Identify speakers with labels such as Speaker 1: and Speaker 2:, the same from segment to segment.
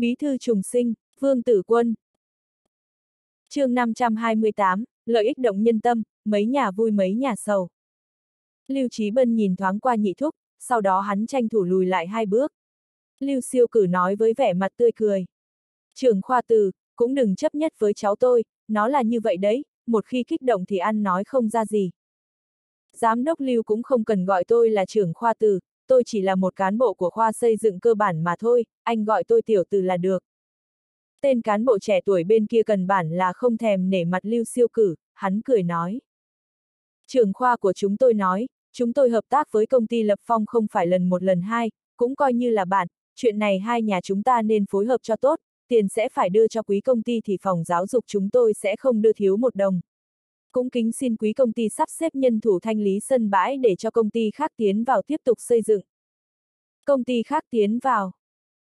Speaker 1: Bí thư trùng sinh, Vương Tử Quân. chương 528, lợi ích động nhân tâm, mấy nhà vui mấy nhà sầu. Lưu Trí Bân nhìn thoáng qua nhị thúc, sau đó hắn tranh thủ lùi lại hai bước. Lưu siêu cử nói với vẻ mặt tươi cười. trường khoa từ, cũng đừng chấp nhất với cháu tôi, nó là như vậy đấy, một khi kích động thì ăn nói không ra gì. Giám đốc Lưu cũng không cần gọi tôi là trưởng khoa từ, tôi chỉ là một cán bộ của khoa xây dựng cơ bản mà thôi, anh gọi tôi tiểu từ là được. Tên cán bộ trẻ tuổi bên kia cần bản là không thèm nể mặt Lưu siêu cử, hắn cười nói. trường khoa của chúng tôi nói, chúng tôi hợp tác với công ty Lập Phong không phải lần một lần hai, cũng coi như là bạn, chuyện này hai nhà chúng ta nên phối hợp cho tốt, tiền sẽ phải đưa cho quý công ty thì phòng giáo dục chúng tôi sẽ không đưa thiếu một đồng. Cũng kính xin quý công ty sắp xếp nhân thủ thanh lý sân bãi để cho công ty khác tiến vào tiếp tục xây dựng. Công ty khác tiến vào.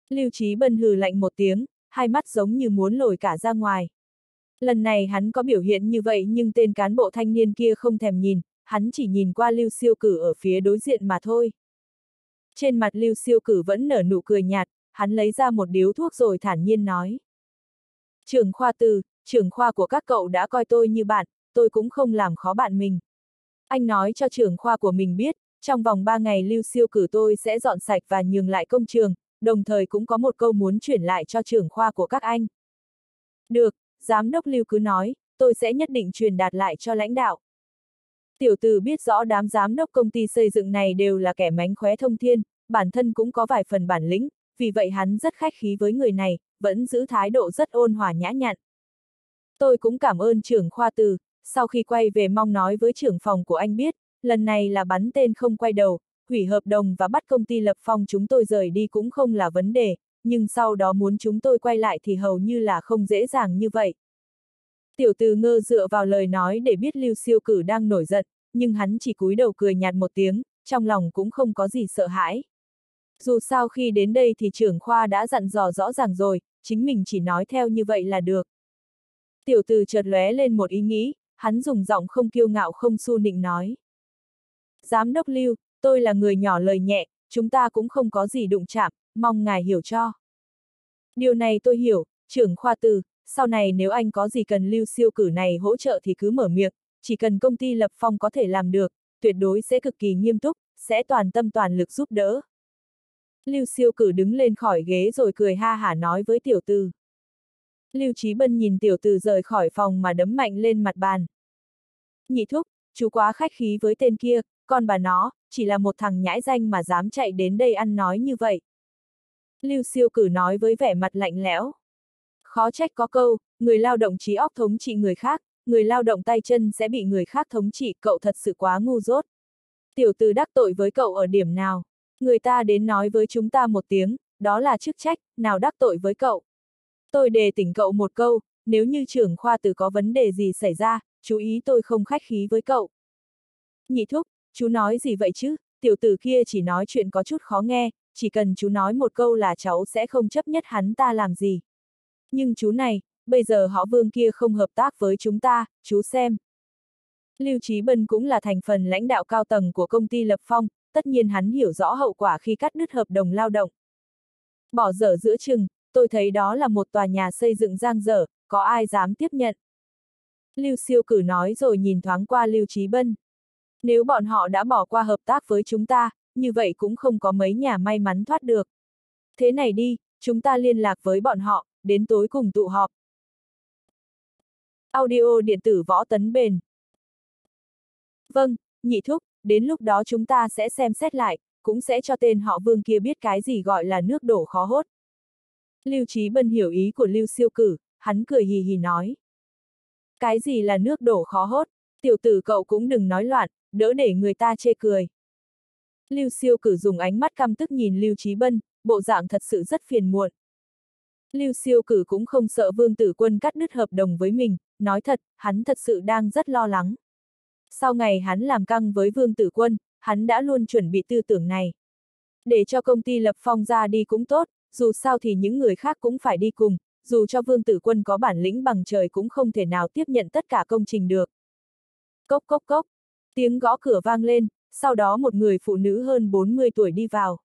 Speaker 1: Lưu Trí Bân hừ lạnh một tiếng, hai mắt giống như muốn lồi cả ra ngoài. Lần này hắn có biểu hiện như vậy nhưng tên cán bộ thanh niên kia không thèm nhìn, hắn chỉ nhìn qua Lưu Siêu Cử ở phía đối diện mà thôi. Trên mặt Lưu Siêu Cử vẫn nở nụ cười nhạt, hắn lấy ra một điếu thuốc rồi thản nhiên nói. Trưởng khoa từ, trưởng khoa của các cậu đã coi tôi như bạn, tôi cũng không làm khó bạn mình. Anh nói cho trưởng khoa của mình biết, trong vòng 3 ngày lưu siêu cử tôi sẽ dọn sạch và nhường lại công trường, đồng thời cũng có một câu muốn chuyển lại cho trưởng khoa của các anh. Được, giám đốc lưu cứ nói, tôi sẽ nhất định truyền đạt lại cho lãnh đạo. Tiểu tử biết rõ đám giám đốc công ty xây dựng này đều là kẻ mánh khóe thông thiên, bản thân cũng có vài phần bản lĩnh, vì vậy hắn rất khách khí với người này, vẫn giữ thái độ rất ôn hòa nhã nhặn. Tôi cũng cảm ơn trưởng khoa từ, sau khi quay về mong nói với trưởng phòng của anh biết, lần này là bắn tên không quay đầu, hủy hợp đồng và bắt công ty lập phong chúng tôi rời đi cũng không là vấn đề, nhưng sau đó muốn chúng tôi quay lại thì hầu như là không dễ dàng như vậy. Tiểu từ ngơ dựa vào lời nói để biết Lưu Siêu Cử đang nổi giận, nhưng hắn chỉ cúi đầu cười nhạt một tiếng, trong lòng cũng không có gì sợ hãi. Dù sao khi đến đây thì trưởng khoa đã dặn dò rõ ràng rồi, chính mình chỉ nói theo như vậy là được. Tiểu từ chợt lóe lên một ý nghĩ, hắn dùng giọng không kiêu ngạo không su nịnh nói. Giám đốc Lưu, tôi là người nhỏ lời nhẹ, chúng ta cũng không có gì đụng chạm, mong ngài hiểu cho. Điều này tôi hiểu, trưởng khoa từ, sau này nếu anh có gì cần lưu siêu cử này hỗ trợ thì cứ mở miệng, chỉ cần công ty lập phong có thể làm được, tuyệt đối sẽ cực kỳ nghiêm túc, sẽ toàn tâm toàn lực giúp đỡ. Lưu siêu cử đứng lên khỏi ghế rồi cười ha hả nói với tiểu tư. Lưu Trí Bân nhìn tiểu tử rời khỏi phòng mà đấm mạnh lên mặt bàn. Nhị thúc, chú quá khách khí với tên kia, con bà nó, chỉ là một thằng nhãi danh mà dám chạy đến đây ăn nói như vậy. Lưu siêu cử nói với vẻ mặt lạnh lẽo. Khó trách có câu, người lao động trí óc thống trị người khác, người lao động tay chân sẽ bị người khác thống trị, cậu thật sự quá ngu dốt. Tiểu tử đắc tội với cậu ở điểm nào? Người ta đến nói với chúng ta một tiếng, đó là chức trách, nào đắc tội với cậu. Tôi đề tỉnh cậu một câu, nếu như trưởng khoa tử có vấn đề gì xảy ra, chú ý tôi không khách khí với cậu. Nhị thúc, chú nói gì vậy chứ, tiểu tử kia chỉ nói chuyện có chút khó nghe, chỉ cần chú nói một câu là cháu sẽ không chấp nhất hắn ta làm gì. Nhưng chú này, bây giờ họ vương kia không hợp tác với chúng ta, chú xem. Lưu Trí Bân cũng là thành phần lãnh đạo cao tầng của công ty Lập Phong, tất nhiên hắn hiểu rõ hậu quả khi cắt đứt hợp đồng lao động. Bỏ dở giữa chừng, tôi thấy đó là một tòa nhà xây dựng giang dở, có ai dám tiếp nhận. Lưu siêu cử nói rồi nhìn thoáng qua Lưu Trí Bân. Nếu bọn họ đã bỏ qua hợp tác với chúng ta, như vậy cũng không có mấy nhà may mắn thoát được. Thế này đi, chúng ta liên lạc với bọn họ, đến tối cùng tụ họp. Audio điện tử võ tấn bền. Vâng, nhị thúc, đến lúc đó chúng ta sẽ xem xét lại, cũng sẽ cho tên họ vương kia biết cái gì gọi là nước đổ khó hốt. Lưu Trí Bân hiểu ý của Lưu Siêu Cử, hắn cười hì hì nói. Cái gì là nước đổ khó hốt, tiểu tử cậu cũng đừng nói loạn, đỡ để người ta chê cười. Lưu Siêu Cử dùng ánh mắt căm tức nhìn Lưu Trí Bân, bộ dạng thật sự rất phiền muộn. Lưu Siêu Cử cũng không sợ Vương Tử Quân cắt đứt hợp đồng với mình, nói thật, hắn thật sự đang rất lo lắng. Sau ngày hắn làm căng với Vương Tử Quân, hắn đã luôn chuẩn bị tư tưởng này. Để cho công ty lập phong ra đi cũng tốt, dù sao thì những người khác cũng phải đi cùng, dù cho vương tử quân có bản lĩnh bằng trời cũng không thể nào tiếp nhận tất cả công trình được. Cốc cốc cốc, tiếng gõ cửa vang lên, sau đó một người phụ nữ hơn 40 tuổi đi vào.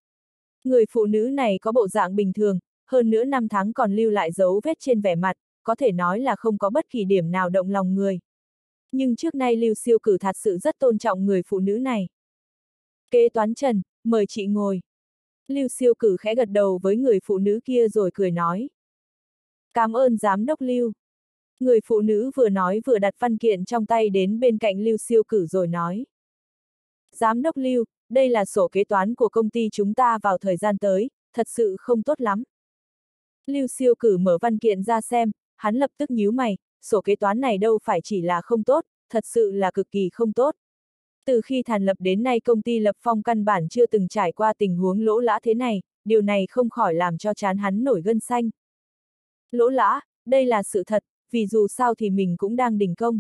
Speaker 1: Người phụ nữ này có bộ dạng bình thường, hơn nữa năm tháng còn lưu lại dấu vết trên vẻ mặt, có thể nói là không có bất kỳ điểm nào động lòng người. Nhưng trước nay Lưu Siêu Cử thật sự rất tôn trọng người phụ nữ này. Kế toán Trần, mời chị ngồi. Lưu Siêu Cử khẽ gật đầu với người phụ nữ kia rồi cười nói. Cảm ơn giám đốc Lưu. Người phụ nữ vừa nói vừa đặt văn kiện trong tay đến bên cạnh Lưu Siêu Cử rồi nói. Giám đốc Lưu, đây là sổ kế toán của công ty chúng ta vào thời gian tới, thật sự không tốt lắm. Lưu Siêu Cử mở văn kiện ra xem, hắn lập tức nhíu mày, sổ kế toán này đâu phải chỉ là không tốt, thật sự là cực kỳ không tốt. Từ khi thành lập đến nay công ty Lập Phong căn bản chưa từng trải qua tình huống lỗ lã thế này, điều này không khỏi làm cho chán hắn nổi gân xanh. Lỗ lã, đây là sự thật, vì dù sao thì mình cũng đang đình công.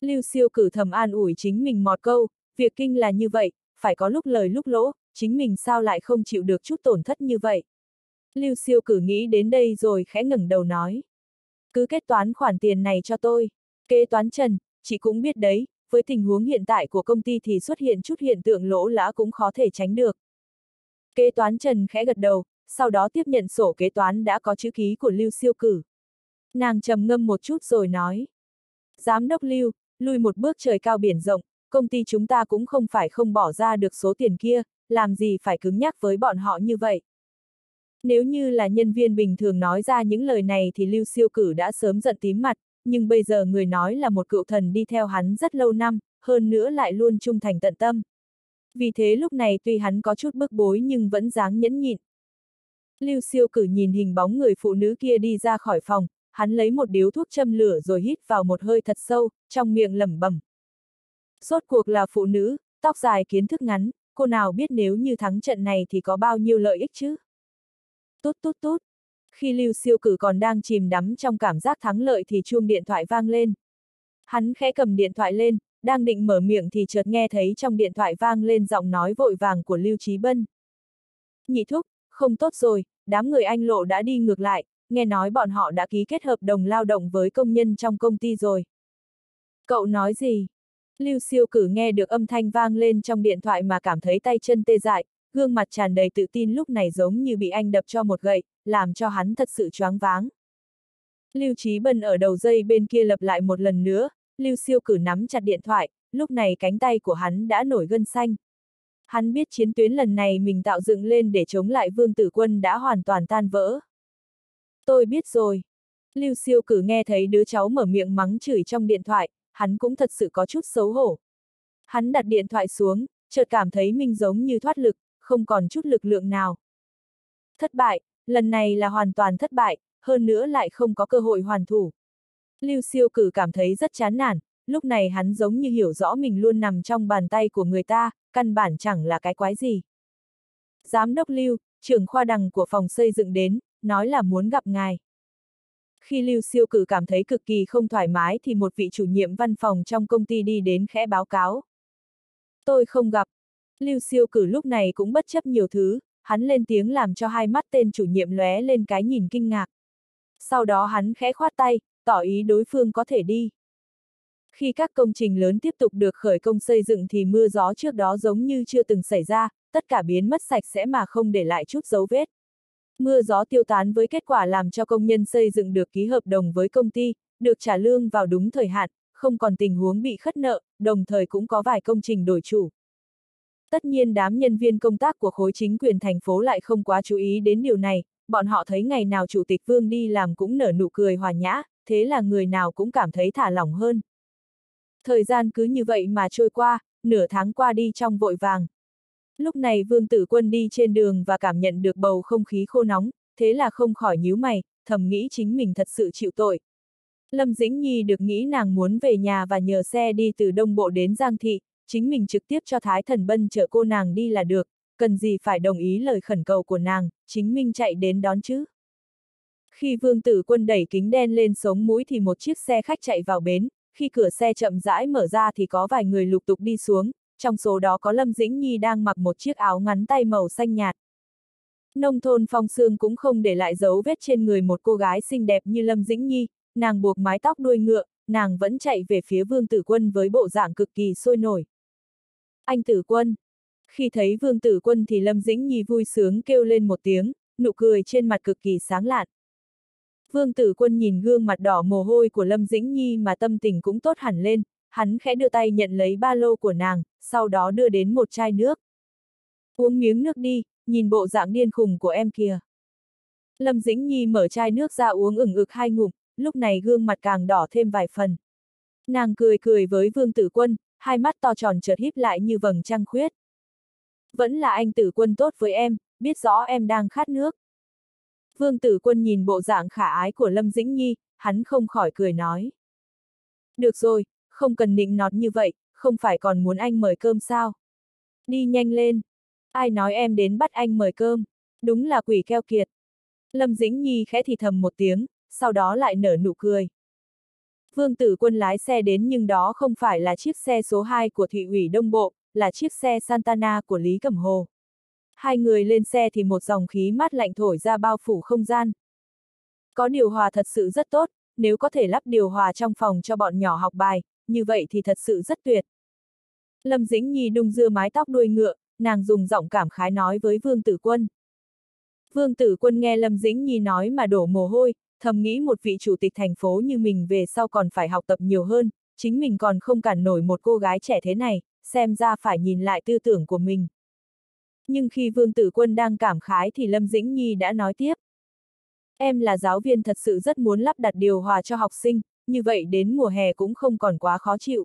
Speaker 1: Lưu siêu cử thầm an ủi chính mình mọt câu, việc kinh là như vậy, phải có lúc lời lúc lỗ, chính mình sao lại không chịu được chút tổn thất như vậy. Lưu siêu cử nghĩ đến đây rồi khẽ ngẩng đầu nói. Cứ kết toán khoản tiền này cho tôi. Kế toán Trần, chị cũng biết đấy, với tình huống hiện tại của công ty thì xuất hiện chút hiện tượng lỗ lã cũng khó thể tránh được. Kế toán Trần khẽ gật đầu, sau đó tiếp nhận sổ kế toán đã có chữ ký của Lưu siêu cử. Nàng trầm ngâm một chút rồi nói. Giám đốc Lưu, lùi một bước trời cao biển rộng, công ty chúng ta cũng không phải không bỏ ra được số tiền kia, làm gì phải cứng nhắc với bọn họ như vậy. Nếu như là nhân viên bình thường nói ra những lời này thì Lưu Siêu Cử đã sớm giận tím mặt, nhưng bây giờ người nói là một cựu thần đi theo hắn rất lâu năm, hơn nữa lại luôn trung thành tận tâm. Vì thế lúc này tuy hắn có chút bức bối nhưng vẫn dáng nhẫn nhịn. Lưu Siêu Cử nhìn hình bóng người phụ nữ kia đi ra khỏi phòng, hắn lấy một điếu thuốc châm lửa rồi hít vào một hơi thật sâu, trong miệng lẩm bẩm. Rốt cuộc là phụ nữ, tóc dài kiến thức ngắn, cô nào biết nếu như thắng trận này thì có bao nhiêu lợi ích chứ? Tút tút tút. Khi Lưu Siêu Cử còn đang chìm đắm trong cảm giác thắng lợi thì chuông điện thoại vang lên. Hắn khẽ cầm điện thoại lên, đang định mở miệng thì chợt nghe thấy trong điện thoại vang lên giọng nói vội vàng của Lưu Trí Bân. Nhị thúc, không tốt rồi, đám người anh lộ đã đi ngược lại, nghe nói bọn họ đã ký kết hợp đồng lao động với công nhân trong công ty rồi. Cậu nói gì? Lưu siêu cử nghe được âm thanh vang lên trong điện thoại mà cảm thấy tay chân tê dại, gương mặt tràn đầy tự tin lúc này giống như bị anh đập cho một gậy, làm cho hắn thật sự choáng váng. Lưu Trí Bân ở đầu dây bên kia lập lại một lần nữa, Lưu siêu cử nắm chặt điện thoại, lúc này cánh tay của hắn đã nổi gân xanh. Hắn biết chiến tuyến lần này mình tạo dựng lên để chống lại vương tử quân đã hoàn toàn tan vỡ. Tôi biết rồi. Lưu siêu cử nghe thấy đứa cháu mở miệng mắng chửi trong điện thoại, hắn cũng thật sự có chút xấu hổ. Hắn đặt điện thoại xuống, chợt cảm thấy mình giống như thoát lực, không còn chút lực lượng nào. Thất bại, lần này là hoàn toàn thất bại, hơn nữa lại không có cơ hội hoàn thủ. Lưu siêu cử cảm thấy rất chán nản, lúc này hắn giống như hiểu rõ mình luôn nằm trong bàn tay của người ta, căn bản chẳng là cái quái gì. Giám đốc Lưu, trưởng khoa đằng của phòng xây dựng đến, nói là muốn gặp ngài. Khi Lưu Siêu Cử cảm thấy cực kỳ không thoải mái thì một vị chủ nhiệm văn phòng trong công ty đi đến khẽ báo cáo. Tôi không gặp. Lưu Siêu Cử lúc này cũng bất chấp nhiều thứ, hắn lên tiếng làm cho hai mắt tên chủ nhiệm lóe lên cái nhìn kinh ngạc. Sau đó hắn khẽ khoát tay, tỏ ý đối phương có thể đi. Khi các công trình lớn tiếp tục được khởi công xây dựng thì mưa gió trước đó giống như chưa từng xảy ra, tất cả biến mất sạch sẽ mà không để lại chút dấu vết. Mưa gió tiêu tán với kết quả làm cho công nhân xây dựng được ký hợp đồng với công ty, được trả lương vào đúng thời hạn, không còn tình huống bị khất nợ, đồng thời cũng có vài công trình đổi chủ. Tất nhiên đám nhân viên công tác của khối chính quyền thành phố lại không quá chú ý đến điều này, bọn họ thấy ngày nào chủ tịch Vương đi làm cũng nở nụ cười hòa nhã, thế là người nào cũng cảm thấy thả lỏng hơn. Thời gian cứ như vậy mà trôi qua, nửa tháng qua đi trong vội vàng. Lúc này Vương Tử Quân đi trên đường và cảm nhận được bầu không khí khô nóng, thế là không khỏi nhíu mày, thầm nghĩ chính mình thật sự chịu tội. Lâm Dĩnh Nhi được nghĩ nàng muốn về nhà và nhờ xe đi từ Đông Bộ đến Giang Thị, chính mình trực tiếp cho Thái Thần Bân chở cô nàng đi là được, cần gì phải đồng ý lời khẩn cầu của nàng, chính mình chạy đến đón chứ. Khi Vương Tử Quân đẩy kính đen lên sống mũi thì một chiếc xe khách chạy vào bến, khi cửa xe chậm rãi mở ra thì có vài người lục tục đi xuống, trong số đó có Lâm Dĩnh Nhi đang mặc một chiếc áo ngắn tay màu xanh nhạt. Nông thôn phong sương cũng không để lại dấu vết trên người một cô gái xinh đẹp như Lâm Dĩnh Nhi, nàng buộc mái tóc đuôi ngựa, nàng vẫn chạy về phía Vương Tử Quân với bộ dạng cực kỳ sôi nổi. Anh Tử Quân! Khi thấy Vương Tử Quân thì Lâm Dĩnh Nhi vui sướng kêu lên một tiếng, nụ cười trên mặt cực kỳ sáng lạn. Vương Tử Quân nhìn gương mặt đỏ mồ hôi của Lâm Dĩnh Nhi mà tâm tình cũng tốt hẳn lên, hắn khẽ đưa tay nhận lấy ba lô của nàng, sau đó đưa đến một chai nước. Uống miếng nước đi, nhìn bộ dạng điên khùng của em kìa. Lâm Dĩnh Nhi mở chai nước ra uống ửng ực hai ngụm, lúc này gương mặt càng đỏ thêm vài phần. Nàng cười cười với Vương Tử Quân, hai mắt to tròn chợt híp lại như vầng trăng khuyết. Vẫn là anh Tử Quân tốt với em, biết rõ em đang khát nước. Vương Tử Quân nhìn bộ dạng khả ái của Lâm Dĩnh Nhi, hắn không khỏi cười nói. Được rồi, không cần nịnh nọt như vậy, không phải còn muốn anh mời cơm sao? Đi nhanh lên. Ai nói em đến bắt anh mời cơm? Đúng là quỷ keo kiệt. Lâm Dĩnh Nhi khẽ thì thầm một tiếng, sau đó lại nở nụ cười. Vương Tử Quân lái xe đến nhưng đó không phải là chiếc xe số 2 của thị ủy Đông Bộ, là chiếc xe Santana của Lý Cẩm Hồ. Hai người lên xe thì một dòng khí mát lạnh thổi ra bao phủ không gian. Có điều hòa thật sự rất tốt, nếu có thể lắp điều hòa trong phòng cho bọn nhỏ học bài, như vậy thì thật sự rất tuyệt. Lâm Dĩnh Nhi đung dưa mái tóc đuôi ngựa, nàng dùng giọng cảm khái nói với Vương Tử Quân. Vương Tử Quân nghe Lâm Dĩnh Nhi nói mà đổ mồ hôi, thầm nghĩ một vị chủ tịch thành phố như mình về sau còn phải học tập nhiều hơn, chính mình còn không cản nổi một cô gái trẻ thế này, xem ra phải nhìn lại tư tưởng của mình. Nhưng khi Vương Tử Quân đang cảm khái thì Lâm Dĩnh Nhi đã nói tiếp. Em là giáo viên thật sự rất muốn lắp đặt điều hòa cho học sinh, như vậy đến mùa hè cũng không còn quá khó chịu.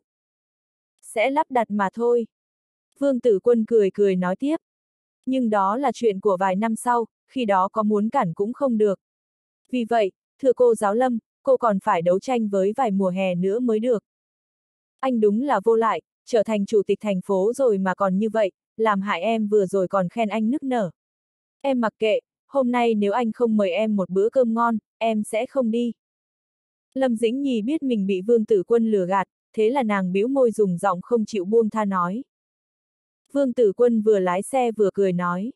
Speaker 1: Sẽ lắp đặt mà thôi. Vương Tử Quân cười cười nói tiếp. Nhưng đó là chuyện của vài năm sau, khi đó có muốn cản cũng không được. Vì vậy, thưa cô giáo lâm, cô còn phải đấu tranh với vài mùa hè nữa mới được. Anh đúng là vô lại, trở thành chủ tịch thành phố rồi mà còn như vậy, làm hại em vừa rồi còn khen anh nức nở. Em mặc kệ, hôm nay nếu anh không mời em một bữa cơm ngon, em sẽ không đi. Lâm Dĩnh Nhi biết mình bị Vương Tử Quân lừa gạt, thế là nàng bĩu môi dùng giọng không chịu buông tha nói. Vương Tử Quân vừa lái xe vừa cười nói.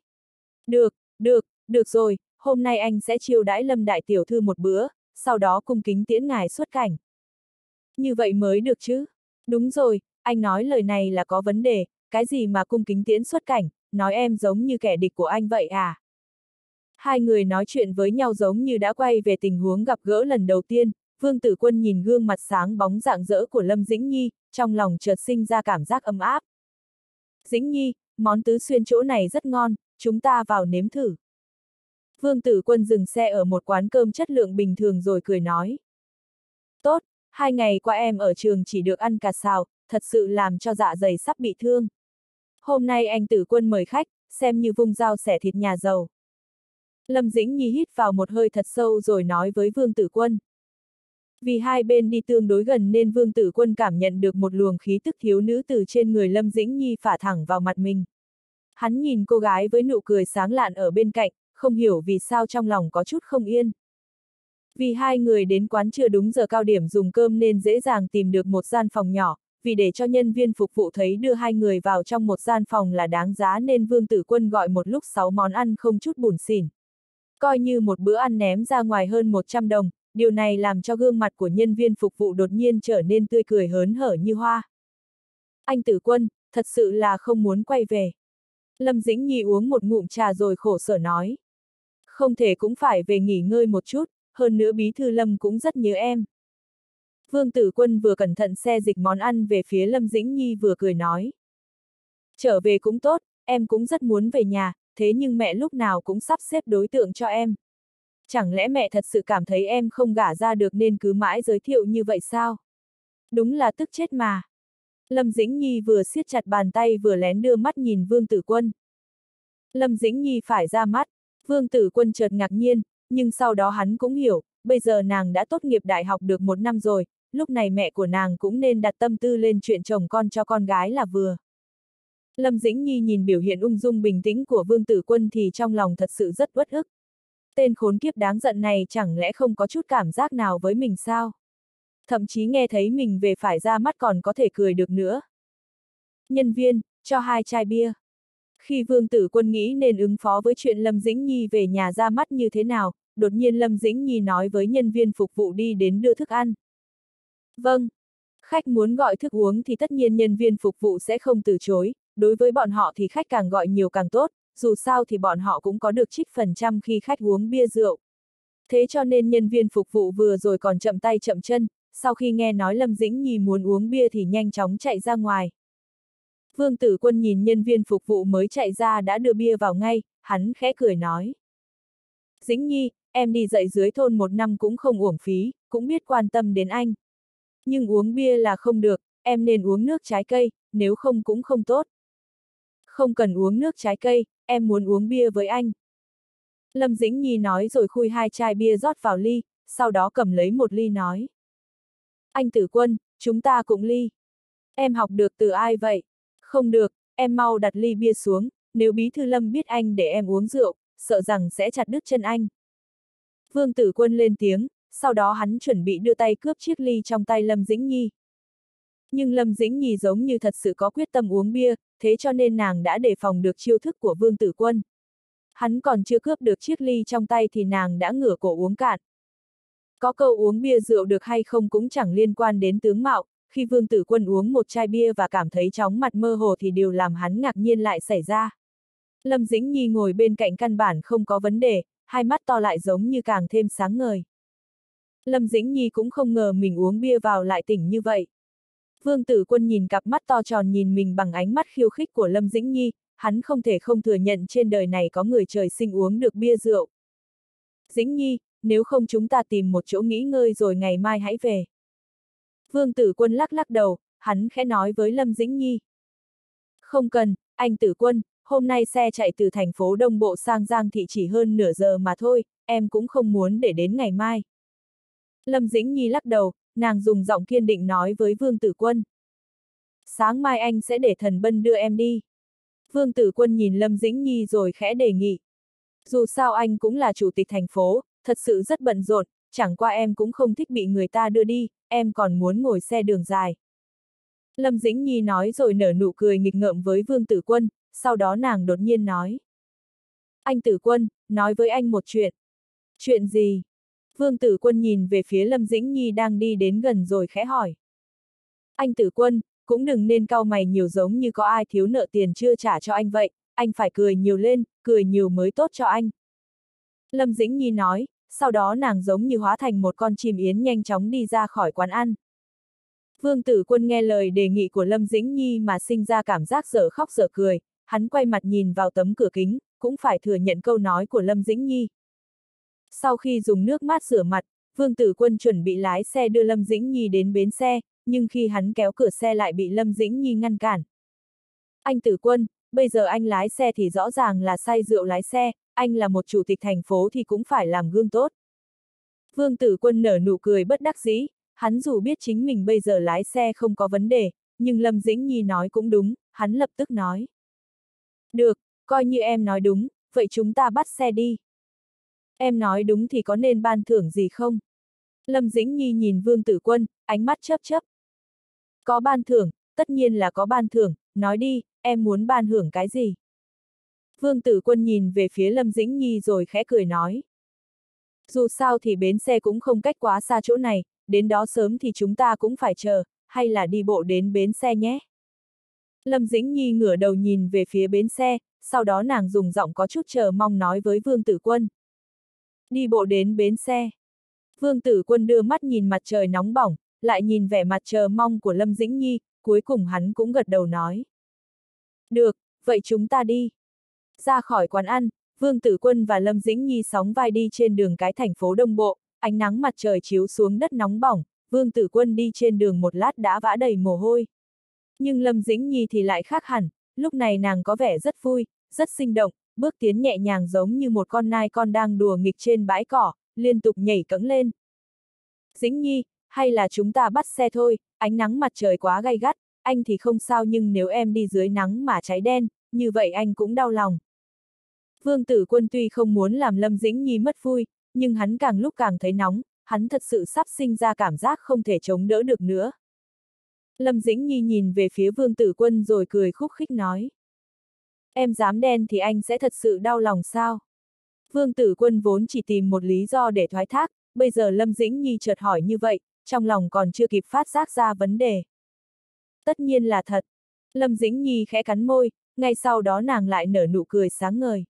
Speaker 1: Được, được, được rồi, hôm nay anh sẽ chiêu đãi Lâm Đại Tiểu Thư một bữa, sau đó cung kính tiễn ngài xuất cảnh. Như vậy mới được chứ? Đúng rồi, anh nói lời này là có vấn đề, cái gì mà cung kính tiễn xuất cảnh, nói em giống như kẻ địch của anh vậy à? Hai người nói chuyện với nhau giống như đã quay về tình huống gặp gỡ lần đầu tiên, Vương Tử Quân nhìn gương mặt sáng bóng dạng dỡ của Lâm Dĩnh Nhi, trong lòng chợt sinh ra cảm giác ấm áp. Dĩnh Nhi, món tứ xuyên chỗ này rất ngon, chúng ta vào nếm thử. Vương Tử Quân dừng xe ở một quán cơm chất lượng bình thường rồi cười nói. Tốt, hai ngày qua em ở trường chỉ được ăn cà xào, thật sự làm cho dạ dày sắp bị thương. Hôm nay anh Tử Quân mời khách, xem như vung dao xẻ thịt nhà giàu. Lâm Dĩnh Nhi hít vào một hơi thật sâu rồi nói với Vương Tử Quân. Vì hai bên đi tương đối gần nên Vương Tử Quân cảm nhận được một luồng khí tức thiếu nữ từ trên người Lâm Dĩnh Nhi phả thẳng vào mặt mình. Hắn nhìn cô gái với nụ cười sáng lạn ở bên cạnh, không hiểu vì sao trong lòng có chút không yên. Vì hai người đến quán chưa đúng giờ cao điểm dùng cơm nên dễ dàng tìm được một gian phòng nhỏ, vì để cho nhân viên phục vụ thấy đưa hai người vào trong một gian phòng là đáng giá nên Vương Tử Quân gọi một lúc sáu món ăn không chút bùn xỉn. Coi như một bữa ăn ném ra ngoài hơn 100 đồng, điều này làm cho gương mặt của nhân viên phục vụ đột nhiên trở nên tươi cười hớn hở như hoa. Anh Tử Quân, thật sự là không muốn quay về. Lâm Dĩnh Nhi uống một ngụm trà rồi khổ sở nói. Không thể cũng phải về nghỉ ngơi một chút, hơn nữa bí thư Lâm cũng rất nhớ em. Vương Tử Quân vừa cẩn thận xe dịch món ăn về phía Lâm Dĩnh Nhi vừa cười nói. Trở về cũng tốt, em cũng rất muốn về nhà, thế nhưng mẹ lúc nào cũng sắp xếp đối tượng cho em. Chẳng lẽ mẹ thật sự cảm thấy em không gả ra được nên cứ mãi giới thiệu như vậy sao? Đúng là tức chết mà. Lâm Dĩnh Nhi vừa siết chặt bàn tay vừa lén đưa mắt nhìn Vương Tử Quân. Lâm Dĩnh Nhi phải ra mắt, Vương Tử Quân chợt ngạc nhiên, nhưng sau đó hắn cũng hiểu, bây giờ nàng đã tốt nghiệp đại học được một năm rồi, lúc này mẹ của nàng cũng nên đặt tâm tư lên chuyện chồng con cho con gái là vừa. Lâm Dĩnh Nhi nhìn biểu hiện ung dung bình tĩnh của Vương Tử Quân thì trong lòng thật sự rất uất ức. Tên khốn kiếp đáng giận này chẳng lẽ không có chút cảm giác nào với mình sao? Thậm chí nghe thấy mình về phải ra mắt còn có thể cười được nữa. Nhân viên, cho hai chai bia. Khi Vương Tử Quân nghĩ nên ứng phó với chuyện Lâm Dĩnh Nhi về nhà ra mắt như thế nào, đột nhiên Lâm Dĩnh Nhi nói với nhân viên phục vụ đi đến đưa thức ăn. Vâng. Khách muốn gọi thức uống thì tất nhiên nhân viên phục vụ sẽ không từ chối, đối với bọn họ thì khách càng gọi nhiều càng tốt, dù sao thì bọn họ cũng có được trích phần trăm khi khách uống bia rượu. Thế cho nên nhân viên phục vụ vừa rồi còn chậm tay chậm chân, sau khi nghe nói Lâm Dĩnh Nhi muốn uống bia thì nhanh chóng chạy ra ngoài. Vương Tử Quân nhìn nhân viên phục vụ mới chạy ra đã đưa bia vào ngay, hắn khẽ cười nói. Dĩnh Nhi, em đi dạy dưới thôn một năm cũng không uổng phí, cũng biết quan tâm đến anh. Nhưng uống bia là không được, em nên uống nước trái cây, nếu không cũng không tốt. Không cần uống nước trái cây, em muốn uống bia với anh. Lâm Dĩnh Nhi nói rồi khui hai chai bia rót vào ly, sau đó cầm lấy một ly nói. Anh tử quân, chúng ta cũng ly. Em học được từ ai vậy? Không được, em mau đặt ly bia xuống, nếu bí thư lâm biết anh để em uống rượu, sợ rằng sẽ chặt đứt chân anh. Vương tử quân lên tiếng, sau đó hắn chuẩn bị đưa tay cướp chiếc ly trong tay Lâm Dĩnh Nhi. Nhưng Lâm Dĩnh Nhi giống như thật sự có quyết tâm uống bia, thế cho nên nàng đã đề phòng được chiêu thức của Vương Tử Quân. Hắn còn chưa cướp được chiếc ly trong tay thì nàng đã ngửa cổ uống cạn. Có câu uống bia rượu được hay không cũng chẳng liên quan đến tướng mạo, khi Vương Tử Quân uống một chai bia và cảm thấy chóng mặt mơ hồ thì điều làm hắn ngạc nhiên lại xảy ra. Lâm Dĩnh Nhi ngồi bên cạnh căn bản không có vấn đề, hai mắt to lại giống như càng thêm sáng ngời. Lâm Dĩnh Nhi cũng không ngờ mình uống bia vào lại tỉnh như vậy. Vương Tử Quân nhìn cặp mắt to tròn nhìn mình bằng ánh mắt khiêu khích của Lâm Dĩnh Nhi, hắn không thể không thừa nhận trên đời này có người trời sinh uống được bia rượu. Dĩnh Nhi, nếu không chúng ta tìm một chỗ nghỉ ngơi rồi ngày mai hãy về. Vương Tử Quân lắc lắc đầu, hắn khẽ nói với Lâm Dĩnh Nhi. Không cần, anh Tử Quân, hôm nay xe chạy từ thành phố Đông Bộ sang Giang Thị chỉ hơn nửa giờ mà thôi, em cũng không muốn để đến ngày mai. Lâm Dĩnh Nhi lắc đầu, nàng dùng giọng kiên định nói với Vương Tử Quân. Sáng mai anh sẽ để thần bân đưa em đi. Vương Tử Quân nhìn Lâm Dĩnh Nhi rồi khẽ đề nghị. Dù sao anh cũng là chủ tịch thành phố, thật sự rất bận rộn, chẳng qua em cũng không thích bị người ta đưa đi, em còn muốn ngồi xe đường dài. Lâm Dĩnh Nhi nói rồi nở nụ cười nghịch ngợm với Vương Tử Quân, sau đó nàng đột nhiên nói. Anh Tử Quân, nói với anh một chuyện. Chuyện gì? Vương Tử Quân nhìn về phía Lâm Dĩnh Nhi đang đi đến gần rồi khẽ hỏi. Anh Tử Quân, cũng đừng nên cau mày nhiều giống như có ai thiếu nợ tiền chưa trả cho anh vậy, anh phải cười nhiều lên, cười nhiều mới tốt cho anh. Lâm Dĩnh Nhi nói, sau đó nàng giống như hóa thành một con chim yến nhanh chóng đi ra khỏi quán ăn. Vương Tử Quân nghe lời đề nghị của Lâm Dĩnh Nhi mà sinh ra cảm giác dở khóc dở cười, hắn quay mặt nhìn vào tấm cửa kính, cũng phải thừa nhận câu nói của Lâm Dĩnh Nhi. Sau khi dùng nước mát rửa mặt, Vương Tử Quân chuẩn bị lái xe đưa Lâm Dĩnh Nhi đến bến xe, nhưng khi hắn kéo cửa xe lại bị Lâm Dĩnh Nhi ngăn cản. Anh Tử Quân, bây giờ anh lái xe thì rõ ràng là say rượu lái xe, anh là một chủ tịch thành phố thì cũng phải làm gương tốt. Vương Tử Quân nở nụ cười bất đắc dĩ, hắn dù biết chính mình bây giờ lái xe không có vấn đề, nhưng Lâm Dĩnh Nhi nói cũng đúng, hắn lập tức nói. Được, coi như em nói đúng, vậy chúng ta bắt xe đi. Em nói đúng thì có nên ban thưởng gì không? Lâm Dĩnh Nhi nhìn Vương Tử Quân, ánh mắt chớp chớp. Có ban thưởng, tất nhiên là có ban thưởng, nói đi, em muốn ban hưởng cái gì? Vương Tử Quân nhìn về phía Lâm Dĩnh Nhi rồi khẽ cười nói. Dù sao thì bến xe cũng không cách quá xa chỗ này, đến đó sớm thì chúng ta cũng phải chờ, hay là đi bộ đến bến xe nhé. Lâm Dĩnh Nhi ngửa đầu nhìn về phía bến xe, sau đó nàng dùng giọng có chút chờ mong nói với Vương Tử Quân. Đi bộ đến bến xe. Vương Tử Quân đưa mắt nhìn mặt trời nóng bỏng, lại nhìn vẻ mặt chờ mong của Lâm Dĩnh Nhi, cuối cùng hắn cũng gật đầu nói. Được, vậy chúng ta đi. Ra khỏi quán ăn, Vương Tử Quân và Lâm Dĩnh Nhi sóng vai đi trên đường cái thành phố Đông Bộ, ánh nắng mặt trời chiếu xuống đất nóng bỏng, Vương Tử Quân đi trên đường một lát đã vã đầy mồ hôi. Nhưng Lâm Dĩnh Nhi thì lại khác hẳn, lúc này nàng có vẻ rất vui, rất sinh động, bước tiến nhẹ nhàng giống như một con nai con đang đùa nghịch trên bãi cỏ, liên tục nhảy cẫng lên. Dĩnh Nhi, hay là chúng ta bắt xe thôi, ánh nắng mặt trời quá gay gắt, anh thì không sao nhưng nếu em đi dưới nắng mà cháy đen, như vậy anh cũng đau lòng. Vương Tử Quân tuy không muốn làm Lâm Dĩnh Nhi mất vui, nhưng hắn càng lúc càng thấy nóng, hắn thật sự sắp sinh ra cảm giác không thể chống đỡ được nữa. Lâm Dĩnh Nhi nhìn về phía Vương Tử Quân rồi cười khúc khích nói. Em dám đen thì anh sẽ thật sự đau lòng sao? Vương Tử Quân vốn chỉ tìm một lý do để thoái thác, bây giờ Lâm Dĩnh Nhi chợt hỏi như vậy, trong lòng còn chưa kịp phát giác ra vấn đề. Tất nhiên là thật. Lâm Dĩnh Nhi khẽ cắn môi, ngay sau đó nàng lại nở nụ cười sáng ngời.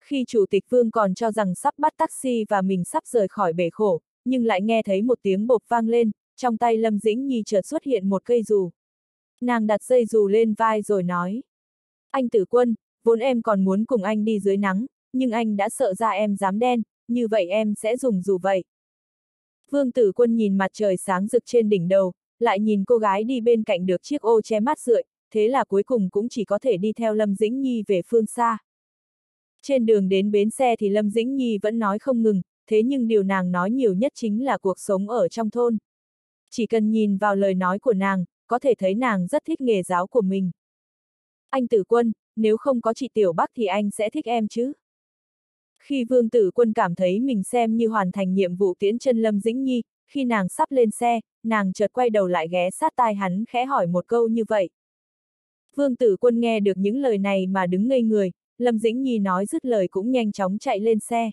Speaker 1: Khi chủ tịch vương còn cho rằng sắp bắt taxi và mình sắp rời khỏi bể khổ, nhưng lại nghe thấy một tiếng bột vang lên, trong tay Lâm Dĩnh Nhi chợt xuất hiện một cây dù. Nàng đặt dây dù lên vai rồi nói. Anh tử quân, vốn em còn muốn cùng anh đi dưới nắng, nhưng anh đã sợ ra em dám đen, như vậy em sẽ dùng dù vậy. Vương tử quân nhìn mặt trời sáng rực trên đỉnh đầu, lại nhìn cô gái đi bên cạnh được chiếc ô che mắt rượi, thế là cuối cùng cũng chỉ có thể đi theo Lâm Dĩnh Nhi về phương xa. Trên đường đến bến xe thì Lâm Dĩnh Nhi vẫn nói không ngừng, thế nhưng điều nàng nói nhiều nhất chính là cuộc sống ở trong thôn. Chỉ cần nhìn vào lời nói của nàng, có thể thấy nàng rất thích nghề giáo của mình. Anh tử quân, nếu không có chị Tiểu Bắc thì anh sẽ thích em chứ? Khi Vương Tử Quân cảm thấy mình xem như hoàn thành nhiệm vụ tiễn chân Lâm Dĩnh Nhi, khi nàng sắp lên xe, nàng chợt quay đầu lại ghé sát tai hắn khẽ hỏi một câu như vậy. Vương Tử Quân nghe được những lời này mà đứng ngây người, Lâm Dĩnh Nhi nói dứt lời cũng nhanh chóng chạy lên xe.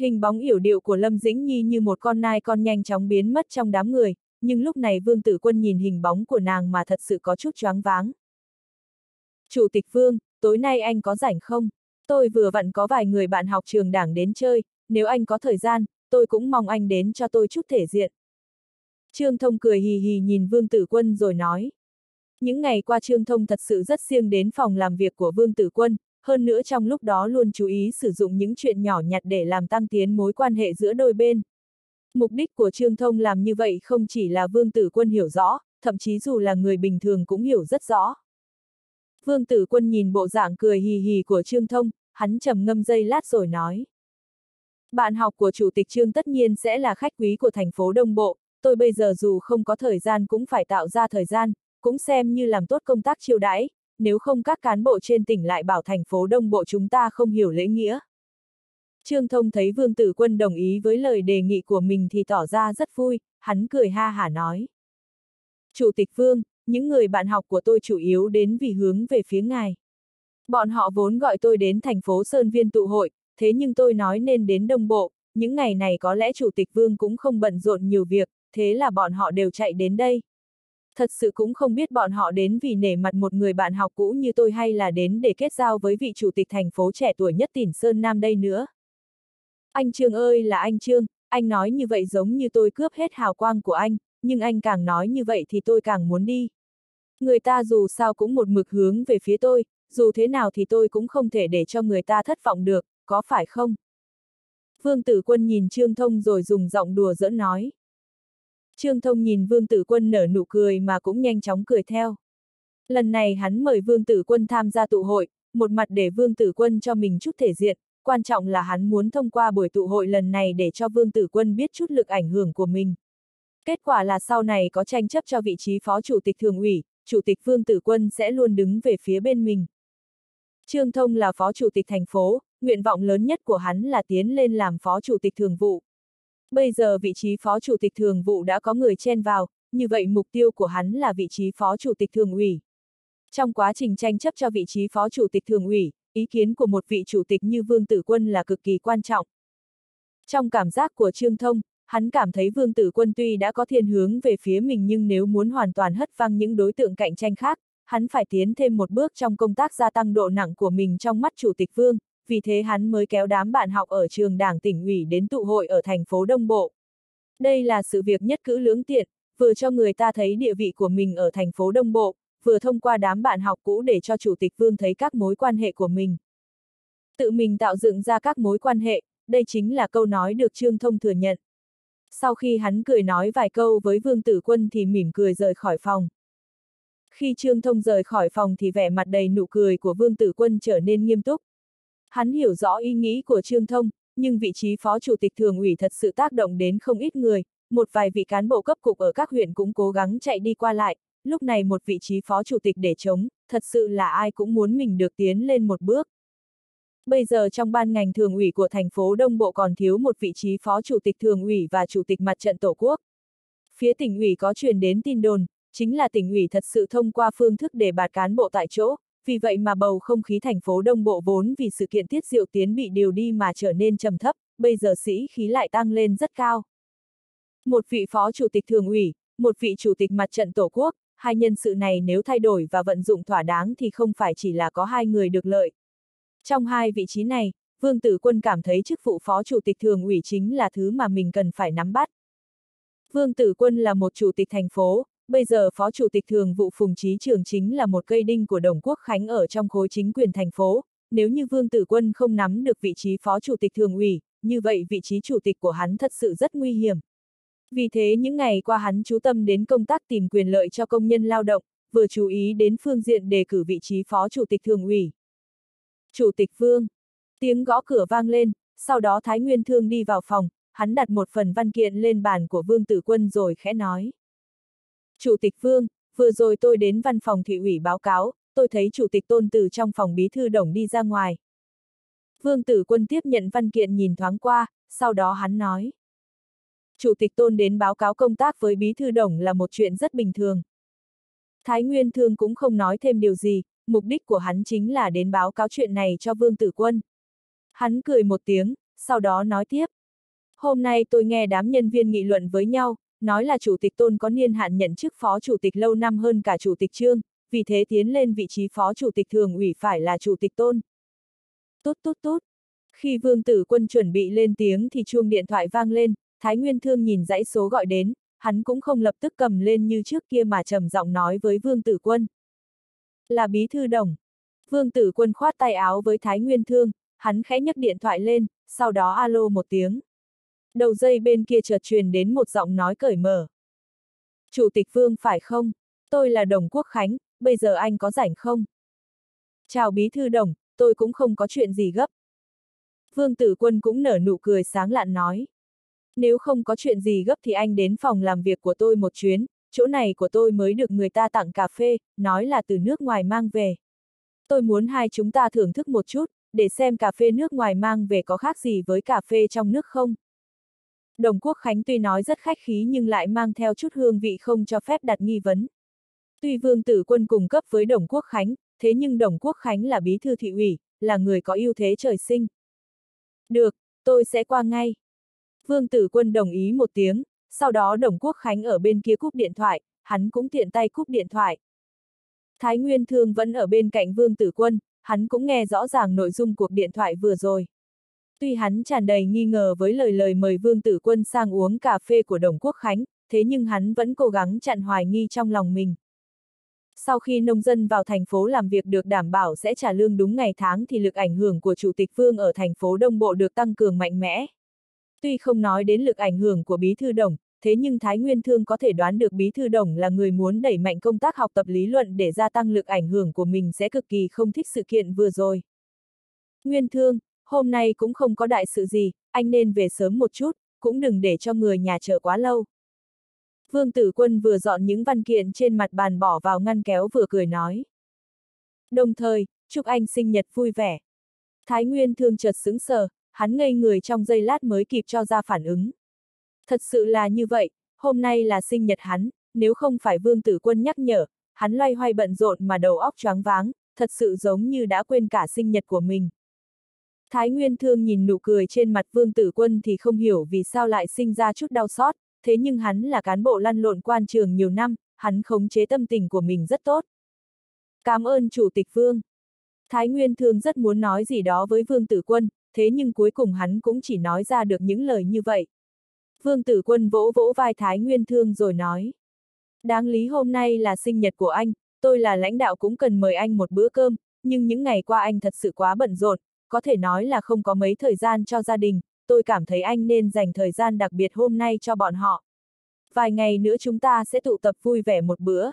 Speaker 1: Hình bóng yểu điệu của Lâm Dĩnh Nhi như một con nai con nhanh chóng biến mất trong đám người, nhưng lúc này Vương Tử Quân nhìn hình bóng của nàng mà thật sự có chút choáng váng. Chủ tịch Vương, tối nay anh có rảnh không? Tôi vừa vặn có vài người bạn học trường đảng đến chơi, nếu anh có thời gian, tôi cũng mong anh đến cho tôi chút thể diện. Trương Thông cười hì hì nhìn Vương Tử Quân rồi nói. Những ngày qua Trương Thông thật sự rất siêng đến phòng làm việc của Vương Tử Quân, hơn nữa trong lúc đó luôn chú ý sử dụng những chuyện nhỏ nhặt để làm tăng tiến mối quan hệ giữa đôi bên. Mục đích của Trương Thông làm như vậy không chỉ là Vương Tử Quân hiểu rõ, thậm chí dù là người bình thường cũng hiểu rất rõ. Vương Tử Quân nhìn bộ dạng cười hì hì của Trương Thông, hắn trầm ngâm giây lát rồi nói. Bạn học của Chủ tịch Trương tất nhiên sẽ là khách quý của thành phố Đông Bộ, tôi bây giờ dù không có thời gian cũng phải tạo ra thời gian, cũng xem như làm tốt công tác chiêu đãi, nếu không các cán bộ trên tỉnh lại bảo thành phố Đông Bộ chúng ta không hiểu lễ nghĩa. Trương Thông thấy Vương Tử Quân đồng ý với lời đề nghị của mình thì tỏ ra rất vui, hắn cười ha hả nói. Chủ tịch Vương, những người bạn học của tôi chủ yếu đến vì hướng về phía ngài. Bọn họ vốn gọi tôi đến thành phố Sơn Viên tụ hội, thế nhưng tôi nói nên đến Đông Bộ, những ngày này có lẽ Chủ tịch Vương cũng không bận rộn nhiều việc, thế là bọn họ đều chạy đến đây. Thật sự cũng không biết bọn họ đến vì nể mặt một người bạn học cũ như tôi hay là đến để kết giao với vị chủ tịch thành phố trẻ tuổi nhất tỉnh Sơn Nam đây nữa. Anh Trương ơi là anh Trương, anh nói như vậy giống như tôi cướp hết hào quang của anh, nhưng anh càng nói như vậy thì tôi càng muốn đi. Người ta dù sao cũng một mực hướng về phía tôi, dù thế nào thì tôi cũng không thể để cho người ta thất vọng được, có phải không? Vương Tử Quân nhìn Trương Thông rồi dùng giọng đùa giỡn nói. Trương Thông nhìn Vương Tử Quân nở nụ cười mà cũng nhanh chóng cười theo. Lần này hắn mời Vương Tử Quân tham gia tụ hội, một mặt để Vương Tử Quân cho mình chút thể diện, quan trọng là hắn muốn thông qua buổi tụ hội lần này để cho Vương Tử Quân biết chút lực ảnh hưởng của mình. Kết quả là sau này có tranh chấp cho vị trí phó chủ tịch thường ủy, chủ tịch Vương Tử Quân sẽ luôn đứng về phía bên mình. Trương Thông là phó chủ tịch thành phố, nguyện vọng lớn nhất của hắn là tiến lên làm phó chủ tịch thường vụ. Bây giờ vị trí phó chủ tịch thường vụ đã có người chen vào, như vậy mục tiêu của hắn là vị trí phó chủ tịch thường ủy. Trong quá trình tranh chấp cho vị trí phó chủ tịch thường ủy, ý kiến của một vị chủ tịch như Vương Tử Quân là cực kỳ quan trọng. Trong cảm giác của Trương Thông, hắn cảm thấy Vương Tử Quân tuy đã có thiên hướng về phía mình nhưng nếu muốn hoàn toàn hất văng những đối tượng cạnh tranh khác, hắn phải tiến thêm một bước trong công tác gia tăng độ nặng của mình trong mắt Chủ tịch Vương, vì thế hắn mới kéo đám bạn học ở trường đảng tỉnh ủy đến tụ hội ở thành phố Đông Bộ. Đây là sự việc nhất cử lưỡng tiện, vừa cho người ta thấy địa vị của mình ở thành phố Đông Bộ, vừa thông qua đám bạn học cũ để cho Chủ tịch Vương thấy các mối quan hệ của mình. Tự mình tạo dựng ra các mối quan hệ, đây chính là câu nói được Trương Thông thừa nhận. Sau khi hắn cười nói vài câu với Vương Tử Quân thì mỉm cười rời khỏi phòng. Khi Trương Thông rời khỏi phòng thì vẻ mặt đầy nụ cười của Vương Tử Quân trở nên nghiêm túc. Hắn hiểu rõ ý nghĩ của Trương Thông, nhưng vị trí phó chủ tịch thường ủy thật sự tác động đến không ít người, một vài vị cán bộ cấp cục ở các huyện cũng cố gắng chạy đi qua lại, lúc này một vị trí phó chủ tịch để chống, thật sự là ai cũng muốn mình được tiến lên một bước. Bây giờ trong ban ngành thường ủy của thành phố Đông Bộ còn thiếu một vị trí phó chủ tịch thường ủy và chủ tịch mặt trận Tổ quốc. Phía tỉnh ủy có truyền đến tin đồn, chính là tỉnh ủy thật sự thông qua phương thức để bạt cán bộ tại chỗ, vì vậy mà bầu không khí thành phố Đông Bộ vốn vì sự kiện tiết diệu tiến bị điều đi mà trở nên trầm thấp, bây giờ sĩ khí lại tăng lên rất cao. Một vị phó chủ tịch thường ủy, một vị chủ tịch mặt trận Tổ quốc, hai nhân sự này nếu thay đổi và vận dụng thỏa đáng thì không phải chỉ là có hai người được lợi. Trong hai vị trí này, Vương Tử Quân cảm thấy chức vụ phó chủ tịch thường ủy chính là thứ mà mình cần phải nắm bắt. Vương Tử Quân là một chủ tịch thành phố, bây giờ phó chủ tịch thường vụ Phùng Trí Trường chính là một cây đinh của Đồng Quốc Khánh ở trong khối chính quyền thành phố. Nếu như Vương Tử Quân không nắm được vị trí phó chủ tịch thường ủy, như vậy vị trí chủ tịch của hắn thật sự rất nguy hiểm. Vì thế những ngày qua hắn chú tâm đến công tác tìm quyền lợi cho công nhân lao động, vừa chú ý đến phương diện đề cử vị trí phó chủ tịch thường ủy. Chủ tịch Vương. Tiếng gõ cửa vang lên, sau đó Thái Nguyên Thương đi vào phòng, hắn đặt một phần văn kiện lên bàn của Vương Tử Quân rồi khẽ nói. Chủ tịch Vương, vừa rồi tôi đến văn phòng thị ủy báo cáo, tôi thấy Chủ tịch Tôn từ trong phòng bí thư đồng đi ra ngoài. Vương Tử Quân tiếp nhận văn kiện nhìn thoáng qua, sau đó hắn nói. Chủ tịch Tôn đến báo cáo công tác với bí thư đồng là một chuyện rất bình thường. Thái Nguyên Thương cũng không nói thêm điều gì, mục đích của hắn chính là đến báo cáo chuyện này cho Vương Tử Quân. Hắn cười một tiếng, sau đó nói tiếp. Hôm nay tôi nghe đám nhân viên nghị luận với nhau, nói là Chủ tịch Tôn có niên hạn nhận chức Phó Chủ tịch lâu năm hơn cả Chủ tịch Trương, vì thế tiến lên vị trí Phó Chủ tịch Thường ủy phải là Chủ tịch Tôn. Tốt tốt tốt. Khi Vương Tử Quân chuẩn bị lên tiếng thì chuông điện thoại vang lên, Thái Nguyên Thương nhìn dãy số gọi đến, hắn cũng không lập tức cầm lên như trước kia mà trầm giọng nói với Vương Tử Quân. Là bí thư đồng. Vương Tử Quân khoát tay áo với Thái Nguyên Thương, hắn khẽ nhấc điện thoại lên, sau đó alo một tiếng. Đầu dây bên kia chợt truyền đến một giọng nói cởi mở. Chủ tịch Vương phải không? Tôi là Đồng Quốc Khánh, bây giờ anh có rảnh không? Chào bí thư đồng, tôi cũng không có chuyện gì gấp. Vương Tử Quân cũng nở nụ cười sáng lạn nói. Nếu không có chuyện gì gấp thì anh đến phòng làm việc của tôi một chuyến, chỗ này của tôi mới được người ta tặng cà phê, nói là từ nước ngoài mang về. Tôi muốn hai chúng ta thưởng thức một chút, để xem cà phê nước ngoài mang về có khác gì với cà phê trong nước không. Đồng Quốc Khánh tuy nói rất khách khí nhưng lại mang theo chút hương vị không cho phép đặt nghi vấn. Tuy Vương Tử Quân cùng cấp với Đồng Quốc Khánh, thế nhưng Đồng Quốc Khánh là bí thư thị ủy, là người có ưu thế trời sinh. Được, tôi sẽ qua ngay. Vương Tử Quân đồng ý một tiếng, sau đó Đồng Quốc Khánh ở bên kia cúp điện thoại, hắn cũng tiện tay cúp điện thoại. Thái Nguyên Thương vẫn ở bên cạnh Vương Tử Quân, hắn cũng nghe rõ ràng nội dung cuộc điện thoại vừa rồi. Tuy hắn tràn đầy nghi ngờ với lời lời mời Vương Tử Quân sang uống cà phê của Đồng Quốc Khánh, thế nhưng hắn vẫn cố gắng chặn hoài nghi trong lòng mình. Sau khi nông dân vào thành phố làm việc được đảm bảo sẽ trả lương đúng ngày tháng thì lực ảnh hưởng của Chủ tịch Vương ở thành phố Đông Bộ được tăng cường mạnh mẽ. Tuy không nói đến lực ảnh hưởng của Bí Thư Đồng, thế nhưng Thái Nguyên Thương có thể đoán được Bí Thư Đồng là người muốn đẩy mạnh công tác học tập lý luận để gia tăng lực ảnh hưởng của mình sẽ cực kỳ không thích sự kiện vừa rồi. Nguyên Thương, hôm nay cũng không có đại sự gì, anh nên về sớm một chút, cũng đừng để cho người nhà chờ quá lâu. Vương Tử Quân vừa dọn những văn kiện trên mặt bàn bỏ vào ngăn kéo vừa cười nói. Đồng thời, chúc anh sinh nhật vui vẻ. Thái Nguyên thương chợt sững sờ, hắn ngây người trong giây lát mới kịp cho ra phản ứng. Thật sự là như vậy, hôm nay là sinh nhật hắn, nếu không phải Vương Tử Quân nhắc nhở, hắn loay hoay bận rộn mà đầu óc choáng váng, thật sự giống như đã quên cả sinh nhật của mình. Thái Nguyên Thương nhìn nụ cười trên mặt Vương Tử Quân thì không hiểu vì sao lại sinh ra chút đau xót, thế nhưng hắn là cán bộ lăn lộn quan trường nhiều năm, hắn khống chế tâm tình của mình rất tốt. Cảm ơn Chủ tịch Vương. Thái Nguyên Thương rất muốn nói gì đó với Vương Tử Quân, thế nhưng cuối cùng hắn cũng chỉ nói ra được những lời như vậy. Vương Tử Quân vỗ vỗ vai Thái Nguyên Thương rồi nói. Đáng lý hôm nay là sinh nhật của anh, tôi là lãnh đạo cũng cần mời anh một bữa cơm, nhưng những ngày qua anh thật sự quá bận rộn, có thể nói là không có mấy thời gian cho gia đình, tôi cảm thấy anh nên dành thời gian đặc biệt hôm nay cho bọn họ. Vài ngày nữa chúng ta sẽ tụ tập vui vẻ một bữa.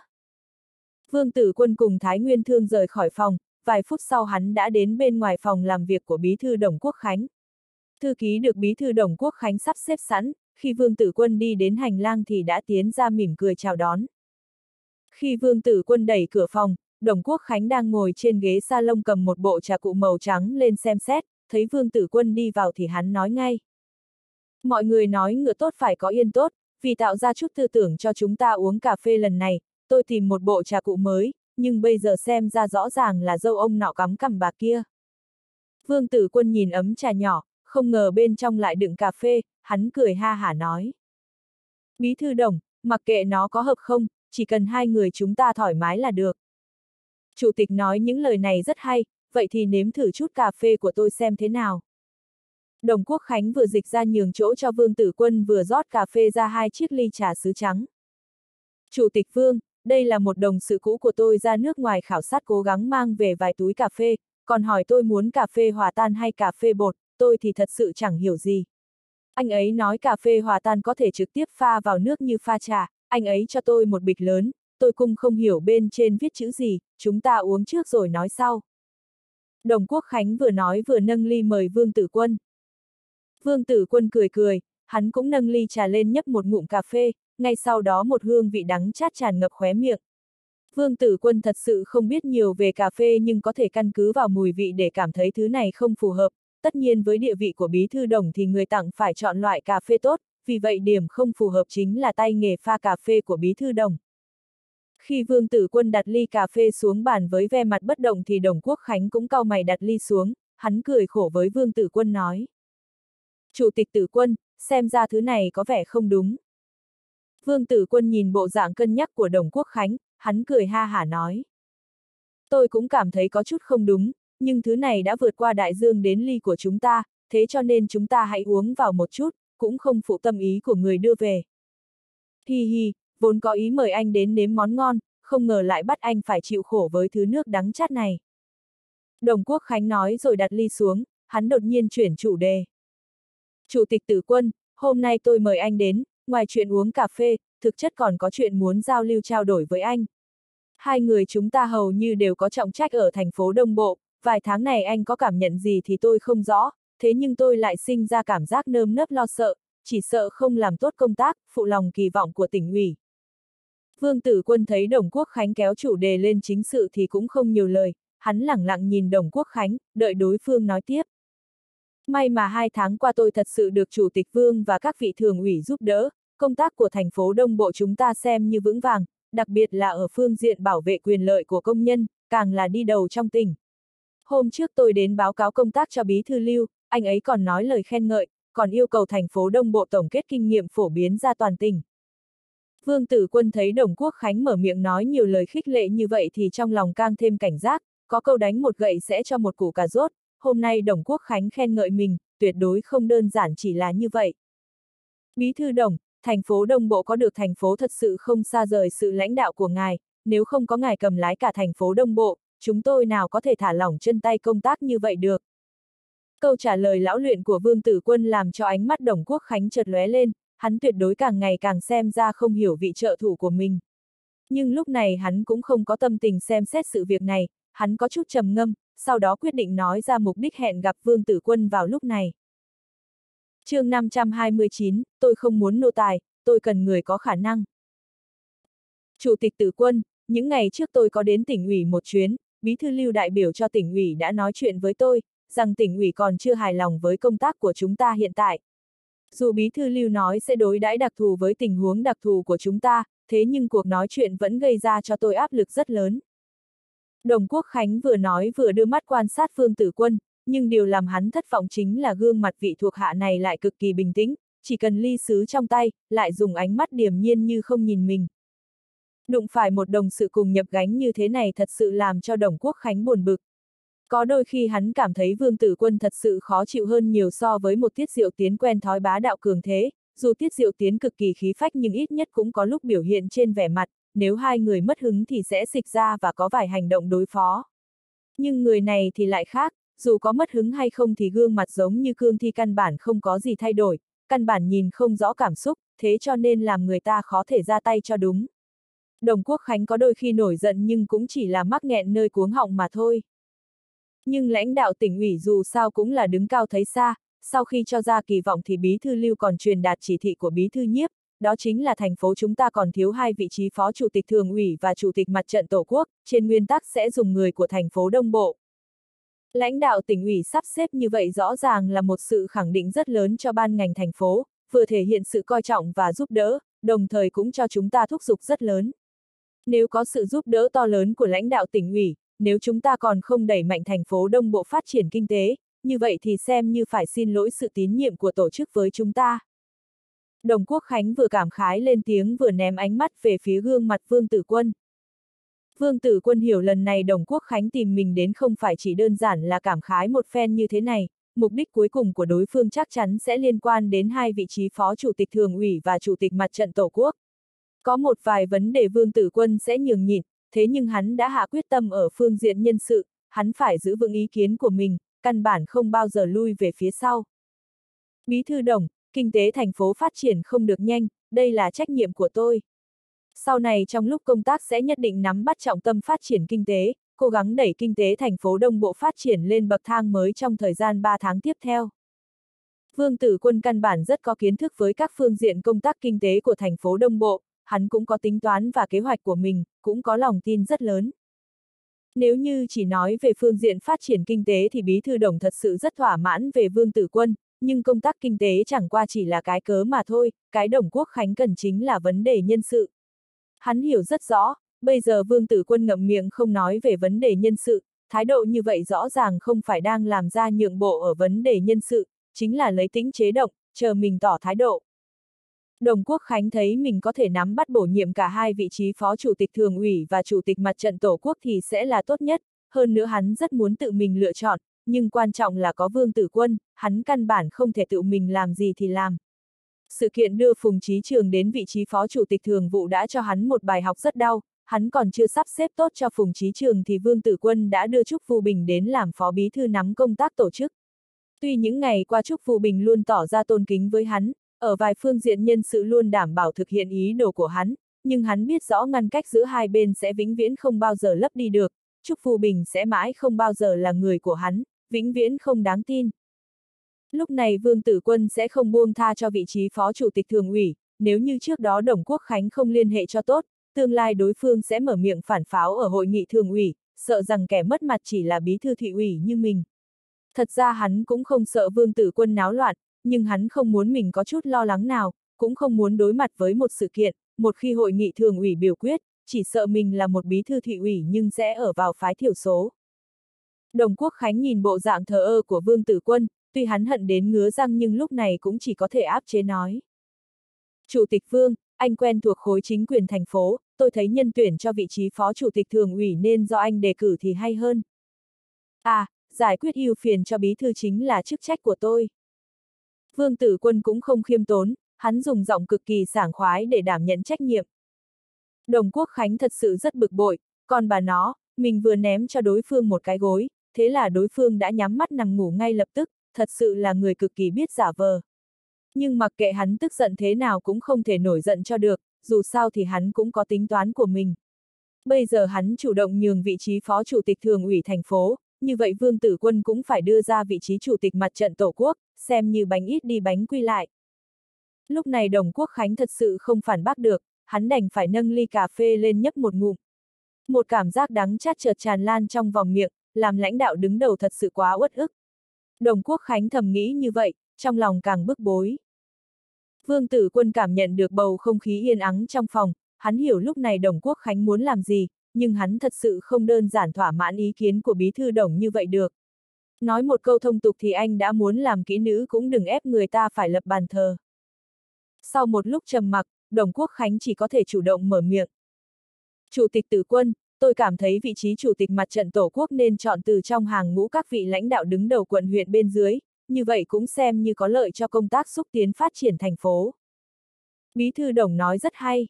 Speaker 1: Vương Tử Quân cùng Thái Nguyên Thương rời khỏi phòng, vài phút sau hắn đã đến bên ngoài phòng làm việc của Bí thư Đồng Quốc Khánh. Thư ký được Bí thư Đồng Quốc Khánh sắp xếp sẵn, khi Vương Tử Quân đi đến hành lang thì đã tiến ra mỉm cười chào đón. Khi Vương Tử Quân đẩy cửa phòng, Đồng Quốc Khánh đang ngồi trên ghế salon cầm một bộ trà cụ màu trắng lên xem xét, thấy Vương Tử Quân đi vào thì hắn nói ngay. Mọi người nói ngựa tốt phải có yên tốt, vì tạo ra chút tư tưởng cho chúng ta uống cà phê lần này, tôi tìm một bộ trà cụ mới, nhưng bây giờ xem ra rõ ràng là dâu ông nọ cắm cằm bà kia. Vương Tử Quân nhìn ấm trà nhỏ, không ngờ bên trong lại đựng cà phê, hắn cười ha hả nói. Bí thư đồng, mặc kệ nó có hợp không, chỉ cần hai người chúng ta thoải mái là được. Chủ tịch nói những lời này rất hay, vậy thì nếm thử chút cà phê của tôi xem thế nào. Đồng Quốc Khánh vừa dịch ra nhường chỗ cho Vương Tử Quân vừa rót cà phê ra hai chiếc ly trà sứ trắng. Chủ tịch Vương, đây là một đồng sự cũ của tôi ra nước ngoài khảo sát cố gắng mang về vài túi cà phê, còn hỏi tôi muốn cà phê hòa tan hay cà phê bột, tôi thì thật sự chẳng hiểu gì. Anh ấy nói cà phê hòa tan có thể trực tiếp pha vào nước như pha trà, anh ấy cho tôi một bịch lớn, tôi cũng không hiểu bên trên viết chữ gì, chúng ta uống trước rồi nói sau. Đồng Quốc Khánh vừa nói vừa nâng ly mời Vương Tử Quân. Vương Tử Quân cười cười, hắn cũng nâng ly trà lên nhấp một ngụm cà phê, ngay sau đó một hương vị đắng chát tràn ngập khóe miệng. Vương Tử Quân thật sự không biết nhiều về cà phê nhưng có thể căn cứ vào mùi vị để cảm thấy thứ này không phù hợp, tất nhiên với địa vị của bí thư đồng thì người tặng phải chọn loại cà phê tốt, vì vậy điểm không phù hợp chính là tay nghề pha cà phê của bí thư đồng. Khi Vương Tử Quân đặt ly cà phê xuống bàn với ve mặt bất động thì Đồng Quốc Khánh cũng cau mày đặt ly xuống, hắn cười khổ với Vương Tử Quân nói. Chủ tịch Tử Quân, xem ra thứ này có vẻ không đúng. Vương Tử Quân nhìn bộ dạng cân nhắc của Đồng Quốc Khánh, hắn cười ha hả nói. Tôi cũng cảm thấy có chút không đúng, nhưng thứ này đã vượt qua đại dương đến ly của chúng ta, thế cho nên chúng ta hãy uống vào một chút, cũng không phụ tâm ý của người đưa về. Hi hi, vốn có ý mời anh đến nếm món ngon, không ngờ lại bắt anh phải chịu khổ với thứ nước đắng chát này. Đồng Quốc Khánh nói rồi đặt ly xuống, hắn đột nhiên chuyển chủ đề. Chủ tịch tử quân, hôm nay tôi mời anh đến, ngoài chuyện uống cà phê, thực chất còn có chuyện muốn giao lưu trao đổi với anh. Hai người chúng ta hầu như đều có trọng trách ở thành phố Đông Bộ, vài tháng này anh có cảm nhận gì thì tôi không rõ, thế nhưng tôi lại sinh ra cảm giác nơm nớp lo sợ, chỉ sợ không làm tốt công tác, phụ lòng kỳ vọng của tỉnh ủy. Vương Tử Quân thấy Đồng Quốc Khánh kéo chủ đề lên chính sự thì cũng không nhiều lời, hắn lẳng lặng nhìn Đồng Quốc Khánh, đợi đối phương nói tiếp. May mà hai tháng qua tôi thật sự được Chủ tịch Vương và các vị thường ủy giúp đỡ, công tác của thành phố Đông Bộ chúng ta xem như vững vàng, đặc biệt là ở phương diện bảo vệ quyền lợi của công nhân, càng là đi đầu trong tỉnh. Hôm trước tôi đến báo cáo công tác cho Bí Thư Lưu, anh ấy còn nói lời khen ngợi, còn yêu cầu thành phố Đông Bộ tổng kết kinh nghiệm phổ biến ra toàn tỉnh. Vương Tử Quân thấy Đồng Quốc Khánh mở miệng nói nhiều lời khích lệ như vậy thì trong lòng càng thêm cảnh giác, có câu đánh một gậy sẽ cho một củ cà rốt, hôm nay Đồng Quốc Khánh khen ngợi mình, tuyệt đối không đơn giản chỉ là như vậy. Bí thư Đồng, thành phố Đông Bộ có được thành phố thật sự không xa rời sự lãnh đạo của ngài, nếu không có ngài cầm lái cả thành phố Đông Bộ, chúng tôi nào có thể thả lỏng chân tay công tác như vậy được. Câu trả lời lão luyện của Vương Tử Quân làm cho ánh mắt Đồng Quốc Khánh chợt lóe lên, hắn tuyệt đối càng ngày càng xem ra không hiểu vị trợ thủ của mình. Nhưng lúc này hắn cũng không có tâm tình xem xét sự việc này, hắn có chút trầm ngâm, sau đó quyết định nói ra mục đích hẹn gặp Vương Tử Quân vào lúc này. chương 529, tôi không muốn nô tài, tôi cần người có khả năng. Chủ tịch Tử Quân, những ngày trước tôi có đến tỉnh ủy một chuyến, bí thư lưu đại biểu cho tỉnh ủy đã nói chuyện với tôi, rằng tỉnh ủy còn chưa hài lòng với công tác của chúng ta hiện tại. Dù bí thư lưu nói sẽ đối đãi đặc thù với tình huống đặc thù của chúng ta, thế nhưng cuộc nói chuyện vẫn gây ra cho tôi áp lực rất lớn. Đồng Quốc Khánh vừa nói vừa đưa mắt quan sát Phương Tử Quân, nhưng điều làm hắn thất vọng chính là gương mặt vị thuộc hạ này lại cực kỳ bình tĩnh, chỉ cần ly sứ trong tay, lại dùng ánh mắt điềm nhiên như không nhìn mình. Đụng phải một đồng sự cùng nhập gánh như thế này thật sự làm cho Đồng Quốc Khánh buồn bực. Có đôi khi hắn cảm thấy Vương Tử Quân thật sự khó chịu hơn nhiều so với một tiết diệu tiến quen thói bá đạo cường thế, dù tiết diệu tiến cực kỳ khí phách nhưng ít nhất cũng có lúc biểu hiện trên vẻ mặt, nếu hai người mất hứng thì sẽ xịch ra và có vài hành động đối phó. Nhưng người này thì lại khác, dù có mất hứng hay không thì gương mặt giống như cương thi căn bản không có gì thay đổi, căn bản nhìn không rõ cảm xúc, thế cho nên làm người ta khó thể ra tay cho đúng. Đồng Quốc Khánh có đôi khi nổi giận nhưng cũng chỉ là mắc nghẹn nơi cuống họng mà thôi. Nhưng lãnh đạo tỉnh ủy dù sao cũng là đứng cao thấy xa, sau khi cho ra kỳ vọng thì bí thư lưu còn truyền đạt chỉ thị của bí thư nhiếp, đó chính là thành phố chúng ta còn thiếu hai vị trí phó chủ tịch thường ủy và chủ tịch mặt trận tổ quốc, trên nguyên tắc sẽ dùng người của thành phố Đông Bộ. Lãnh đạo tỉnh ủy sắp xếp như vậy rõ ràng là một sự khẳng định rất lớn cho ban ngành thành phố, vừa thể hiện sự coi trọng và giúp đỡ, đồng thời cũng cho chúng ta thúc giục rất lớn. Nếu có sự giúp đỡ to lớn của lãnh đạo tỉnh ủy, nếu chúng ta còn không đẩy mạnh thành phố Đông Bộ phát triển kinh tế, như vậy thì xem như phải xin lỗi sự tín nhiệm của tổ chức với chúng ta. Đồng Quốc Khánh vừa cảm khái lên tiếng vừa ném ánh mắt về phía gương mặt Vương Tử Quân. Vương Tử Quân hiểu lần này Đồng Quốc Khánh tìm mình đến không phải chỉ đơn giản là cảm khái một phen như thế này, mục đích cuối cùng của đối phương chắc chắn sẽ liên quan đến hai vị trí Phó Chủ tịch Thường ủy và Chủ tịch Mặt trận Tổ quốc. Có một vài vấn đề Vương Tử Quân sẽ nhường nhịn, thế nhưng hắn đã hạ quyết tâm ở phương diện nhân sự, hắn phải giữ vững ý kiến của mình, căn bản không bao giờ lui về phía sau. Bí thư đồng, kinh tế thành phố phát triển không được nhanh, đây là trách nhiệm của tôi. Sau này trong lúc công tác sẽ nhất định nắm bắt trọng tâm phát triển kinh tế, cố gắng đẩy kinh tế thành phố Đông Bộ phát triển lên bậc thang mới trong thời gian 3 tháng tiếp theo. Vương Tử Quân căn bản rất có kiến thức với các phương diện công tác kinh tế của thành phố Đông Bộ, hắn cũng có tính toán và kế hoạch của mình, cũng có lòng tin rất lớn. Nếu như chỉ nói về phương diện phát triển kinh tế thì Bí Thư Đồng thật sự rất thỏa mãn về Vương Tử Quân, nhưng công tác kinh tế chẳng qua chỉ là cái cớ mà thôi, cái Đồng Quốc Khánh cần chính là vấn đề nhân sự. Hắn hiểu rất rõ, bây giờ Vương Tử Quân ngậm miệng không nói về vấn đề nhân sự, thái độ như vậy rõ ràng không phải đang làm ra nhượng bộ ở vấn đề nhân sự, chính là lấy tính chế động, chờ mình tỏ thái độ. Đồng Quốc Khánh thấy mình có thể nắm bắt bổ nhiệm cả hai vị trí phó chủ tịch thường ủy và chủ tịch mặt trận tổ quốc thì sẽ là tốt nhất, hơn nữa hắn rất muốn tự mình lựa chọn, nhưng quan trọng là có Vương Tử Quân, hắn căn bản không thể tự mình làm gì thì làm. Sự kiện đưa Phùng Trí Trường đến vị trí phó chủ tịch thường vụ đã cho hắn một bài học rất đau, hắn còn chưa sắp xếp tốt cho Phùng Trí Trường thì Vương Tử Quân đã đưa Trúc Phu Bình đến làm phó bí thư nắm công tác tổ chức. Tuy những ngày qua Trúc Phu Bình luôn tỏ ra tôn kính với hắn, ở vài phương diện nhân sự luôn đảm bảo thực hiện ý đồ của hắn, nhưng hắn biết rõ ngăn cách giữa hai bên sẽ vĩnh viễn không bao giờ lấp đi được, Trúc Phu Bình sẽ mãi không bao giờ là người của hắn, vĩnh viễn không đáng tin. Lúc này Vương Tử Quân sẽ không buông tha cho vị trí phó chủ tịch thường ủy, nếu như trước đó Đồng Quốc Khánh không liên hệ cho tốt, tương lai đối phương sẽ mở miệng phản pháo ở hội nghị thường ủy, sợ rằng kẻ mất mặt chỉ là bí thư thị ủy như mình. Thật ra hắn cũng không sợ Vương Tử Quân náo loạn, nhưng hắn không muốn mình có chút lo lắng nào, cũng không muốn đối mặt với một sự kiện, một khi hội nghị thường ủy biểu quyết, chỉ sợ mình là một bí thư thị ủy nhưng sẽ ở vào phái thiểu số. Đồng Quốc Khánh nhìn bộ dạng thờ ơ của Vương Tử Quân, tuy hắn hận đến ngứa răng nhưng lúc này cũng chỉ có thể áp chế nói. Chủ tịch Vương, anh quen thuộc khối chính quyền thành phố, tôi thấy nhân tuyển cho vị trí phó chủ tịch thường ủy nên do anh đề cử thì hay hơn. À, giải quyết ưu phiền cho bí thư chính là chức trách của tôi. Vương Tử Quân cũng không khiêm tốn, hắn dùng giọng cực kỳ sảng khoái để đảm nhận trách nhiệm. Đồng Quốc Khánh thật sự rất bực bội, còn bà nó, mình vừa ném cho đối phương một cái gối, thế là đối phương đã nhắm mắt nằm ngủ ngay lập tức, thật sự là người cực kỳ biết giả vờ. Nhưng mặc kệ hắn tức giận thế nào cũng không thể nổi giận cho được, dù sao thì hắn cũng có tính toán của mình. Bây giờ hắn chủ động nhường vị trí phó chủ tịch thường ủy thành phố, như vậy Vương Tử Quân cũng phải đưa ra vị trí chủ tịch mặt trận Tổ quốc, xem như bánh ít đi bánh quy lại. Lúc này Đồng Quốc Khánh thật sự không phản bác được, hắn đành phải nâng ly cà phê lên nhấp một ngụm. Một cảm giác đắng chát chợt tràn lan trong vòng miệng, làm lãnh đạo đứng đầu thật sự quá uất ức. Đồng Quốc Khánh thầm nghĩ như vậy, trong lòng càng bức bối. Vương Tử Quân cảm nhận được bầu không khí yên ắng trong phòng, hắn hiểu lúc này Đồng Quốc Khánh muốn làm gì, nhưng hắn thật sự không đơn giản thỏa mãn ý kiến của bí thư đồng như vậy được. Nói một câu thông tục thì anh đã muốn làm kỹ nữ cũng đừng ép người ta phải lập bàn thờ. Sau một lúc trầm mặc, Đồng Quốc Khánh chỉ có thể chủ động mở miệng. Chủ tịch tử quân, tôi cảm thấy vị trí chủ tịch mặt trận tổ quốc nên chọn từ trong hàng ngũ các vị lãnh đạo đứng đầu quận huyện bên dưới, như vậy cũng xem như có lợi cho công tác xúc tiến phát triển thành phố. Bí thư đồng nói rất hay.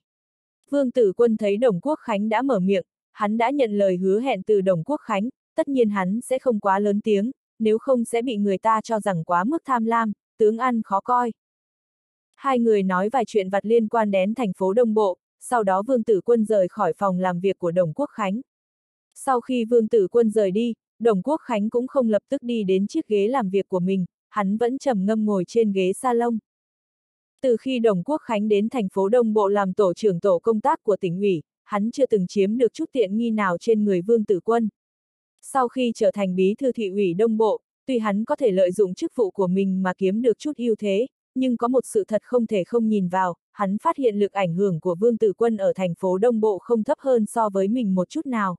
Speaker 1: Vương Tử Quân thấy Đồng Quốc Khánh đã mở miệng, hắn đã nhận lời hứa hẹn từ Đồng Quốc Khánh, tất nhiên hắn sẽ không quá lớn tiếng, nếu không sẽ bị người ta cho rằng quá mức tham lam, tướng ăn khó coi. Hai người nói vài chuyện vặt liên quan đến thành phố Đông Bộ, sau đó Vương Tử Quân rời khỏi phòng làm việc của Đồng Quốc Khánh. Sau khi Vương Tử Quân rời đi, Đồng Quốc Khánh cũng không lập tức đi đến chiếc ghế làm việc của mình, hắn vẫn trầm ngâm ngồi trên ghế salon. Từ khi Đồng Quốc Khánh đến thành phố Đông Bộ làm tổ trưởng tổ công tác của tỉnh ủy, hắn chưa từng chiếm được chút tiện nghi nào trên người Vương Tử Quân. Sau khi trở thành bí thư thị ủy Đông Bộ, tuy hắn có thể lợi dụng chức vụ của mình mà kiếm được chút ưu thế, nhưng có một sự thật không thể không nhìn vào, hắn phát hiện lực ảnh hưởng của Vương Tử Quân ở thành phố Đông Bộ không thấp hơn so với mình một chút nào.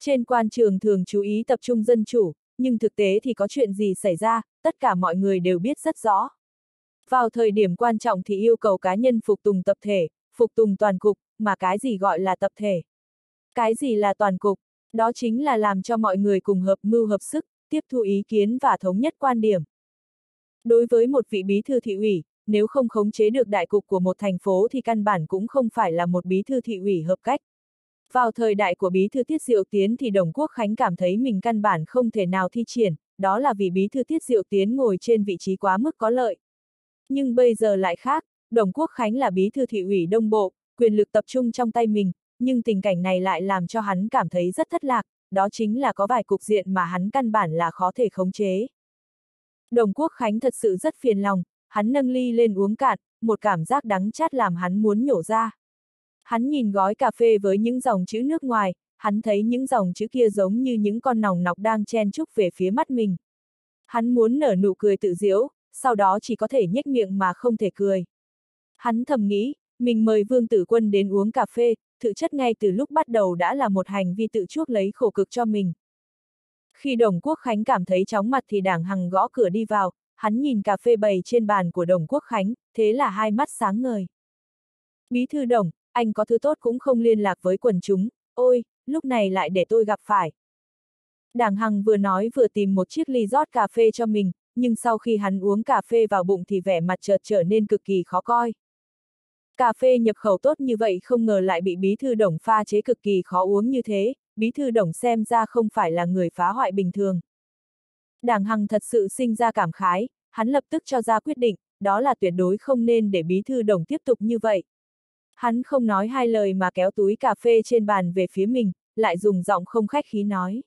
Speaker 1: Trên quan trường thường chú ý tập trung dân chủ, nhưng thực tế thì có chuyện gì xảy ra, tất cả mọi người đều biết rất rõ. Vào thời điểm quan trọng thì yêu cầu cá nhân phục tùng tập thể, phục tùng toàn cục, mà cái gì gọi là tập thể? Cái gì là toàn cục? Đó chính là làm cho mọi người cùng hợp mưu hợp sức, tiếp thu ý kiến và thống nhất quan điểm. Đối với một vị bí thư thị ủy, nếu không khống chế được đại cục của một thành phố thì căn bản cũng không phải là một bí thư thị ủy hợp cách. Vào thời đại của bí thư Tiết Diệu Tiến thì Đồng Quốc Khánh cảm thấy mình căn bản không thể nào thi triển, đó là vì bí thư Tiết Diệu Tiến ngồi trên vị trí quá mức có lợi. Nhưng bây giờ lại khác, Đồng Quốc Khánh là bí thư thị ủy Đông Bộ, quyền lực tập trung trong tay mình, nhưng tình cảnh này lại làm cho hắn cảm thấy rất thất lạc, đó chính là có vài cục diện mà hắn căn bản là khó thể khống chế. Đồng Quốc Khánh thật sự rất phiền lòng, hắn nâng ly lên uống cạn, một cảm giác đắng chát làm hắn muốn nhổ ra. Hắn nhìn gói cà phê với những dòng chữ nước ngoài, hắn thấy những dòng chữ kia giống như những con nòng nọc đang chen chúc về phía mắt mình. Hắn muốn nở nụ cười tự diễu, sau đó chỉ có thể nhếch miệng mà không thể cười. Hắn thầm nghĩ, mình mời Vương Tử Quân đến uống cà phê, thực chất ngay từ lúc bắt đầu đã là một hành vi tự chuốc lấy khổ cực cho mình. Khi Đồng Quốc Khánh cảm thấy chóng mặt thì đảng hằng gõ cửa đi vào, hắn nhìn cà phê bày trên bàn của Đồng Quốc Khánh, thế là hai mắt sáng ngời. Bí thư Đồng, anh có thứ tốt cũng không liên lạc với quần chúng, ôi, lúc này lại để tôi gặp phải. Đảng Hằng vừa nói vừa tìm một chiếc ly rót cà phê cho mình, nhưng sau khi hắn uống cà phê vào bụng thì vẻ mặt chợt trở nên cực kỳ khó coi. Cà phê nhập khẩu tốt như vậy không ngờ lại bị bí thư đồng pha chế cực kỳ khó uống như thế, bí thư đồng xem ra không phải là người phá hoại bình thường. Đảng Hằng thật sự sinh ra cảm khái, hắn lập tức cho ra quyết định, đó là tuyệt đối không nên để bí thư đồng tiếp tục như vậy. Hắn không nói hai lời mà kéo túi cà phê trên bàn về phía mình, lại dùng giọng không khách khí nói.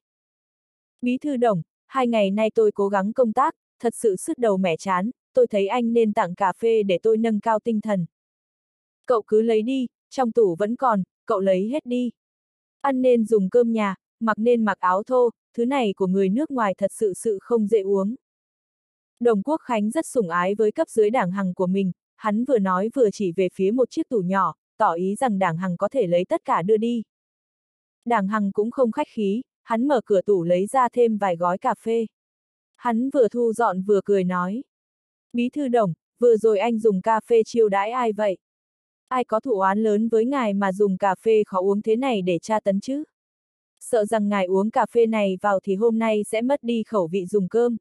Speaker 1: Bí thư đồng, hai ngày nay tôi cố gắng công tác, thật sự sứt đầu mẻ chán, tôi thấy anh nên tặng cà phê để tôi nâng cao tinh thần. Cậu cứ lấy đi, trong tủ vẫn còn, cậu lấy hết đi. Ăn nên dùng cơm nhà, mặc nên mặc áo thô, thứ này của người nước ngoài thật sự sự không dễ uống. Đồng Quốc Khánh rất sủng ái với cấp dưới đảng hằng của mình, hắn vừa nói vừa chỉ về phía một chiếc tủ nhỏ, tỏ ý rằng đảng hằng có thể lấy tất cả đưa đi. Đảng hằng cũng không khách khí, hắn mở cửa tủ lấy ra thêm vài gói cà phê. Hắn vừa thu dọn vừa cười nói. Bí thư đồng, vừa rồi anh dùng cà phê chiêu đãi ai vậy? Ai có thủ oán lớn với ngài mà dùng cà phê khó uống thế này để tra tấn chứ? Sợ rằng ngài uống cà phê này vào thì hôm nay sẽ mất đi khẩu vị dùng cơm.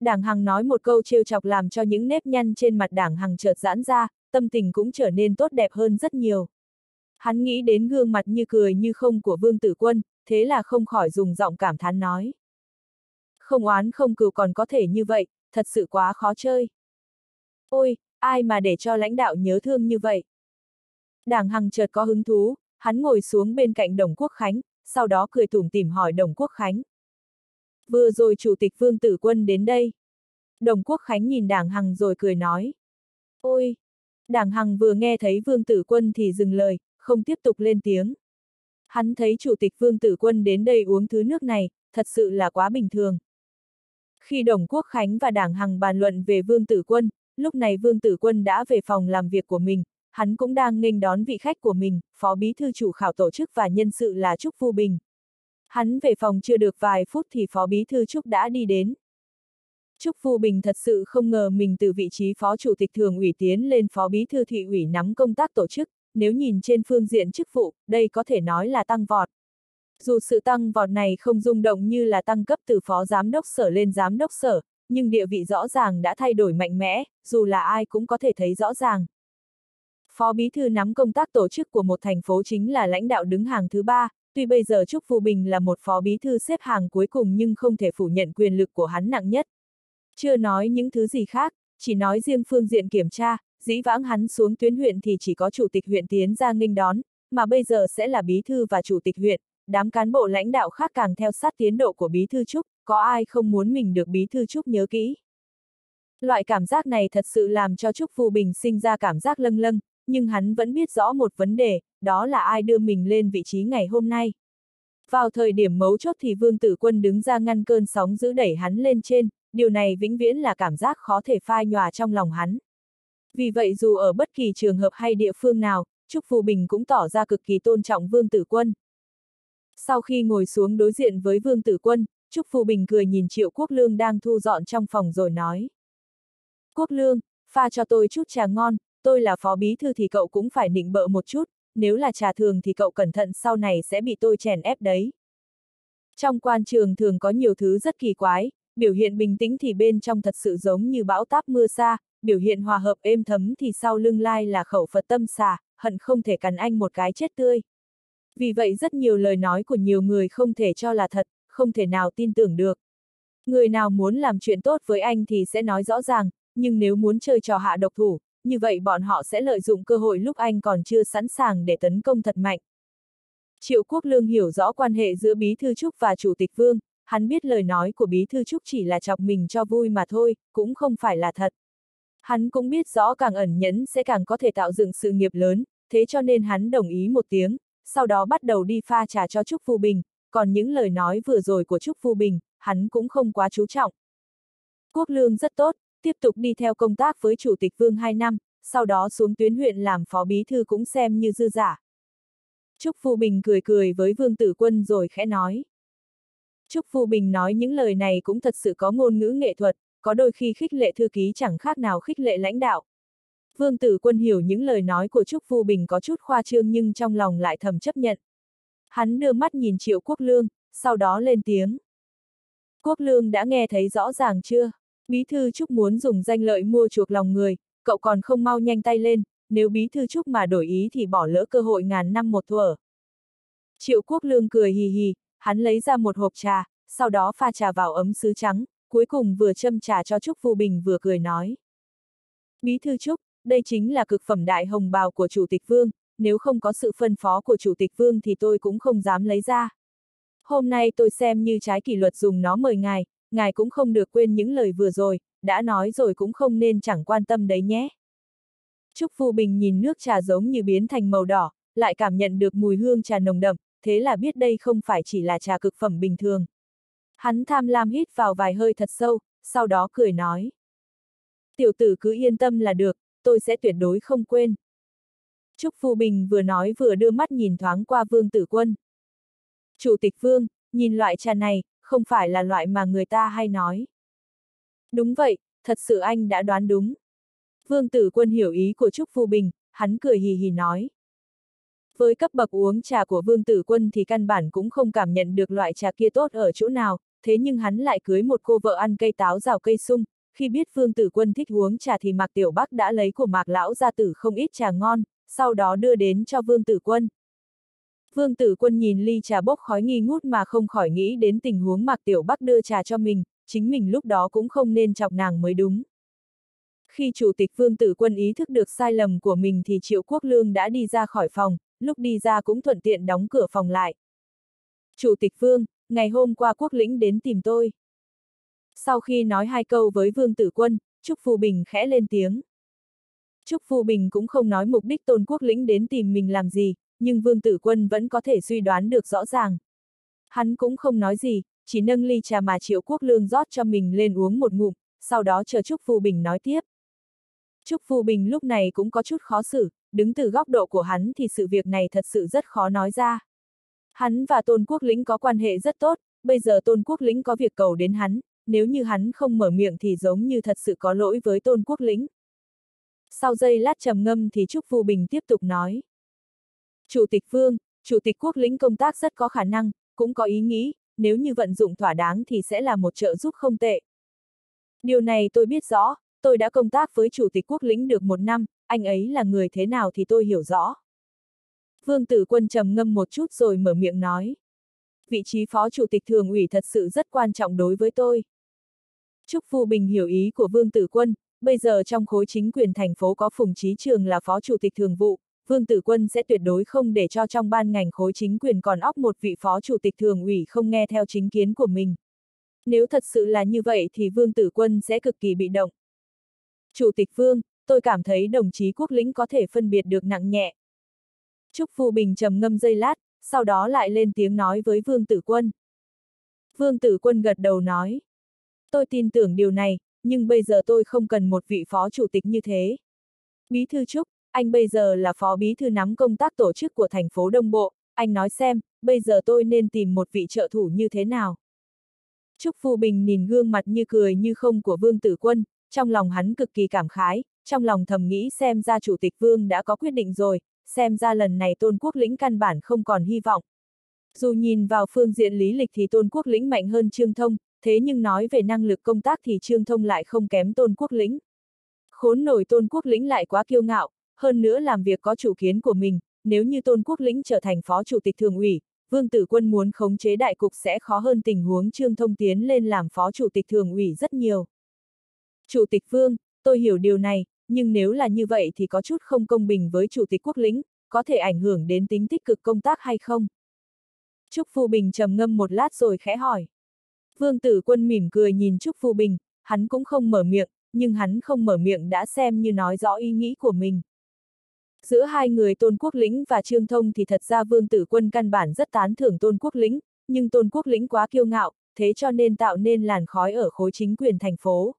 Speaker 1: Đảng Hằng nói một câu trêu chọc làm cho những nếp nhăn trên mặt đảng Hằng chợt giãn ra, tâm tình cũng trở nên tốt đẹp hơn rất nhiều. Hắn nghĩ đến gương mặt như cười như không của Vương Tử Quân, thế là không khỏi dùng giọng cảm thán nói. Không oán không cừu còn có thể như vậy, thật sự quá khó chơi. Ôi, ai mà để cho lãnh đạo nhớ thương như vậy? Đảng Hằng chợt có hứng thú, hắn ngồi xuống bên cạnh Đồng Quốc Khánh, sau đó cười tủm tỉm hỏi Đồng Quốc Khánh. Vừa rồi Chủ tịch Vương Tử Quân đến đây. Đồng Quốc Khánh nhìn Đảng Hằng rồi cười nói. Ôi! Đảng Hằng vừa nghe thấy Vương Tử Quân thì dừng lời, không tiếp tục lên tiếng. Hắn thấy Chủ tịch Vương Tử Quân đến đây uống thứ nước này, thật sự là quá bình thường. Khi Đồng Quốc Khánh và Đảng Hằng bàn luận về Vương Tử Quân, lúc này Vương Tử Quân đã về phòng làm việc của mình, hắn cũng đang nghênh đón vị khách của mình, Phó Bí Thư chủ khảo tổ chức và nhân sự là Trúc Phu Bình. Hắn về phòng chưa được vài phút thì Phó Bí Thư Trúc đã đi đến. Trúc Phu Bình thật sự không ngờ mình từ vị trí Phó Chủ tịch Thường ủy tiến lên Phó Bí Thư Thị ủy nắm công tác tổ chức, nếu nhìn trên phương diện chức vụ, đây có thể nói là tăng vọt. Dù sự tăng vọt này không rung động như là tăng cấp từ Phó Giám đốc Sở lên Giám đốc Sở, nhưng địa vị rõ ràng đã thay đổi mạnh mẽ, dù là ai cũng có thể thấy rõ ràng. Phó Bí Thư nắm công tác tổ chức của một thành phố chính là lãnh đạo đứng hàng thứ ba, tuy bây giờ Trúc Phu Bình là một Phó Bí Thư xếp hàng cuối cùng nhưng không thể phủ nhận quyền lực của hắn nặng nhất. Chưa nói những thứ gì khác, chỉ nói riêng phương diện kiểm tra, dĩ vãng hắn xuống tuyến huyện thì chỉ có Chủ tịch huyện tiến ra nghênh đón, mà bây giờ sẽ là Bí Thư và Chủ tịch huyện, đám cán bộ lãnh đạo khác càng theo sát tiến độ của Bí Thư Trúc, có ai không muốn mình được Bí Thư Trúc nhớ kỹ. Loại cảm giác này thật sự làm cho Trúc Phu Bình sinh ra cảm giác lâng lâng, nhưng hắn vẫn biết rõ một vấn đề, đó là ai đưa mình lên vị trí ngày hôm nay. Vào thời điểm mấu chốt thì Vương Tử Quân đứng ra ngăn cơn sóng giữ đẩy hắn lên trên, điều này vĩnh viễn là cảm giác khó thể phai nhòa trong lòng hắn. Vì vậy dù ở bất kỳ trường hợp hay địa phương nào, Trúc Phù Bình cũng tỏ ra cực kỳ tôn trọng Vương Tử Quân. Sau khi ngồi xuống đối diện với Vương Tử Quân, Trúc Phù Bình cười nhìn Triệu Quốc Lương đang thu dọn trong phòng rồi nói. Quốc Lương, pha cho tôi chút trà ngon, tôi là phó bí thư thì cậu cũng phải nịnh bợ một chút, nếu là trà thường thì cậu cẩn thận sau này sẽ bị tôi chèn ép đấy. Trong quan trường thường có nhiều thứ rất kỳ quái, biểu hiện bình tĩnh thì bên trong thật sự giống như bão táp mưa xa, biểu hiện hòa hợp êm thấm thì sau lưng lai là khẩu Phật tâm xà, hận không thể cắn anh một cái chết tươi. Vì vậy rất nhiều lời nói của nhiều người không thể cho là thật, không thể nào tin tưởng được. Người nào muốn làm chuyện tốt với anh thì sẽ nói rõ ràng, nhưng nếu muốn chơi trò hạ độc thủ, như vậy bọn họ sẽ lợi dụng cơ hội lúc anh còn chưa sẵn sàng để tấn công thật mạnh. Triệu Quốc Lương hiểu rõ quan hệ giữa Bí Thư Trúc và Chủ tịch Vương, hắn biết lời nói của Bí Thư Trúc chỉ là chọc mình cho vui mà thôi, cũng không phải là thật. Hắn cũng biết rõ càng ẩn nhẫn sẽ càng có thể tạo dựng sự nghiệp lớn, thế cho nên hắn đồng ý một tiếng, sau đó bắt đầu đi pha trà cho Trúc Phu Bình, còn những lời nói vừa rồi của Trúc Phu Bình, hắn cũng không quá chú trọng. Quốc lương rất tốt, tiếp tục đi theo công tác với Chủ tịch Vương 2 năm, sau đó xuống tuyến huyện làm phó bí thư cũng xem như dư giả. Trúc Phu Bình cười cười với Vương Tử Quân rồi khẽ nói. Trúc Phu Bình nói những lời này cũng thật sự có ngôn ngữ nghệ thuật, có đôi khi khích lệ thư ký chẳng khác nào khích lệ lãnh đạo. Vương Tử Quân hiểu những lời nói của Trúc Phu Bình có chút khoa trương nhưng trong lòng lại thầm chấp nhận. Hắn đưa mắt nhìn Triệu Quốc Lương, sau đó lên tiếng. Quốc Lương đã nghe thấy rõ ràng chưa? Bí thư Trúc muốn dùng danh lợi mua chuộc lòng người, cậu còn không mau nhanh tay lên, nếu bí thư Trúc mà đổi ý thì bỏ lỡ cơ hội ngàn năm một thuở. Triệu Quốc Lương cười hì hì, hắn lấy ra một hộp trà, sau đó pha trà vào ấm sứ trắng, cuối cùng vừa châm trà cho Trúc Phu Bình vừa cười nói. Bí thư Trúc, đây chính là cực phẩm đại hồng bào của Chủ tịch Vương, nếu không có sự phân phó của Chủ tịch Vương thì tôi cũng không dám lấy ra. Hôm nay tôi xem như trái kỷ luật dùng nó mời ngài, ngài cũng không được quên những lời vừa rồi, đã nói rồi cũng không nên chẳng quan tâm đấy nhé. Trúc Phu Bình nhìn nước trà giống như biến thành màu đỏ, lại cảm nhận được mùi hương trà nồng đậm, thế là biết đây không phải chỉ là trà cực phẩm bình thường. Hắn tham lam hít vào vài hơi thật sâu, sau đó cười nói. Tiểu tử cứ yên tâm là được, tôi sẽ tuyệt đối không quên. Trúc Phu Bình vừa nói vừa đưa mắt nhìn thoáng qua Vương Tử Quân. Chủ tịch Vương, nhìn loại trà này, không phải là loại mà người ta hay nói. Đúng vậy, thật sự anh đã đoán đúng. Vương Tử Quân hiểu ý của Trúc Phu Bình, hắn cười hì hì nói. Với cấp bậc uống trà của Vương Tử Quân thì căn bản cũng không cảm nhận được loại trà kia tốt ở chỗ nào, thế nhưng hắn lại cưới một cô vợ ăn cây táo rào cây sung, khi biết Vương Tử Quân thích uống trà thì Mạc Tiểu Bắc đã lấy của Mạc Lão gia tử không ít trà ngon, sau đó đưa đến cho Vương Tử Quân. Vương Tử Quân nhìn ly trà bốc khói nghi ngút mà không khỏi nghĩ đến tình huống Mạc Tiểu Bắc đưa trà cho mình, chính mình lúc đó cũng không nên chọc nàng mới đúng. Khi Chủ tịch Vương Tử Quân ý thức được sai lầm của mình thì Triệu Quốc Lương đã đi ra khỏi phòng, lúc đi ra cũng thuận tiện đóng cửa phòng lại. Chủ tịch Vương, ngày hôm qua Quốc lĩnh đến tìm tôi. Sau khi nói hai câu với Vương Tử Quân, Trúc Phù Bình khẽ lên tiếng. Trúc Phù Bình cũng không nói mục đích tôn quốc lĩnh đến tìm mình làm gì, nhưng Vương Tử Quân vẫn có thể suy đoán được rõ ràng. Hắn cũng không nói gì, chỉ nâng ly trà mà Triệu Quốc Lương rót cho mình lên uống một ngụm, sau đó chờ Trúc Phù Bình nói tiếp. Trúc Phù Bình lúc này cũng có chút khó xử, đứng từ góc độ của hắn thì sự việc này thật sự rất khó nói ra. Hắn và Tôn Quốc Lĩnh có quan hệ rất tốt, bây giờ Tôn Quốc Lĩnh có việc cầu đến hắn, nếu như hắn không mở miệng thì giống như thật sự có lỗi với Tôn Quốc Lĩnh. Sau giây lát trầm ngâm thì Trúc Phu Bình tiếp tục nói. Chủ tịch Vương, Chủ tịch Quốc Lĩnh công tác rất có khả năng, cũng có ý nghĩ, nếu như vận dụng thỏa đáng thì sẽ là một trợ giúp không tệ. Điều này tôi biết rõ, tôi đã công tác với Chủ tịch Quốc Lĩnh được một năm, anh ấy là người thế nào thì tôi hiểu rõ. Vương Tử Quân trầm ngâm một chút rồi mở miệng nói. Vị trí phó chủ tịch thường ủy thật sự rất quan trọng đối với tôi. Trúc Phu Bình hiểu ý của Vương Tử Quân, bây giờ trong khối chính quyền thành phố có Phùng Trí Trường là phó chủ tịch thường vụ, Vương Tử Quân sẽ tuyệt đối không để cho trong ban ngành khối chính quyền còn óc một vị phó chủ tịch thường ủy không nghe theo chính kiến của mình. Nếu thật sự là như vậy thì Vương Tử Quân sẽ cực kỳ bị động. Chủ tịch Vương, tôi cảm thấy đồng chí quốc lĩnh có thể phân biệt được nặng nhẹ. Trúc Phu Bình trầm ngâm giây lát, sau đó lại lên tiếng nói với Vương Tử Quân. Vương Tử Quân gật đầu nói. Tôi tin tưởng điều này, nhưng bây giờ tôi không cần một vị phó chủ tịch như thế. Bí thư Trúc, anh bây giờ là phó bí thư nắm công tác tổ chức của thành phố Đông Bộ, anh nói xem, bây giờ tôi nên tìm một vị trợ thủ như thế nào. Trúc Phu Bình nhìn gương mặt như cười như không của Vương Tử Quân, trong lòng hắn cực kỳ cảm khái, trong lòng thầm nghĩ xem ra chủ tịch vương đã có quyết định rồi, xem ra lần này tôn quốc lĩnh căn bản không còn hy vọng. Dù nhìn vào phương diện lý lịch thì tôn quốc lĩnh mạnh hơn Trương Thông, thế nhưng nói về năng lực công tác thì Trương Thông lại không kém tôn quốc lĩnh. Khốn nổi tôn quốc lĩnh lại quá kiêu ngạo, hơn nữa làm việc có chủ kiến của mình, nếu như tôn quốc lĩnh trở thành phó chủ tịch thường ủy, Vương Tử Quân muốn khống chế đại cục sẽ khó hơn tình huống Trương Thông tiến lên làm phó chủ tịch thường ủy rất nhiều. Chủ tịch Vương, tôi hiểu điều này, nhưng nếu là như vậy thì có chút không công bình với chủ tịch quốc lĩnh, có thể ảnh hưởng đến tính tích cực công tác hay không? Trúc Phu Bình trầm ngâm một lát rồi khẽ hỏi. Vương Tử Quân mỉm cười nhìn Trúc Phu Bình, hắn cũng không mở miệng, nhưng hắn không mở miệng đã xem như nói rõ ý nghĩ của mình. Giữa hai người Tôn Quốc Lĩnh và Trương Thông thì thật ra Vương Tử Quân căn bản rất tán thưởng Tôn Quốc Lĩnh, nhưng Tôn Quốc Lĩnh quá kiêu ngạo, thế cho nên tạo nên làn khói ở khối chính quyền thành phố.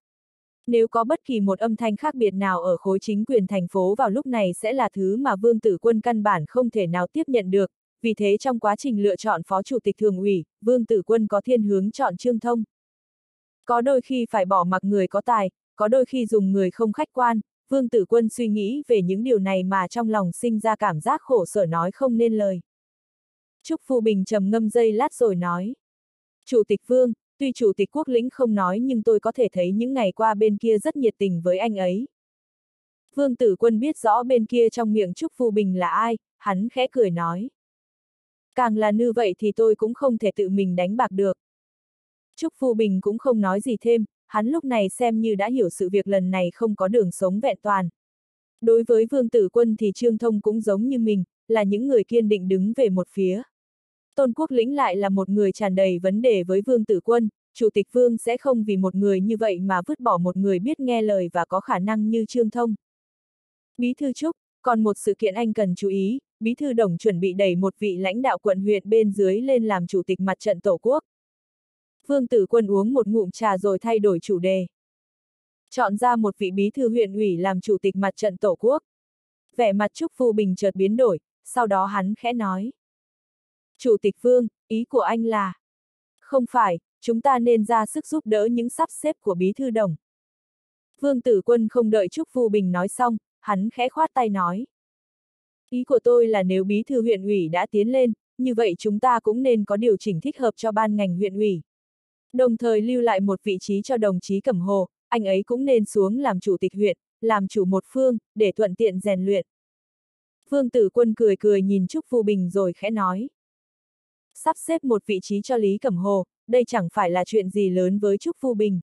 Speaker 1: Nếu có bất kỳ một âm thanh khác biệt nào ở khối chính quyền thành phố vào lúc này sẽ là thứ mà Vương Tử Quân căn bản không thể nào tiếp nhận được, vì thế trong quá trình lựa chọn phó chủ tịch thường ủy, Vương Tử Quân có thiên hướng chọn Trương Thông. Có đôi khi phải bỏ mặc người có tài, có đôi khi dùng người không khách quan, Vương Tử Quân suy nghĩ về những điều này mà trong lòng sinh ra cảm giác khổ sở nói không nên lời. Trúc Phu Bình trầm ngâm dây lát rồi nói. Chủ tịch Vương, tuy chủ tịch quốc lĩnh không nói nhưng tôi có thể thấy những ngày qua bên kia rất nhiệt tình với anh ấy. Vương Tử Quân biết rõ bên kia trong miệng Trúc Phu Bình là ai, hắn khẽ cười nói. Càng là như vậy thì tôi cũng không thể tự mình đánh bạc được. Trúc Phu Bình cũng không nói gì thêm, hắn lúc này xem như đã hiểu sự việc lần này không có đường sống vẹn toàn. Đối với Vương Tử Quân thì Trương Thông cũng giống như mình, là những người kiên định đứng về một phía. Tôn Quốc Lĩnh lại là một người tràn đầy vấn đề với Vương Tử Quân, Chủ tịch Vương sẽ không vì một người như vậy mà vứt bỏ một người biết nghe lời và có khả năng như Trương Thông. Bí thư Trúc, còn một sự kiện anh cần chú ý, Bí thư Đồng chuẩn bị đẩy một vị lãnh đạo quận huyện bên dưới lên làm chủ tịch mặt trận Tổ quốc. Vương Tử Quân uống một ngụm trà rồi thay đổi chủ đề. Chọn ra một vị bí thư huyện ủy làm chủ tịch mặt trận Tổ quốc. Vẻ mặt Trúc Phu Bình chợt biến đổi, sau đó hắn khẽ nói. Chủ tịch Vương, ý của anh là... Không phải, chúng ta nên ra sức giúp đỡ những sắp xếp của bí thư đồng. Vương Tử Quân không đợi Trúc Phu Bình nói xong, hắn khẽ khoát tay nói. Ý của tôi là nếu bí thư huyện ủy đã tiến lên, như vậy chúng ta cũng nên có điều chỉnh thích hợp cho ban ngành huyện ủy. Đồng thời lưu lại một vị trí cho đồng chí Cẩm Hồ, anh ấy cũng nên xuống làm chủ tịch huyện, làm chủ một phương, để thuận tiện rèn luyện. Vương Tử Quân cười cười nhìn Trúc Phu Bình rồi khẽ nói. Sắp xếp một vị trí cho Lý Cẩm Hồ, đây chẳng phải là chuyện gì lớn với Trúc Phu Bình.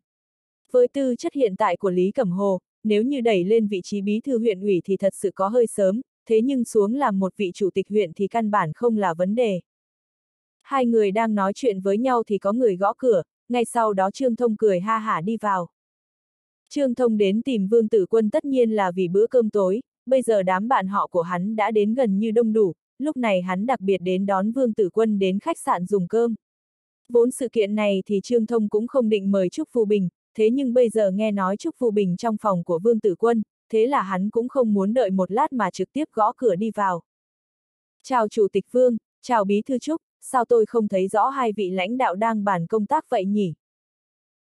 Speaker 1: Với tư chất hiện tại của Lý Cẩm Hồ, nếu như đẩy lên vị trí bí thư huyện ủy thì thật sự có hơi sớm, thế nhưng xuống làm một vị chủ tịch huyện thì căn bản không là vấn đề. Hai người đang nói chuyện với nhau thì có người gõ cửa, ngay sau đó Trương Thông cười ha hả đi vào. Trương Thông đến tìm Vương Tử Quân tất nhiên là vì bữa cơm tối, bây giờ đám bạn họ của hắn đã đến gần như đông đủ, lúc này hắn đặc biệt đến đón Vương Tử Quân đến khách sạn dùng cơm. Vốn sự kiện này thì Trương Thông cũng không định mời Trúc Phu Bình, thế nhưng bây giờ nghe nói Trúc Phu Bình trong phòng của Vương Tử Quân, thế là hắn cũng không muốn đợi một lát mà trực tiếp gõ cửa đi vào. Chào Chủ tịch Vương, chào Bí Thư Trúc, sao tôi không thấy rõ hai vị lãnh đạo đang bàn công tác vậy nhỉ?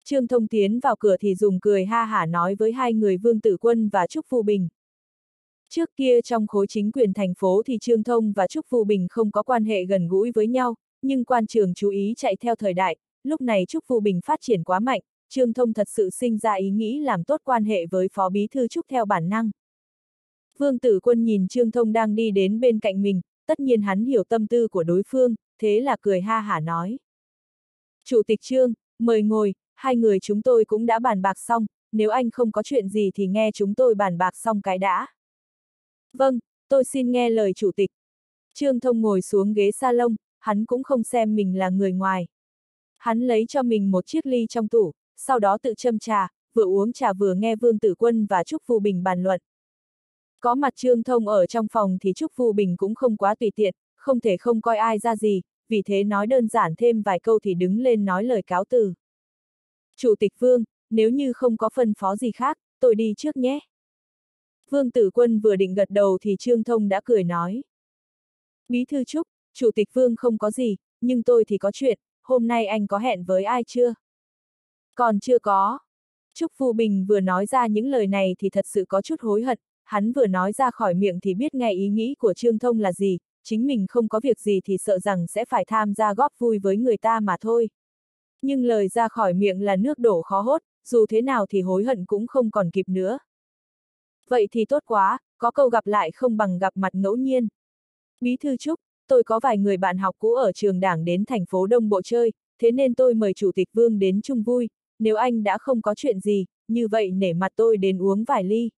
Speaker 1: Trương Thông tiến vào cửa thì dùng cười ha hả nói với hai người Vương Tử Quân và Trúc Phu Bình. Trước kia trong khối chính quyền thành phố thì Trương Thông và Trúc Phu Bình không có quan hệ gần gũi với nhau, nhưng quan trường chú ý chạy theo thời đại, lúc này Trúc Phu Bình phát triển quá mạnh, Trương Thông thật sự sinh ra ý nghĩ làm tốt quan hệ với Phó Bí Thư Trúc theo bản năng. Vương Tử Quân nhìn Trương Thông đang đi đến bên cạnh mình, tất nhiên hắn hiểu tâm tư của đối phương, thế là cười ha hả nói. Chủ tịch Trương, mời ngồi, hai người chúng tôi cũng đã bàn bạc xong, nếu anh không có chuyện gì thì nghe chúng tôi bàn bạc xong cái đã. Vâng, tôi xin nghe lời chủ tịch. Trương Thông ngồi xuống ghế salon, hắn cũng không xem mình là người ngoài. Hắn lấy cho mình một chiếc ly trong tủ, sau đó tự châm trà, vừa uống trà vừa nghe Vương Tử Quân và Trúc Phu Bình bàn luận. Có mặt Trương Thông ở trong phòng thì Trúc Phu Bình cũng không quá tùy tiện, không thể không coi ai ra gì, vì thế nói đơn giản thêm vài câu thì đứng lên nói lời cáo từ. Chủ tịch Vương, nếu như không có phân phó gì khác, tôi đi trước nhé. Vương Tử Quân vừa định gật đầu thì Trương Thông đã cười nói. Bí thư Trúc, Chủ tịch Vương không có gì, nhưng tôi thì có chuyện, hôm nay anh có hẹn với ai chưa? Còn chưa có. Trúc Phu Bình vừa nói ra những lời này thì thật sự có chút hối hận, hắn vừa nói ra khỏi miệng thì biết ngay ý nghĩ của Trương Thông là gì, chính mình không có việc gì thì sợ rằng sẽ phải tham gia góp vui với người ta mà thôi. Nhưng lời ra khỏi miệng là nước đổ khó hốt, dù thế nào thì hối hận cũng không còn kịp nữa. Vậy thì tốt quá, có câu gặp lại không bằng gặp mặt ngẫu nhiên. Bí thư Trúc, tôi có vài người bạn học cũ ở trường đảng đến thành phố Đông Bộ chơi, thế nên tôi mời Chủ tịch Vương đến chung vui, nếu anh đã không có chuyện gì, như vậy nể mặt tôi đến uống vài ly.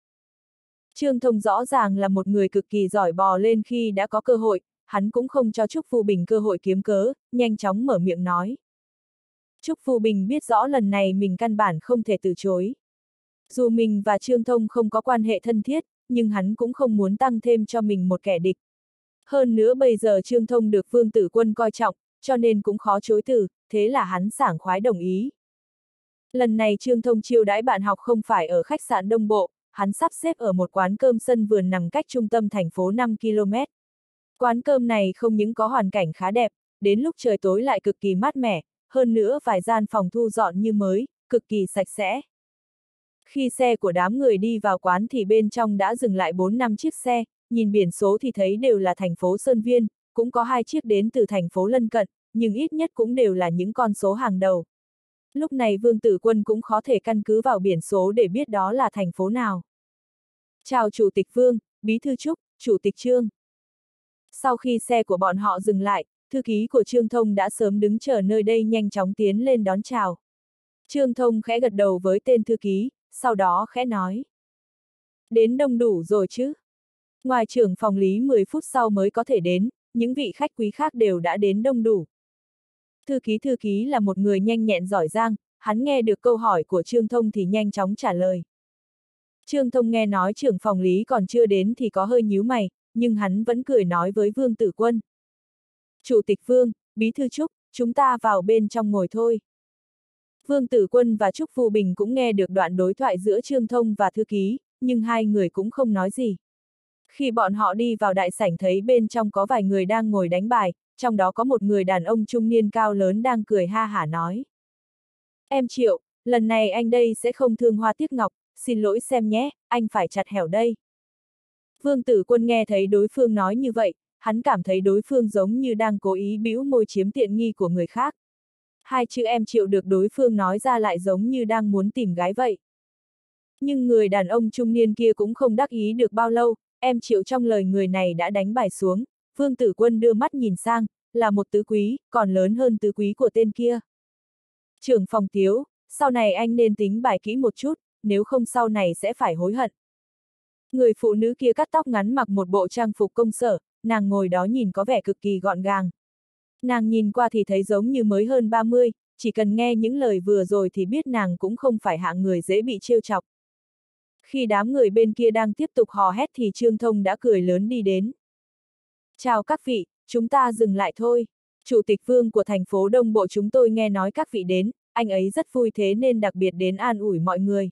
Speaker 1: Trương Thông rõ ràng là một người cực kỳ giỏi bò lên khi đã có cơ hội, hắn cũng không cho Trúc Phu Bình cơ hội kiếm cớ, nhanh chóng mở miệng nói. Trúc Phu Bình biết rõ lần này mình căn bản không thể từ chối. Dù mình và Trương Thông không có quan hệ thân thiết, nhưng hắn cũng không muốn tăng thêm cho mình một kẻ địch. Hơn nữa bây giờ Trương Thông được Vương Tử Quân coi trọng, cho nên cũng khó chối từ, thế là hắn sảng khoái đồng ý. Lần này Trương Thông chiêu đãi bạn học không phải ở khách sạn Đông Bộ, hắn sắp xếp ở một quán cơm sân vườn nằm cách trung tâm thành phố 5 km. Quán cơm này không những có hoàn cảnh khá đẹp, đến lúc trời tối lại cực kỳ mát mẻ, hơn nữa vài gian phòng thu dọn như mới, cực kỳ sạch sẽ. Khi xe của đám người đi vào quán thì bên trong đã dừng lại 4 năm chiếc xe, nhìn biển số thì thấy đều là thành phố Sơn Viên, cũng có hai chiếc đến từ thành phố lân cận, nhưng ít nhất cũng đều là những con số hàng đầu. Lúc này Vương Tử Quân cũng khó thể căn cứ vào biển số để biết đó là thành phố nào. Chào Chủ tịch Vương, Bí thư Trúc, Chủ tịch Trương. Sau khi xe của bọn họ dừng lại, thư ký của Trương Thông đã sớm đứng chờ nơi đây nhanh chóng tiến lên đón chào. Trương Thông khẽ gật đầu với tên thư ký, sau đó khẽ nói. Đến đông đủ rồi chứ? Ngoài trưởng phòng lý 10 phút sau mới có thể đến, những vị khách quý khác đều đã đến đông đủ. Thư ký thư ký là một người nhanh nhẹn giỏi giang, hắn nghe được câu hỏi của Trương Thông thì nhanh chóng trả lời. Trương Thông nghe nói trưởng phòng lý còn chưa đến thì có hơi nhíu mày, nhưng hắn vẫn cười nói với Vương Tử Quân. Chủ tịch Vương, Bí Thư Trúc, chúng ta vào bên trong ngồi thôi. Vương Tử Quân và Trúc Phu Bình cũng nghe được đoạn đối thoại giữa Trương Thông và Thư Ký, nhưng hai người cũng không nói gì. Khi bọn họ đi vào đại sảnh thấy bên trong có vài người đang ngồi đánh bài, trong đó có một người đàn ông trung niên cao lớn đang cười ha hả nói. Em Triệu, lần này anh đây sẽ không thương hoa tiếc ngọc, xin lỗi xem nhé, anh phải chặt hẻo đây. Vương tử quân nghe thấy đối phương nói như vậy, hắn cảm thấy đối phương giống như đang cố ý bĩu môi chiếm tiện nghi của người khác. Hai chữ em Triệu được đối phương nói ra lại giống như đang muốn tìm gái vậy. Nhưng người đàn ông trung niên kia cũng không đắc ý được bao lâu, em Triệu trong lời người này đã đánh bài xuống, Vương Tử Quân đưa mắt nhìn sang, là một tứ quý, còn lớn hơn tứ quý của tên kia. Trưởng phòng tiếu, sau này anh nên tính bài kỹ một chút, nếu không sau này sẽ phải hối hận. Người phụ nữ kia cắt tóc ngắn mặc một bộ trang phục công sở, nàng ngồi đó nhìn có vẻ cực kỳ gọn gàng. Nàng nhìn qua thì thấy giống như mới hơn 30, chỉ cần nghe những lời vừa rồi thì biết nàng cũng không phải hạng người dễ bị trêu chọc. Khi đám người bên kia đang tiếp tục hò hét thì Trương Thông đã cười lớn đi đến. Chào các vị, chúng ta dừng lại thôi. Chủ tịch vương của thành phố Đông Bộ chúng tôi nghe nói các vị đến, anh ấy rất vui thế nên đặc biệt đến an ủi mọi người.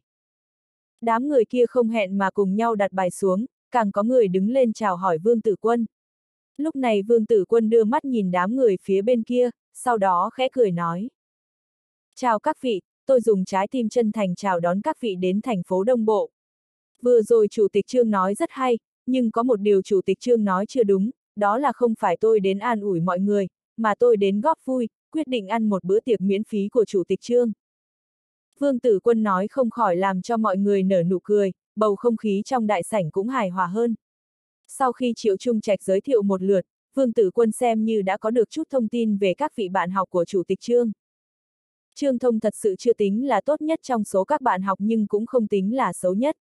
Speaker 1: Đám người kia không hẹn mà cùng nhau đặt bài xuống, càng có người đứng lên chào hỏi Vương Tử Quân. Lúc này Vương Tử Quân đưa mắt nhìn đám người phía bên kia, sau đó khẽ cười nói. Chào các vị, tôi dùng trái tim chân thành chào đón các vị đến thành phố Đông Bộ. Vừa rồi Chủ tịch Trương nói rất hay, nhưng có một điều Chủ tịch Trương nói chưa đúng, đó là không phải tôi đến an ủi mọi người, mà tôi đến góp vui, quyết định ăn một bữa tiệc miễn phí của Chủ tịch Trương. Vương Tử Quân nói không khỏi làm cho mọi người nở nụ cười, bầu không khí trong đại sảnh cũng hài hòa hơn. Sau khi Triệu Trung Trạch giới thiệu một lượt, Vương Tử Quân xem như đã có được chút thông tin về các vị bạn học của Chủ tịch Trương. Trương Thông thật sự chưa tính là tốt nhất trong số các bạn học nhưng cũng không tính là xấu nhất.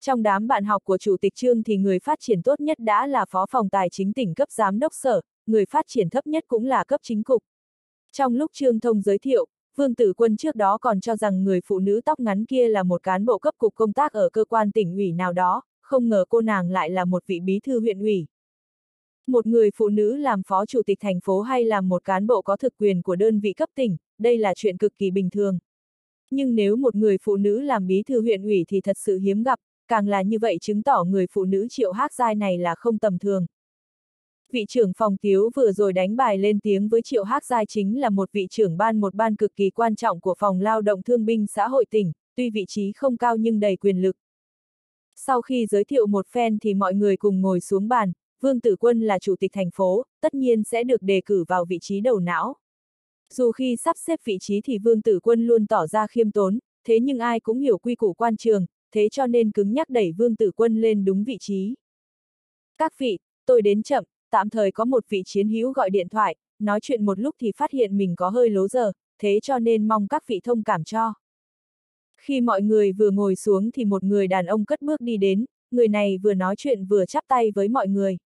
Speaker 1: Trong đám bạn học của Chủ tịch Trương thì người phát triển tốt nhất đã là Phó phòng Tài chính tỉnh cấp giám đốc sở, người phát triển thấp nhất cũng là cấp chính cục. Trong lúc Trương Thông giới thiệu, Vương Tử Quân trước đó còn cho rằng người phụ nữ tóc ngắn kia là một cán bộ cấp cục công tác ở cơ quan tỉnh ủy nào đó, không ngờ cô nàng lại là một vị bí thư huyện ủy. Một người phụ nữ làm phó chủ tịch thành phố hay làm một cán bộ có thực quyền của đơn vị cấp tỉnh, đây là chuyện cực kỳ bình thường. Nhưng nếu một người phụ nữ làm bí thư huyện ủy thì thật sự hiếm gặp, càng là như vậy chứng tỏ người phụ nữ triệu hát giai này là không tầm thường. Vị trưởng phòng tiếu vừa rồi đánh bài lên tiếng với triệu hát giai chính là một vị trưởng ban một ban cực kỳ quan trọng của phòng lao động thương binh xã hội tỉnh, tuy vị trí không cao nhưng đầy quyền lực. Sau khi giới thiệu một phen thì mọi người cùng ngồi xuống bàn, Vương Tử Quân là chủ tịch thành phố, tất nhiên sẽ được đề cử vào vị trí đầu não. Dù khi sắp xếp vị trí thì Vương Tử Quân luôn tỏ ra khiêm tốn, thế nhưng ai cũng hiểu quy củ quan trường, thế cho nên cứng nhắc đẩy Vương Tử Quân lên đúng vị trí. Các vị, tôi đến chậm, tạm thời có một vị chiến hữu gọi điện thoại, nói chuyện một lúc thì phát hiện mình có hơi lố giờ, thế cho nên mong các vị thông cảm cho. Khi mọi người vừa ngồi xuống thì một người đàn ông cất bước đi đến, người này vừa nói chuyện vừa chắp tay với mọi người.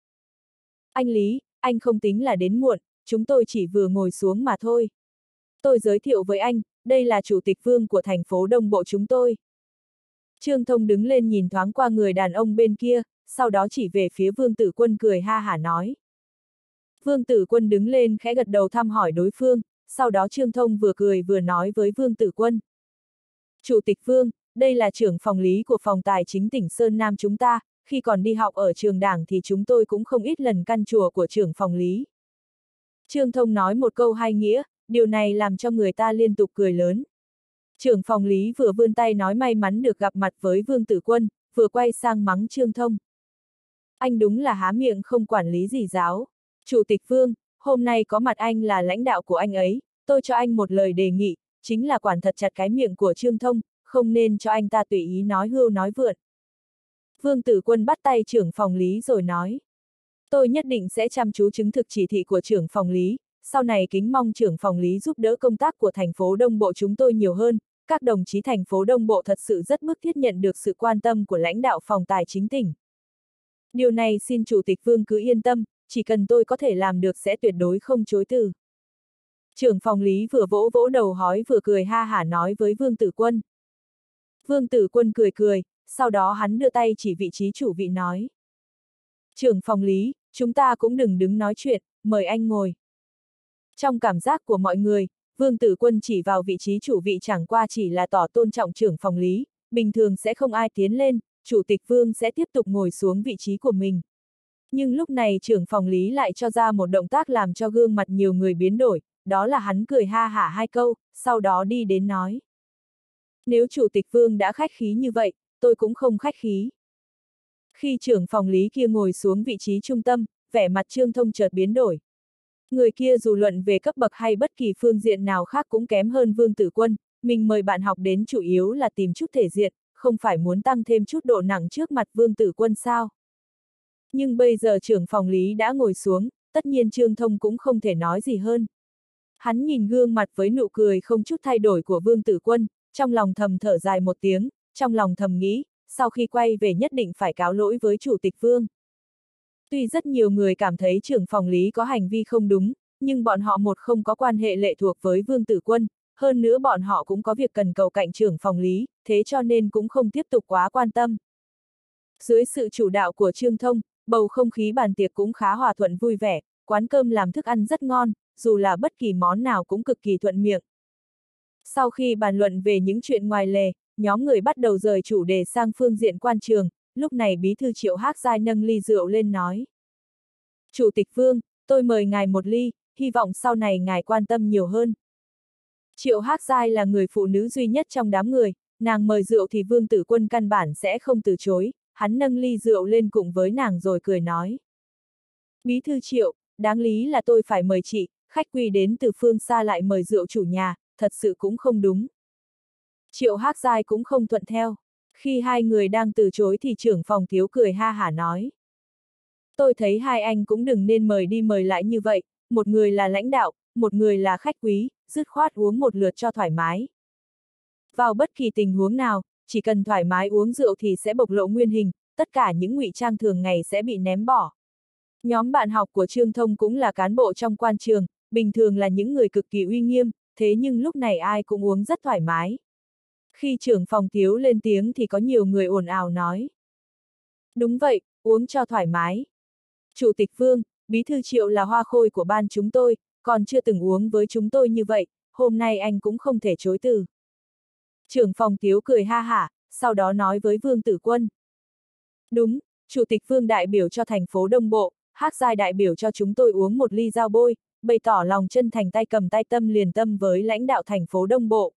Speaker 1: Anh Lý, anh không tính là đến muộn, chúng tôi chỉ vừa ngồi xuống mà thôi. Tôi giới thiệu với anh, đây là chủ tịch vương của thành phố Đông Bộ chúng tôi. Trương Thông đứng lên nhìn thoáng qua người đàn ông bên kia, sau đó chỉ về phía vương tử quân cười ha hả nói. Vương tử quân đứng lên khẽ gật đầu thăm hỏi đối phương, sau đó Trương Thông vừa cười vừa nói với vương tử quân. Chủ tịch Vương, đây là trưởng phòng lý của phòng tài chính tỉnh Sơn Nam chúng ta, khi còn đi học ở trường đảng thì chúng tôi cũng không ít lần căn chùa của trưởng phòng lý. Trương Thông nói một câu hai nghĩa, điều này làm cho người ta liên tục cười lớn. Trưởng phòng lý vừa vươn tay nói may mắn được gặp mặt với Vương Tử Quân, vừa quay sang mắng Trương Thông. Anh đúng là há miệng không quản lý gì giáo. Chủ tịch Vương, hôm nay có mặt anh là lãnh đạo của anh ấy, tôi cho anh một lời đề nghị, chính là quản thật chặt cái miệng của Trương Thông, không nên cho anh ta tùy ý nói hưu nói vượn. Vương Tử Quân bắt tay trưởng phòng lý rồi nói. Tôi nhất định sẽ chăm chú chứng thực chỉ thị của trưởng phòng lý, sau này kính mong trưởng phòng lý giúp đỡ công tác của thành phố Đông Bộ chúng tôi nhiều hơn, các đồng chí thành phố Đông Bộ thật sự rất bức thiết nhận được sự quan tâm của lãnh đạo phòng tài chính tỉnh. Điều này xin Chủ tịch Vương cứ yên tâm, chỉ cần tôi có thể làm được sẽ tuyệt đối không chối từ. Trưởng phòng lý vừa vỗ vỗ đầu hói vừa cười ha hả nói với Vương Tử Quân. Vương Tử Quân cười cười, sau đó hắn đưa tay chỉ vị trí chủ vị nói. Trưởng phòng lý, chúng ta cũng đừng đứng nói chuyện, mời anh ngồi. Trong cảm giác của mọi người, Vương Tử Quân chỉ vào vị trí chủ vị chẳng qua chỉ là tỏ tôn trọng trưởng phòng lý, bình thường sẽ không ai tiến lên, chủ tịch Vương sẽ tiếp tục ngồi xuống vị trí của mình. Nhưng lúc này trưởng phòng lý lại cho ra một động tác làm cho gương mặt nhiều người biến đổi, đó là hắn cười ha hả hai câu, sau đó đi đến nói. Nếu chủ tịch vương đã khách khí như vậy, tôi cũng không khách khí. Khi trưởng phòng lý kia ngồi xuống vị trí trung tâm, vẻ mặt trương thông chợt biến đổi. Người kia dù luận về cấp bậc hay bất kỳ phương diện nào khác cũng kém hơn vương tử quân, mình mời bạn học đến chủ yếu là tìm chút thể diện, không phải muốn tăng thêm chút độ nặng trước mặt vương tử quân sao. Nhưng bây giờ trưởng phòng lý đã ngồi xuống, tất nhiên Trương Thông cũng không thể nói gì hơn. Hắn nhìn gương mặt với nụ cười không chút thay đổi của Vương Tử Quân, trong lòng thầm thở dài một tiếng, trong lòng thầm nghĩ, sau khi quay về nhất định phải cáo lỗi với Chủ tịch Vương. Tuy rất nhiều người cảm thấy trưởng phòng lý có hành vi không đúng, nhưng bọn họ một không có quan hệ lệ thuộc với Vương Tử Quân, hơn nữa bọn họ cũng có việc cần cầu cạnh trưởng phòng lý, thế cho nên cũng không tiếp tục quá quan tâm. Dưới sự chủ đạo của Trương Thông, bầu không khí bàn tiệc cũng khá hòa thuận vui vẻ, quán cơm làm thức ăn rất ngon, dù là bất kỳ món nào cũng cực kỳ thuận miệng. Sau khi bàn luận về những chuyện ngoài lề, nhóm người bắt đầu rời chủ đề sang phương diện quan trường, lúc này bí thư triệu hắc giai nâng ly rượu lên nói. Chủ tịch Vương, tôi mời ngài một ly, hy vọng sau này ngài quan tâm nhiều hơn. Triệu hắc giai là người phụ nữ duy nhất trong đám người, nàng mời rượu thì Vương tử quân căn bản sẽ không từ chối, hắn nâng ly rượu lên cùng với nàng rồi cười nói. Bí thư triệu, đáng lý là tôi phải mời chị, khách quy đến từ phương xa lại mời rượu chủ nhà, thật sự cũng không đúng. Triệu Hắc Giai cũng không thuận theo. Khi hai người đang từ chối thì trưởng phòng thiếu cười ha hả nói. Tôi thấy hai anh cũng đừng nên mời đi mời lại như vậy, một người là lãnh đạo, một người là khách quý, dứt khoát uống một lượt cho thoải mái. Vào bất kỳ tình huống nào, chỉ cần thoải mái uống rượu thì sẽ bộc lộ nguyên hình, tất cả những ngụy trang thường ngày sẽ bị ném bỏ. Nhóm bạn học của Trương Thông cũng là cán bộ trong quan trường, bình thường là những người cực kỳ uy nghiêm, thế nhưng lúc này ai cũng uống rất thoải mái. Khi trưởng phòng thiếu lên tiếng thì có nhiều người ồn ào nói. Đúng vậy, uống cho thoải mái. Chủ tịch Vương, Bí thư Triệu là hoa khôi của ban chúng tôi, còn chưa từng uống với chúng tôi như vậy, hôm nay anh cũng không thể chối từ. Trưởng phòng thiếu cười ha hả, sau đó nói với Vương Tử Quân. Đúng, Chủ tịch Vương đại biểu cho thành phố Đông Bộ, Hắc Giai đại biểu cho chúng tôi uống một ly dao bôi, bày tỏ lòng chân thành tay cầm tay tâm liền tâm với lãnh đạo thành phố Đông Bộ.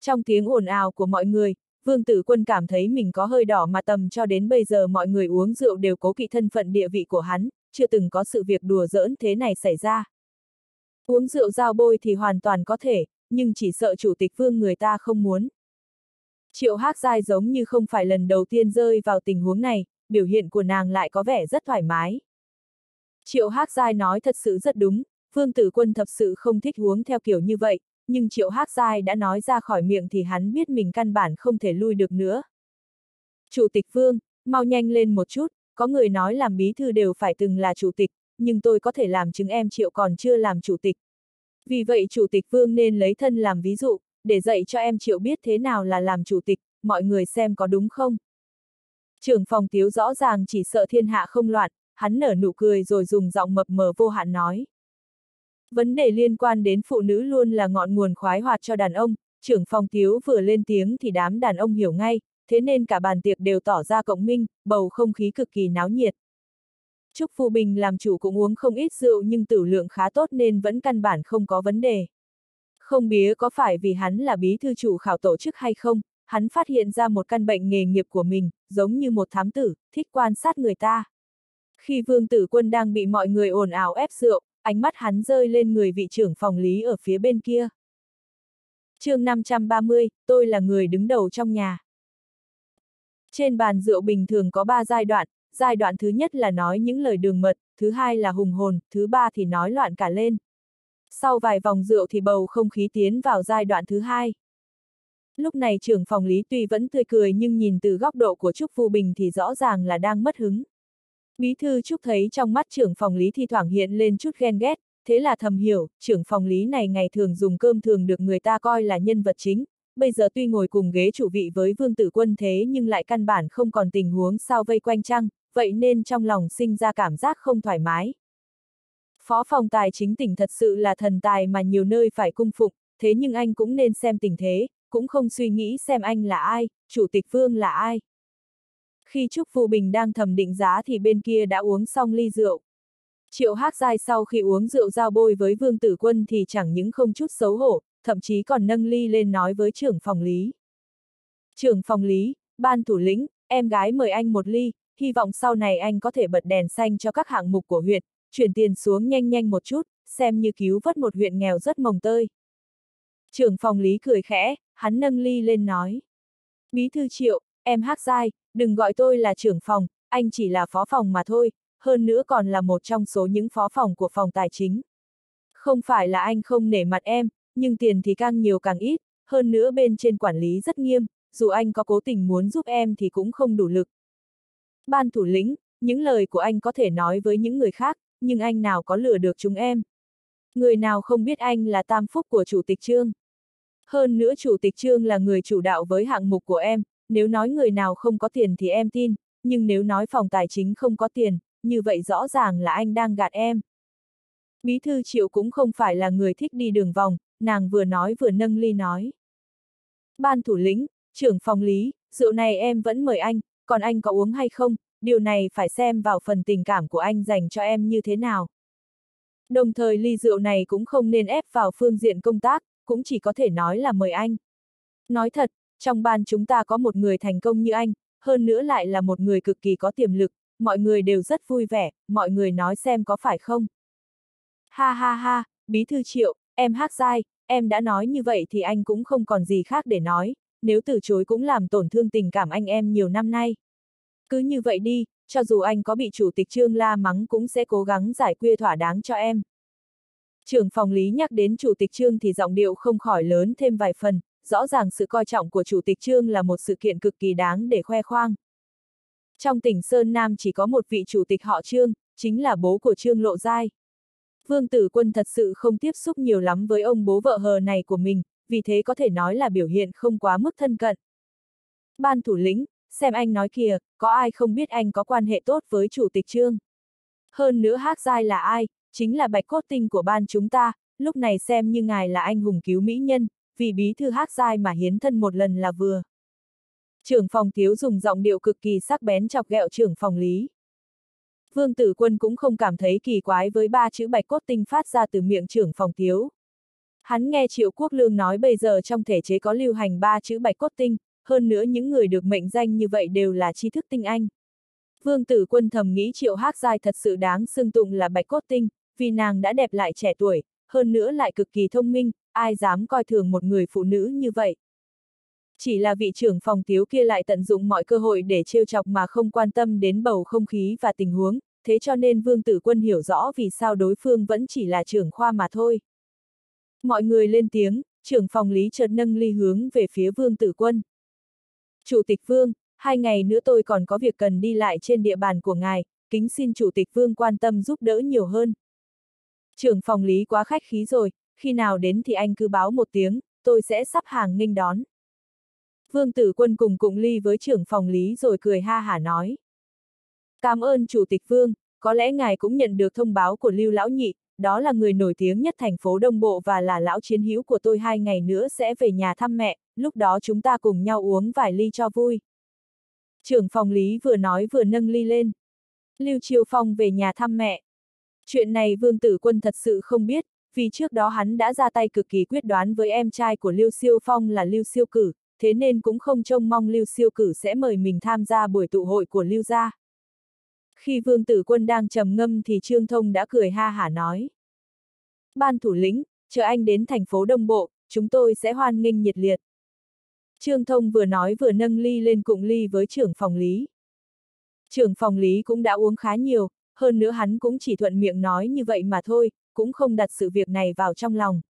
Speaker 1: Trong tiếng ồn ào của mọi người, Vương Tử Quân cảm thấy mình có hơi đỏ mà tầm cho đến bây giờ mọi người uống rượu đều cố kỵ thân phận địa vị của hắn, chưa từng có sự việc đùa giỡn thế này xảy ra. Uống rượu giao bôi thì hoàn toàn có thể, nhưng chỉ sợ chủ tịch Vương người ta không muốn. Triệu Hắc Giai giống như không phải lần đầu tiên rơi vào tình huống này, biểu hiện của nàng lại có vẻ rất thoải mái. Triệu Hắc Giai nói thật sự rất đúng, Vương Tử Quân thật sự không thích uống theo kiểu như vậy, nhưng Triệu Hắc Giai đã nói ra khỏi miệng thì hắn biết mình căn bản không thể lui được nữa. Chủ tịch Vương, mau nhanh lên một chút, có người nói làm bí thư đều phải từng là chủ tịch, nhưng tôi có thể làm chứng em Triệu còn chưa làm chủ tịch. Vì vậy chủ tịch Vương nên lấy thân làm ví dụ, để dạy cho em Triệu biết thế nào là làm chủ tịch, mọi người xem có đúng không? Trưởng phòng tiếu rõ ràng chỉ sợ thiên hạ không loạn, hắn nở nụ cười rồi dùng giọng mập mờ vô hạn nói. Vấn đề liên quan đến phụ nữ luôn là ngọn nguồn khoái hoạt cho đàn ông, trưởng phòng tiếu vừa lên tiếng thì đám đàn ông hiểu ngay, thế nên cả bàn tiệc đều tỏ ra cộng minh, bầu không khí cực kỳ náo nhiệt. Trúc Phu Bình làm chủ cũng uống không ít rượu nhưng tử lượng khá tốt nên vẫn căn bản không có vấn đề. Không biết có phải vì hắn là bí thư chủ khảo tổ chức hay không, hắn phát hiện ra một căn bệnh nghề nghiệp của mình, giống như một thám tử, thích quan sát người ta. Khi vương tử quân đang bị mọi người ồn ào ép rượu, ánh mắt hắn rơi lên người vị trưởng phòng lý ở phía bên kia. chương 530, tôi là người đứng đầu trong nhà. Trên bàn rượu bình thường có 3 giai đoạn, giai đoạn thứ nhất là nói những lời đường mật, thứ hai là hùng hồn, thứ ba thì nói loạn cả lên. Sau vài vòng rượu thì bầu không khí tiến vào giai đoạn thứ hai. Lúc này trưởng phòng lý tuy vẫn tươi cười nhưng nhìn từ góc độ của Trúc Phu Bình thì rõ ràng là đang mất hứng. Bí thư Trúc thấy trong mắt trưởng phòng lý thi thoảng hiện lên chút ghen ghét, thế là thầm hiểu, trưởng phòng lý này ngày thường dùng cơm thường được người ta coi là nhân vật chính, bây giờ tuy ngồi cùng ghế chủ vị với vương tử quân thế nhưng lại căn bản không còn tình huống sao vây quanh trăng, vậy nên trong lòng sinh ra cảm giác không thoải mái. Phó phòng tài chính tỉnh thật sự là thần tài mà nhiều nơi phải cung phục thế nhưng anh cũng nên xem tình thế, cũng không suy nghĩ xem anh là ai, chủ tịch vương là ai. Khi Trúc Phu Bình đang thẩm định giá thì bên kia đã uống xong ly rượu. Triệu Hắc Giai sau khi uống rượu giao bôi với Vương Tử Quân thì chẳng những không chút xấu hổ, thậm chí còn nâng ly lên nói với trưởng phòng lý. Trưởng phòng lý, ban thủ lĩnh, em gái mời anh một ly, hy vọng sau này anh có thể bật đèn xanh cho các hạng mục của huyện, chuyển tiền xuống nhanh nhanh một chút, xem như cứu vớt một huyện nghèo rất mồng tơi. Trưởng phòng lý cười khẽ, hắn nâng ly lên nói. Bí thư triệu, em hát dai, đừng gọi tôi là trưởng phòng, anh chỉ là phó phòng mà thôi, hơn nữa còn là một trong số những phó phòng của phòng tài chính. Không phải là anh không nể mặt em, nhưng tiền thì càng nhiều càng ít, hơn nữa bên trên quản lý rất nghiêm, dù anh có cố tình muốn giúp em thì cũng không đủ lực. Ban thủ lĩnh, những lời của anh có thể nói với những người khác, nhưng anh nào có lừa được chúng em. Người nào không biết anh là tam phúc của chủ tịch trương. Hơn nữa chủ tịch trương là người chủ đạo với hạng mục của em, nếu nói người nào không có tiền thì em tin, nhưng nếu nói phòng tài chính không có tiền, như vậy rõ ràng là anh đang gạt em. Bí thư triệu cũng không phải là người thích đi đường vòng, nàng vừa nói vừa nâng ly nói. Ban thủ lĩnh, trưởng phòng lý, rượu này em vẫn mời anh, còn anh có uống hay không, điều này phải xem vào phần tình cảm của anh dành cho em như thế nào. Đồng thời ly rượu này cũng không nên ép vào phương diện công tác, cũng chỉ có thể nói là mời anh. Nói thật, trong ban chúng ta có một người thành công như anh, hơn nữa lại là một người cực kỳ có tiềm lực, mọi người đều rất vui vẻ, mọi người nói xem có phải không. Ha ha ha, bí thư triệu, em hát dai, em đã nói như vậy thì anh cũng không còn gì khác để nói, nếu từ chối cũng làm tổn thương tình cảm anh em nhiều năm nay. Cứ như vậy đi, cho dù anh có bị chủ tịch Trương la mắng cũng sẽ cố gắng giải quyết thỏa đáng cho em. Trưởng phòng lý nhắc đến chủ tịch Trương thì giọng điệu không khỏi lớn thêm vài phần, rõ ràng sự coi trọng của chủ tịch Trương là một sự kiện cực kỳ đáng để khoe khoang. Trong tỉnh Sơn Nam chỉ có một vị chủ tịch họ Trương, chính là bố của Trương Lộ Giai. Vương Tử Quân thật sự không tiếp xúc nhiều lắm với ông bố vợ hờ này của mình, vì thế có thể nói là biểu hiện không quá mức thân cận. Ban thủ lĩnh, xem anh nói kìa, có ai không biết anh có quan hệ tốt với chủ tịch Trương. Hơn nữa hát giai là ai, chính là bạch cốt tinh của ban chúng ta, lúc này xem như ngài là anh hùng cứu mỹ nhân, vì bí thư hát giai mà hiến thân một lần là vừa. Trưởng phòng thiếu dùng giọng điệu cực kỳ sắc bén chọc ghẹo trưởng phòng lý. Vương Tử Quân cũng không cảm thấy kỳ quái với ba chữ bạch cốt tinh phát ra từ miệng trưởng phòng thiếu. Hắn nghe Triệu Quốc Lương nói bây giờ trong thể chế có lưu hành ba chữ bạch cốt tinh, hơn nữa những người được mệnh danh như vậy đều là tri thức tinh anh. Vương tử quân thầm nghĩ Triệu Hắc Giai thật sự đáng xưng tụng là bạch cốt tinh, vì nàng đã đẹp lại trẻ tuổi, hơn nữa lại cực kỳ thông minh, ai dám coi thường một người phụ nữ như vậy. Chỉ là vị trưởng phòng tiếu kia lại tận dụng mọi cơ hội để trêu chọc mà không quan tâm đến bầu không khí và tình huống, thế cho nên Vương Tử Quân hiểu rõ vì sao đối phương vẫn chỉ là trưởng khoa mà thôi. Mọi người lên tiếng, trưởng phòng lý chợt nâng ly hướng về phía Vương Tử Quân. Chủ tịch Vương, hai ngày nữa tôi còn có việc cần đi lại trên địa bàn của ngài, kính xin Chủ tịch Vương quan tâm giúp đỡ nhiều hơn. Trưởng phòng lý quá khách khí rồi, khi nào đến thì anh cứ báo một tiếng, tôi sẽ sắp hàng nghênh đón. Vương Tử Quân cùng cùng ly với trưởng phòng lý rồi cười ha hả nói. Cảm ơn Chủ tịch Vương, có lẽ ngài cũng nhận được thông báo của Lưu Lão Nhị, đó là người nổi tiếng nhất thành phố Đông Bộ và là lão chiến hữu của tôi hai ngày nữa sẽ về nhà thăm mẹ, lúc đó chúng ta cùng nhau uống vài ly cho vui. Trưởng phòng lý vừa nói vừa nâng ly lên. Lưu Triều Phong về nhà thăm mẹ. Chuyện này Vương Tử Quân thật sự không biết, vì trước đó hắn đã ra tay cực kỳ quyết đoán với em trai của Lưu Siêu Phong là Lưu Siêu Cử, thế nên cũng không trông mong Lưu Siêu Cử sẽ mời mình tham gia buổi tụ hội của Lưu gia. Khi Vương Tử Quân đang trầm ngâm thì Trương Thông đã cười ha hả nói. Ban thủ lĩnh, chờ anh đến thành phố Đông Bộ, chúng tôi sẽ hoan nghênh nhiệt liệt. Trương Thông vừa nói vừa nâng ly lên cụng ly với trưởng phòng lý. Trưởng phòng lý cũng đã uống khá nhiều, hơn nữa hắn cũng chỉ thuận miệng nói như vậy mà thôi, cũng không đặt sự việc này vào trong lòng.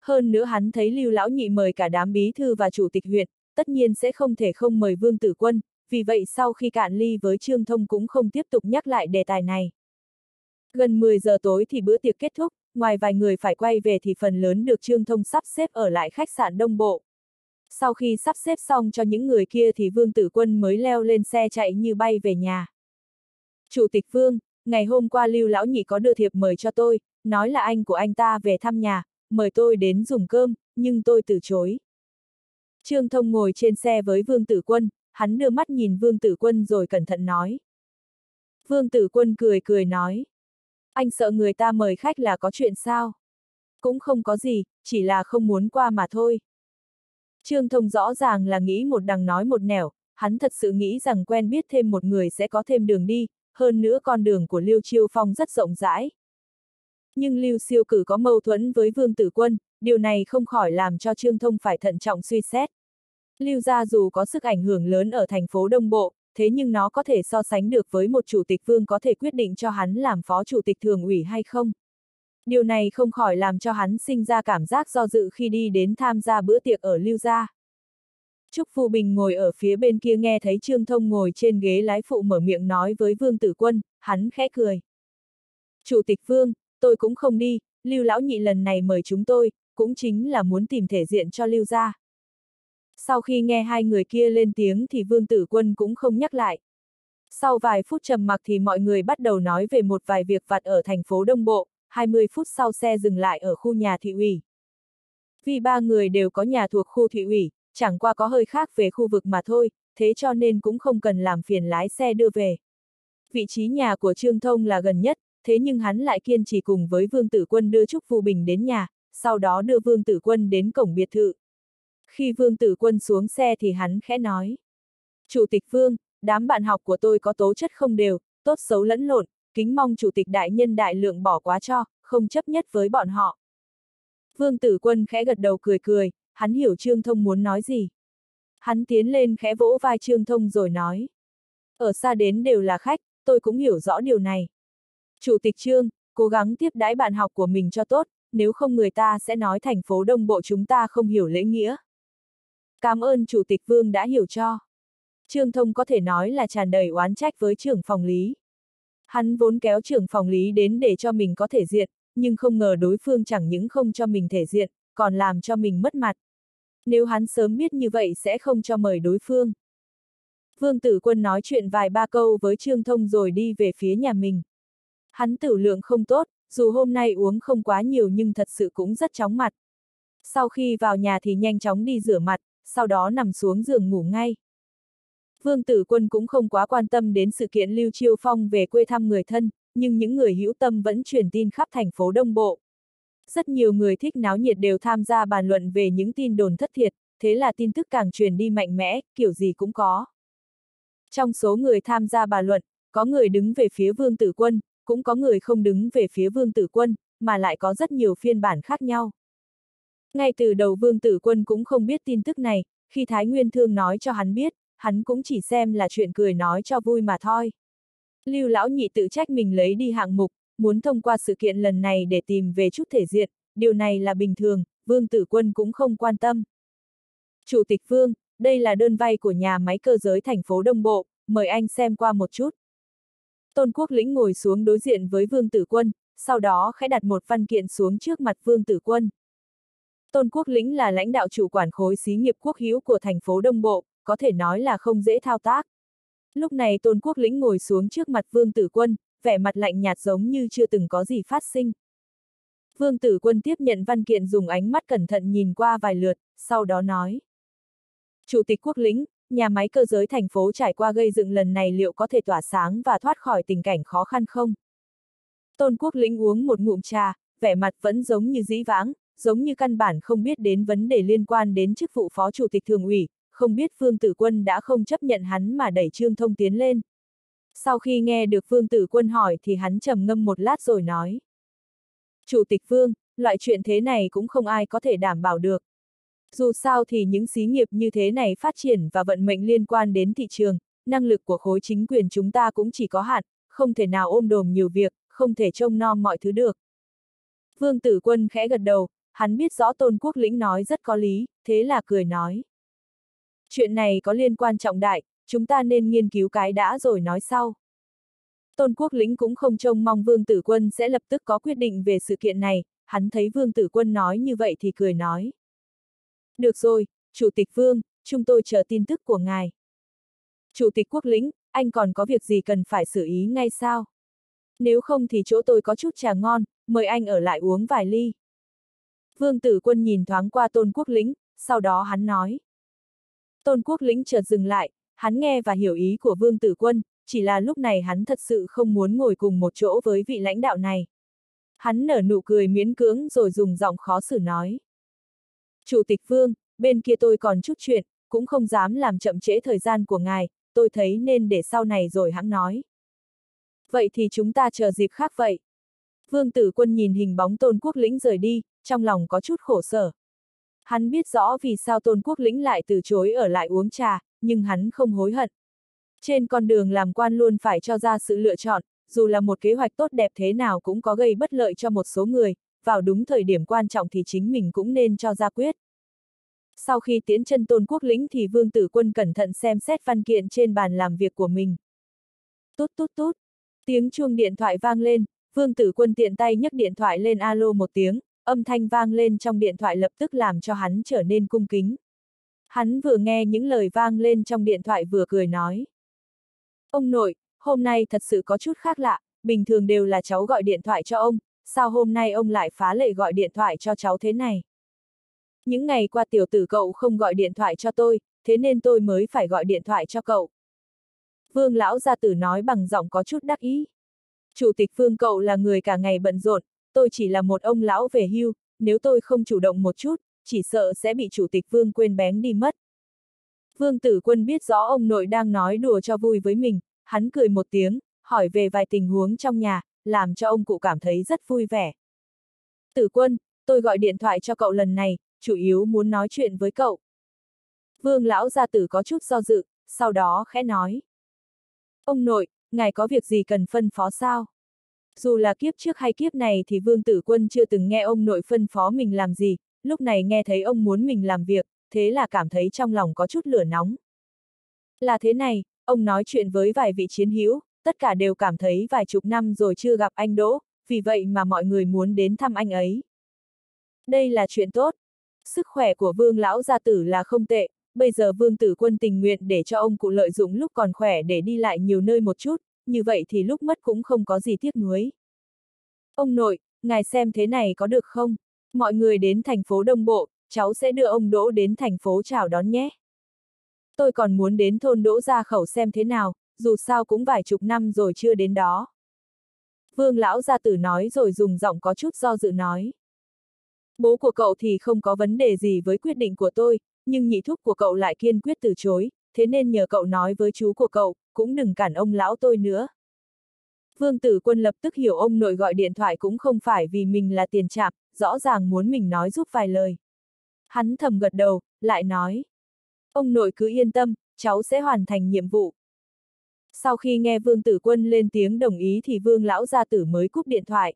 Speaker 1: Hơn nữa hắn thấy Lưu Lão Nhị mời cả đám bí thư và chủ tịch huyện, tất nhiên sẽ không thể không mời Vương Tử Quân, vì vậy sau khi cạn ly với Trương Thông cũng không tiếp tục nhắc lại đề tài này. Gần 10 giờ tối thì bữa tiệc kết thúc, ngoài vài người phải quay về thì phần lớn được Trương Thông sắp xếp ở lại khách sạn Đông Bộ. Sau khi sắp xếp xong cho những người kia thì Vương Tử Quân mới leo lên xe chạy như bay về nhà. Chủ tịch Vương, ngày hôm qua Lưu Lão Nhị có đưa thiệp mời cho tôi, nói là anh của anh ta về thăm nhà, mời tôi đến dùng cơm, nhưng tôi từ chối. Trương Thông ngồi trên xe với Vương Tử Quân, hắn đưa mắt nhìn Vương Tử Quân rồi cẩn thận nói. Vương Tử Quân cười cười nói. Anh sợ người ta mời khách là có chuyện sao? Cũng không có gì, chỉ là không muốn qua mà thôi. Trương Thông rõ ràng là nghĩ một đằng nói một nẻo, hắn thật sự nghĩ rằng quen biết thêm một người sẽ có thêm đường đi, hơn nữa con đường của Lưu Chiêu Phong rất rộng rãi. Nhưng Lưu Siêu Cử có mâu thuẫn với Vương Tử Quân, điều này không khỏi làm cho Trương Thông phải thận trọng suy xét. Lưu gia dù có sức ảnh hưởng lớn ở thành phố Đông Bộ, thế nhưng nó có thể so sánh được với một chủ tịch vương có thể quyết định cho hắn làm phó chủ tịch thường ủy hay không. Điều này không khỏi làm cho hắn sinh ra cảm giác do dự khi đi đến tham gia bữa tiệc ở Lưu gia. Trúc Phu Bình ngồi ở phía bên kia nghe thấy Trương Thông ngồi trên ghế lái phụ mở miệng nói với Vương Tử Quân, hắn khẽ cười. Chủ tịch Vương, tôi cũng không đi, Lưu Lão Nhị lần này mời chúng tôi, cũng chính là muốn tìm thể diện cho Lưu gia. Sau khi nghe hai người kia lên tiếng thì Vương Tử Quân cũng không nhắc lại. Sau vài phút trầm mặc thì mọi người bắt đầu nói về một vài việc vặt ở thành phố Đông Bộ, 20 phút sau xe dừng lại ở khu nhà thị ủy. Vì ba người đều có nhà thuộc khu thị ủy, chẳng qua có hơi khác về khu vực mà thôi, thế cho nên cũng không cần làm phiền lái xe đưa về. Vị trí nhà của Trương Thông là gần nhất, thế nhưng hắn lại kiên trì cùng với Vương Tử Quân đưa Trúc Phu Bình đến nhà, sau đó đưa Vương Tử Quân đến cổng biệt thự. Khi Vương Tử Quân xuống xe thì hắn khẽ nói. Chủ tịch Vương, đám bạn học của tôi có tố chất không đều, tốt xấu lẫn lộn, kính mong Chủ tịch Đại Nhân Đại Lượng bỏ quá cho, không chấp nhất với bọn họ. Vương Tử Quân khẽ gật đầu cười cười, hắn hiểu Trương Thông muốn nói gì. Hắn tiến lên khẽ vỗ vai Trương Thông rồi nói. Ở xa đến đều là khách, tôi cũng hiểu rõ điều này. Chủ tịch Trương, cố gắng tiếp đãi bạn học của mình cho tốt, nếu không người ta sẽ nói thành phố Đông Bộ chúng ta không hiểu lễ nghĩa. Cảm ơn Chủ tịch Vương đã hiểu cho. Trương Thông có thể nói là tràn đầy oán trách với trưởng phòng lý. Hắn vốn kéo trưởng phòng lý đến để cho mình có thể diện, nhưng không ngờ đối phương chẳng những không cho mình thể diện, còn làm cho mình mất mặt. Nếu hắn sớm biết như vậy sẽ không cho mời đối phương. Vương Tử Quân nói chuyện vài ba câu với Trương Thông rồi đi về phía nhà mình. Hắn tử lượng không tốt, dù hôm nay uống không quá nhiều nhưng thật sự cũng rất chóng mặt. Sau khi vào nhà thì nhanh chóng đi rửa mặt, sau đó nằm xuống giường ngủ ngay. Vương Tử Quân cũng không quá quan tâm đến sự kiện Lưu Chiêu Phong về quê thăm người thân, nhưng những người hữu tâm vẫn truyền tin khắp thành phố Đông Bộ. Rất nhiều người thích náo nhiệt đều tham gia bàn luận về những tin đồn thất thiệt, thế là tin tức càng truyền đi mạnh mẽ, kiểu gì cũng có. Trong số người tham gia bàn luận, có người đứng về phía Vương Tử Quân, cũng có người không đứng về phía Vương Tử Quân, mà lại có rất nhiều phiên bản khác nhau. Ngay từ đầu Vương Tử Quân cũng không biết tin tức này, khi Thái Nguyên Thương nói cho hắn biết, hắn cũng chỉ xem là chuyện cười nói cho vui mà thôi. Lưu Lão Nhị tự trách mình lấy đi hạng mục, muốn thông qua sự kiện lần này để tìm về chút thể diện, điều này là bình thường, Vương Tử Quân cũng không quan tâm. Chủ tịch Vương, đây là đơn vay của nhà máy cơ giới thành phố Đông Bộ, mời anh xem qua một chút. Tôn Quốc Lĩnh ngồi xuống đối diện với Vương Tử Quân, sau đó khẽ đặt một văn kiện xuống trước mặt Vương Tử Quân. Tôn Quốc Lĩnh là lãnh đạo chủ quản khối xí nghiệp quốc hữu của thành phố Đông Bộ, có thể nói là không dễ thao tác. Lúc này Tôn Quốc Lĩnh ngồi xuống trước mặt Vương Tử Quân, vẻ mặt lạnh nhạt giống như chưa từng có gì phát sinh. Vương Tử Quân tiếp nhận văn kiện dùng ánh mắt cẩn thận nhìn qua vài lượt, sau đó nói. Chủ tịch Quốc Lĩnh, nhà máy cơ giới thành phố trải qua gây dựng lần này liệu có thể tỏa sáng và thoát khỏi tình cảnh khó khăn không? Tôn Quốc Lĩnh uống một ngụm trà, vẻ mặt vẫn giống như dĩ vãng, giống như căn bản không biết đến vấn đề liên quan đến chức vụ phó chủ tịch thường ủy, không biết Phương Tử Quân đã không chấp nhận hắn mà đẩy Trương Thông tiến lên. Sau khi nghe được Phương Tử Quân hỏi thì hắn trầm ngâm một lát rồi nói. Chủ tịch Vương, loại chuyện thế này cũng không ai có thể đảm bảo được. Dù sao thì những xí nghiệp như thế này phát triển và vận mệnh liên quan đến thị trường, năng lực của khối chính quyền chúng ta cũng chỉ có hạn, không thể nào ôm đồm nhiều việc, không thể trông nom mọi thứ được. Vương Tử Quân khẽ gật đầu, hắn biết rõ Tôn Quốc Lĩnh nói rất có lý, thế là cười nói. Chuyện này có liên quan trọng đại, chúng ta nên nghiên cứu cái đã rồi nói sau. Tôn Quốc Lĩnh cũng không trông mong Vương Tử Quân sẽ lập tức có quyết định về sự kiện này, hắn thấy Vương Tử Quân nói như vậy thì cười nói. Được rồi, Chủ tịch Vương, chúng tôi chờ tin tức của ngài. Chủ tịch Quốc Lĩnh, anh còn có việc gì cần phải xử ý ngay sao? Nếu không thì chỗ tôi có chút trà ngon, mời anh ở lại uống vài ly. Vương Tử Quân nhìn thoáng qua Tôn Quốc Lĩnh, sau đó hắn nói. Tôn Quốc Lĩnh chợt dừng lại, hắn nghe và hiểu ý của Vương Tử Quân, chỉ là lúc này hắn thật sự không muốn ngồi cùng một chỗ với vị lãnh đạo này. Hắn nở nụ cười miễn cưỡng rồi dùng giọng khó xử nói. Chủ tịch Vương, bên kia tôi còn chút chuyện, cũng không dám làm chậm trễ thời gian của ngài, tôi thấy nên để sau này rồi hãng nói. Vậy thì chúng ta chờ dịp khác vậy. Vương Tử Quân nhìn hình bóng Tôn Quốc Lĩnh rời đi, trong lòng có chút khổ sở. Hắn biết rõ vì sao Tôn Quốc Lĩnh lại từ chối ở lại uống trà, nhưng hắn không hối hận. Trên con đường làm quan luôn phải cho ra sự lựa chọn, dù là một kế hoạch tốt đẹp thế nào cũng có gây bất lợi cho một số người, vào đúng thời điểm quan trọng thì chính mình cũng nên cho ra quyết. Sau khi tiến chân Tôn Quốc Lĩnh thì Vương Tử Quân cẩn thận xem xét văn kiện trên bàn làm việc của mình. Tút tút tút, tiếng chuông điện thoại vang lên, Vương Tử Quân tiện tay nhấc điện thoại lên alo một tiếng, âm thanh vang lên trong điện thoại lập tức làm cho hắn trở nên cung kính. Hắn vừa nghe những lời vang lên trong điện thoại vừa cười nói. Ông nội, hôm nay thật sự có chút khác lạ, bình thường đều là cháu gọi điện thoại cho ông, sao hôm nay ông lại phá lệ gọi điện thoại cho cháu thế này? Những ngày qua tiểu tử cậu không gọi điện thoại cho tôi, thế nên tôi mới phải gọi điện thoại cho cậu. Vương lão gia tử nói bằng giọng có chút đắc ý. Chủ tịch Vương cậu là người cả ngày bận rộn, tôi chỉ là một ông lão về hưu, nếu tôi không chủ động một chút, chỉ sợ sẽ bị chủ tịch Vương quên bén đi mất. Vương Tử Quân biết rõ ông nội đang nói đùa cho vui với mình, hắn cười một tiếng, hỏi về vài tình huống trong nhà, làm cho ông cụ cảm thấy rất vui vẻ. Tử Quân, tôi gọi điện thoại cho cậu lần này, chủ yếu muốn nói chuyện với cậu. Vương lão gia tử có chút do dự, sau đó khẽ nói. Ông nội, ngài có việc gì cần phân phó sao? Dù là kiếp trước hay kiếp này thì Vương Tử Quân chưa từng nghe ông nội phân phó mình làm gì, lúc này nghe thấy ông muốn mình làm việc, thế là cảm thấy trong lòng có chút lửa nóng. Là thế này, ông nói chuyện với vài vị chiến hữu, tất cả đều cảm thấy vài chục năm rồi chưa gặp anh Đỗ, vì vậy mà mọi người muốn đến thăm anh ấy. Đây là chuyện tốt. Sức khỏe của vương lão gia tử là không tệ, bây giờ vương tử quân tình nguyện để cho ông cụ lợi dụng lúc còn khỏe để đi lại nhiều nơi một chút, như vậy thì lúc mất cũng không có gì tiếc nuối. Ông nội, ngài xem thế này có được không? Mọi người đến thành phố Đông Bộ, cháu sẽ đưa ông Đỗ đến thành phố chào đón nhé. Tôi còn muốn đến thôn Đỗ ra khẩu xem thế nào, dù sao cũng vài chục năm rồi chưa đến đó. Vương lão gia tử nói rồi dùng giọng có chút do dự nói. Bố của cậu thì không có vấn đề gì với quyết định của tôi, nhưng nhị thúc của cậu lại kiên quyết từ chối, thế nên nhờ cậu nói với chú của cậu, cũng đừng cản ông lão tôi nữa. Vương Tử Quân lập tức hiểu ông nội gọi điện thoại cũng không phải vì mình là tiền chạm, rõ ràng muốn mình nói giúp vài lời. Hắn thầm gật đầu, lại nói. Ông nội cứ yên tâm, cháu sẽ hoàn thành nhiệm vụ. Sau khi nghe Vương Tử Quân lên tiếng đồng ý thì Vương Lão Gia Tử mới cúp điện thoại.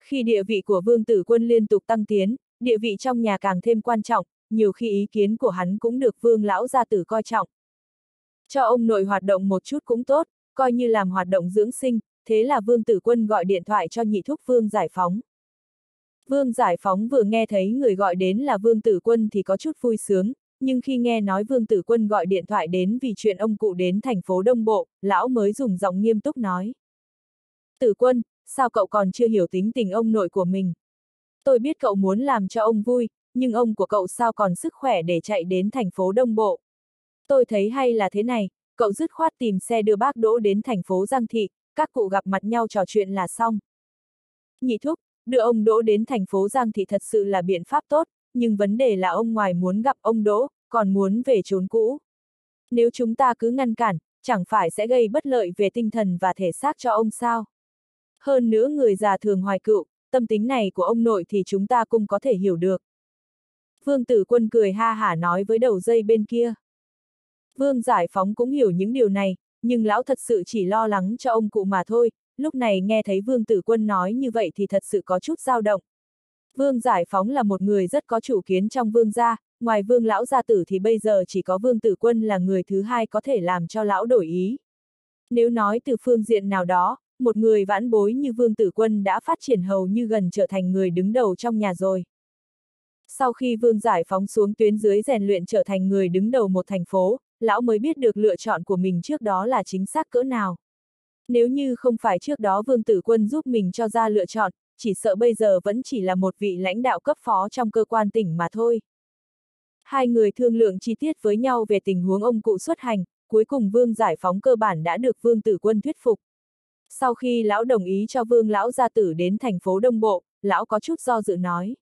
Speaker 1: Khi địa vị của Vương Tử Quân liên tục tăng tiến, địa vị trong nhà càng thêm quan trọng, nhiều khi ý kiến của hắn cũng được Vương Lão Gia Tử coi trọng. Cho ông nội hoạt động một chút cũng tốt, coi như làm hoạt động dưỡng sinh, thế là Vương Tử Quân gọi điện thoại cho nhị thúc Vương Giải Phóng. Vương Giải Phóng vừa nghe thấy người gọi đến là Vương Tử Quân thì có chút vui sướng, nhưng khi nghe nói Vương Tử Quân gọi điện thoại đến vì chuyện ông cụ đến thành phố Đông Bộ, lão mới dùng giọng nghiêm túc nói. Tử Quân, sao cậu còn chưa hiểu tính tình ông nội của mình? Tôi biết cậu muốn làm cho ông vui, nhưng ông của cậu sao còn sức khỏe để chạy đến thành phố Đông Bộ? Tôi thấy hay là thế này, cậu dứt khoát tìm xe đưa bác Đỗ đến thành phố Giang Thị, các cụ gặp mặt nhau trò chuyện là xong. Nhị thúc, đưa ông Đỗ đến thành phố Giang Thị thật sự là biện pháp tốt, nhưng vấn đề là ông ngoài muốn gặp ông Đỗ, còn muốn về trốn cũ. Nếu chúng ta cứ ngăn cản, chẳng phải sẽ gây bất lợi về tinh thần và thể xác cho ông sao? Hơn nữa người già thường hoài cựu, tâm tính này của ông nội thì chúng ta cũng có thể hiểu được. Vương Tử Quân cười ha hả nói với đầu dây bên kia. Vương Giải Phóng cũng hiểu những điều này, nhưng lão thật sự chỉ lo lắng cho ông cụ mà thôi, lúc này nghe thấy Vương Tử Quân nói như vậy thì thật sự có chút dao động. Vương Giải Phóng là một người rất có chủ kiến trong vương gia, ngoài vương lão gia tử thì bây giờ chỉ có Vương Tử Quân là người thứ hai có thể làm cho lão đổi ý. Nếu nói từ phương diện nào đó, một người vãn bối như Vương Tử Quân đã phát triển hầu như gần trở thành người đứng đầu trong nhà rồi. Sau khi Vương Giải Phóng xuống tuyến dưới rèn luyện trở thành người đứng đầu một thành phố, lão mới biết được lựa chọn của mình trước đó là chính xác cỡ nào. Nếu như không phải trước đó Vương Tử Quân giúp mình cho ra lựa chọn, chỉ sợ bây giờ vẫn chỉ là một vị lãnh đạo cấp phó trong cơ quan tỉnh mà thôi. Hai người thương lượng chi tiết với nhau về tình huống ông cụ xuất hành, cuối cùng Vương giải phóng cơ bản đã được Vương Tử Quân thuyết phục. Sau khi lão đồng ý cho Vương lão gia tử đến thành phố Đông Bộ, lão có chút do dự nói.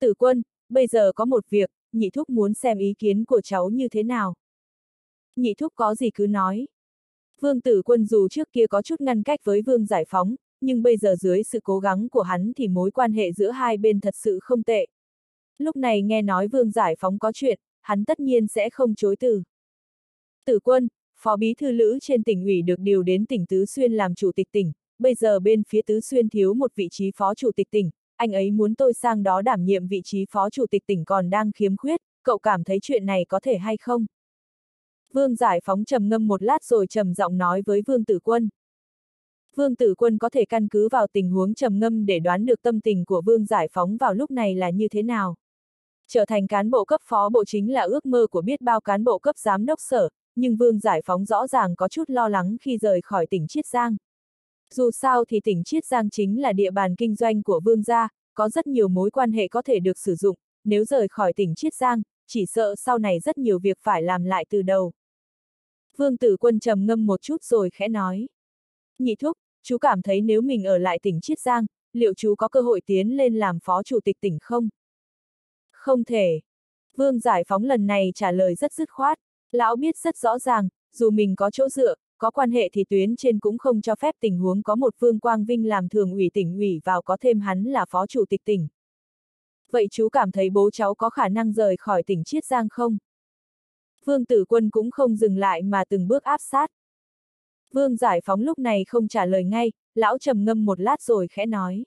Speaker 1: Tử Quân, bây giờ có một việc, nhị thúc muốn xem ý kiến của cháu như thế nào. Nhị thúc có gì cứ nói. Vương Tử Quân dù trước kia có chút ngăn cách với Vương giải phóng, nhưng bây giờ dưới sự cố gắng của hắn thì mối quan hệ giữa hai bên thật sự không tệ. Lúc này nghe nói Vương Giải Phóng có chuyện, hắn tất nhiên sẽ không chối từ. Tử quân, Phó Bí Thư Lữ trên tỉnh ủy được điều đến tỉnh Tứ Xuyên làm chủ tịch tỉnh, bây giờ bên phía Tứ Xuyên thiếu một vị trí Phó Chủ tịch tỉnh, anh ấy muốn tôi sang đó đảm nhiệm vị trí Phó Chủ tịch tỉnh còn đang khiếm khuyết, cậu cảm thấy chuyện này có thể hay không? Vương Giải Phóng trầm ngâm một lát rồi trầm giọng nói với Vương Tử Quân. Vương Tử Quân có thể căn cứ vào tình huống trầm ngâm để đoán được tâm tình của Vương Giải Phóng vào lúc này là như thế nào. Trở thành cán bộ cấp phó bộ chính là ước mơ của biết bao cán bộ cấp giám đốc sở, nhưng Vương Giải Phóng rõ ràng có chút lo lắng khi rời khỏi tỉnh Chiết Giang. Dù sao thì tỉnh Chiết Giang chính là địa bàn kinh doanh của Vương gia, có rất nhiều mối quan hệ có thể được sử dụng, nếu rời khỏi tỉnh Chiết Giang, chỉ sợ sau này rất nhiều việc phải làm lại từ đầu. Vương Tử Quân trầm ngâm một chút rồi khẽ nói. Nhị thúc, chú cảm thấy nếu mình ở lại tỉnh Chiết Giang, liệu chú có cơ hội tiến lên làm phó chủ tịch tỉnh không? Không thể. Vương Giải Phóng lần này trả lời rất dứt khoát. Lão biết rất rõ ràng, dù mình có chỗ dựa, có quan hệ thì tuyến trên cũng không cho phép tình huống có một Vương Quang Vinh làm thường ủy tỉnh ủy vào có thêm hắn là phó chủ tịch tỉnh. Vậy chú cảm thấy bố cháu có khả năng rời khỏi tỉnh Chiết Giang không? Vương Tử Quân cũng không dừng lại mà từng bước áp sát. Vương Giải Phóng lúc này không trả lời ngay, lão trầm ngâm một lát rồi khẽ nói.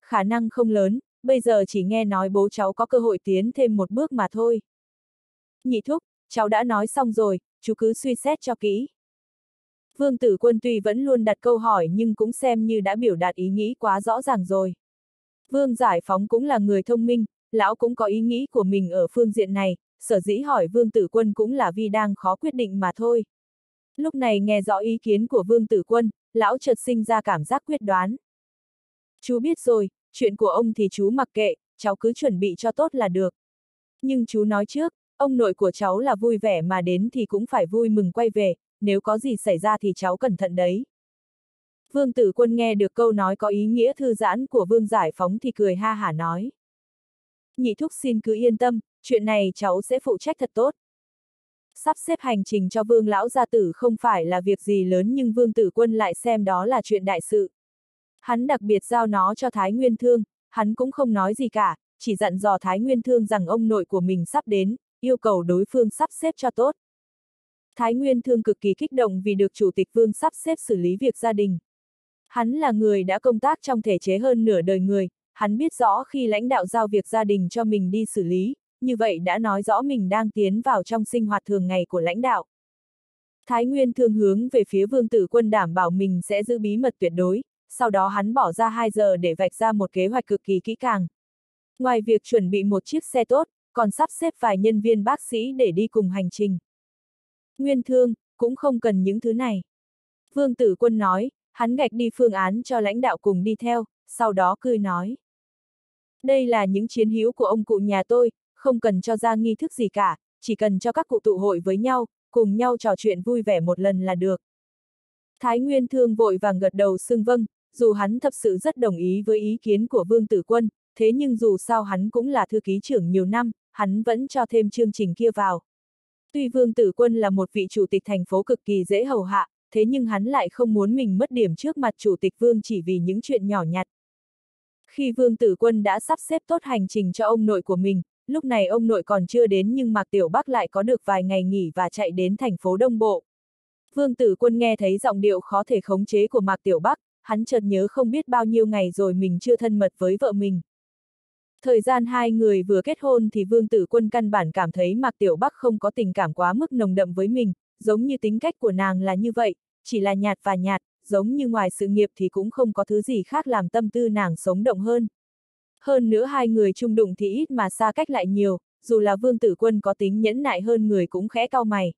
Speaker 1: Khả năng không lớn, bây giờ chỉ nghe nói bố cháu có cơ hội tiến thêm một bước mà thôi. Nhị thúc, cháu đã nói xong rồi, chú cứ suy xét cho kỹ. Vương Tử Quân tuy vẫn luôn đặt câu hỏi nhưng cũng xem như đã biểu đạt ý nghĩ quá rõ ràng rồi. Vương Giải Phóng cũng là người thông minh, lão cũng có ý nghĩ của mình ở phương diện này, sở dĩ hỏi Vương Tử Quân cũng là vì đang khó quyết định mà thôi. Lúc này nghe rõ ý kiến của Vương Tử Quân, lão chợt sinh ra cảm giác quyết đoán. Chú biết rồi, chuyện của ông thì chú mặc kệ, cháu cứ chuẩn bị cho tốt là được. Nhưng chú nói trước, ông nội của cháu là vui vẻ mà đến thì cũng phải vui mừng quay về, nếu có gì xảy ra thì cháu cẩn thận đấy. Vương Tử Quân nghe được câu nói có ý nghĩa thư giãn của Vương Giải Phóng thì cười ha hả nói. Nhị thúc xin cứ yên tâm, chuyện này cháu sẽ phụ trách thật tốt. Sắp xếp hành trình cho Vương Lão Gia Tử không phải là việc gì lớn nhưng Vương Tử Quân lại xem đó là chuyện đại sự. Hắn đặc biệt giao nó cho Thái Nguyên Thương, hắn cũng không nói gì cả, chỉ dặn dò Thái Nguyên Thương rằng ông nội của mình sắp đến, yêu cầu đối phương sắp xếp cho tốt. Thái Nguyên Thương cực kỳ kích động vì được Chủ tịch Vương sắp xếp xử lý việc gia đình. Hắn là người đã công tác trong thể chế hơn nửa đời người, hắn biết rõ khi lãnh đạo giao việc gia đình cho mình đi xử lý, như vậy đã nói rõ mình đang tiến vào trong sinh hoạt thường ngày của lãnh đạo. Thái Nguyên thương hướng về phía vương tử quân đảm bảo mình sẽ giữ bí mật tuyệt đối, sau đó hắn bỏ ra 2 giờ để vạch ra một kế hoạch cực kỳ kỹ càng. Ngoài việc chuẩn bị một chiếc xe tốt, còn sắp xếp vài nhân viên bác sĩ để đi cùng hành trình. Nguyên thương, cũng không cần những thứ này. Vương tử quân nói, hắn gạch đi phương án cho lãnh đạo cùng đi theo, sau đó cười nói. Đây là những chiến hữu của ông cụ nhà tôi, không cần cho ra nghi thức gì cả, chỉ cần cho các cụ tụ hội với nhau, cùng nhau trò chuyện vui vẻ một lần là được. Thái Nguyên Thương vội vàng gật đầu xưng vâng, dù hắn thật sự rất đồng ý với ý kiến của Vương Tử Quân, thế nhưng dù sao hắn cũng là thư ký trưởng nhiều năm, hắn vẫn cho thêm chương trình kia vào. Tuy Vương Tử Quân là một vị chủ tịch thành phố cực kỳ dễ hầu hạ, thế nhưng hắn lại không muốn mình mất điểm trước mặt chủ tịch Vương chỉ vì những chuyện nhỏ nhặt. Khi Vương Tử Quân đã sắp xếp tốt hành trình cho ông nội của mình, lúc này ông nội còn chưa đến nhưng Mạc Tiểu Bắc lại có được vài ngày nghỉ và chạy đến thành phố Đông Bộ. Vương Tử Quân nghe thấy giọng điệu khó thể khống chế của Mạc Tiểu Bắc, hắn chợt nhớ không biết bao nhiêu ngày rồi mình chưa thân mật với vợ mình. Thời gian hai người vừa kết hôn thì Vương Tử Quân căn bản cảm thấy Mạc Tiểu Bắc không có tình cảm quá mức nồng đậm với mình, giống như tính cách của nàng là như vậy, chỉ là nhạt và nhạt, giống như ngoài sự nghiệp thì cũng không có thứ gì khác làm tâm tư nàng sống động hơn. Hơn nữa hai người chung đụng thì ít mà xa cách lại nhiều, dù là vương tử quân có tính nhẫn nại hơn người cũng khẽ cau mày.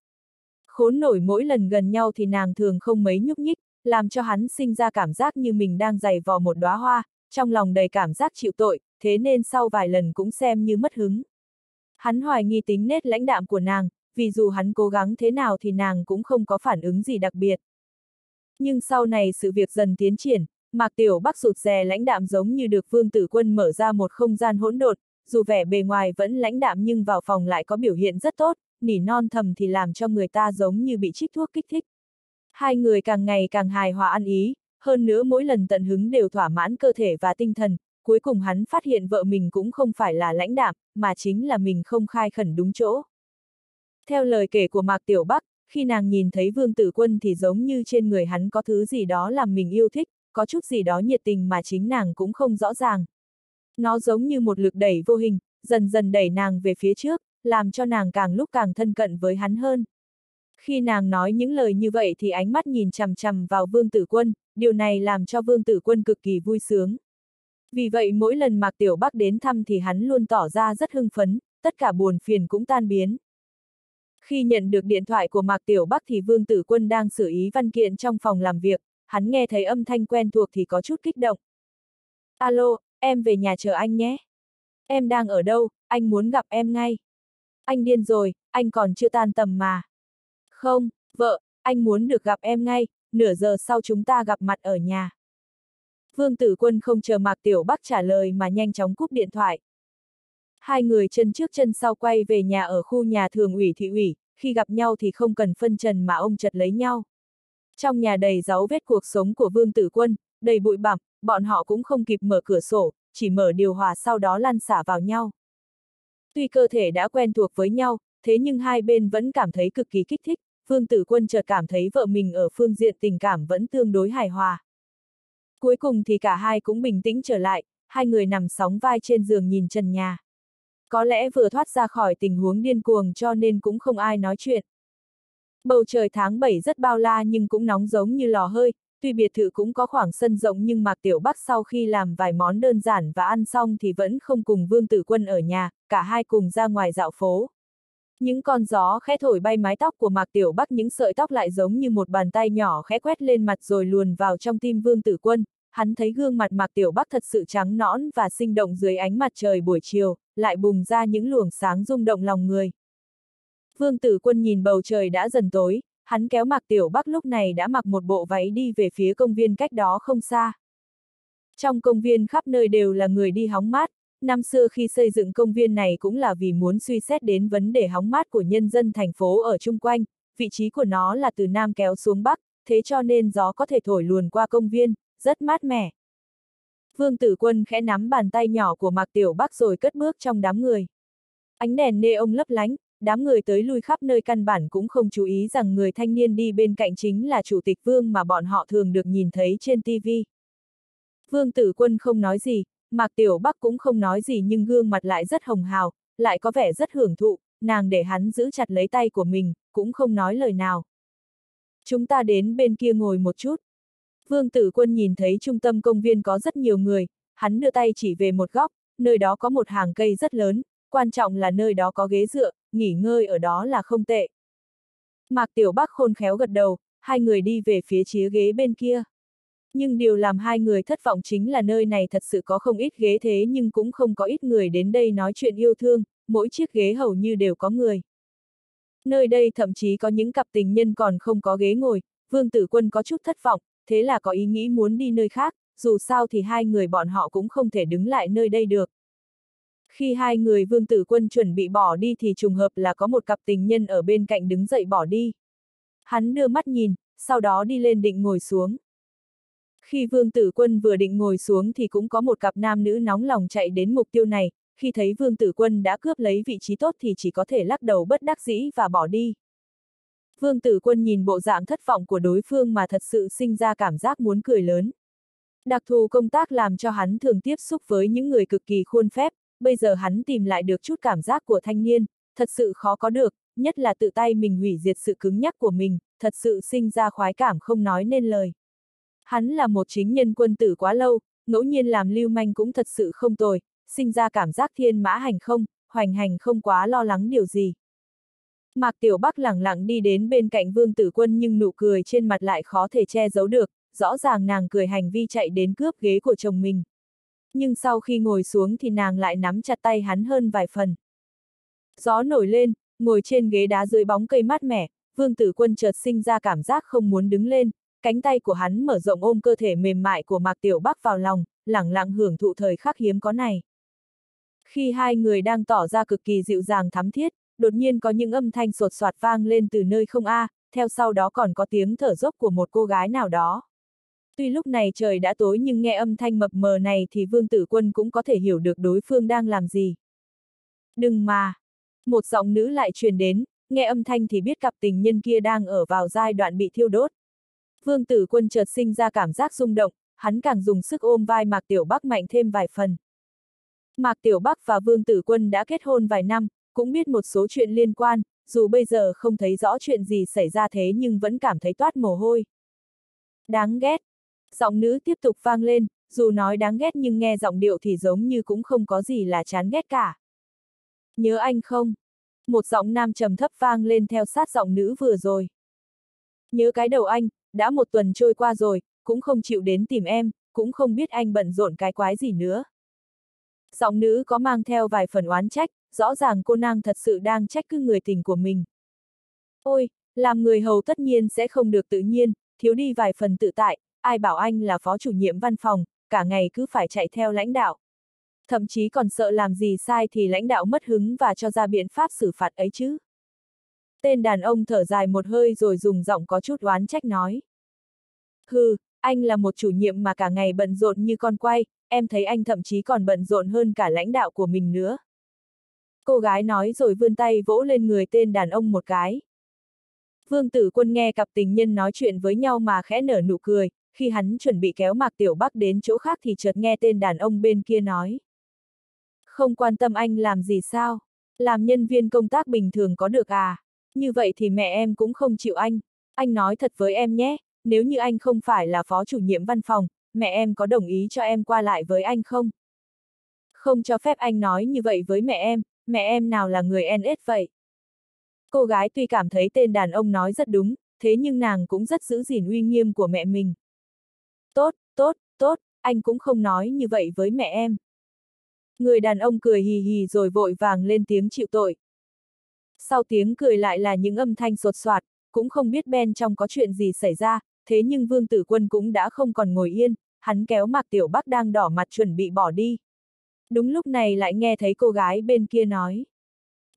Speaker 1: Khốn nổi mỗi lần gần nhau thì nàng thường không mấy nhúc nhích, làm cho hắn sinh ra cảm giác như mình đang giày vò một đóa hoa, trong lòng đầy cảm giác chịu tội, thế nên sau vài lần cũng xem như mất hứng. Hắn hoài nghi tính nết lãnh đạm của nàng, vì dù hắn cố gắng thế nào thì nàng cũng không có phản ứng gì đặc biệt. Nhưng sau này sự việc dần tiến triển, Mạc Tiểu Bắc sụt rè lãnh đạm giống như được Vương Tử Quân mở ra một không gian hỗn độn, dù vẻ bề ngoài vẫn lãnh đạm nhưng vào phòng lại có biểu hiện rất tốt, nỉ non thầm thì làm cho người ta giống như bị trích thuốc kích thích. Hai người càng ngày càng hài hòa ăn ý, hơn nữa mỗi lần tận hứng đều thỏa mãn cơ thể và tinh thần, cuối cùng hắn phát hiện vợ mình cũng không phải là lãnh đạm, mà chính là mình không khai khẩn đúng chỗ. Theo lời kể của Mạc Tiểu Bắc, khi nàng nhìn thấy Vương Tử Quân thì giống như trên người hắn có thứ gì đó làm mình yêu thích, có chút gì đó nhiệt tình mà chính nàng cũng không rõ ràng. Nó giống như một lực đẩy vô hình, dần dần đẩy nàng về phía trước, làm cho nàng càng lúc càng thân cận với hắn hơn. Khi nàng nói những lời như vậy thì ánh mắt nhìn chằm chằm vào Vương Tử Quân, điều này làm cho Vương Tử Quân cực kỳ vui sướng. Vì vậy mỗi lần Mạc Tiểu Bắc đến thăm thì hắn luôn tỏ ra rất hưng phấn, tất cả buồn phiền cũng tan biến. Khi nhận được điện thoại của Mạc Tiểu Bắc thì Vương Tử Quân đang xử ý văn kiện trong phòng làm việc, hắn nghe thấy âm thanh quen thuộc thì có chút kích động. Alo, em về nhà chờ anh nhé. Em đang ở đâu, anh muốn gặp em ngay. Anh điên rồi, anh còn chưa tan tầm mà. Không, vợ, anh muốn được gặp em ngay, nửa giờ sau chúng ta gặp mặt ở nhà. Vương Tử Quân không chờ Mạc Tiểu Bắc trả lời mà nhanh chóng cúp điện thoại. Hai người chân trước chân sau quay về nhà ở khu nhà thường ủy thị ủy, khi gặp nhau thì không cần phân trần mà ông chật lấy nhau. Trong nhà đầy dấu vết cuộc sống của Vương Tử Quân, đầy bụi bặm, bọn họ cũng không kịp mở cửa sổ, chỉ mở điều hòa sau đó lăn xả vào nhau. Tuy cơ thể đã quen thuộc với nhau, thế nhưng hai bên vẫn cảm thấy cực kỳ kích thích, Vương Tử Quân chợt cảm thấy vợ mình ở phương diện tình cảm vẫn tương đối hài hòa. Cuối cùng thì cả hai cũng bình tĩnh trở lại, hai người nằm sóng vai trên giường nhìn trần nhà. Có lẽ vừa thoát ra khỏi tình huống điên cuồng cho nên cũng không ai nói chuyện. Bầu trời tháng 7 rất bao la nhưng cũng nóng giống như lò hơi, tuy biệt thự cũng có khoảng sân rộng nhưng Mạc Tiểu Bắc sau khi làm vài món đơn giản và ăn xong thì vẫn không cùng Vương Tử Quân ở nhà, cả hai cùng ra ngoài dạo phố. Những con gió khẽ thổi bay mái tóc của Mạc Tiểu Bắc những sợi tóc lại giống như một bàn tay nhỏ khẽ quét lên mặt rồi luồn vào trong tim Vương Tử Quân, hắn thấy gương mặt Mạc Tiểu Bắc thật sự trắng nõn và sinh động dưới ánh mặt trời buổi chiều, lại bùng ra những luồng sáng rung động lòng người. Vương Tử Quân nhìn bầu trời đã dần tối, hắn kéo Mạc Tiểu Bắc lúc này đã mặc một bộ váy đi về phía công viên cách đó không xa. Trong công viên khắp nơi đều là người đi hóng mát, năm xưa khi xây dựng công viên này cũng là vì muốn suy xét đến vấn đề hóng mát của nhân dân thành phố ở chung quanh, vị trí của nó là từ Nam kéo xuống Bắc, thế cho nên gió có thể thổi luồn qua công viên, rất mát mẻ. Vương Tử Quân khẽ nắm bàn tay nhỏ của Mạc Tiểu Bắc rồi cất bước trong đám người. Ánh đèn nê ông lấp lánh, đám người tới lui khắp nơi căn bản cũng không chú ý rằng người thanh niên đi bên cạnh chính là Chủ tịch Vương mà bọn họ thường được nhìn thấy trên TV. Vương Tử Quân không nói gì, Mạc Tiểu Bắc cũng không nói gì nhưng gương mặt lại rất hồng hào, lại có vẻ rất hưởng thụ, nàng để hắn giữ chặt lấy tay của mình, cũng không nói lời nào. Chúng ta đến bên kia ngồi một chút. Vương Tử Quân nhìn thấy trung tâm công viên có rất nhiều người, hắn đưa tay chỉ về một góc, nơi đó có một hàng cây rất lớn, quan trọng là nơi đó có ghế dựa, nghỉ ngơi ở đó là không tệ. Mạc Tiểu Bắc khôn khéo gật đầu, hai người đi về phía chía ghế bên kia. Nhưng điều làm hai người thất vọng chính là nơi này thật sự có không ít ghế thế nhưng cũng không có ít người đến đây nói chuyện yêu thương, mỗi chiếc ghế hầu như đều có người. Nơi đây thậm chí có những cặp tình nhân còn không có ghế ngồi, Vương Tử Quân có chút thất vọng, thế là có ý nghĩ muốn đi nơi khác, dù sao thì hai người bọn họ cũng không thể đứng lại nơi đây được. Khi hai người Vương Tử Quân chuẩn bị bỏ đi thì trùng hợp là có một cặp tình nhân ở bên cạnh đứng dậy bỏ đi. Hắn đưa mắt nhìn, sau đó đi lên định ngồi xuống. Khi Vương Tử Quân vừa định ngồi xuống thì cũng có một cặp nam nữ nóng lòng chạy đến mục tiêu này, khi thấy Vương Tử Quân đã cướp lấy vị trí tốt thì chỉ có thể lắc đầu bất đắc dĩ và bỏ đi. Vương Tử Quân nhìn bộ dạng thất vọng của đối phương mà thật sự sinh ra cảm giác muốn cười lớn. Đặc thù công tác làm cho hắn thường tiếp xúc với những người cực kỳ khuôn phép, bây giờ hắn tìm lại được chút cảm giác của thanh niên, thật sự khó có được, nhất là tự tay mình hủy diệt sự cứng nhắc của mình, thật sự sinh ra khoái cảm không nói nên lời. Hắn là một chính nhân quân tử quá lâu, ngẫu nhiên làm lưu manh cũng thật sự không tồi, sinh ra cảm giác thiên mã hành không, hoành hành không quá lo lắng điều gì. Mạc Tiểu Bắc lẳng lặng đi đến bên cạnh Vương Tử Quân nhưng nụ cười trên mặt lại khó thể che giấu được, rõ ràng nàng cười hành vi chạy đến cướp ghế của chồng mình. Nhưng sau khi ngồi xuống thì nàng lại nắm chặt tay hắn hơn vài phần. Gió nổi lên, ngồi trên ghế đá dưới bóng cây mát mẻ, Vương Tử Quân chợt sinh ra cảm giác không muốn đứng lên, cánh tay của hắn mở rộng ôm cơ thể mềm mại của Mạc Tiểu Bắc vào lòng, lẳng lặng hưởng thụ thời khắc hiếm có này. Khi hai người đang tỏ ra cực kỳ dịu dàng thắm thiết, đột nhiên có những âm thanh sột soạt vang lên từ nơi không a, theo sau đó còn có tiếng thở dốc của một cô gái nào đó. Tuy lúc này trời đã tối nhưng nghe âm thanh mập mờ này thì Vương Tử Quân cũng có thể hiểu được đối phương đang làm gì. Đừng mà! Một giọng nữ lại truyền đến, nghe âm thanh thì biết cặp tình nhân kia đang ở vào giai đoạn bị thiêu đốt. Vương Tử Quân chợt sinh ra cảm giác rung động, hắn càng dùng sức ôm vai Mạc Tiểu Bắc mạnh thêm vài phần. Mạc Tiểu Bắc và Vương Tử Quân đã kết hôn vài năm, cũng biết một số chuyện liên quan, dù bây giờ không thấy rõ chuyện gì xảy ra thế nhưng vẫn cảm thấy toát mồ hôi. Đáng ghét. Giọng nữ tiếp tục vang lên, dù nói đáng ghét nhưng nghe giọng điệu thì giống như cũng không có gì là chán ghét cả. Nhớ anh không? Một giọng nam trầm thấp vang lên theo sát giọng nữ vừa rồi. Nhớ cái đầu anh, đã một tuần trôi qua rồi, cũng không chịu đến tìm em, cũng không biết anh bận rộn cái quái gì nữa. Giọng nữ có mang theo vài phần oán trách, rõ ràng cô nàng thật sự đang trách cứ người tình của mình. Ôi, làm người hầu tất nhiên sẽ không được tự nhiên, thiếu đi vài phần tự tại, ai bảo anh là phó chủ nhiệm văn phòng, cả ngày cứ phải chạy theo lãnh đạo. Thậm chí còn sợ làm gì sai thì lãnh đạo mất hứng và cho ra biện pháp xử phạt ấy chứ. Tên đàn ông thở dài một hơi rồi dùng giọng có chút oán trách nói. Hừ, anh là một chủ nhiệm mà cả ngày bận rộn như con quay, em thấy anh thậm chí còn bận rộn hơn cả lãnh đạo của mình nữa. Cô gái nói rồi vươn tay vỗ lên người tên đàn ông một cái. Vương tử quân nghe cặp tình nhân nói chuyện với nhau mà khẽ nở nụ cười, khi hắn chuẩn bị kéo Mạc Tiểu Bắc đến chỗ khác thì chợt nghe tên đàn ông bên kia nói. Không quan tâm anh làm gì sao? Làm nhân viên công tác bình thường có được à? Như vậy thì mẹ em cũng không chịu anh. Anh nói thật với em nhé, nếu như anh không phải là phó chủ nhiệm văn phòng, mẹ em có đồng ý cho em qua lại với anh không? Không cho phép anh nói như vậy với mẹ em, mẹ em nào là người NS vậy? Cô gái tuy cảm thấy tên đàn ông nói rất đúng, thế nhưng nàng cũng rất giữ gìn uy nghiêm của mẹ mình. Tốt, tốt, anh cũng không nói như vậy với mẹ em. Người đàn ông cười hì hì rồi vội vàng lên tiếng chịu tội. Sau tiếng cười lại là những âm thanh sột soạt, cũng không biết bên trong có chuyện gì xảy ra, thế nhưng Vương Tử Quân cũng đã không còn ngồi yên, hắn kéo Mạc Tiểu Bắc đang đỏ mặt chuẩn bị bỏ đi. Đúng lúc này lại nghe thấy cô gái bên kia nói.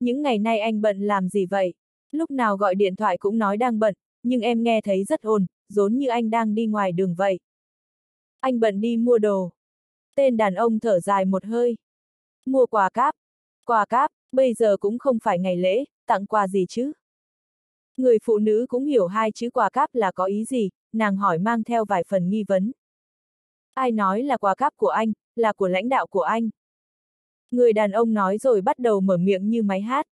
Speaker 1: Những ngày nay anh bận làm gì vậy? Lúc nào gọi điện thoại cũng nói đang bận, nhưng em nghe thấy rất ồn, giống như anh đang đi ngoài đường vậy. Anh bận đi mua đồ. Tên đàn ông thở dài một hơi. Mua quà cáp. Quà cáp, bây giờ cũng không phải ngày lễ, tặng quà gì chứ? Người phụ nữ cũng hiểu hai chữ quà cáp là có ý gì, nàng hỏi mang theo vài phần nghi vấn. Ai nói là quà cáp của anh, là của lãnh đạo của anh. Người đàn ông nói rồi bắt đầu mở miệng như máy hát.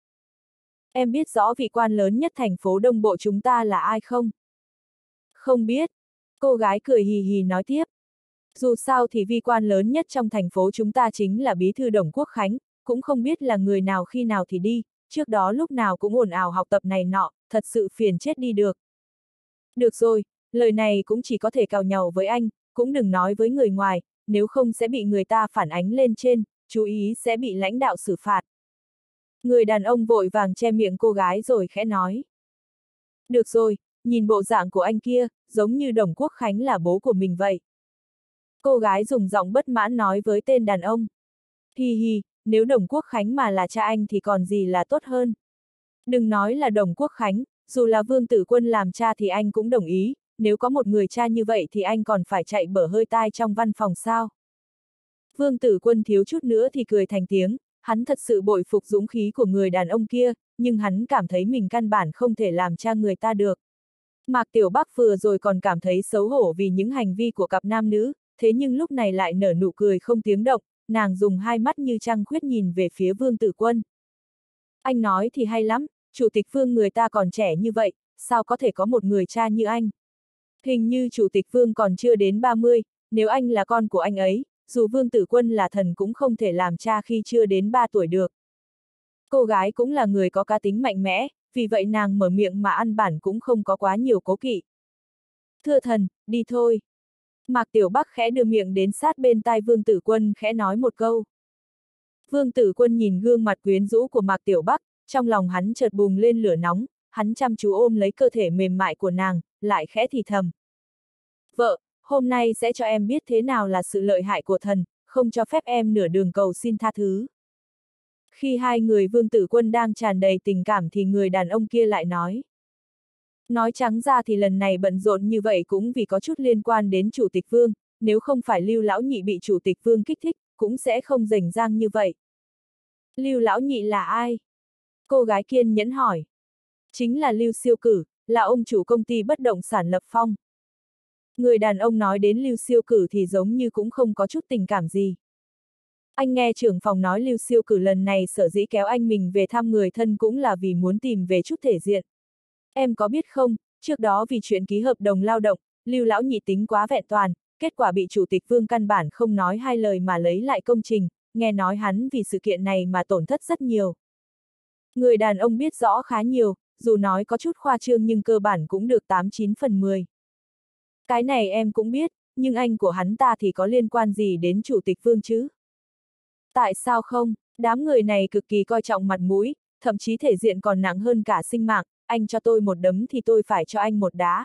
Speaker 1: Em biết rõ vị quan lớn nhất thành phố Đông Bộ chúng ta là ai không? Không biết. Cô gái cười hì hì nói tiếp. Dù sao thì vi quan lớn nhất trong thành phố chúng ta chính là bí thư Đồng Quốc Khánh, cũng không biết là người nào khi nào thì đi, trước đó lúc nào cũng ồn ào học tập này nọ, thật sự phiền chết đi được. Được rồi, lời này cũng chỉ có thể cào nhau với anh, cũng đừng nói với người ngoài, nếu không sẽ bị người ta phản ánh lên trên, chú ý sẽ bị lãnh đạo xử phạt. Người đàn ông vội vàng che miệng cô gái rồi khẽ nói. Được rồi, nhìn bộ dạng của anh kia, giống như Đồng Quốc Khánh là bố của mình vậy. Cô gái dùng giọng bất mãn nói với tên đàn ông. Hi hi, nếu Đồng Quốc Khánh mà là cha anh thì còn gì là tốt hơn. Đừng nói là Đồng Quốc Khánh, dù là Vương Tử Quân làm cha thì anh cũng đồng ý, nếu có một người cha như vậy thì anh còn phải chạy bở hơi tai trong văn phòng sao. Vương Tử Quân thiếu chút nữa thì cười thành tiếng, hắn thật sự bội phục dũng khí của người đàn ông kia, nhưng hắn cảm thấy mình căn bản không thể làm cha người ta được. Mạc Tiểu Bắc vừa rồi còn cảm thấy xấu hổ vì những hành vi của cặp nam nữ, thế nhưng lúc này lại nở nụ cười không tiếng động, nàng dùng hai mắt như trăng khuyết nhìn về phía Vương Tử Quân. Anh nói thì hay lắm, chủ tịch Vương người ta còn trẻ như vậy, sao có thể có một người cha như anh? Hình như chủ tịch Vương còn chưa đến 30, nếu anh là con của anh ấy, dù Vương Tử Quân là thần cũng không thể làm cha khi chưa đến 3 tuổi được. Cô gái cũng là người có cá tính mạnh mẽ, vì vậy nàng mở miệng mà ăn bản cũng không có quá nhiều cố kỵ. Thưa thần, đi thôi. Mạc Tiểu Bắc khẽ đưa miệng đến sát bên tai Vương Tử Quân khẽ nói một câu. Vương Tử Quân nhìn gương mặt quyến rũ của Mạc Tiểu Bắc, trong lòng hắn chợt bùng lên lửa nóng, hắn chăm chú ôm lấy cơ thể mềm mại của nàng, lại khẽ thì thầm. Vợ, hôm nay sẽ cho em biết thế nào là sự lợi hại của thần, không cho phép em nửa đường cầu xin tha thứ. Khi hai người vương tử quân đang tràn đầy tình cảm thì người đàn ông kia lại nói. Nói trắng ra thì lần này bận rộn như vậy cũng vì có chút liên quan đến chủ tịch vương, nếu không phải lưu lão nhị bị chủ tịch vương kích thích, cũng sẽ không rảnh rang như vậy. Lưu lão nhị là ai? Cô gái kiên nhẫn hỏi. Chính là lưu siêu cử, là ông chủ công ty bất động sản lập phong. Người đàn ông nói đến Lưu Siêu Cử thì giống như cũng không có chút tình cảm gì. Anh nghe trưởng phòng nói Lưu Siêu Cử lần này sở dĩ kéo anh mình về thăm người thân cũng là vì muốn tìm về chút thể diện. Em có biết không, trước đó vì chuyện ký hợp đồng lao động, Lưu Lão nhị tính quá vẹn toàn, kết quả bị Chủ tịch Vương căn bản không nói hai lời mà lấy lại công trình, nghe nói hắn vì sự kiện này mà tổn thất rất nhiều. Người đàn ông biết rõ khá nhiều, dù nói có chút khoa trương nhưng cơ bản cũng được 89 phần 10. Cái này em cũng biết, nhưng anh của hắn ta thì có liên quan gì đến chủ tịch vương chứ? Tại sao không? Đám người này cực kỳ coi trọng mặt mũi, thậm chí thể diện còn nặng hơn cả sinh mạng, anh cho tôi một đấm thì tôi phải cho anh một đá.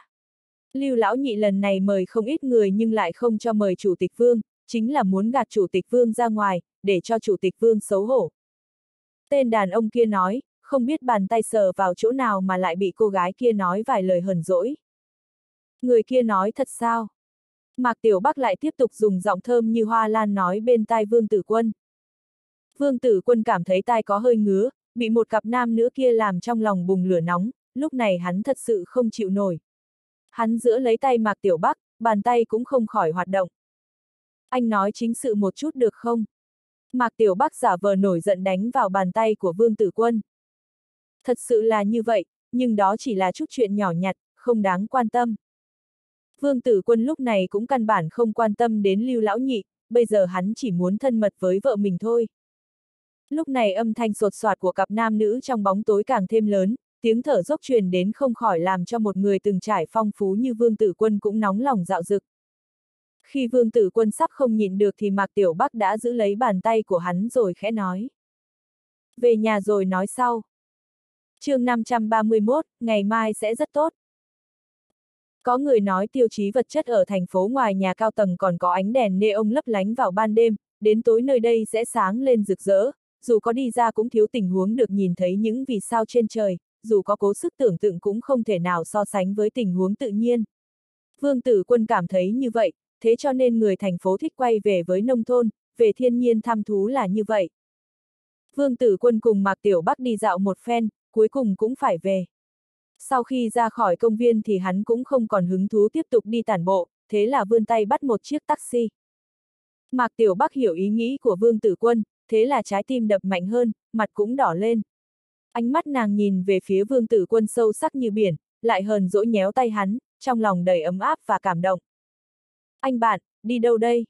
Speaker 1: Lưu lão nhị lần này mời không ít người nhưng lại không cho mời chủ tịch vương, chính là muốn gạt chủ tịch vương ra ngoài, để cho chủ tịch vương xấu hổ. Tên đàn ông kia nói, không biết bàn tay sờ vào chỗ nào mà lại bị cô gái kia nói vài lời hờn dỗi. Người kia nói thật sao? Mạc Tiểu Bắc lại tiếp tục dùng giọng thơm như hoa lan nói bên tai Vương Tử Quân. Vương Tử Quân cảm thấy tai có hơi ngứa, bị một cặp nam nữ kia làm trong lòng bùng lửa nóng, lúc này hắn thật sự không chịu nổi. Hắn giữa lấy tay Mạc Tiểu Bắc, bàn tay cũng không khỏi hoạt động. Anh nói chính sự một chút được không? Mạc Tiểu Bắc giả vờ nổi giận đánh vào bàn tay của Vương Tử Quân. Thật sự là như vậy, nhưng đó chỉ là chút chuyện nhỏ nhặt, không đáng quan tâm. Vương Tử Quân lúc này cũng căn bản không quan tâm đến Lưu Lão Nhị, bây giờ hắn chỉ muốn thân mật với vợ mình thôi. Lúc này âm thanh sột soạt của cặp nam nữ trong bóng tối càng thêm lớn, tiếng thở dốc truyền đến không khỏi làm cho một người từng trải phong phú như Vương Tử Quân cũng nóng lòng dạo dực. Khi Vương Tử Quân sắp không nhịn được thì Mạc Tiểu Bắc đã giữ lấy bàn tay của hắn rồi khẽ nói. Về nhà rồi nói sau. chương 531, ngày mai sẽ rất tốt. Có người nói tiêu chí vật chất ở thành phố ngoài nhà cao tầng còn có ánh đèn neon lấp lánh vào ban đêm, đến tối nơi đây sẽ sáng lên rực rỡ, dù có đi ra cũng thiếu tình huống được nhìn thấy những vì sao trên trời, dù có cố sức tưởng tượng cũng không thể nào so sánh với tình huống tự nhiên. Vương Tử Quân cảm thấy như vậy, thế cho nên người thành phố thích quay về với nông thôn, về thiên nhiên thăm thú là như vậy. Vương Tử Quân cùng Mạc Tiểu Bắc đi dạo một phen, cuối cùng cũng phải về. Sau khi ra khỏi công viên thì hắn cũng không còn hứng thú tiếp tục đi tản bộ, thế là vươn tay bắt một chiếc taxi. Mạc Tiểu Bắc hiểu ý nghĩ của Vương Tử Quân, thế là trái tim đập mạnh hơn, mặt cũng đỏ lên. Ánh mắt nàng nhìn về phía Vương Tử Quân sâu sắc như biển, lại hờn dỗi nhéo tay hắn, trong lòng đầy ấm áp và cảm động. Anh bạn, đi đâu đây?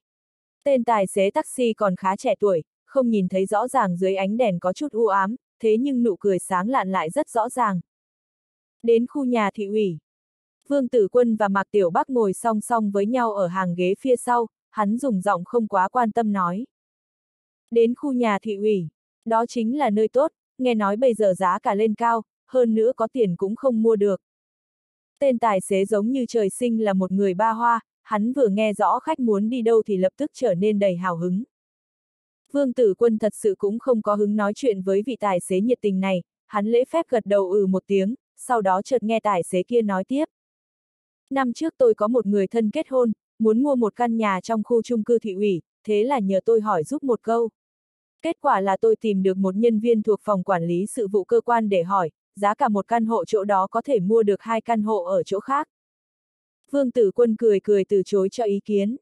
Speaker 1: Tên tài xế taxi còn khá trẻ tuổi, không nhìn thấy rõ ràng dưới ánh đèn có chút u ám, thế nhưng nụ cười sáng lạn lại rất rõ ràng. Đến khu nhà thị ủy. Vương Tử Quân và Mạc Tiểu Bắc ngồi song song với nhau ở hàng ghế phía sau, hắn dùng giọng không quá quan tâm nói. Đến khu nhà thị ủy, đó chính là nơi tốt, nghe nói bây giờ giá cả lên cao, hơn nữa có tiền cũng không mua được. Tên tài xế giống như trời sinh là một người ba hoa, hắn vừa nghe rõ khách muốn đi đâu thì lập tức trở nên đầy hào hứng. Vương Tử Quân thật sự cũng không có hứng nói chuyện với vị tài xế nhiệt tình này, hắn lễ phép gật đầu ừ một tiếng, sau đó chợt nghe tài xế kia nói tiếp. Năm trước tôi có một người thân kết hôn, muốn mua một căn nhà trong khu chung cư thị ủy, thế là nhờ tôi hỏi giúp một câu. Kết quả là tôi tìm được một nhân viên thuộc phòng quản lý sự vụ cơ quan để hỏi, giá cả một căn hộ chỗ đó có thể mua được hai căn hộ ở chỗ khác. Vương Tử Quân cười cười từ chối cho ý kiến.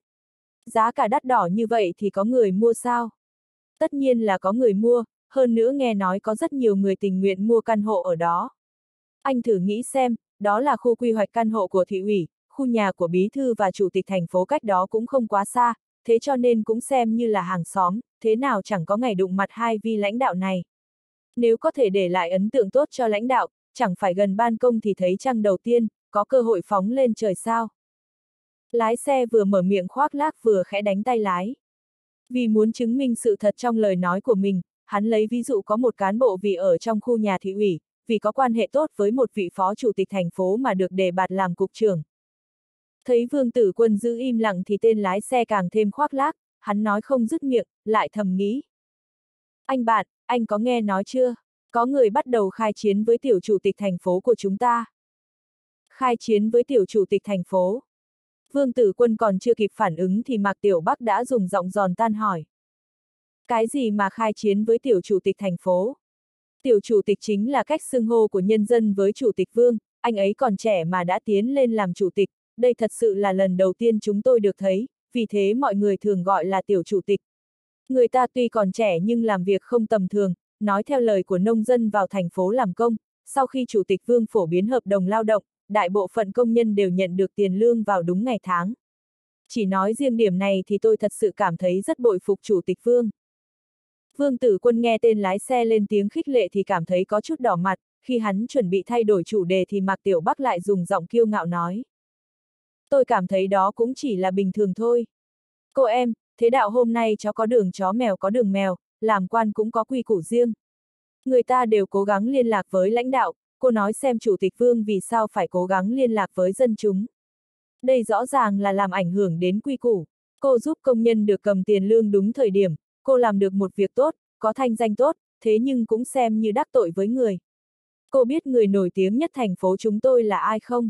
Speaker 1: Giá cả đắt đỏ như vậy thì có người mua sao? Tất nhiên là có người mua, hơn nữa nghe nói có rất nhiều người tình nguyện mua căn hộ ở đó. Anh thử nghĩ xem, đó là khu quy hoạch căn hộ của thị ủy, khu nhà của bí thư và chủ tịch thành phố cách đó cũng không quá xa, thế cho nên cũng xem như là hàng xóm, thế nào chẳng có ngày đụng mặt hai vi lãnh đạo này. Nếu có thể để lại ấn tượng tốt cho lãnh đạo, chẳng phải gần ban công thì thấy trăng đầu tiên, có cơ hội phóng lên trời sao. Lái xe vừa mở miệng khoác lác vừa khẽ đánh tay lái. Vì muốn chứng minh sự thật trong lời nói của mình, hắn lấy ví dụ có một cán bộ vì ở trong khu nhà thị ủy, vì có quan hệ tốt với một vị phó chủ tịch thành phố mà được đề bạt làm cục trưởng. Thấy vương tử quân giữ im lặng thì tên lái xe càng thêm khoác lác, hắn nói không dứt miệng, lại thầm nghĩ. Anh bạn, anh có nghe nói chưa? Có người bắt đầu khai chiến với tiểu chủ tịch thành phố của chúng ta. Khai chiến với tiểu chủ tịch thành phố. Vương tử quân còn chưa kịp phản ứng thì Mạc Tiểu Bắc đã dùng giọng giòn tan hỏi. Cái gì mà khai chiến với tiểu chủ tịch thành phố? Tiểu chủ tịch chính là cách xưng hô của nhân dân với chủ tịch Vương, anh ấy còn trẻ mà đã tiến lên làm chủ tịch, đây thật sự là lần đầu tiên chúng tôi được thấy, vì thế mọi người thường gọi là tiểu chủ tịch. Người ta tuy còn trẻ nhưng làm việc không tầm thường, nói theo lời của nông dân vào thành phố làm công, sau khi chủ tịch Vương phổ biến hợp đồng lao động, đại bộ phận công nhân đều nhận được tiền lương vào đúng ngày tháng. Chỉ nói riêng điểm này thì tôi thật sự cảm thấy rất bội phục chủ tịch Vương. Vương Tử Quân nghe tên lái xe lên tiếng khích lệ thì cảm thấy có chút đỏ mặt, khi hắn chuẩn bị thay đổi chủ đề thì Mạc Tiểu Bắc lại dùng giọng kiêu ngạo nói. Tôi cảm thấy đó cũng chỉ là bình thường thôi. Cô em, thế đạo hôm nay chó có đường chó mèo có đường mèo, làm quan cũng có quy củ riêng. Người ta đều cố gắng liên lạc với lãnh đạo, cô nói xem chủ tịch vương vì sao phải cố gắng liên lạc với dân chúng. Đây rõ ràng là làm ảnh hưởng đến quy củ. Cô giúp công nhân được cầm tiền lương đúng thời điểm, cô làm được một việc tốt, có thanh danh tốt, thế nhưng cũng xem như đắc tội với người. Cô biết người nổi tiếng nhất thành phố chúng tôi là ai không?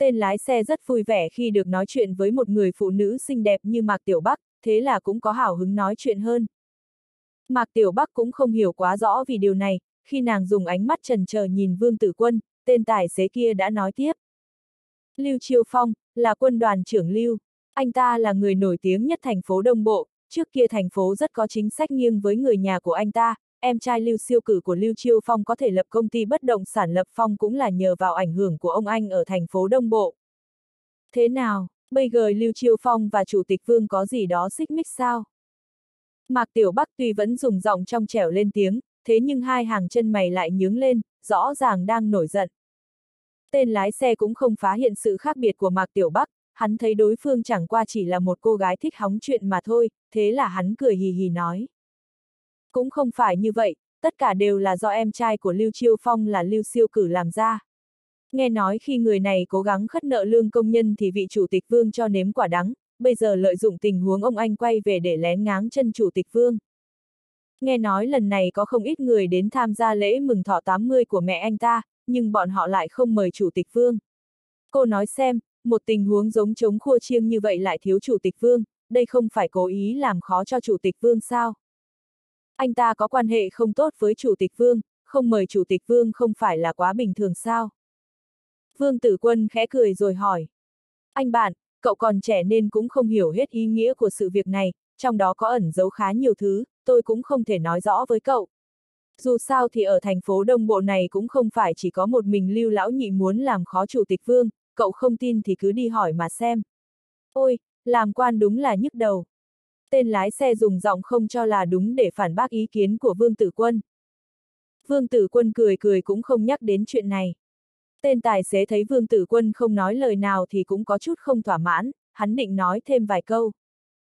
Speaker 1: Tên lái xe rất vui vẻ khi được nói chuyện với một người phụ nữ xinh đẹp như Mạc Tiểu Bắc, thế là cũng có hào hứng nói chuyện hơn. Mạc Tiểu Bắc cũng không hiểu quá rõ vì điều này, khi nàng dùng ánh mắt trần chờ nhìn Vương Tử Quân, tên tài xế kia đã nói tiếp. Lưu Chiêu Phong, là quân đoàn trưởng Lưu. Anh ta là người nổi tiếng nhất thành phố Đông Bộ, trước kia thành phố rất có chính sách nghiêng với người nhà của anh ta, em trai Lưu siêu cử của Lưu Chiêu Phong có thể lập công ty bất động sản lập phong cũng là nhờ vào ảnh hưởng của ông anh ở thành phố Đông Bộ. Thế nào, bây giờ Lưu Chiêu Phong và Chủ tịch Vương có gì đó xích mích sao? Mạc Tiểu Bắc tuy vẫn dùng giọng trong trẻo lên tiếng, thế nhưng hai hàng chân mày lại nhướng lên, rõ ràng đang nổi giận. Tên lái xe cũng không phá hiện sự khác biệt của Mạc Tiểu Bắc, hắn thấy đối phương chẳng qua chỉ là một cô gái thích hóng chuyện mà thôi, thế là hắn cười hì hì nói. Cũng không phải như vậy, tất cả đều là do em trai của Lưu Chiêu Phong là Lưu Siêu Cử làm ra. Nghe nói khi người này cố gắng khất nợ lương công nhân thì vị chủ tịch vương cho nếm quả đắng, bây giờ lợi dụng tình huống ông anh quay về để lén ngáng chân chủ tịch vương. Nghe nói lần này có không ít người đến tham gia lễ mừng thọ 80 của mẹ anh ta, nhưng bọn họ lại không mời chủ tịch vương. Cô nói xem, một tình huống giống chống khua chiêng như vậy lại thiếu chủ tịch vương, đây không phải cố ý làm khó cho chủ tịch vương sao? Anh ta có quan hệ không tốt với chủ tịch vương, không mời chủ tịch vương không phải là quá bình thường sao? Vương tử quân khẽ cười rồi hỏi. Anh bạn, cậu còn trẻ nên cũng không hiểu hết ý nghĩa của sự việc này, trong đó có ẩn giấu khá nhiều thứ, tôi cũng không thể nói rõ với cậu. Dù sao thì ở thành phố Đông Bộ này cũng không phải chỉ có một mình lưu lão nhị muốn làm khó chủ tịch vương, cậu không tin thì cứ đi hỏi mà xem. Ôi, làm quan đúng là nhức đầu. Tên lái xe dùng giọng không cho là đúng để phản bác ý kiến của Vương Tử Quân. Vương Tử Quân cười cười cũng không nhắc đến chuyện này. Tên tài xế thấy Vương Tử Quân không nói lời nào thì cũng có chút không thỏa mãn, hắn định nói thêm vài câu.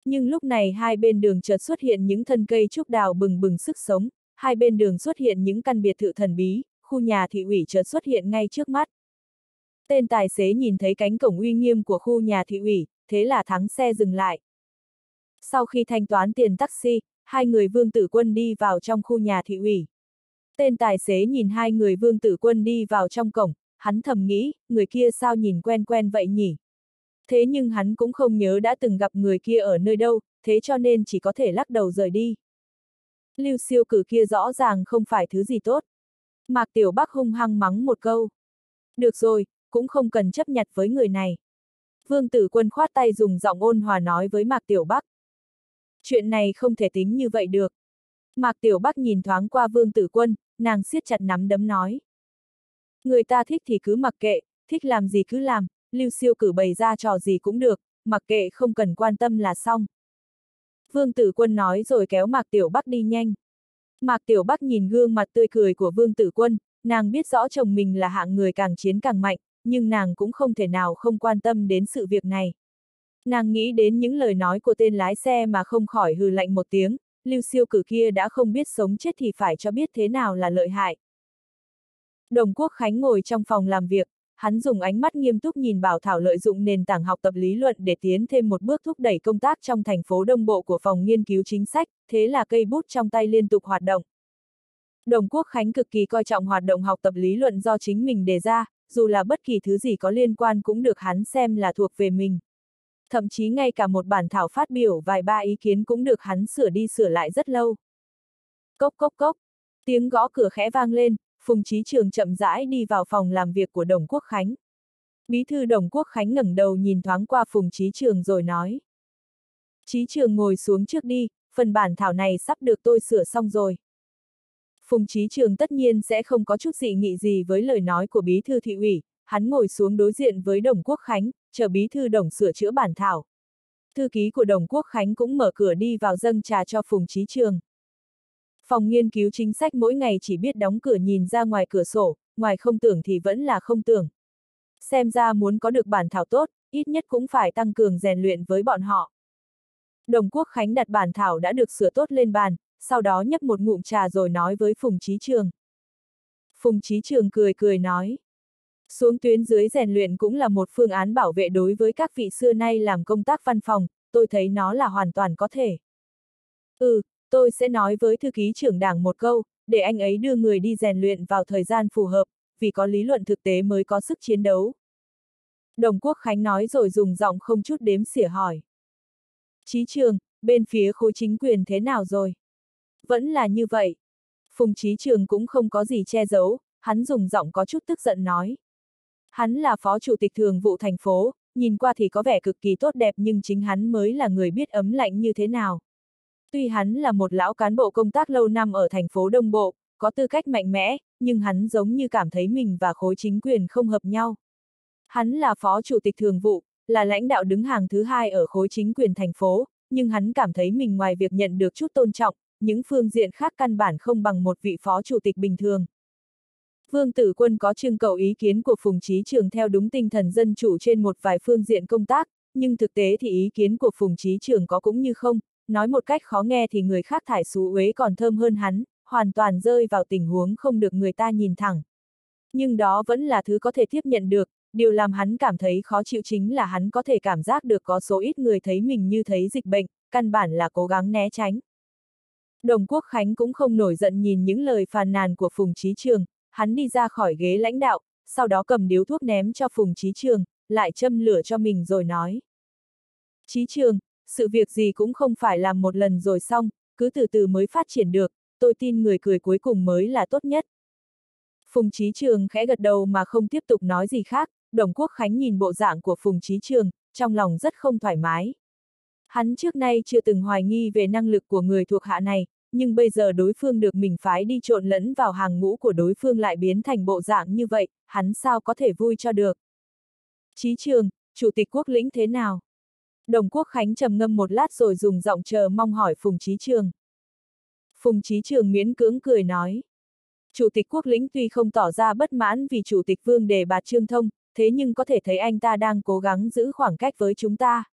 Speaker 1: Nhưng lúc này hai bên đường chợt xuất hiện những thân cây trúc đào bừng bừng sức sống, hai bên đường xuất hiện những căn biệt thự thần bí, khu nhà thị ủy chợt xuất hiện ngay trước mắt. Tên tài xế nhìn thấy cánh cổng uy nghiêm của khu nhà thị ủy, thế là thắng xe dừng lại. Sau khi thanh toán tiền taxi, hai người vương tử quân đi vào trong khu nhà thị ủy. Tên tài xế nhìn hai người vương tử quân đi vào trong cổng, hắn thầm nghĩ, người kia sao nhìn quen quen vậy nhỉ? Thế nhưng hắn cũng không nhớ đã từng gặp người kia ở nơi đâu, thế cho nên chỉ có thể lắc đầu rời đi. Lưu siêu cử kia rõ ràng không phải thứ gì tốt. Mạc Tiểu Bắc hung hăng mắng một câu. Được rồi, cũng không cần chấp nhặt với người này. Vương tử quân khoát tay dùng giọng ôn hòa nói với Mạc Tiểu Bắc. Chuyện này không thể tính như vậy được. Mạc Tiểu Bắc nhìn thoáng qua vương tử quân, nàng siết chặt nắm đấm nói. Người ta thích thì cứ mặc kệ, thích làm gì cứ làm, lưu siêu cử bày ra trò gì cũng được, mặc kệ không cần quan tâm là xong. Vương tử quân nói rồi kéo Mạc Tiểu Bắc đi nhanh. Mạc Tiểu Bắc nhìn gương mặt tươi cười của Vương tử quân, nàng biết rõ chồng mình là hạng người càng chiến càng mạnh, nhưng nàng cũng không thể nào không quan tâm đến sự việc này. Nàng nghĩ đến những lời nói của tên lái xe mà không khỏi hừ lạnh một tiếng, lưu siêu cử kia đã không biết sống chết thì phải cho biết thế nào là lợi hại. Đồng Quốc Khánh ngồi trong phòng làm việc, hắn dùng ánh mắt nghiêm túc nhìn Bảo Thảo lợi dụng nền tảng học tập lý luận để tiến thêm một bước thúc đẩy công tác trong thành phố Đông Bộ của phòng nghiên cứu chính sách, thế là cây bút trong tay liên tục hoạt động. Đồng Quốc Khánh cực kỳ coi trọng hoạt động học tập lý luận do chính mình đề ra, dù là bất kỳ thứ gì có liên quan cũng được hắn xem là thuộc về mình. Thậm chí ngay cả một bản thảo phát biểu vài ba ý kiến cũng được hắn sửa đi sửa lại rất lâu. Cốc cốc cốc, tiếng gõ cửa khẽ vang lên, Phùng Chí Trường chậm rãi đi vào phòng làm việc của Đồng Quốc Khánh. Bí thư Đồng Quốc Khánh ngẩng đầu nhìn thoáng qua Phùng Chí Trường rồi nói. Chí Trường ngồi xuống trước đi, phần bản thảo này sắp được tôi sửa xong rồi. Phùng Chí Trường tất nhiên sẽ không có chút dị nghị gì với lời nói của bí thư thị ủy, hắn ngồi xuống đối diện với Đồng Quốc Khánh, chờ bí thư Đồng sửa chữa bản thảo. Thư ký của Đồng Quốc Khánh cũng mở cửa đi vào dâng trà cho Phùng trí Trường. Phòng nghiên cứu chính sách mỗi ngày chỉ biết đóng cửa nhìn ra ngoài cửa sổ, ngoài không tưởng thì vẫn là không tưởng. Xem ra muốn có được bản thảo tốt, ít nhất cũng phải tăng cường rèn luyện với bọn họ. Đồng Quốc Khánh đặt bản thảo đã được sửa tốt lên bàn, sau đó nhấp một ngụm trà rồi nói với Phùng trí Trường. Phùng trí Trường cười cười nói. Xuống tuyến dưới rèn luyện cũng là một phương án bảo vệ đối với các vị xưa nay làm công tác văn phòng, tôi thấy nó là hoàn toàn có thể. Ừ, tôi sẽ nói với thư ký trưởng đảng một câu, để anh ấy đưa người đi rèn luyện vào thời gian phù hợp, vì có lý luận thực tế mới có sức chiến đấu. Đồng Quốc Khánh nói rồi dùng giọng không chút đếm xỉa hỏi. Chí trường, bên phía khối chính quyền thế nào rồi? Vẫn là như vậy. Phùng Chí Trường cũng không có gì che giấu, hắn dùng giọng có chút tức giận nói. Hắn là phó chủ tịch thường vụ thành phố, nhìn qua thì có vẻ cực kỳ tốt đẹp nhưng chính hắn mới là người biết ấm lạnh như thế nào. Tuy hắn là một lão cán bộ công tác lâu năm ở thành phố Đông Bộ, có tư cách mạnh mẽ, nhưng hắn giống như cảm thấy mình và khối chính quyền không hợp nhau. Hắn là phó chủ tịch thường vụ, là lãnh đạo đứng hàng thứ hai ở khối chính quyền thành phố, nhưng hắn cảm thấy mình ngoài việc nhận được chút tôn trọng, những phương diện khác căn bản không bằng một vị phó chủ tịch bình thường. Vương Tử Quân có trưng cầu ý kiến của Phùng Chí Trường theo đúng tinh thần dân chủ trên một vài phương diện công tác, nhưng thực tế thì ý kiến của Phùng Chí Trường có cũng như không, nói một cách khó nghe thì người khác thải xú uế còn thơm hơn hắn, hoàn toàn rơi vào tình huống không được người ta nhìn thẳng. Nhưng đó vẫn là thứ có thể tiếp nhận được, điều làm hắn cảm thấy khó chịu chính là hắn có thể cảm giác được có số ít người thấy mình như thấy dịch bệnh, căn bản là cố gắng né tránh. Đồng Quốc Khánh cũng không nổi giận nhìn những lời phàn nàn của Phùng Trí Trường, hắn đi ra khỏi ghế lãnh đạo, sau đó cầm điếu thuốc ném cho Phùng Trí Trường, lại châm lửa cho mình rồi nói. Trí Trường, sự việc gì cũng không phải làm một lần rồi xong, cứ từ từ mới phát triển được, tôi tin người cười cuối cùng mới là tốt nhất. Phùng Trí Trường khẽ gật đầu mà không tiếp tục nói gì khác, Đồng Quốc Khánh nhìn bộ dạng của Phùng Trí Trường, trong lòng rất không thoải mái. Hắn trước nay chưa từng hoài nghi về năng lực của người thuộc hạ này, nhưng bây giờ đối phương được mình phái đi trộn lẫn vào hàng ngũ của đối phương lại biến thành bộ dạng như vậy, hắn sao có thể vui cho được. Chí trường, Chủ tịch quốc lĩnh thế nào? Đồng Quốc Khánh trầm ngâm một lát rồi dùng giọng chờ mong hỏi Phùng Chí Trường. Phùng Chí Trường miễn cưỡng cười nói. Chủ tịch quốc lĩnh tuy không tỏ ra bất mãn vì Chủ tịch Vương đề bạt Trương Thông, thế nhưng có thể thấy anh ta đang cố gắng giữ khoảng cách với chúng ta.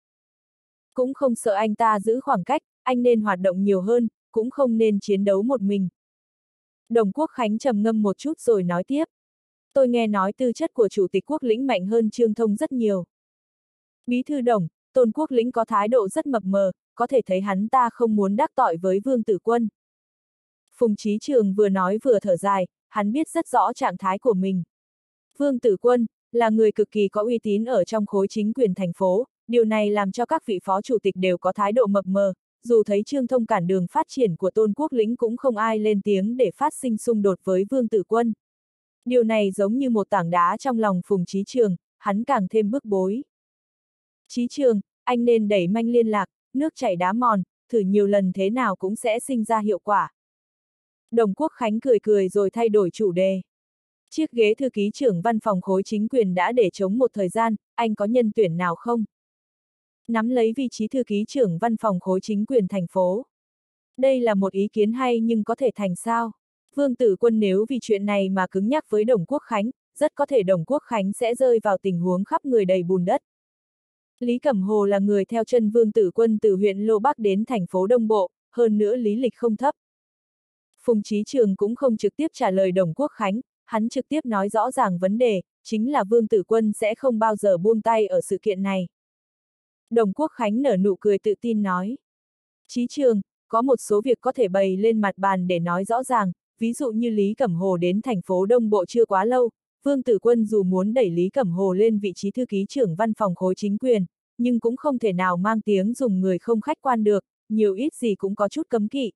Speaker 1: Cũng không sợ anh ta giữ khoảng cách, anh nên hoạt động nhiều hơn, cũng không nên chiến đấu một mình. Đồng Quốc Khánh trầm ngâm một chút rồi nói tiếp. Tôi nghe nói tư chất của Chủ tịch quốc lĩnh mạnh hơn Trương Thông rất nhiều. Bí thư đồng, Tôn Quốc lĩnh có thái độ rất mập mờ, có thể thấy hắn ta không muốn đắc tội với Vương Tử Quân. Phùng Chí Trường vừa nói vừa thở dài, hắn biết rất rõ trạng thái của mình. Vương Tử Quân, là người cực kỳ có uy tín ở trong khối chính quyền thành phố, điều này làm cho các vị phó chủ tịch đều có thái độ mập mờ, dù thấy Trương Thông cản đường phát triển của Tôn Quốc lĩnh cũng không ai lên tiếng để phát sinh xung đột với Vương Tử Quân. Điều này giống như một tảng đá trong lòng Phùng trí Trường, hắn càng thêm bức bối. trí Trường, anh nên đẩy manh liên lạc, nước chảy đá mòn, thử nhiều lần thế nào cũng sẽ sinh ra hiệu quả. Đồng Quốc Khánh cười cười rồi thay đổi chủ đề. Chiếc ghế thư ký trưởng văn phòng khối chính quyền đã để chống một thời gian, anh có nhân tuyển nào không? Nắm lấy vị trí thư ký trưởng văn phòng khối chính quyền thành phố. Đây là một ý kiến hay nhưng có thể thành sao? Vương Tử Quân nếu vì chuyện này mà cứng nhắc với Đồng Quốc Khánh, rất có thể Đồng Quốc Khánh sẽ rơi vào tình huống khắp người đầy bùn đất. Lý Cẩm Hồ là người theo chân Vương Tử Quân từ huyện Lô Bắc đến thành phố Đông Bộ, hơn nữa lý lịch không thấp. Phùng Chí Trường cũng không trực tiếp trả lời Đồng Quốc Khánh, hắn trực tiếp nói rõ ràng vấn đề, chính là Vương Tử Quân sẽ không bao giờ buông tay ở sự kiện này. Đồng Quốc Khánh nở nụ cười tự tin nói. Chí Trường, có một số việc có thể bày lên mặt bàn để nói rõ ràng, ví dụ như Lý Cẩm Hồ đến thành phố Đông Bộ chưa quá lâu, Vương Tử Quân dù muốn đẩy Lý Cẩm Hồ lên vị trí thư ký trưởng văn phòng khối chính quyền, nhưng cũng không thể nào mang tiếng dùng người không khách quan được, nhiều ít gì cũng có chút cấm kỵ.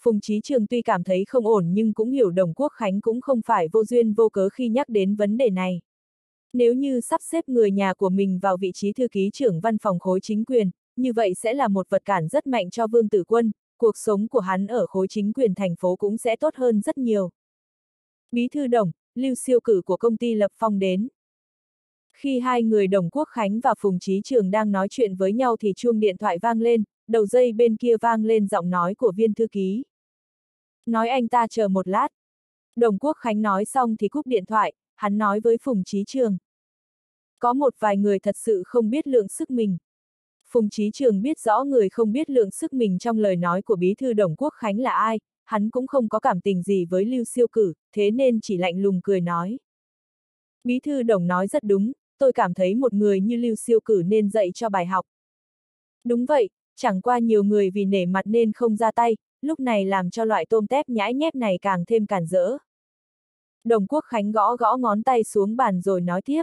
Speaker 1: Phùng Chí Trường tuy cảm thấy không ổn nhưng cũng hiểu Đồng Quốc Khánh cũng không phải vô duyên vô cớ khi nhắc đến vấn đề này. Nếu như sắp xếp người nhà của mình vào vị trí thư ký trưởng văn phòng khối chính quyền, như vậy sẽ là một vật cản rất mạnh cho Vương Tử Quân, cuộc sống của hắn ở khối chính quyền thành phố cũng sẽ tốt hơn rất nhiều. Bí thư đồng, lưu siêu cử của công ty Lập Phong đến. Khi hai người Đồng Quốc Khánh và Phùng Trí Trường đang nói chuyện với nhau thì chuông điện thoại vang lên, đầu dây bên kia vang lên giọng nói của viên thư ký. Nói anh ta chờ một lát. Đồng Quốc Khánh nói xong thì cúp điện thoại, hắn nói với Phùng Trí Trường. Có một vài người thật sự không biết lượng sức mình. Phùng Trí Trường biết rõ người không biết lượng sức mình trong lời nói của bí thư Đồng Quốc Khánh là ai, hắn cũng không có cảm tình gì với Lưu Siêu Cử, thế nên chỉ lạnh lùng cười nói. Bí thư Đồng nói rất đúng, tôi cảm thấy một người như Lưu Siêu Cử nên dạy cho bài học. Đúng vậy, chẳng qua nhiều người vì nể mặt nên không ra tay, lúc này làm cho loại tôm tép nhãi nhép này càng thêm cản rỡ. Đồng Quốc Khánh gõ gõ ngón tay xuống bàn rồi nói tiếp.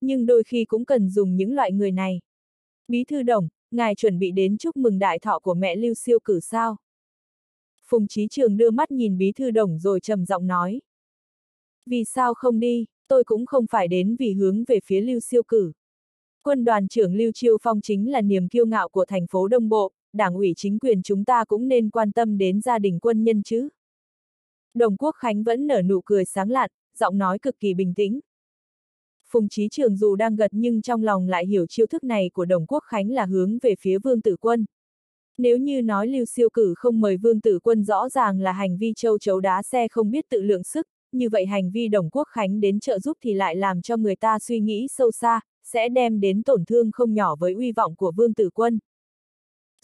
Speaker 1: Nhưng đôi khi cũng cần dùng những loại người này. Bí thư đồng, ngài chuẩn bị đến chúc mừng đại thọ của mẹ Lưu Siêu cử sao? Phùng Chí Trường đưa mắt nhìn bí thư đồng rồi trầm giọng nói. Vì sao không đi, tôi cũng không phải đến vì hướng về phía Lưu Siêu cử. Quân đoàn trưởng Lưu Chiêu Phong chính là niềm kiêu ngạo của thành phố Đông Bộ, đảng ủy chính quyền chúng ta cũng nên quan tâm đến gia đình quân nhân chứ. Đồng Quốc Khánh vẫn nở nụ cười sáng lạn, giọng nói cực kỳ bình tĩnh. Phùng Chí Trường dù đang gật nhưng trong lòng lại hiểu chiêu thức này của Đồng Quốc Khánh là hướng về phía Vương Tử Quân. Nếu như nói Lưu Siêu Cử không mời Vương Tử Quân rõ ràng là hành vi châu chấu đá xe không biết tự lượng sức, như vậy hành vi Đồng Quốc Khánh đến trợ giúp thì lại làm cho người ta suy nghĩ sâu xa, sẽ đem đến tổn thương không nhỏ với uy vọng của Vương Tử Quân.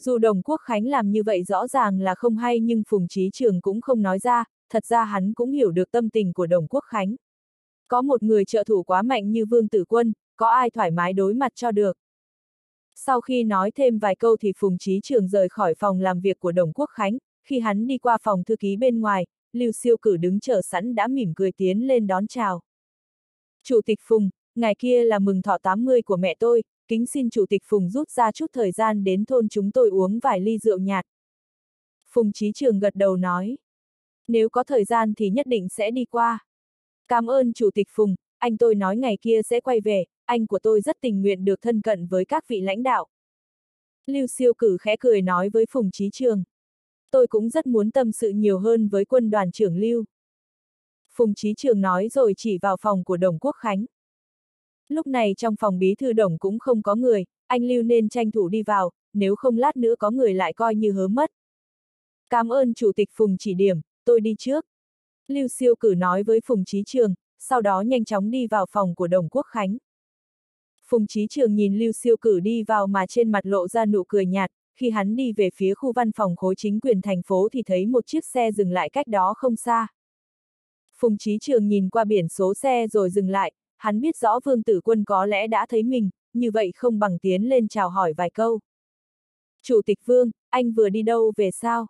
Speaker 1: Dù Đồng Quốc Khánh làm như vậy rõ ràng là không hay nhưng Phùng Chí Trường cũng không nói ra, thật ra hắn cũng hiểu được tâm tình của Đồng Quốc Khánh. Có một người trợ thủ quá mạnh như Vương Tử Quân, có ai thoải mái đối mặt cho được. Sau khi nói thêm vài câu thì Phùng Trí Trường rời khỏi phòng làm việc của Đồng Quốc Khánh, khi hắn đi qua phòng thư ký bên ngoài, Lưu Siêu Cử đứng chờ sẵn đã mỉm cười tiến lên đón chào. Chủ tịch Phùng, ngày kia là mừng thọ 80 của mẹ tôi, kính xin Chủ tịch Phùng rút ra chút thời gian đến thôn chúng tôi uống vài ly rượu nhạt. Phùng Trí Trường gật đầu nói. Nếu có thời gian thì nhất định sẽ đi qua. Cảm ơn Chủ tịch Phùng, anh tôi nói ngày kia sẽ quay về, anh của tôi rất tình nguyện được thân cận với các vị lãnh đạo. Lưu siêu cử khẽ cười nói với Phùng Trí Trường. Tôi cũng rất muốn tâm sự nhiều hơn với quân đoàn trưởng Lưu. Phùng Trí Trường nói rồi chỉ vào phòng của Đồng Quốc Khánh. Lúc này trong phòng bí thư Đồng cũng không có người, anh Lưu nên tranh thủ đi vào, nếu không lát nữa có người lại coi như hớ mất. Cảm ơn Chủ tịch Phùng chỉ điểm, tôi đi trước. Lưu siêu cử nói với Phùng Trí Trường, sau đó nhanh chóng đi vào phòng của Đồng Quốc Khánh. Phùng Trí Trường nhìn Lưu siêu cử đi vào mà trên mặt lộ ra nụ cười nhạt, khi hắn đi về phía khu văn phòng khối chính quyền thành phố thì thấy một chiếc xe dừng lại cách đó không xa. Phùng Trí Trường nhìn qua biển số xe rồi dừng lại, hắn biết rõ Vương Tử Quân có lẽ đã thấy mình, như vậy không bằng tiến lên chào hỏi vài câu. Chủ tịch Vương, anh vừa đi đâu về sao?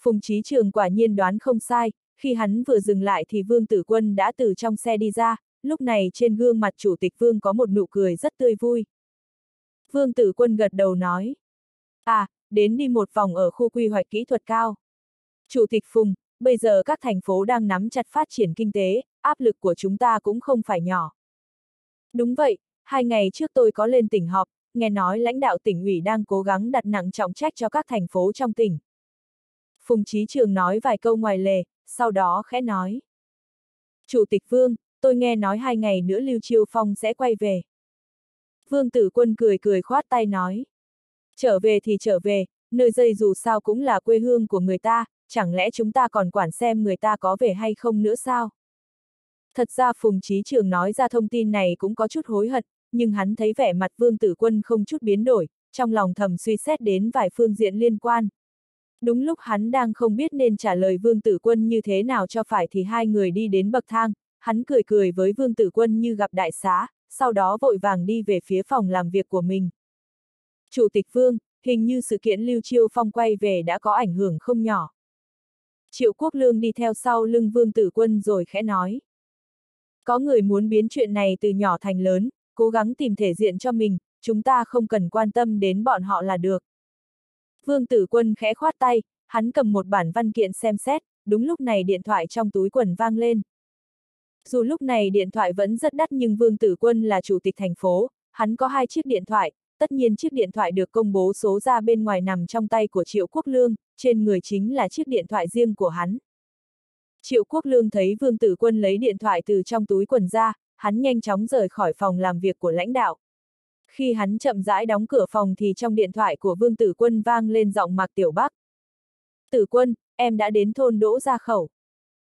Speaker 1: Phùng Chí Trường quả nhiên đoán không sai, khi hắn vừa dừng lại thì Vương Tử Quân đã từ trong xe đi ra, lúc này trên gương mặt Chủ tịch Vương có một nụ cười rất tươi vui. Vương Tử Quân gật đầu nói. À, đến đi một vòng ở khu quy hoạch kỹ thuật cao. Chủ tịch Phùng, bây giờ các thành phố đang nắm chặt phát triển kinh tế, áp lực của chúng ta cũng không phải nhỏ. Đúng vậy, hai ngày trước tôi có lên tỉnh họp, nghe nói lãnh đạo tỉnh ủy đang cố gắng đặt nặng trọng trách cho các thành phố trong tỉnh. Phùng Chí Trường nói vài câu ngoài lề, sau đó khẽ nói. Chủ tịch Vương, tôi nghe nói hai ngày nữa Lưu Chiêu Phong sẽ quay về. Vương Tử Quân cười cười khoát tay nói. Trở về thì trở về, nơi dây dù sao cũng là quê hương của người ta, chẳng lẽ chúng ta còn quản xem người ta có về hay không nữa sao? Thật ra Phùng Chí Trường nói ra thông tin này cũng có chút hối hận, nhưng hắn thấy vẻ mặt Vương Tử Quân không chút biến đổi, trong lòng thầm suy xét đến vài phương diện liên quan. Đúng lúc hắn đang không biết nên trả lời Vương Tử Quân như thế nào cho phải thì hai người đi đến bậc thang, hắn cười cười với Vương Tử Quân như gặp đại xá, sau đó vội vàng đi về phía phòng làm việc của mình. Chủ tịch Vương, hình như sự kiện Lưu Chiêu Phong quay về đã có ảnh hưởng không nhỏ. Triệu Quốc Lương đi theo sau lưng Vương Tử Quân rồi khẽ nói. Có người muốn biến chuyện này từ nhỏ thành lớn, cố gắng tìm thể diện cho mình, chúng ta không cần quan tâm đến bọn họ là được. Vương Tử Quân khẽ khoát tay, hắn cầm một bản văn kiện xem xét, đúng lúc này điện thoại trong túi quần vang lên. Dù lúc này điện thoại vẫn rất đắt nhưng Vương Tử Quân là chủ tịch thành phố, hắn có hai chiếc điện thoại, tất nhiên chiếc điện thoại được công bố số ra bên ngoài nằm trong tay của Triệu Quốc Lương, trên người chính là chiếc điện thoại riêng của hắn. Triệu Quốc Lương thấy Vương Tử Quân lấy điện thoại từ trong túi quần ra, hắn nhanh chóng rời khỏi phòng làm việc của lãnh đạo. Khi hắn chậm rãi đóng cửa phòng thì trong điện thoại của Vương Tử Quân vang lên giọng Mạc Tiểu Bắc. Tử Quân, em đã đến thôn Đỗ Gia Khẩu.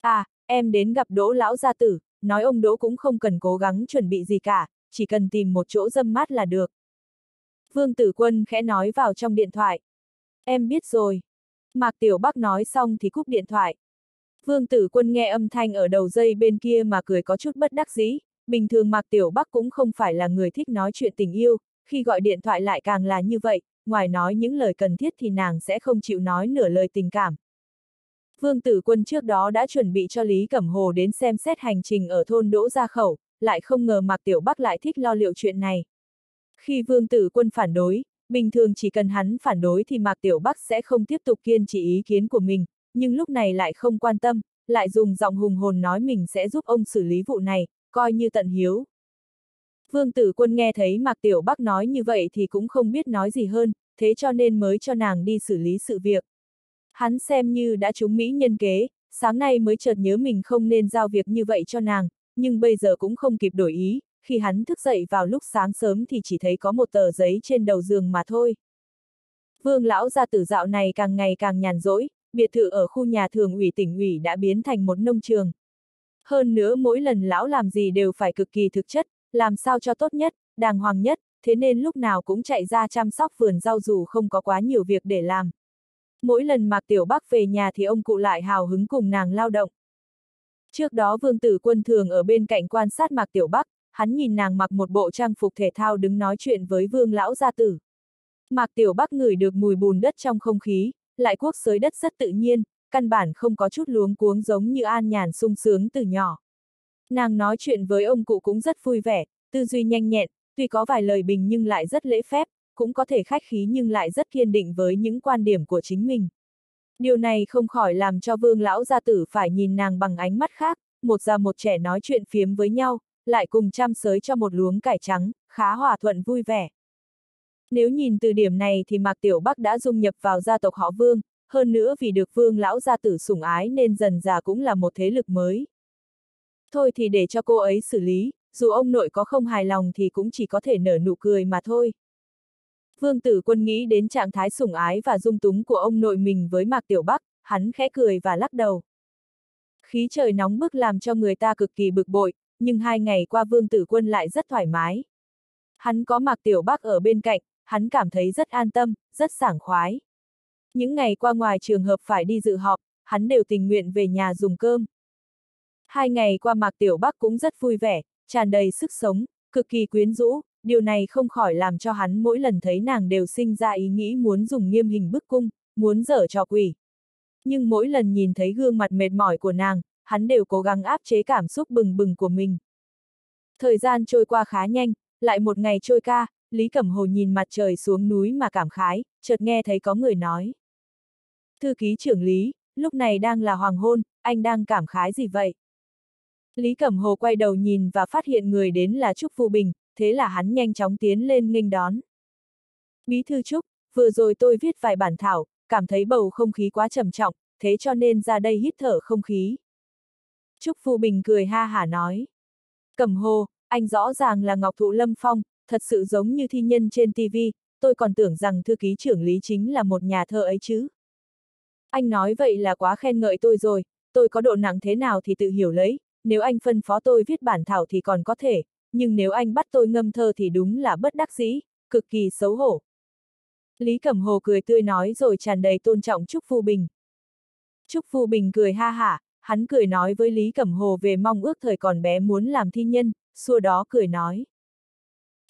Speaker 1: À, em đến gặp Đỗ Lão Gia Tử, nói ông Đỗ cũng không cần cố gắng chuẩn bị gì cả, chỉ cần tìm một chỗ dâm mát là được. Vương Tử Quân khẽ nói vào trong điện thoại. Em biết rồi. Mạc Tiểu Bắc nói xong thì cúp điện thoại. Vương Tử Quân nghe âm thanh ở đầu dây bên kia mà cười có chút bất đắc dĩ, bình thường Mạc Tiểu Bắc cũng không phải là người thích nói chuyện tình yêu, khi gọi điện thoại lại càng là như vậy, ngoài nói những lời cần thiết thì nàng sẽ không chịu nói nửa lời tình cảm. Vương Tử Quân trước đó đã chuẩn bị cho Lý Cẩm Hồ đến xem xét hành trình ở thôn Đỗ Gia Khẩu, lại không ngờ Mạc Tiểu Bắc lại thích lo liệu chuyện này. Khi Vương Tử Quân phản đối, bình thường chỉ cần hắn phản đối thì Mạc Tiểu Bắc sẽ không tiếp tục kiên trì ý kiến của mình, nhưng lúc này lại không quan tâm, lại dùng giọng hùng hồn nói mình sẽ giúp ông xử lý vụ này, coi như tận hiếu. Vương Tử Quân nghe thấy Mạc Tiểu Bắc nói như vậy thì cũng không biết nói gì hơn, thế cho nên mới cho nàng đi xử lý sự việc. Hắn xem như đã trúng Mỹ nhân kế, sáng nay mới chợt nhớ mình không nên giao việc như vậy cho nàng, nhưng bây giờ cũng không kịp đổi ý, khi hắn thức dậy vào lúc sáng sớm thì chỉ thấy có một tờ giấy trên đầu giường mà thôi. Vương lão gia tử dạo này càng ngày càng nhàn rỗi, biệt thự ở khu nhà thường ủy tỉnh ủy đã biến thành một nông trường. Hơn nữa mỗi lần lão làm gì đều phải cực kỳ thực chất, làm sao cho tốt nhất, đàng hoàng nhất, thế nên lúc nào cũng chạy ra chăm sóc vườn rau dù không có quá nhiều việc để làm. Mỗi lần Mạc Tiểu Bắc về nhà thì ông cụ lại hào hứng cùng nàng lao động. Trước đó Vương Tử Quân thường ở bên cạnh quan sát Mạc Tiểu Bắc, hắn nhìn nàng mặc một bộ trang phục thể thao đứng nói chuyện với Vương Lão Gia Tử. Mạc Tiểu Bắc ngửi được mùi bùn đất trong không khí, lại quốc sới đất rất tự nhiên, căn bản không có chút luống cuống giống như an nhàn sung sướng từ nhỏ. Nàng nói chuyện với ông cụ cũng rất vui vẻ, tư duy nhanh nhẹn, tuy có vài lời bình nhưng lại rất lễ phép, cũng có thể khách khí nhưng lại rất kiên định với những quan điểm của chính mình. Điều này không khỏi làm cho vương lão gia tử phải nhìn nàng bằng ánh mắt khác, một già một trẻ nói chuyện phiếm với nhau, lại cùng chăm sới cho một luống cải trắng, khá hòa thuận vui vẻ. Nếu nhìn từ điểm này thì Mạc Tiểu Bắc đã dung nhập vào gia tộc họ Vương, hơn nữa vì được Vương lão gia tử sủng ái nên dần già cũng là một thế lực mới. Thôi thì để cho cô ấy xử lý, dù ông nội có không hài lòng thì cũng chỉ có thể nở nụ cười mà thôi. Vương tử quân nghĩ đến trạng thái sủng ái và dung túng của ông nội mình với Mạc Tiểu Bắc, hắn khẽ cười và lắc đầu. Khí trời nóng bức làm cho người ta cực kỳ bực bội, nhưng hai ngày qua vương tử quân lại rất thoải mái. Hắn có Mạc Tiểu Bắc ở bên cạnh, hắn cảm thấy rất an tâm, rất sảng khoái. Những ngày qua ngoài trường hợp phải đi dự họp, hắn đều tình nguyện về nhà dùng cơm. Hai ngày qua Mạc Tiểu Bắc cũng rất vui vẻ, tràn đầy sức sống, cực kỳ quyến rũ, điều này không khỏi làm cho hắn mỗi lần thấy nàng đều sinh ra ý nghĩ muốn dùng nghiêm hình bức cung, muốn dở trò quỷ. Nhưng mỗi lần nhìn thấy gương mặt mệt mỏi của nàng, hắn đều cố gắng áp chế cảm xúc bừng bừng của mình. Thời gian trôi qua khá nhanh, lại một ngày trôi ca, Lý Cẩm Hồ nhìn mặt trời xuống núi mà cảm khái, chợt nghe thấy có người nói. Thư ký trưởng Lý, lúc này đang là hoàng hôn, anh đang cảm khái gì vậy? Lý Cẩm Hồ quay đầu nhìn và phát hiện người đến là Trúc Phu Bình, thế là hắn nhanh chóng tiến lên nghênh đón. Bí thư Trúc, vừa rồi tôi viết vài bản thảo, cảm thấy bầu không khí quá trầm trọng, thế cho nên ra đây hít thở không khí. Trúc Phu Bình cười ha hả nói. Cẩm Hồ, anh rõ ràng là Ngọc Thụ Lâm Phong, thật sự giống như thi nhân trên TV, tôi còn tưởng rằng thư ký trưởng Lý chính là một nhà thơ ấy chứ. Anh nói vậy là quá khen ngợi tôi rồi, tôi có độ nặng thế nào thì tự hiểu lấy, nếu anh phân phó tôi viết bản thảo thì còn có thể, nhưng nếu anh bắt tôi ngâm thơ thì đúng là bất đắc dĩ, cực kỳ xấu hổ. Lý Cẩm Hồ cười tươi nói rồi tràn đầy tôn trọng Trúc Phu Bình. Trúc Phu Bình cười ha hả, hắn cười nói với Lý Cẩm Hồ về mong ước thời còn bé muốn làm thi nhân, xua đó cười nói.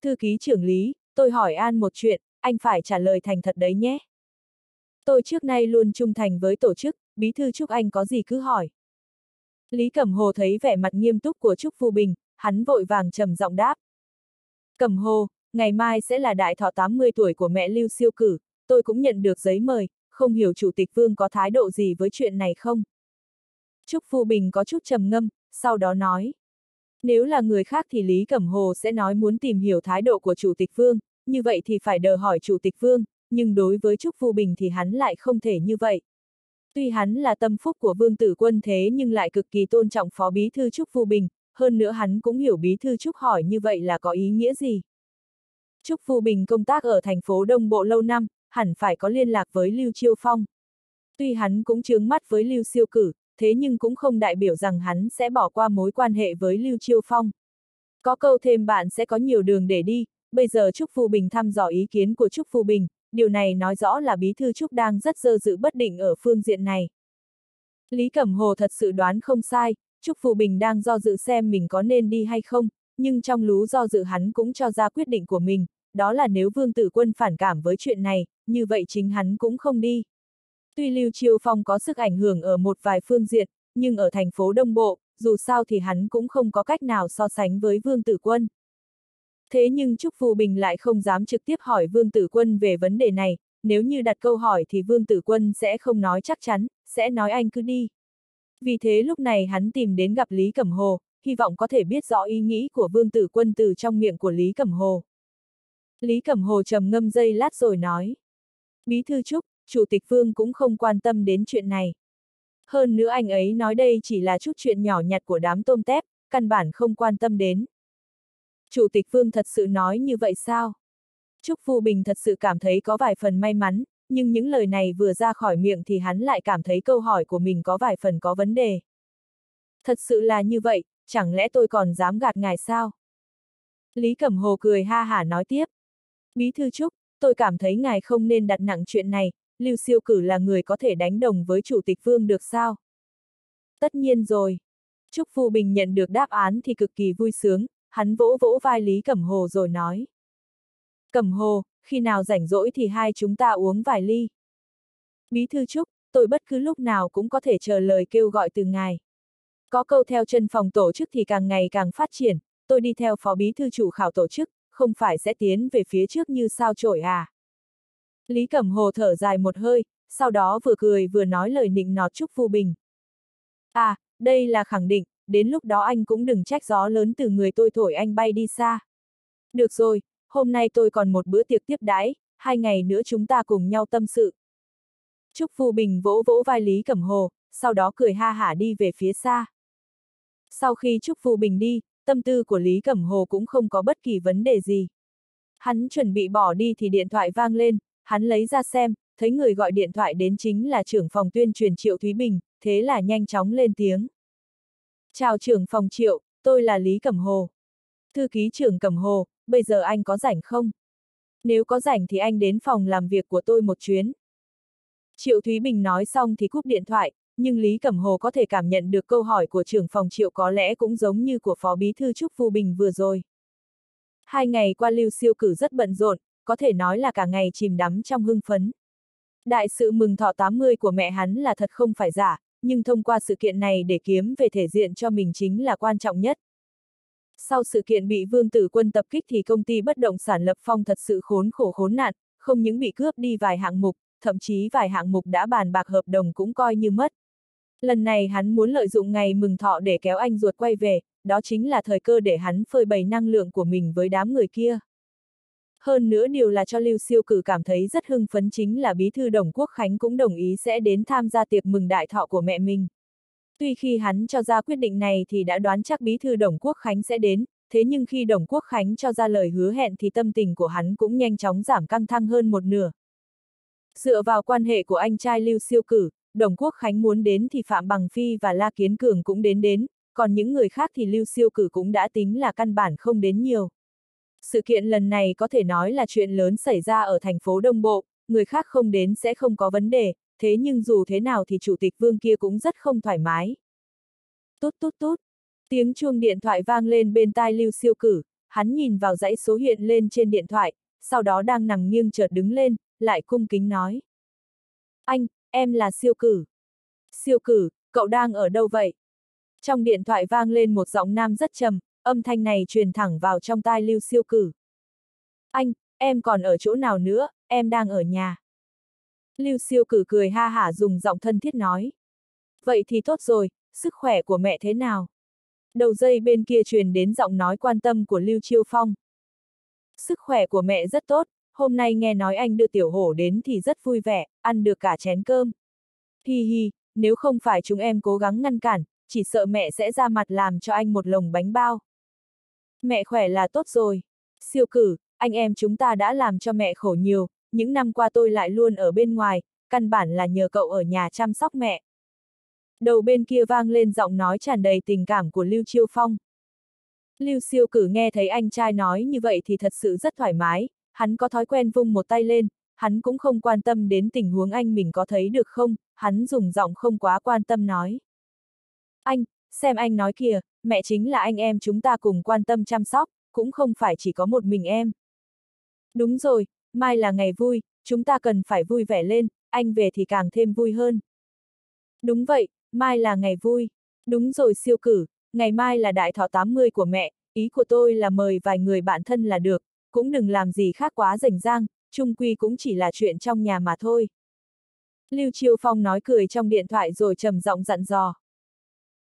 Speaker 1: Thư ký trưởng Lý, tôi hỏi An một chuyện, anh phải trả lời thành thật đấy nhé. Tôi trước nay luôn trung thành với tổ chức, bí thư Trúc Anh có gì cứ hỏi. Lý Cẩm Hồ thấy vẻ mặt nghiêm túc của Trúc Phu Bình, hắn vội vàng trầm giọng đáp. Cẩm Hồ, ngày mai sẽ là đại thọ 80 tuổi của mẹ Lưu siêu cử, tôi cũng nhận được giấy mời, không hiểu Chủ tịch Vương có thái độ gì với chuyện này không? Trúc Phu Bình có chút trầm ngâm, sau đó nói. Nếu là người khác thì Lý Cẩm Hồ sẽ nói muốn tìm hiểu thái độ của Chủ tịch Vương, như vậy thì phải đờ hỏi Chủ tịch Vương, nhưng đối với Trúc Phu Bình thì hắn lại không thể như vậy. Tuy hắn là tâm phúc của Vương Tử Quân thế nhưng lại cực kỳ tôn trọng Phó Bí Thư Trúc Phu Bình, hơn nữa hắn cũng hiểu Bí Thư Trúc hỏi như vậy là có ý nghĩa gì. Trúc Phu Bình công tác ở thành phố Đông Bộ lâu năm, hẳn phải có liên lạc với Lưu Chiêu Phong. Tuy hắn cũng chướng mắt với Lưu Siêu Cử, thế nhưng cũng không đại biểu rằng hắn sẽ bỏ qua mối quan hệ với Lưu Chiêu Phong. Có câu thêm bạn sẽ có nhiều đường để đi, bây giờ Trúc Phu Bình thăm dò ý kiến của Trúc Phu Bình, điều này nói rõ là Bí Thư Trúc đang rất dơ dự bất định ở phương diện này. Lý Cẩm Hồ thật sự đoán không sai, Trúc phù Bình đang do dự xem mình có nên đi hay không, nhưng trong lú do dự hắn cũng cho ra quyết định của mình, đó là nếu Vương Tử Quân phản cảm với chuyện này, như vậy chính hắn cũng không đi. Tuy Lưu Chiêu Phong có sức ảnh hưởng ở một vài phương diện, nhưng ở thành phố Đông Bộ, dù sao thì hắn cũng không có cách nào so sánh với Vương Tử Quân. Thế nhưng Trúc Phù Bình lại không dám trực tiếp hỏi Vương Tử Quân về vấn đề này, nếu như đặt câu hỏi thì Vương Tử Quân sẽ không nói chắc chắn, sẽ nói anh cứ đi. Vì thế lúc này hắn tìm đến gặp Lý Cẩm Hồ, hy vọng có thể biết rõ ý nghĩ của Vương Tử Quân từ trong miệng của Lý Cẩm Hồ. Lý Cẩm Hồ trầm ngâm dây lát rồi nói. Bí thư Trúc, Chủ tịch Vương cũng không quan tâm đến chuyện này. Hơn nữa anh ấy nói đây chỉ là chút chuyện nhỏ nhặt của đám tôm tép, căn bản không quan tâm đến. Chủ tịch Vương thật sự nói như vậy sao? Trúc Phu Bình thật sự cảm thấy có vài phần may mắn, nhưng những lời này vừa ra khỏi miệng thì hắn lại cảm thấy câu hỏi của mình có vài phần có vấn đề. Thật sự là như vậy, chẳng lẽ tôi còn dám gạt ngài sao? Lý Cẩm Hồ cười ha hả nói tiếp. Bí thư Trúc, tôi cảm thấy ngài không nên đặt nặng chuyện này, Lưu Siêu Cử là người có thể đánh đồng với Chủ tịch Vương được sao? Tất nhiên rồi. Trúc Phu Bình nhận được đáp án thì cực kỳ vui sướng, hắn vỗ vỗ vai Lý Cẩm Hồ rồi nói. Cẩm Hồ, khi nào rảnh rỗi thì hai chúng ta uống vài ly. Bí thư Trúc, tôi bất cứ lúc nào cũng có thể chờ lời kêu gọi từ ngài. Có câu theo chân phòng tổ chức thì càng ngày càng phát triển, tôi đi theo phó bí thư chủ khảo tổ chức, không phải sẽ tiến về phía trước như sao trổi à. Lý Cẩm Hồ thở dài một hơi, sau đó vừa cười vừa nói lời nịnh nọt chúc Phu Bình. À, đây là khẳng định, đến lúc đó anh cũng đừng trách gió lớn từ người tôi thổi anh bay đi xa. Được rồi, hôm nay tôi còn một bữa tiệc tiếp đãi, hai ngày nữa chúng ta cùng nhau tâm sự. Trúc Phu Bình vỗ vỗ vai Lý Cẩm Hồ, sau đó cười ha hả đi về phía xa. Sau khi Trúc Phu Bình đi, tâm tư của Lý Cẩm Hồ cũng không có bất kỳ vấn đề gì. Hắn chuẩn bị bỏ đi thì điện thoại vang lên, hắn lấy ra xem, thấy người gọi điện thoại đến chính là trưởng phòng tuyên truyền Triệu Thúy Bình, thế là nhanh chóng lên tiếng. Chào trưởng phòng Triệu, tôi là Lý Cẩm Hồ. Thư ký trưởng Cẩm Hồ, bây giờ anh có rảnh không? Nếu có rảnh thì anh đến phòng làm việc của tôi một chuyến. Triệu Thúy Bình nói xong thì cúp điện thoại, nhưng Lý Cẩm Hồ có thể cảm nhận được câu hỏi của trưởng phòng Triệu có lẽ cũng giống như của Phó Bí Thư Trúc Phu Bình vừa rồi. Hai ngày qua Lưu Siêu Cử rất bận rộn, có thể nói là cả ngày chìm đắm trong hưng phấn. Đại sự mừng thọ 80 của mẹ hắn là thật không phải giả, nhưng thông qua sự kiện này để kiếm về thể diện cho mình chính là quan trọng nhất. Sau sự kiện bị vương tử quân tập kích thì công ty bất động sản lập phong thật sự khốn khổ khốn nạn, không những bị cướp đi vài hạng mục, thậm chí vài hạng mục đã bàn bạc hợp đồng cũng coi như mất. Lần này hắn muốn lợi dụng ngày mừng thọ để kéo anh ruột quay về, đó chính là thời cơ để hắn phơi bày năng lượng của mình với đám người kia. Hơn nữa điều là cho Lưu Siêu Cử cảm thấy rất hưng phấn chính là bí thư Đồng Quốc Khánh cũng đồng ý sẽ đến tham gia tiệc mừng đại thọ của mẹ mình. Tuy khi hắn cho ra quyết định này thì đã đoán chắc bí thư Đồng Quốc Khánh sẽ đến, thế nhưng khi Đồng Quốc Khánh cho ra lời hứa hẹn thì tâm tình của hắn cũng nhanh chóng giảm căng thẳng hơn một nửa. Dựa vào quan hệ của anh trai Lưu Siêu Cử, Đồng Quốc Khánh muốn đến thì Phạm Bằng Phi và La Kiến Cường cũng đến đến, còn những người khác thì Lưu Siêu Cử cũng đã tính là căn bản không đến nhiều. Sự kiện lần này có thể nói là chuyện lớn xảy ra ở thành phố Đông Bộ, người khác không đến sẽ không có vấn đề, thế nhưng dù thế nào thì chủ tịch vương kia cũng rất không thoải mái. Tút tút tút, tiếng chuông điện thoại vang lên bên tai Lưu Siêu Cử, hắn nhìn vào dãy số hiện lên trên điện thoại, sau đó đang nằm nghiêng chợt đứng lên, lại cung kính nói. Anh, em là Siêu Cử. Siêu Cử, cậu đang ở đâu vậy? Trong điện thoại vang lên một giọng nam rất trầm, âm thanh này truyền thẳng vào trong tai Lưu Siêu Cử. Anh, em còn ở chỗ nào nữa, em đang ở nhà. Lưu Siêu Cử cười ha hả dùng giọng thân thiết nói. Vậy thì tốt rồi, sức khỏe của mẹ thế nào? Đầu dây bên kia truyền đến giọng nói quan tâm của Lưu Chiêu Phong. Sức khỏe của mẹ rất tốt, hôm nay nghe nói anh đưa tiểu hổ đến thì rất vui vẻ, ăn được cả chén cơm. Hi hi, nếu không phải chúng em cố gắng ngăn cản, chỉ sợ mẹ sẽ ra mặt làm cho anh một lồng bánh bao. Mẹ khỏe là tốt rồi. Siêu cử, anh em chúng ta đã làm cho mẹ khổ nhiều, những năm qua tôi lại luôn ở bên ngoài, căn bản là nhờ cậu ở nhà chăm sóc mẹ. Đầu bên kia vang lên giọng nói tràn đầy tình cảm của Lưu Chiêu Phong. Lưu siêu cử nghe thấy anh trai nói như vậy thì thật sự rất thoải mái, hắn có thói quen vung một tay lên, hắn cũng không quan tâm đến tình huống anh mình có thấy được không, hắn dùng giọng không quá quan tâm nói. Anh, xem anh nói kìa, mẹ chính là anh em chúng ta cùng quan tâm chăm sóc, cũng không phải chỉ có một mình em. Đúng rồi, mai là ngày vui, chúng ta cần phải vui vẻ lên, anh về thì càng thêm vui hơn. Đúng vậy, mai là ngày vui. Đúng rồi siêu cử, ngày mai là đại thọ 80 của mẹ, ý của tôi là mời vài người bạn thân là được, cũng đừng làm gì khác quá rảnh rang, chung quy cũng chỉ là chuyện trong nhà mà thôi. Lưu Chiêu Phong nói cười trong điện thoại rồi trầm giọng dặn dò.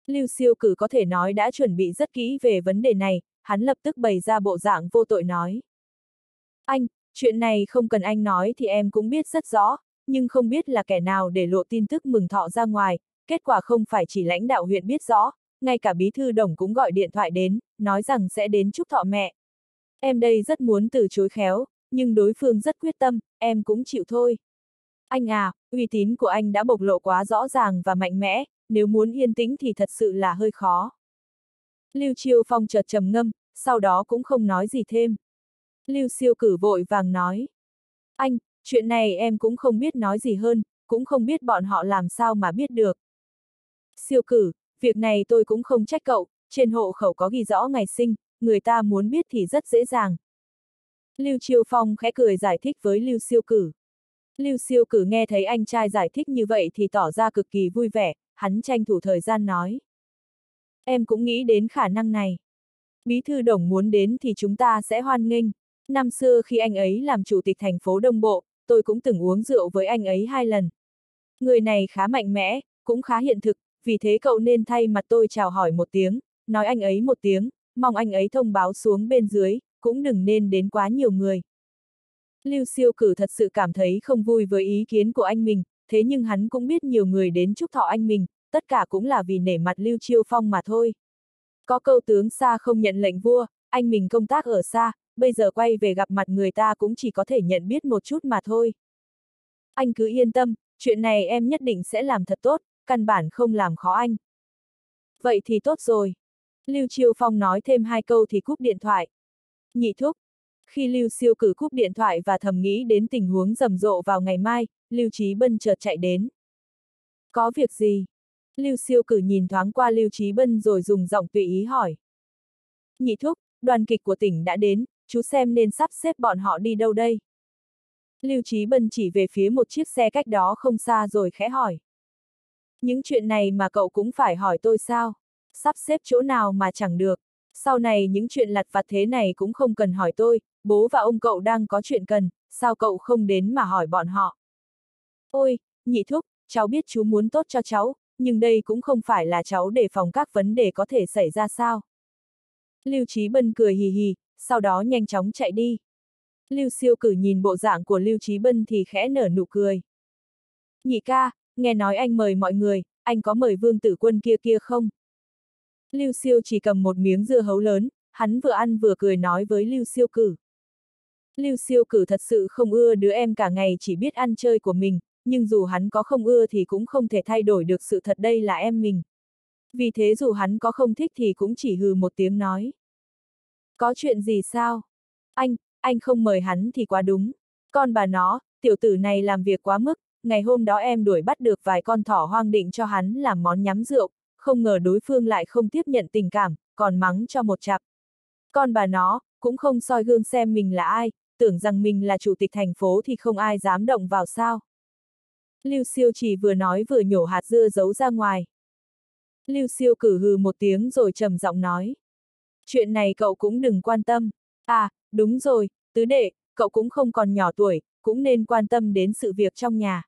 Speaker 1: Lưu siêu cử có thể nói đã chuẩn bị rất kỹ về vấn đề này, hắn lập tức bày ra bộ dạng vô tội nói. Anh, chuyện này không cần anh nói thì em cũng biết rất rõ, nhưng không biết là kẻ nào để lộ tin tức mừng thọ ra ngoài, kết quả không phải chỉ lãnh đạo huyện biết rõ, ngay cả bí thư đồng cũng gọi điện thoại đến, nói rằng sẽ đến chúc thọ mẹ. Em đây rất muốn từ chối khéo, nhưng đối phương rất quyết tâm, em cũng chịu thôi. Anh à, uy tín của anh đã bộc lộ quá rõ ràng và mạnh mẽ, nếu muốn yên tĩnh thì thật sự là hơi khó. Lưu Chiêu Phong chợt trầm ngâm, sau đó cũng không nói gì thêm. Lưu siêu cử vội vàng nói. Anh, chuyện này em cũng không biết nói gì hơn, cũng không biết bọn họ làm sao mà biết được. Siêu cử, việc này tôi cũng không trách cậu, trên hộ khẩu có ghi rõ ngày sinh, người ta muốn biết thì rất dễ dàng. Lưu Chiêu Phong khẽ cười giải thích với Lưu Siêu Cử. Lưu Siêu Cử nghe thấy anh trai giải thích như vậy thì tỏ ra cực kỳ vui vẻ, hắn tranh thủ thời gian nói. Em cũng nghĩ đến khả năng này. Bí thư đồng muốn đến thì chúng ta sẽ hoan nghênh. Năm xưa khi anh ấy làm chủ tịch thành phố Đông Bộ, tôi cũng từng uống rượu với anh ấy hai lần. Người này khá mạnh mẽ, cũng khá hiện thực, vì thế cậu nên thay mặt tôi chào hỏi một tiếng, nói anh ấy một tiếng, mong anh ấy thông báo xuống bên dưới, cũng đừng nên đến quá nhiều người. Lưu siêu cử thật sự cảm thấy không vui với ý kiến của anh mình, thế nhưng hắn cũng biết nhiều người đến chúc thọ anh mình, tất cả cũng là vì nể mặt Lưu Chiêu Phong mà thôi. Có câu tướng xa không nhận lệnh vua, anh mình công tác ở xa, bây giờ quay về gặp mặt người ta cũng chỉ có thể nhận biết một chút mà thôi. Anh cứ yên tâm, chuyện này em nhất định sẽ làm thật tốt, căn bản không làm khó anh. Vậy thì tốt rồi. Lưu Chiêu Phong nói thêm hai câu thì cúp điện thoại. Nhị thúc. Khi Lưu Siêu cử cúp điện thoại và thầm nghĩ đến tình huống rầm rộ vào ngày mai, Lưu Trí Bân chợt chạy đến. Có việc gì? Lưu Siêu cử nhìn thoáng qua Lưu Trí Bân rồi dùng giọng tùy ý hỏi. Nhị thúc, đoàn kịch của tỉnh đã đến, chú xem nên sắp xếp bọn họ đi đâu đây? Lưu Trí Bân chỉ về phía một chiếc xe cách đó không xa rồi khẽ hỏi. Những chuyện này mà cậu cũng phải hỏi tôi sao? Sắp xếp chỗ nào mà chẳng được. Sau này những chuyện lặt vặt thế này cũng không cần hỏi tôi, bố và ông cậu đang có chuyện cần, sao cậu không đến mà hỏi bọn họ? Ôi, nhị thúc, cháu biết chú muốn tốt cho cháu, nhưng đây cũng không phải là cháu để phòng các vấn đề có thể xảy ra sao. Lưu Trí Bân cười hì hì, sau đó nhanh chóng chạy đi. Lưu Siêu Cử nhìn bộ dạng của Lưu Trí Bân thì khẽ nở nụ cười. Nhị ca, nghe nói anh mời mọi người, anh có mời vương tử quân kia kia không? Lưu Siêu chỉ cầm một miếng dưa hấu lớn, hắn vừa ăn vừa cười nói với Lưu Siêu Cử. Lưu Siêu Cử thật sự không ưa đứa em cả ngày chỉ biết ăn chơi của mình, nhưng dù hắn có không ưa thì cũng không thể thay đổi được sự thật đây là em mình. Vì thế dù hắn có không thích thì cũng chỉ hừ một tiếng nói. Có chuyện gì sao? Anh, anh không mời hắn thì quá đúng. Con bà nó, tiểu tử này làm việc quá mức, ngày hôm đó em đuổi bắt được vài con thỏ hoang định cho hắn làm món nhắm rượu, không ngờ đối phương lại không tiếp nhận tình cảm, còn mắng cho một chặp. Con bà nó, cũng không soi gương xem mình là ai, tưởng rằng mình là chủ tịch thành phố thì không ai dám động vào sao. Lưu siêu chỉ vừa nói vừa nhổ hạt dưa giấu ra ngoài. Lưu siêu cử hừ một tiếng rồi trầm giọng nói. Chuyện này cậu cũng đừng quan tâm. À, đúng rồi, tứ đệ, cậu cũng không còn nhỏ tuổi, cũng nên quan tâm đến sự việc trong nhà.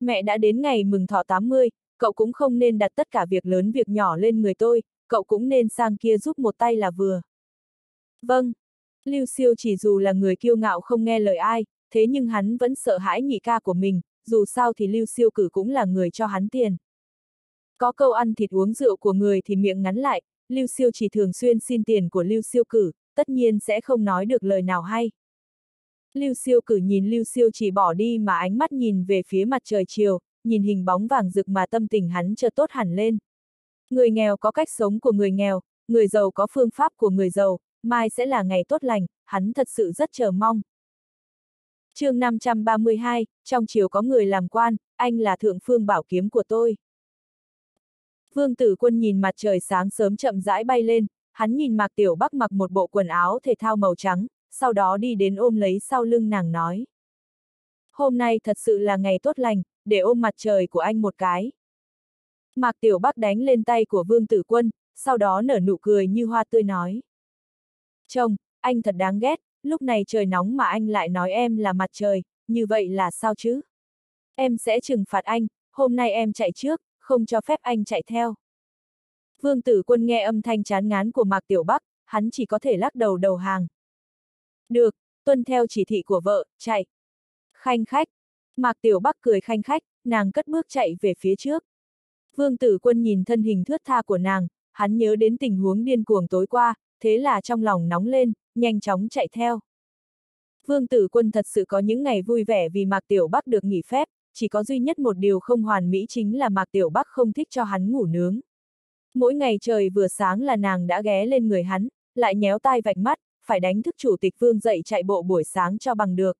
Speaker 1: Mẹ đã đến ngày mừng thọ 80, cậu cũng không nên đặt tất cả việc lớn việc nhỏ lên người tôi, cậu cũng nên sang kia giúp một tay là vừa. Vâng. Lưu siêu chỉ dù là người kiêu ngạo không nghe lời ai, thế nhưng hắn vẫn sợ hãi nhị ca của mình, dù sao thì Lưu siêu cử cũng là người cho hắn tiền. Có câu ăn thịt uống rượu của người thì miệng ngắn lại, Lưu siêu chỉ thường xuyên xin tiền của Lưu siêu cử, tất nhiên sẽ không nói được lời nào hay. Lưu siêu cử nhìn Lưu siêu chỉ bỏ đi mà ánh mắt nhìn về phía mặt trời chiều, nhìn hình bóng vàng rực mà tâm tình hắn chợt tốt hẳn lên. Người nghèo có cách sống của người nghèo, người giàu có phương pháp của người giàu, mai sẽ là ngày tốt lành, hắn thật sự rất chờ mong. chương 532, trong chiều có người làm quan, anh là thượng phương bảo kiếm của tôi. Vương tử quân nhìn mặt trời sáng sớm chậm rãi bay lên, hắn nhìn Mạc Tiểu Bắc mặc một bộ quần áo thể thao màu trắng, sau đó đi đến ôm lấy sau lưng nàng nói. Hôm nay thật sự là ngày tốt lành, để ôm mặt trời của anh một cái. Mạc Tiểu Bắc đánh lên tay của Vương Tử Quân, sau đó nở nụ cười như hoa tươi nói. Chồng, anh thật đáng ghét, lúc này trời nóng mà anh lại nói em là mặt trời, như vậy là sao chứ? Em sẽ trừng phạt anh, hôm nay em chạy trước, không cho phép anh chạy theo. Vương Tử Quân nghe âm thanh chán ngán của Mạc Tiểu Bắc, hắn chỉ có thể lắc đầu đầu hàng. Được, tuân theo chỉ thị của vợ, chạy. Khanh khách. Mạc Tiểu Bắc cười khanh khách, nàng cất bước chạy về phía trước. Vương Tử Quân nhìn thân hình thướt tha của nàng, hắn nhớ đến tình huống điên cuồng tối qua, thế là trong lòng nóng lên, nhanh chóng chạy theo. Vương Tử Quân thật sự có những ngày vui vẻ vì Mạc Tiểu Bắc được nghỉ phép, chỉ có duy nhất một điều không hoàn mỹ chính là Mạc Tiểu Bắc không thích cho hắn ngủ nướng. Mỗi ngày trời vừa sáng là nàng đã ghé lên người hắn, lại nhéo tai vạch mắt, phải đánh thức chủ tịch vương dậy chạy bộ buổi sáng cho bằng được.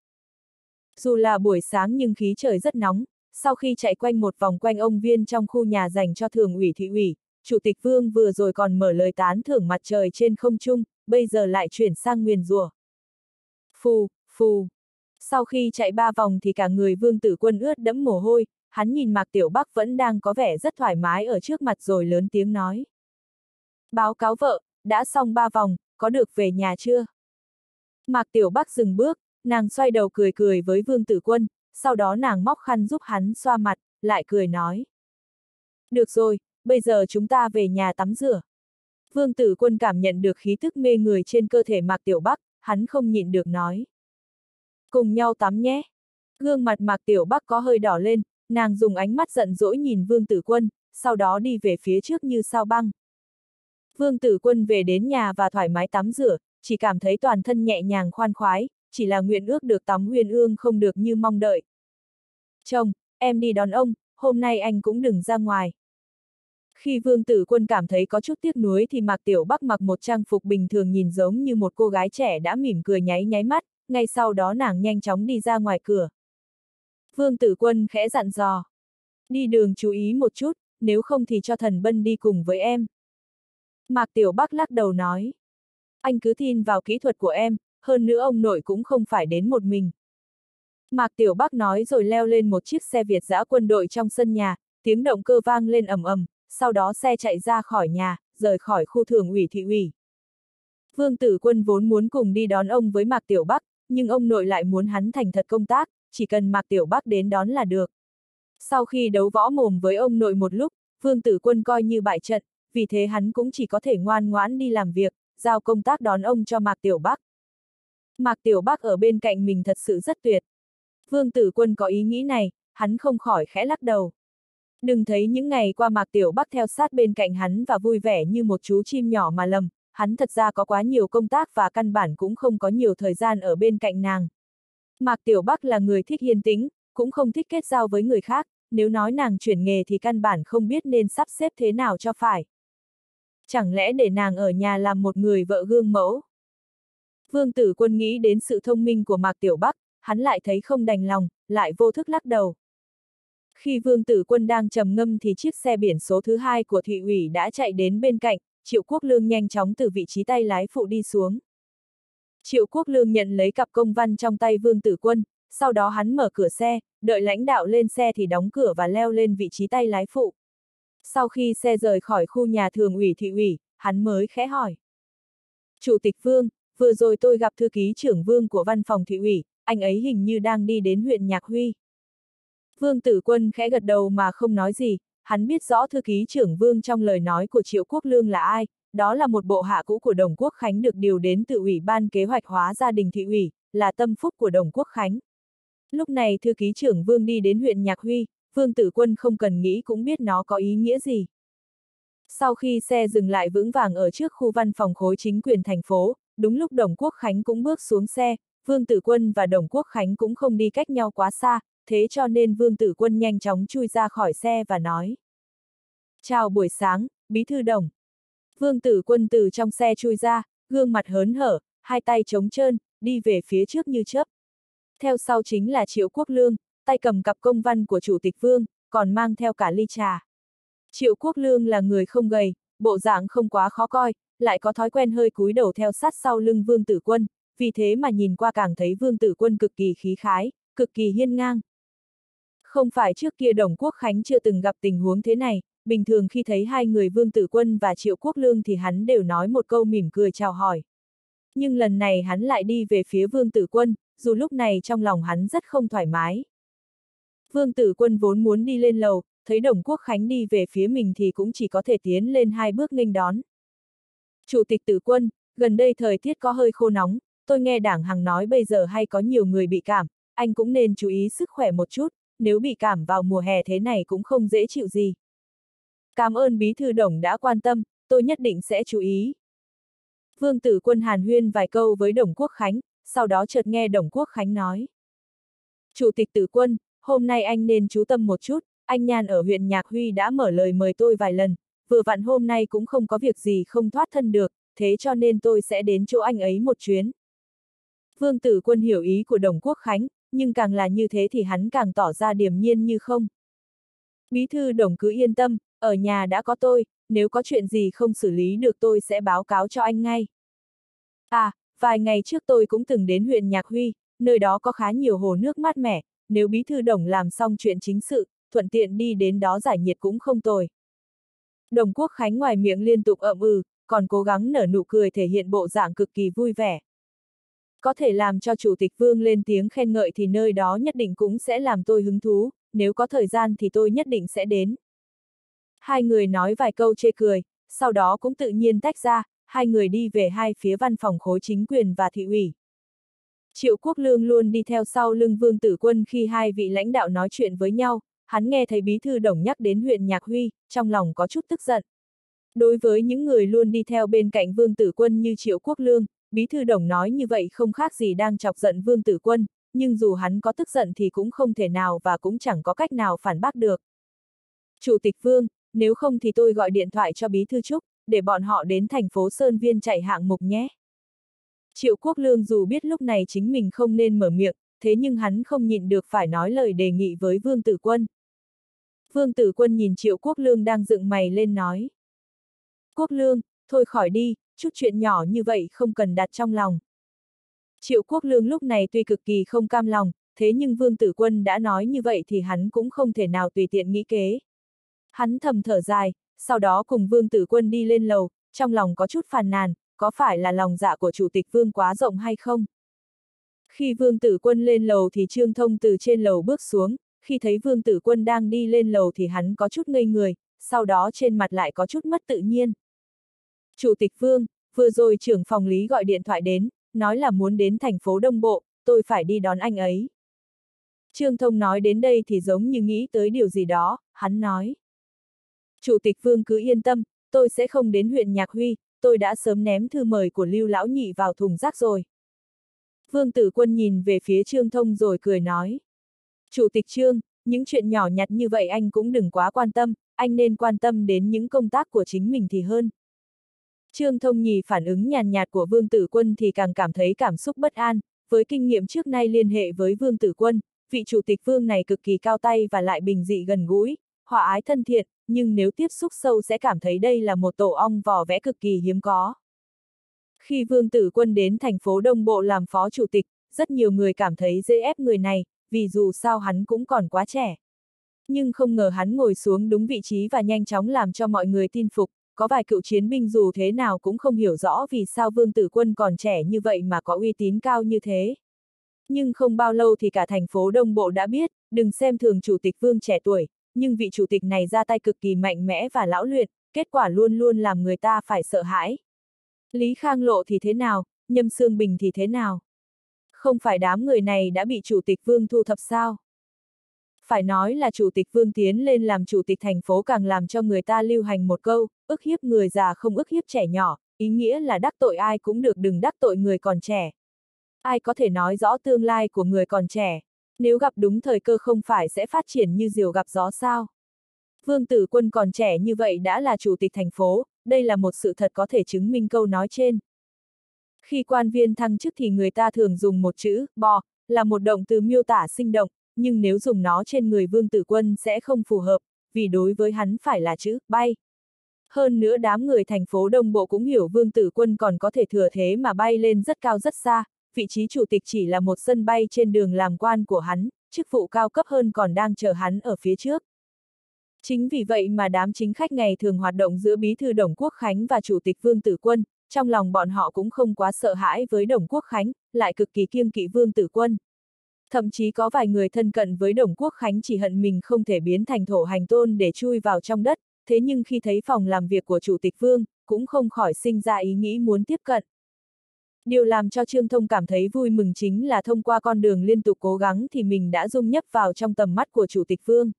Speaker 1: Dù là buổi sáng nhưng khí trời rất nóng, sau khi chạy quanh một vòng quanh ông viên trong khu nhà dành cho thường ủy thị ủy, chủ tịch vương vừa rồi còn mở lời tán thưởng mặt trời trên không trung, bây giờ lại chuyển sang nguyền rủa. Phù, phù. Sau khi chạy ba vòng thì cả người vương tử quân ướt đẫm mồ hôi, hắn nhìn Mạc Tiểu Bắc vẫn đang có vẻ rất thoải mái ở trước mặt rồi lớn tiếng nói. Báo cáo vợ, đã xong ba vòng, có được về nhà chưa? Mạc Tiểu Bắc dừng bước, nàng xoay đầu cười cười với Vương Tử Quân, sau đó nàng móc khăn giúp hắn xoa mặt, lại cười nói. Được rồi, bây giờ chúng ta về nhà tắm rửa. Vương Tử Quân cảm nhận được khí thức mê người trên cơ thể Mạc Tiểu Bắc, hắn không nhịn được nói. Cùng nhau tắm nhé. Gương mặt Mạc Tiểu Bắc có hơi đỏ lên, nàng dùng ánh mắt giận dỗi nhìn Vương Tử Quân, sau đó đi về phía trước như sao băng. Vương Tử Quân về đến nhà và thoải mái tắm rửa, chỉ cảm thấy toàn thân nhẹ nhàng khoan khoái, chỉ là nguyện ước được tắm huyền ương không được như mong đợi. Chồng, em đi đón ông, hôm nay anh cũng đừng ra ngoài. Khi Vương Tử Quân cảm thấy có chút tiếc nuối thì Mạc Tiểu Bắc mặc một trang phục bình thường nhìn giống như một cô gái trẻ đã mỉm cười nháy nháy mắt, ngay sau đó nàng nhanh chóng đi ra ngoài cửa. Vương Tử Quân khẽ dặn dò. Đi đường chú ý một chút, nếu không thì cho thần bân đi cùng với em. Mạc Tiểu Bắc lắc đầu nói. Anh cứ tin vào kỹ thuật của em, hơn nữa ông nội cũng không phải đến một mình. Mạc Tiểu Bắc nói rồi leo lên một chiếc xe Việt giã quân đội trong sân nhà, tiếng động cơ vang lên ầm ầm, sau đó xe chạy ra khỏi nhà, rời khỏi khu thường ủy thị ủy. Vương Tử Quân vốn muốn cùng đi đón ông với Mạc Tiểu Bắc, nhưng ông nội lại muốn hắn thành thật công tác, chỉ cần Mạc Tiểu Bắc đến đón là được. Sau khi đấu võ mồm với ông nội một lúc, Vương Tử Quân coi như bại trận, vì thế hắn cũng chỉ có thể ngoan ngoãn đi làm việc, giao công tác đón ông cho Mạc Tiểu Bắc. Mạc Tiểu Bắc ở bên cạnh mình thật sự rất tuyệt. Vương Tử Quân có ý nghĩ này, hắn không khỏi khẽ lắc đầu. Đừng thấy những ngày qua Mạc Tiểu Bắc theo sát bên cạnh hắn và vui vẻ như một chú chim nhỏ mà lầm, hắn thật ra có quá nhiều công tác và căn bản cũng không có nhiều thời gian ở bên cạnh nàng. Mạc Tiểu Bắc là người thích hiền tĩnh, cũng không thích kết giao với người khác, nếu nói nàng chuyển nghề thì căn bản không biết nên sắp xếp thế nào cho phải. Chẳng lẽ để nàng ở nhà làm một người vợ gương mẫu? Vương tử quân nghĩ đến sự thông minh của Mạc Tiểu Bắc, hắn lại thấy không đành lòng, lại vô thức lắc đầu. Khi vương tử quân đang trầm ngâm thì chiếc xe biển số thứ hai của thị ủy đã chạy đến bên cạnh, Triệu Quốc Lương nhanh chóng từ vị trí tay lái phụ đi xuống. Triệu Quốc Lương nhận lấy cặp công văn trong tay vương tử quân, sau đó hắn mở cửa xe, đợi lãnh đạo lên xe thì đóng cửa và leo lên vị trí tay lái phụ. Sau khi xe rời khỏi khu nhà thường ủy thị ủy, hắn mới khẽ hỏi. Chủ tịch Vương, vừa rồi tôi gặp thư ký trưởng Vương của văn phòng thị ủy, anh ấy hình như đang đi đến huyện Nhạc Huy. Vương Tử Quân khẽ gật đầu mà không nói gì, hắn biết rõ thư ký trưởng Vương trong lời nói của Triệu Quốc Lương là ai, đó là một bộ hạ cũ của Đồng Quốc Khánh được điều đến từ Ủy ban Kế hoạch hóa gia đình thị ủy, là tâm phúc của Đồng Quốc Khánh. Lúc này thư ký trưởng Vương đi đến huyện Nhạc Huy, Vương Tử Quân không cần nghĩ cũng biết nó có ý nghĩa gì. Sau khi xe dừng lại vững vàng ở trước khu văn phòng khối chính quyền thành phố, đúng lúc Đồng Quốc Khánh cũng bước xuống xe, Vương Tử Quân và Đồng Quốc Khánh cũng không đi cách nhau quá xa, thế cho nên Vương Tử Quân nhanh chóng chui ra khỏi xe và nói. Chào buổi sáng, Bí Thư Đồng. Vương Tử Quân từ trong xe chui ra, gương mặt hớn hở, hai tay trống trơn, đi về phía trước như chớp. Theo sau chính là Triệu Quốc Lương, tay cầm cặp công văn của Chủ tịch Vương, còn mang theo cả ly trà. Triệu Quốc Lương là người không gầy, bộ dạng không quá khó coi, lại có thói quen hơi cúi đầu theo sát sau lưng Vương Tử Quân, vì thế mà nhìn qua càng thấy Vương Tử Quân cực kỳ khí khái, cực kỳ hiên ngang. Không phải trước kia Đồng Quốc Khánh chưa từng gặp tình huống thế này, bình thường khi thấy hai người Vương Tử Quân và Triệu Quốc Lương thì hắn đều nói một câu mỉm cười chào hỏi. Nhưng lần này hắn lại đi về phía Vương Tử Quân, dù lúc này trong lòng hắn rất không thoải mái. Vương Tử Quân vốn muốn đi lên lầu, thấy Đồng Quốc Khánh đi về phía mình thì cũng chỉ có thể tiến lên hai bước nghênh đón. Chủ tịch Tử Quân, gần đây thời tiết có hơi khô nóng, tôi nghe đảng hàng nói bây giờ hay có nhiều người bị cảm, anh cũng nên chú ý sức khỏe một chút, nếu bị cảm vào mùa hè thế này cũng không dễ chịu gì. Cảm ơn Bí Thư Đồng đã quan tâm, tôi nhất định sẽ chú ý. Vương Tử Quân hàn huyên vài câu với Đồng Quốc Khánh, sau đó chợt nghe Đồng Quốc Khánh nói. Chủ tịch Tử Quân, hôm nay anh nên chú tâm một chút, anh Nhan ở huyện Nhạc Huy đã mở lời mời tôi vài lần, vừa vặn hôm nay cũng không có việc gì không thoát thân được, thế cho nên tôi sẽ đến chỗ anh ấy một chuyến. Vương Tử Quân hiểu ý của Đồng Quốc Khánh, nhưng càng là như thế thì hắn càng tỏ ra điềm nhiên như không. Bí thư Đồng cứ yên tâm, ở nhà đã có tôi, nếu có chuyện gì không xử lý được tôi sẽ báo cáo cho anh ngay. À, vài ngày trước tôi cũng từng đến huyện Nhạc Huy, nơi đó có khá nhiều hồ nước mát mẻ, nếu bí thư đồng làm xong chuyện chính sự, thuận tiện đi đến đó giải nhiệt cũng không tồi. Đồng Quốc Khánh ngoài miệng liên tục ậm ừ, còn cố gắng nở nụ cười thể hiện bộ dạng cực kỳ vui vẻ. Có thể làm cho Chủ tịch Vương lên tiếng khen ngợi thì nơi đó nhất định cũng sẽ làm tôi hứng thú, nếu có thời gian thì tôi nhất định sẽ đến. Hai người nói vài câu chê cười, sau đó cũng tự nhiên tách ra, hai người đi về hai phía văn phòng khối chính quyền và thị ủy. Triệu Quốc Lương luôn đi theo sau lưng Vương Tử Quân khi hai vị lãnh đạo nói chuyện với nhau, hắn nghe thấy bí thư đồng nhắc đến huyện Nhạc Huy, trong lòng có chút tức giận. Đối với những người luôn đi theo bên cạnh Vương Tử Quân như Triệu Quốc Lương, bí thư đồng nói như vậy không khác gì đang chọc giận Vương Tử Quân, nhưng dù hắn có tức giận thì cũng không thể nào và cũng chẳng có cách nào phản bác được. Chủ tịch Vương, nếu không thì tôi gọi điện thoại cho bí thư Trúc, để bọn họ đến thành phố Sơn Viên chạy hạng mục nhé. Triệu Quốc Lương dù biết lúc này chính mình không nên mở miệng, thế nhưng hắn không nhịn được phải nói lời đề nghị với Vương Tử Quân. Vương Tử Quân nhìn Triệu Quốc Lương đang dựng mày lên nói. Quốc Lương, thôi khỏi đi, chút chuyện nhỏ như vậy không cần đặt trong lòng. Triệu Quốc Lương lúc này tuy cực kỳ không cam lòng, thế nhưng Vương Tử Quân đã nói như vậy thì hắn cũng không thể nào tùy tiện nghĩ kế. Hắn thầm thở dài, sau đó cùng Vương Tử Quân đi lên lầu, trong lòng có chút phàn nàn, có phải là lòng dạ của Chủ tịch Vương quá rộng hay không? Khi Vương Tử Quân lên lầu thì Trương Thông từ trên lầu bước xuống, khi thấy Vương Tử Quân đang đi lên lầu thì hắn có chút ngây người, sau đó trên mặt lại có chút mất tự nhiên. Chủ tịch Vương, vừa rồi trưởng phòng lý gọi điện thoại đến, nói là muốn đến thành phố Đông Bộ, tôi phải đi đón anh ấy. Trương Thông nói đến đây thì giống như nghĩ tới điều gì đó, hắn nói. Chủ tịch Vương cứ yên tâm, tôi sẽ không đến huyện Nhạc Huy, tôi đã sớm ném thư mời của Lưu Lão Nhị vào thùng rác rồi. Vương Tử Quân nhìn về phía Trương Thông rồi cười nói. Chủ tịch Trương, những chuyện nhỏ nhặt như vậy anh cũng đừng quá quan tâm, anh nên quan tâm đến những công tác của chính mình thì hơn. Trương Thông nhì phản ứng nhàn nhạt của Vương Tử Quân thì càng cảm thấy cảm xúc bất an, với kinh nghiệm trước nay liên hệ với Vương Tử Quân, vị chủ tịch Vương này cực kỳ cao tay và lại bình dị gần gũi, hòa ái thân thiện, nhưng nếu tiếp xúc sâu sẽ cảm thấy đây là một tổ ong vò vẽ cực kỳ hiếm có. Khi Vương Tử Quân đến thành phố Đông Bộ làm phó chủ tịch, rất nhiều người cảm thấy dễ ép người này, vì dù sao hắn cũng còn quá trẻ. Nhưng không ngờ hắn ngồi xuống đúng vị trí và nhanh chóng làm cho mọi người tin phục, có vài cựu chiến binh dù thế nào cũng không hiểu rõ vì sao Vương Tử Quân còn trẻ như vậy mà có uy tín cao như thế. Nhưng không bao lâu thì cả thành phố Đông Bộ đã biết, đừng xem thường chủ tịch Vương trẻ tuổi, nhưng vị chủ tịch này ra tay cực kỳ mạnh mẽ và lão luyện, kết quả luôn luôn làm người ta phải sợ hãi. Lý Khang Lộ thì thế nào, Nhâm Sương Bình thì thế nào? Không phải đám người này đã bị chủ tịch Vương thu thập sao? Phải nói là chủ tịch Vương tiến lên làm chủ tịch thành phố càng làm cho người ta lưu hành một câu, ức hiếp người già không ức hiếp trẻ nhỏ, ý nghĩa là đắc tội ai cũng được đừng đắc tội người còn trẻ. Ai có thể nói rõ tương lai của người còn trẻ, nếu gặp đúng thời cơ không phải sẽ phát triển như diều gặp gió sao. Vương Tử Quân còn trẻ như vậy đã là chủ tịch thành phố, đây là một sự thật có thể chứng minh câu nói trên. Khi quan viên thăng chức thì người ta thường dùng một chữ, bò, là một động từ miêu tả sinh động, nhưng nếu dùng nó trên người Vương Tử Quân sẽ không phù hợp, vì đối với hắn phải là chữ, bay. Hơn nữa đám người thành phố Đông Bộ cũng hiểu Vương Tử Quân còn có thể thừa thế mà bay lên rất cao rất xa, vị trí chủ tịch chỉ là một sân bay trên đường làm quan của hắn, chức vụ cao cấp hơn còn đang chờ hắn ở phía trước. Chính vì vậy mà đám chính khách ngày thường hoạt động giữa Bí thư Đồng Quốc Khánh và Chủ tịch Vương Tử Quân, trong lòng bọn họ cũng không quá sợ hãi với Đồng Quốc Khánh, lại cực kỳ kiêng kỵ Vương Tử Quân. Thậm chí có vài người thân cận với Đồng Quốc Khánh chỉ hận mình không thể biến thành thổ hành tôn để chui vào trong đất, thế nhưng khi thấy phòng làm việc của Chủ tịch Vương, cũng không khỏi sinh ra ý nghĩ muốn tiếp cận. Điều làm cho Trương Thông cảm thấy vui mừng chính là thông qua con đường liên tục cố gắng thì mình đã dung nhấp vào trong tầm mắt của Chủ tịch Vương.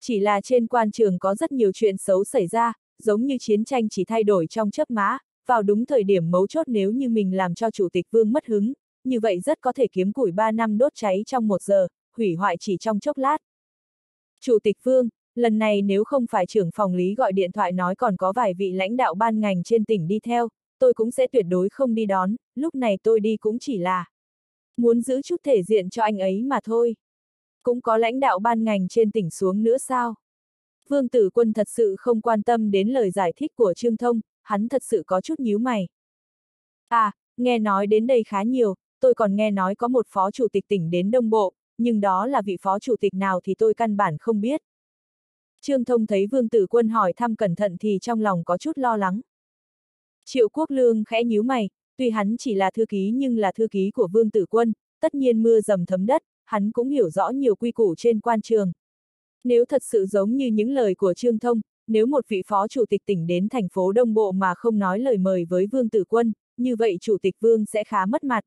Speaker 1: Chỉ là trên quan trường có rất nhiều chuyện xấu xảy ra, giống như chiến tranh chỉ thay đổi trong chớp má, vào đúng thời điểm mấu chốt nếu như mình làm cho Chủ tịch Vương mất hứng, như vậy rất có thể kiếm củi 3 năm đốt cháy trong một giờ, hủy hoại chỉ trong chốc lát. Chủ tịch Vương, lần này nếu không phải trưởng phòng lý gọi điện thoại nói còn có vài vị lãnh đạo ban ngành trên tỉnh đi theo, tôi cũng sẽ tuyệt đối không đi đón, lúc này tôi đi cũng chỉ là muốn giữ chút thể diện cho anh ấy mà thôi. Cũng có lãnh đạo ban ngành trên tỉnh xuống nữa sao? Vương Tử Quân thật sự không quan tâm đến lời giải thích của Trương Thông, hắn thật sự có chút nhíu mày. À, nghe nói đến đây khá nhiều, tôi còn nghe nói có một phó chủ tịch tỉnh đến Đông Bộ, nhưng đó là vị phó chủ tịch nào thì tôi căn bản không biết. Trương Thông thấy Vương Tử Quân hỏi thăm cẩn thận thì trong lòng có chút lo lắng. Triệu Quốc Lương khẽ nhíu mày, tuy hắn chỉ là thư ký nhưng là thư ký của Vương Tử Quân, tất nhiên mưa dầm thấm đất, hắn cũng hiểu rõ nhiều quy củ trên quan trường. Nếu thật sự giống như những lời của Trương Thông, nếu một vị phó chủ tịch tỉnh đến thành phố Đông Bộ mà không nói lời mời với Vương Tử Quân, như vậy chủ tịch Vương sẽ khá mất mặt.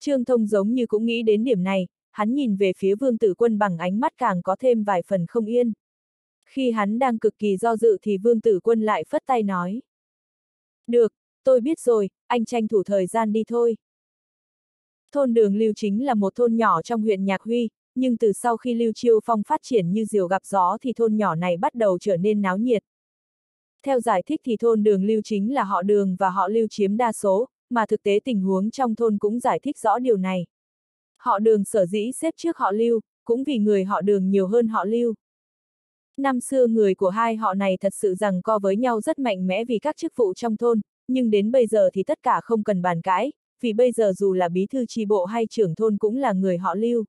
Speaker 1: Trương Thông giống như cũng nghĩ đến điểm này, hắn nhìn về phía Vương Tử Quân bằng ánh mắt càng có thêm vài phần không yên. Khi hắn đang cực kỳ do dự thì Vương Tử Quân lại phất tay nói. Được, tôi biết rồi, anh tranh thủ thời gian đi thôi. Thôn đường Lưu chính là một thôn nhỏ trong huyện Nhạc Huy, nhưng từ sau khi Lưu Chiêu Phong phát triển như diều gặp gió thì thôn nhỏ này bắt đầu trở nên náo nhiệt. Theo giải thích thì thôn đường Lưu chính là họ đường và họ Lưu chiếm đa số, mà thực tế tình huống trong thôn cũng giải thích rõ điều này. Họ đường sở dĩ xếp trước họ Lưu, cũng vì người họ đường nhiều hơn họ Lưu. Năm xưa người của hai họ này thật sự rằng co với nhau rất mạnh mẽ vì các chức vụ trong thôn, nhưng đến bây giờ thì tất cả không cần bàn cãi, vì bây giờ dù là bí thư tri bộ hay trưởng thôn cũng là người họ lưu.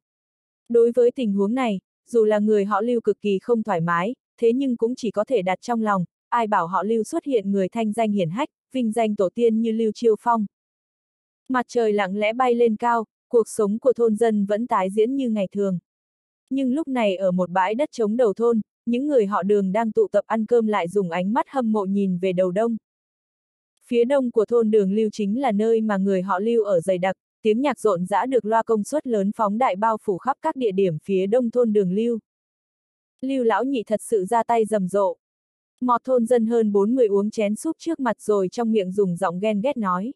Speaker 1: Đối với tình huống này, dù là người họ lưu cực kỳ không thoải mái, thế nhưng cũng chỉ có thể đặt trong lòng, ai bảo họ lưu xuất hiện người thanh danh hiển hách, vinh danh tổ tiên như lưu chiêu phong. Mặt trời lặng lẽ bay lên cao, cuộc sống của thôn dân vẫn tái diễn như ngày thường. Nhưng lúc này ở một bãi đất trống đầu thôn, những người họ đường đang tụ tập ăn cơm lại dùng ánh mắt hâm mộ nhìn về đầu đông. Phía đông của thôn đường lưu chính là nơi mà người họ lưu ở dày đặc, tiếng nhạc rộn rã được loa công suất lớn phóng đại bao phủ khắp các địa điểm phía đông thôn đường lưu. Lưu lão nhị thật sự ra tay rầm rộ. Mọt thôn dân hơn 40 uống chén súp trước mặt rồi trong miệng dùng giọng ghen ghét nói.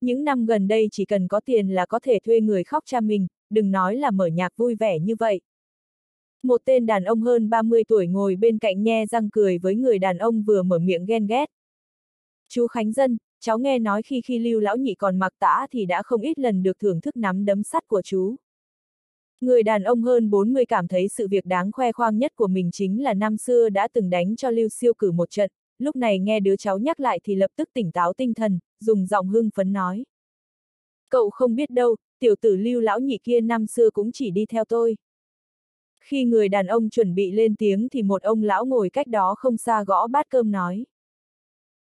Speaker 1: Những năm gần đây chỉ cần có tiền là có thể thuê người khóc cha mình, đừng nói là mở nhạc vui vẻ như vậy. Một tên đàn ông hơn 30 tuổi ngồi bên cạnh nhe răng cười với người đàn ông vừa mở miệng ghen ghét. Chú Khánh Dân, cháu nghe nói khi khi lưu lão nhị còn mặc tã thì đã không ít lần được thưởng thức nắm đấm sắt của chú. Người đàn ông hơn 40 cảm thấy sự việc đáng khoe khoang nhất của mình chính là năm xưa đã từng đánh cho lưu siêu cử một trận, lúc này nghe đứa cháu nhắc lại thì lập tức tỉnh táo tinh thần, dùng giọng hưng phấn nói. Cậu không biết đâu, tiểu tử lưu lão nhị kia năm xưa cũng chỉ đi theo tôi. Khi người đàn ông chuẩn bị lên tiếng thì một ông lão ngồi cách đó không xa gõ bát cơm nói.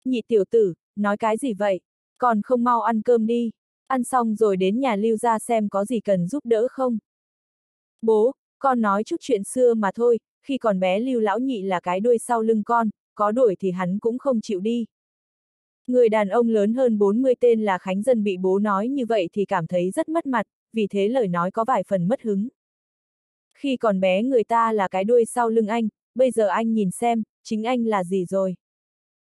Speaker 1: Nhị tiểu tử, nói cái gì vậy? Còn không mau ăn cơm đi. Ăn xong rồi đến nhà lưu ra xem có gì cần giúp đỡ không. Bố, con nói chút chuyện xưa mà thôi, khi còn bé lưu lão nhị là cái đuôi sau lưng con, có đuổi thì hắn cũng không chịu đi. Người đàn ông lớn hơn 40 tên là Khánh Dân bị bố nói như vậy thì cảm thấy rất mất mặt, vì thế lời nói có vài phần mất hứng. Khi còn bé người ta là cái đuôi sau lưng anh, bây giờ anh nhìn xem, chính anh là gì rồi.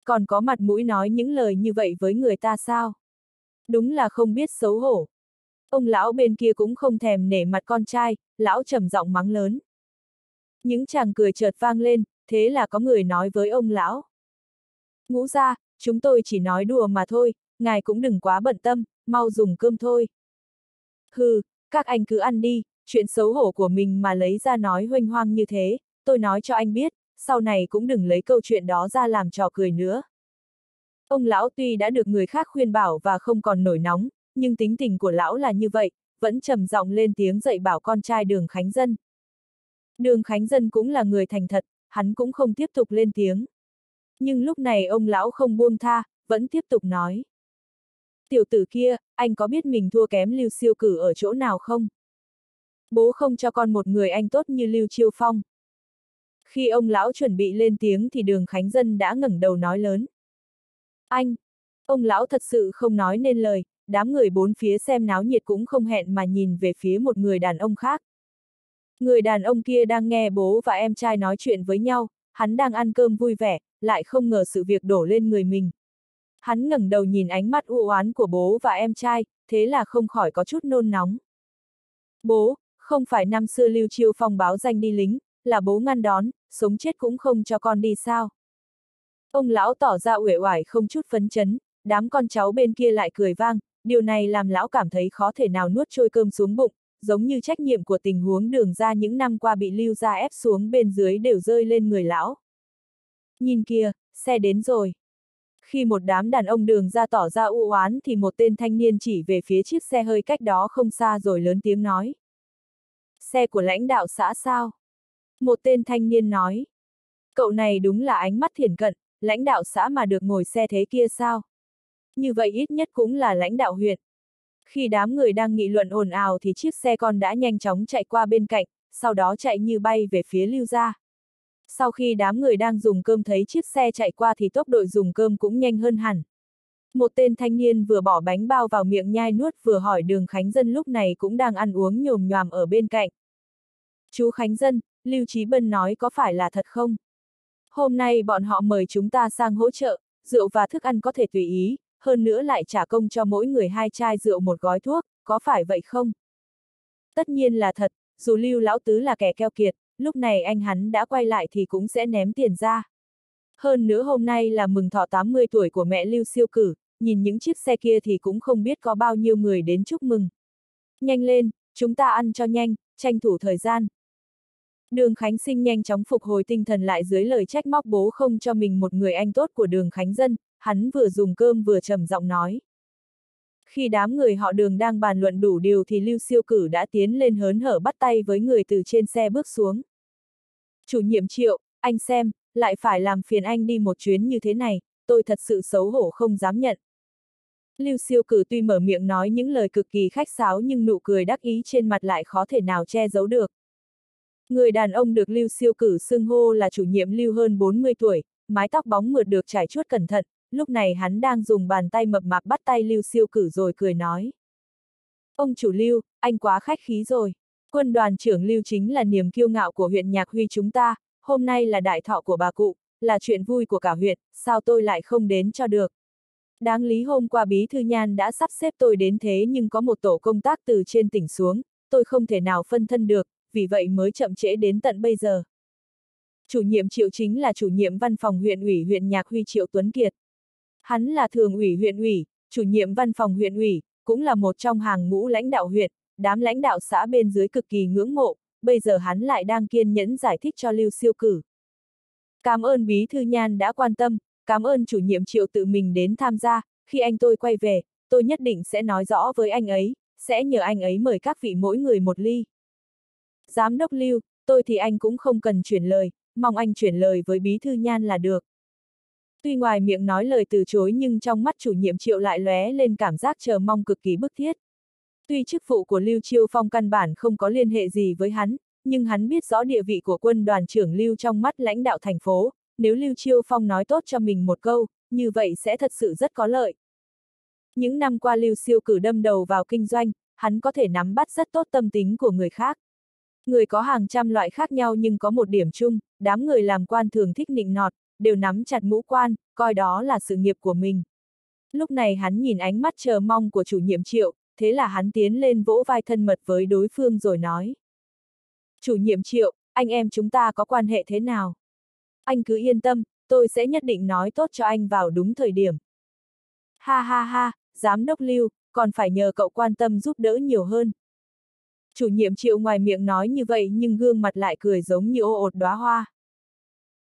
Speaker 1: Còn có mặt mũi nói những lời như vậy với người ta sao? Đúng là không biết xấu hổ. Ông lão bên kia cũng không thèm nể mặt con trai, lão trầm giọng mắng lớn. Những chàng cười chợt vang lên, thế là có người nói với ông lão. Ngũ ra, chúng tôi chỉ nói đùa mà thôi, ngài cũng đừng quá bận tâm, mau dùng cơm thôi. Hừ, các anh cứ ăn đi, chuyện xấu hổ của mình mà lấy ra nói huênh hoang như thế, tôi nói cho anh biết, sau này cũng đừng lấy câu chuyện đó ra làm trò cười nữa. Ông lão tuy đã được người khác khuyên bảo và không còn nổi nóng, nhưng tính tình của lão là như vậy, vẫn trầm giọng lên tiếng dạy bảo con trai đường Khánh Dân. Đường Khánh Dân cũng là người thành thật, hắn cũng không tiếp tục lên tiếng. Nhưng lúc này ông lão không buông tha, vẫn tiếp tục nói. Tiểu tử kia, anh có biết mình thua kém Lưu Siêu Cử ở chỗ nào không? Bố không cho con một người anh tốt như Lưu Chiêu Phong. Khi ông lão chuẩn bị lên tiếng thì đường Khánh Dân đã ngẩng đầu nói lớn. Anh! Ông lão thật sự không nói nên lời, đám người bốn phía xem náo nhiệt cũng không hẹn mà nhìn về phía một người đàn ông khác. Người đàn ông kia đang nghe bố và em trai nói chuyện với nhau, hắn đang ăn cơm vui vẻ, lại không ngờ sự việc đổ lên người mình. Hắn ngẩng đầu nhìn ánh mắt u oán của bố và em trai, thế là không khỏi có chút nôn nóng. Bố, không phải năm xưa Lưu Chiêu Phong báo danh đi lính, là bố ngăn đón, sống chết cũng không cho con đi sao. Ông lão tỏ ra uể oải không chút phấn chấn, đám con cháu bên kia lại cười vang, điều này làm lão cảm thấy khó thể nào nuốt trôi cơm xuống bụng, giống như trách nhiệm của tình huống đường ra những năm qua bị lưu ra ép xuống bên dưới đều rơi lên người lão. Nhìn kia, xe đến rồi. Khi một đám đàn ông đường ra tỏ ra u oán thì một tên thanh niên chỉ về phía chiếc xe hơi cách đó không xa rồi lớn tiếng nói. Xe của lãnh đạo xã sao? Một tên thanh niên nói. Cậu này đúng là ánh mắt thiển cận, lãnh đạo xã mà được ngồi xe thế kia sao? Như vậy ít nhất cũng là lãnh đạo huyện. Khi đám người đang nghị luận ồn ào thì chiếc xe con đã nhanh chóng chạy qua bên cạnh, sau đó chạy như bay về phía lưu gia. Sau khi đám người đang dùng cơm thấy chiếc xe chạy qua thì tốc độ dùng cơm cũng nhanh hơn hẳn. Một tên thanh niên vừa bỏ bánh bao vào miệng nhai nuốt vừa hỏi đường Khánh Dân lúc này cũng đang ăn uống nhồm nhòm ở bên cạnh. Chú Khánh Dân, Lưu Trí Bân nói có phải là thật không? Hôm nay bọn họ mời chúng ta sang hỗ trợ, rượu và thức ăn có thể tùy ý, hơn nữa lại trả công cho mỗi người hai chai rượu một gói thuốc, có phải vậy không? Tất nhiên là thật, dù Lưu Lão Tứ là kẻ keo kiệt, lúc này anh hắn đã quay lại thì cũng sẽ ném tiền ra. Hơn nữa hôm nay là mừng thọ 80 tuổi của mẹ Lưu Siêu Cử, nhìn những chiếc xe kia thì cũng không biết có bao nhiêu người đến chúc mừng. Nhanh lên, chúng ta ăn cho nhanh, tranh thủ thời gian. Đường Khánh Sinh nhanh chóng phục hồi tinh thần lại dưới lời trách móc bố không cho mình một người anh tốt của đường Khánh Dân, hắn vừa dùng cơm vừa trầm giọng nói. Khi đám người họ đường đang bàn luận đủ điều thì Lưu Siêu Cử đã tiến lên hớn hở bắt tay với người từ trên xe bước xuống. Chủ nhiệm triệu, anh xem, lại phải làm phiền anh đi một chuyến như thế này, tôi thật sự xấu hổ không dám nhận. Lưu siêu cử tuy mở miệng nói những lời cực kỳ khách sáo nhưng nụ cười đắc ý trên mặt lại khó thể nào che giấu được. Người đàn ông được Lưu siêu cử xưng hô là chủ nhiệm Lưu hơn 40 tuổi, mái tóc bóng mượt được trải chuốt cẩn thận, lúc này hắn đang dùng bàn tay mập mạp bắt tay Lưu siêu cử rồi cười nói. Ông chủ Lưu, anh quá khách khí rồi. Quân đoàn trưởng Lưu chính là niềm kiêu ngạo của huyện Nhạc Huy chúng ta, hôm nay là đại thọ của bà cụ, là chuyện vui của cả huyện, sao tôi lại không đến cho được. Đáng lý hôm qua Bí Thư Nhan đã sắp xếp tôi đến thế nhưng có một tổ công tác từ trên tỉnh xuống, tôi không thể nào phân thân được, vì vậy mới chậm trễ đến tận bây giờ. Chủ nhiệm Triệu chính là chủ nhiệm văn phòng huyện ủy huyện Nhạc Huy Triệu Tuấn Kiệt. Hắn là thường ủy huyện ủy, chủ nhiệm văn phòng huyện ủy, cũng là một trong hàng ngũ lãnh đạo huyện, đám lãnh đạo xã bên dưới cực kỳ ngưỡng mộ, bây giờ hắn lại đang kiên nhẫn giải thích cho Lưu Siêu Cử. Cảm ơn Bí Thư Nhan đã quan tâm, cảm ơn chủ nhiệm triệu tự mình đến tham gia, khi anh tôi quay về, tôi nhất định sẽ nói rõ với anh ấy, sẽ nhờ anh ấy mời các vị mỗi người một ly. Giám đốc Lưu, tôi thì anh cũng không cần chuyển lời, mong anh chuyển lời với Bí Thư Nhan là được. Tuy ngoài miệng nói lời từ chối nhưng trong mắt chủ nhiệm triệu lại lóe lên cảm giác chờ mong cực kỳ bức thiết. Tuy chức vụ của Lưu Chiêu Phong căn bản không có liên hệ gì với hắn, nhưng hắn biết rõ địa vị của quân đoàn trưởng Lưu trong mắt lãnh đạo thành phố, nếu Lưu Chiêu Phong nói tốt cho mình một câu, như vậy sẽ thật sự rất có lợi. Những năm qua Lưu Siêu cử đâm đầu vào kinh doanh, hắn có thể nắm bắt rất tốt tâm tính của người khác. Người có hàng trăm loại khác nhau nhưng có một điểm chung, đám người làm quan thường thích nịnh nọt, đều nắm chặt mũ quan, coi đó là sự nghiệp của mình. Lúc này hắn nhìn ánh mắt chờ mong của chủ nhiệm triệu, thế là hắn tiến lên vỗ vai thân mật với đối phương rồi nói. Chủ nhiệm triệu, anh em chúng ta có quan hệ thế nào? Anh cứ yên tâm, tôi sẽ nhất định nói tốt cho anh vào đúng thời điểm. Ha ha ha, giám đốc lưu, còn phải nhờ cậu quan tâm giúp đỡ nhiều hơn. Chủ nhiệm triệu ngoài miệng nói như vậy nhưng gương mặt lại cười giống như ô ột đóa hoa.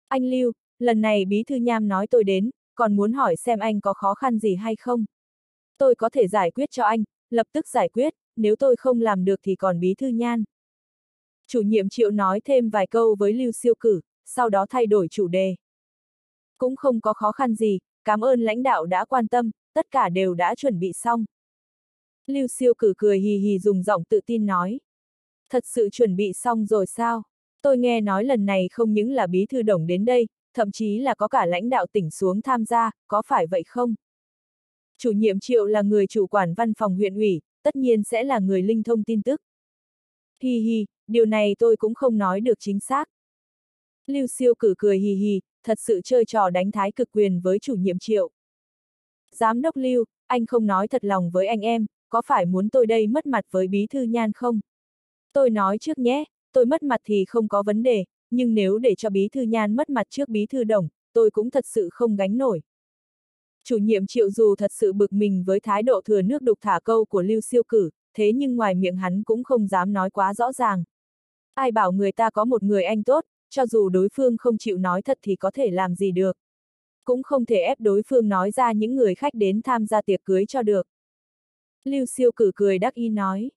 Speaker 1: Anh Lưu, lần này bí thư nham nói tôi đến, còn muốn hỏi xem anh có khó khăn gì hay không. Tôi có thể giải quyết cho anh, lập tức giải quyết, nếu tôi không làm được thì còn bí thư nhan. Chủ nhiệm triệu nói thêm vài câu với Lưu Siêu Cử, sau đó thay đổi chủ đề. Cũng không có khó khăn gì, cảm ơn lãnh đạo đã quan tâm, tất cả đều đã chuẩn bị xong. Lưu Siêu Cử cười hì hì dùng giọng tự tin nói. Thật sự chuẩn bị xong rồi sao? Tôi nghe nói lần này không những là bí thư đồng đến đây, thậm chí là có cả lãnh đạo tỉnh xuống tham gia, có phải vậy không? Chủ nhiệm triệu là người chủ quản văn phòng huyện ủy, tất nhiên sẽ là người linh thông tin tức. Hi hi, điều này tôi cũng không nói được chính xác. Lưu siêu cử cười hì hì, thật sự chơi trò đánh thái cực quyền với chủ nhiệm triệu. Giám đốc Lưu, anh không nói thật lòng với anh em, có phải muốn tôi đây mất mặt với bí thư nhan không? Tôi nói trước nhé, tôi mất mặt thì không có vấn đề, nhưng nếu để cho bí thư nhan mất mặt trước bí thư đồng, tôi cũng thật sự không gánh nổi. Chủ nhiệm triệu dù thật sự bực mình với thái độ thừa nước đục thả câu của Lưu Siêu Cử, thế nhưng ngoài miệng hắn cũng không dám nói quá rõ ràng. Ai bảo người ta có một người anh tốt, cho dù đối phương không chịu nói thật thì có thể làm gì được. Cũng không thể ép đối phương nói ra những người khách đến tham gia tiệc cưới cho được. Lưu siêu cử cười đắc ý nói.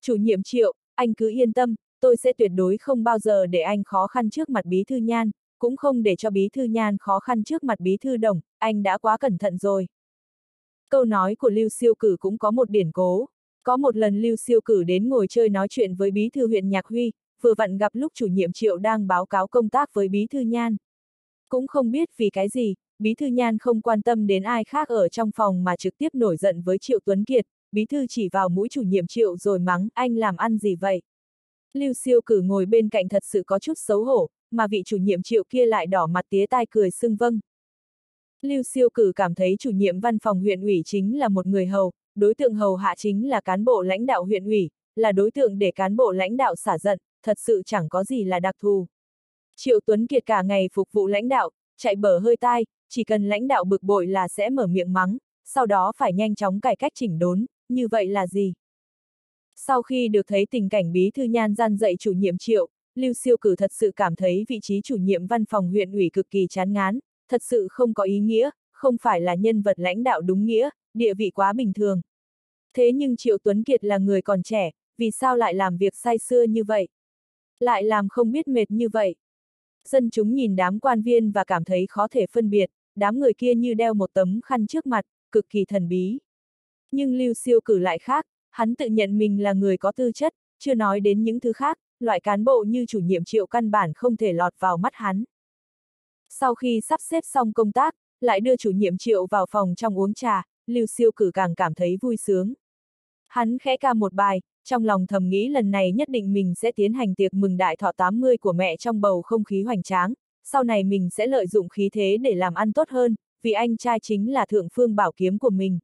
Speaker 1: Chủ nhiệm triệu, anh cứ yên tâm, tôi sẽ tuyệt đối không bao giờ để anh khó khăn trước mặt bí thư nhan, cũng không để cho bí thư nhan khó khăn trước mặt bí thư đồng, anh đã quá cẩn thận rồi. Câu nói của Lưu siêu cử cũng có một điển cố. Có một lần Lưu siêu cử đến ngồi chơi nói chuyện với bí thư huyện Nhạc Huy, vừa vặn gặp lúc chủ nhiệm triệu đang báo cáo công tác với bí thư nhan. Cũng không biết vì cái gì, bí thư nhan không quan tâm đến ai khác ở trong phòng mà trực tiếp nổi giận với triệu Tuấn Kiệt, bí thư chỉ vào mũi chủ nhiệm triệu rồi mắng, anh làm ăn gì vậy? Lưu siêu cử ngồi bên cạnh thật sự có chút xấu hổ, mà vị chủ nhiệm triệu kia lại đỏ mặt tía tai cười xưng vâng. Lưu siêu cử cảm thấy chủ nhiệm văn phòng huyện ủy chính là một người hầu, đối tượng hầu hạ chính là cán bộ lãnh đạo huyện ủy, là đối tượng để cán bộ lãnh đạo xả giận, thật sự chẳng có gì là đặc thù. Triệu Tuấn Kiệt cả ngày phục vụ lãnh đạo, chạy bở hơi tai, chỉ cần lãnh đạo bực bội là sẽ mở miệng mắng, sau đó phải nhanh chóng cải cách chỉnh đốn, như vậy là gì? Sau khi được thấy tình cảnh bí thư nhan gian dạy chủ nhiệm triệu, Lưu Siêu Cử thật sự cảm thấy vị trí chủ nhiệm văn phòng huyện ủy cực kỳ chán ngán, thật sự không có ý nghĩa, không phải là nhân vật lãnh đạo đúng nghĩa, địa vị quá bình thường. Thế nhưng Triệu Tuấn Kiệt là người còn trẻ, vì sao lại làm việc say xưa như vậy? Lại làm không biết mệt như vậy? Dân chúng nhìn đám quan viên và cảm thấy khó thể phân biệt, đám người kia như đeo một tấm khăn trước mặt, cực kỳ thần bí. Nhưng Lưu Siêu cử lại khác, hắn tự nhận mình là người có tư chất, chưa nói đến những thứ khác, loại cán bộ như chủ nhiệm triệu căn bản không thể lọt vào mắt hắn. Sau khi sắp xếp xong công tác, lại đưa chủ nhiệm triệu vào phòng trong uống trà, Lưu Siêu cử càng cảm thấy vui sướng. Hắn khẽ ca một bài, trong lòng thầm nghĩ lần này nhất định mình sẽ tiến hành tiệc mừng đại thọ 80 của mẹ trong bầu không khí hoành tráng, sau này mình sẽ lợi dụng khí thế để làm ăn tốt hơn, vì anh trai chính là thượng phương bảo kiếm của mình.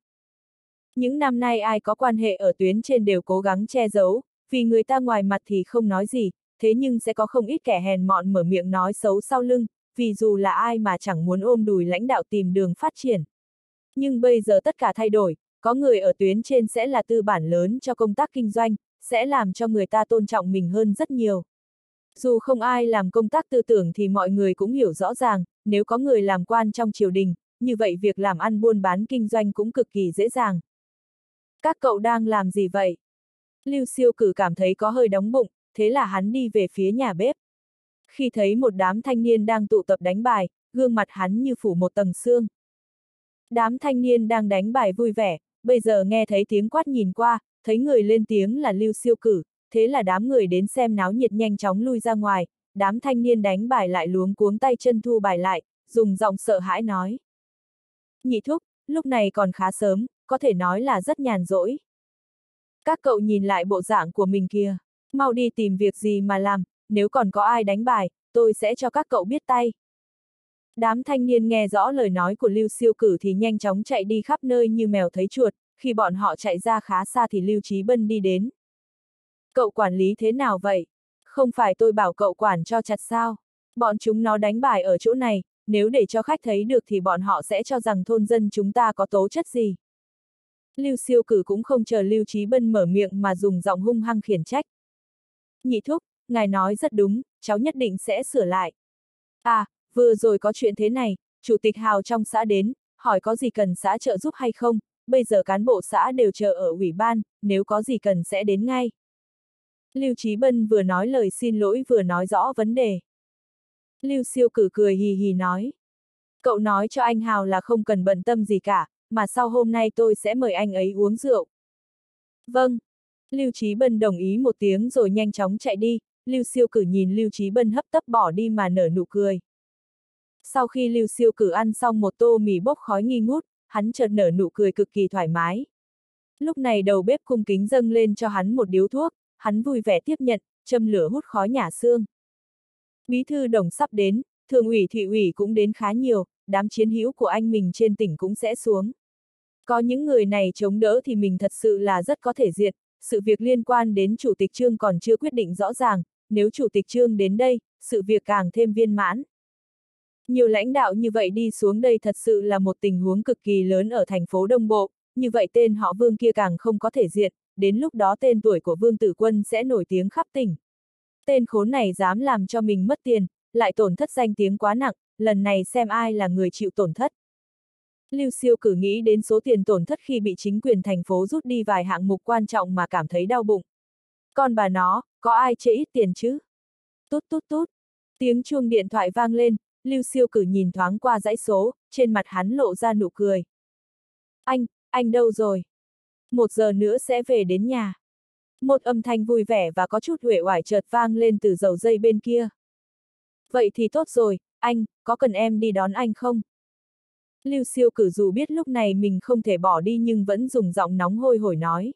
Speaker 1: Những năm nay ai có quan hệ ở tuyến trên đều cố gắng che giấu, vì người ta ngoài mặt thì không nói gì, thế nhưng sẽ có không ít kẻ hèn mọn mở miệng nói xấu sau lưng, vì dù là ai mà chẳng muốn ôm đùi lãnh đạo tìm đường phát triển. Nhưng bây giờ tất cả thay đổi, có người ở tuyến trên sẽ là tư bản lớn cho công tác kinh doanh, sẽ làm cho người ta tôn trọng mình hơn rất nhiều. Dù không ai làm công tác tư tưởng thì mọi người cũng hiểu rõ ràng, nếu có người làm quan trong triều đình, như vậy việc làm ăn buôn bán kinh doanh cũng cực kỳ dễ dàng. Các cậu đang làm gì vậy? Lưu siêu cử cảm thấy có hơi đóng bụng, thế là hắn đi về phía nhà bếp. Khi thấy một đám thanh niên đang tụ tập đánh bài, gương mặt hắn như phủ một tầng xương. Đám thanh niên đang đánh bài vui vẻ, bây giờ nghe thấy tiếng quát nhìn qua, thấy người lên tiếng là Lưu Siêu Cử, thế là đám người đến xem náo nhiệt nhanh chóng lui ra ngoài, đám thanh niên đánh bài lại luống cuống tay chân thu bài lại, dùng giọng sợ hãi nói. Nhị thúc, lúc này còn khá sớm, có thể nói là rất nhàn rỗi. Các cậu nhìn lại bộ dạng của mình kia, mau đi tìm việc gì mà làm, nếu còn có ai đánh bài, tôi sẽ cho các cậu biết tay. Đám thanh niên nghe rõ lời nói của Lưu Siêu Cử thì nhanh chóng chạy đi khắp nơi như mèo thấy chuột, khi bọn họ chạy ra khá xa thì Lưu Trí Bân đi đến. Cậu quản lý thế nào vậy? Không phải tôi bảo cậu quản cho chặt sao? Bọn chúng nó đánh bài ở chỗ này, nếu để cho khách thấy được thì bọn họ sẽ cho rằng thôn dân chúng ta có tố chất gì. Lưu siêu cử cũng không chờ Lưu Trí Bân mở miệng mà dùng giọng hung hăng khiển trách. Nhị thúc, ngài nói rất đúng, cháu nhất định sẽ sửa lại. À, vừa rồi có chuyện thế này, chủ tịch Hào trong xã đến, hỏi có gì cần xã trợ giúp hay không, bây giờ cán bộ xã đều chờ ở ủy ban, nếu có gì cần sẽ đến ngay. Lưu Trí Bân vừa nói lời xin lỗi vừa nói rõ vấn đề. Lưu Siêu cử cười hì hì nói. Cậu nói cho anh Hào là không cần bận tâm gì cả, mà sau hôm nay tôi sẽ mời anh ấy uống rượu. Vâng. Lưu Trí Bân đồng ý một tiếng rồi nhanh chóng chạy đi, Lưu Siêu cử nhìn Lưu Trí Bân hấp tấp bỏ đi mà nở nụ cười. Sau khi Lưu Siêu cử ăn xong một tô mì bốc khói nghi ngút, hắn chợt nở nụ cười cực kỳ thoải mái. Lúc này đầu bếp cung kính dâng lên cho hắn một điếu thuốc, hắn vui vẻ tiếp nhận, châm lửa hút khói nhả xương. Bí thư đồng sắp đến, thường ủy thị ủy cũng đến khá nhiều, đám chiến hữu của anh mình trên tỉnh cũng sẽ xuống. Có những người này chống đỡ thì mình thật sự là rất có thể diệt, sự việc liên quan đến Chủ tịch Trương còn chưa quyết định rõ ràng, nếu Chủ tịch Trương đến đây, sự việc càng thêm viên mãn. Nhiều lãnh đạo như vậy đi xuống đây thật sự là một tình huống cực kỳ lớn ở thành phố Đông Bộ, như vậy tên họ Vương kia càng không có thể diệt đến lúc đó tên tuổi của Vương Tử Quân sẽ nổi tiếng khắp tỉnh. Tên khốn này dám làm cho mình mất tiền, lại tổn thất danh tiếng quá nặng, lần này xem ai là người chịu tổn thất. Lưu siêu cử nghĩ đến số tiền tổn thất khi bị chính quyền thành phố rút đi vài hạng mục quan trọng mà cảm thấy đau bụng. Còn bà nó, có ai chê ít tiền chứ? Tút tút tút. Tiếng chuông điện thoại vang lên, Lưu siêu cử nhìn thoáng qua dãy số, trên mặt hắn lộ ra nụ cười. Anh, anh đâu rồi? Một giờ nữa sẽ về đến nhà. Một âm thanh vui vẻ và có chút huệ oải chợt vang lên từ dầu dây bên kia. Vậy thì tốt rồi, anh, có cần em đi đón anh không? Lưu siêu cử dù biết lúc này mình không thể bỏ đi nhưng vẫn dùng giọng nóng hôi hổi nói.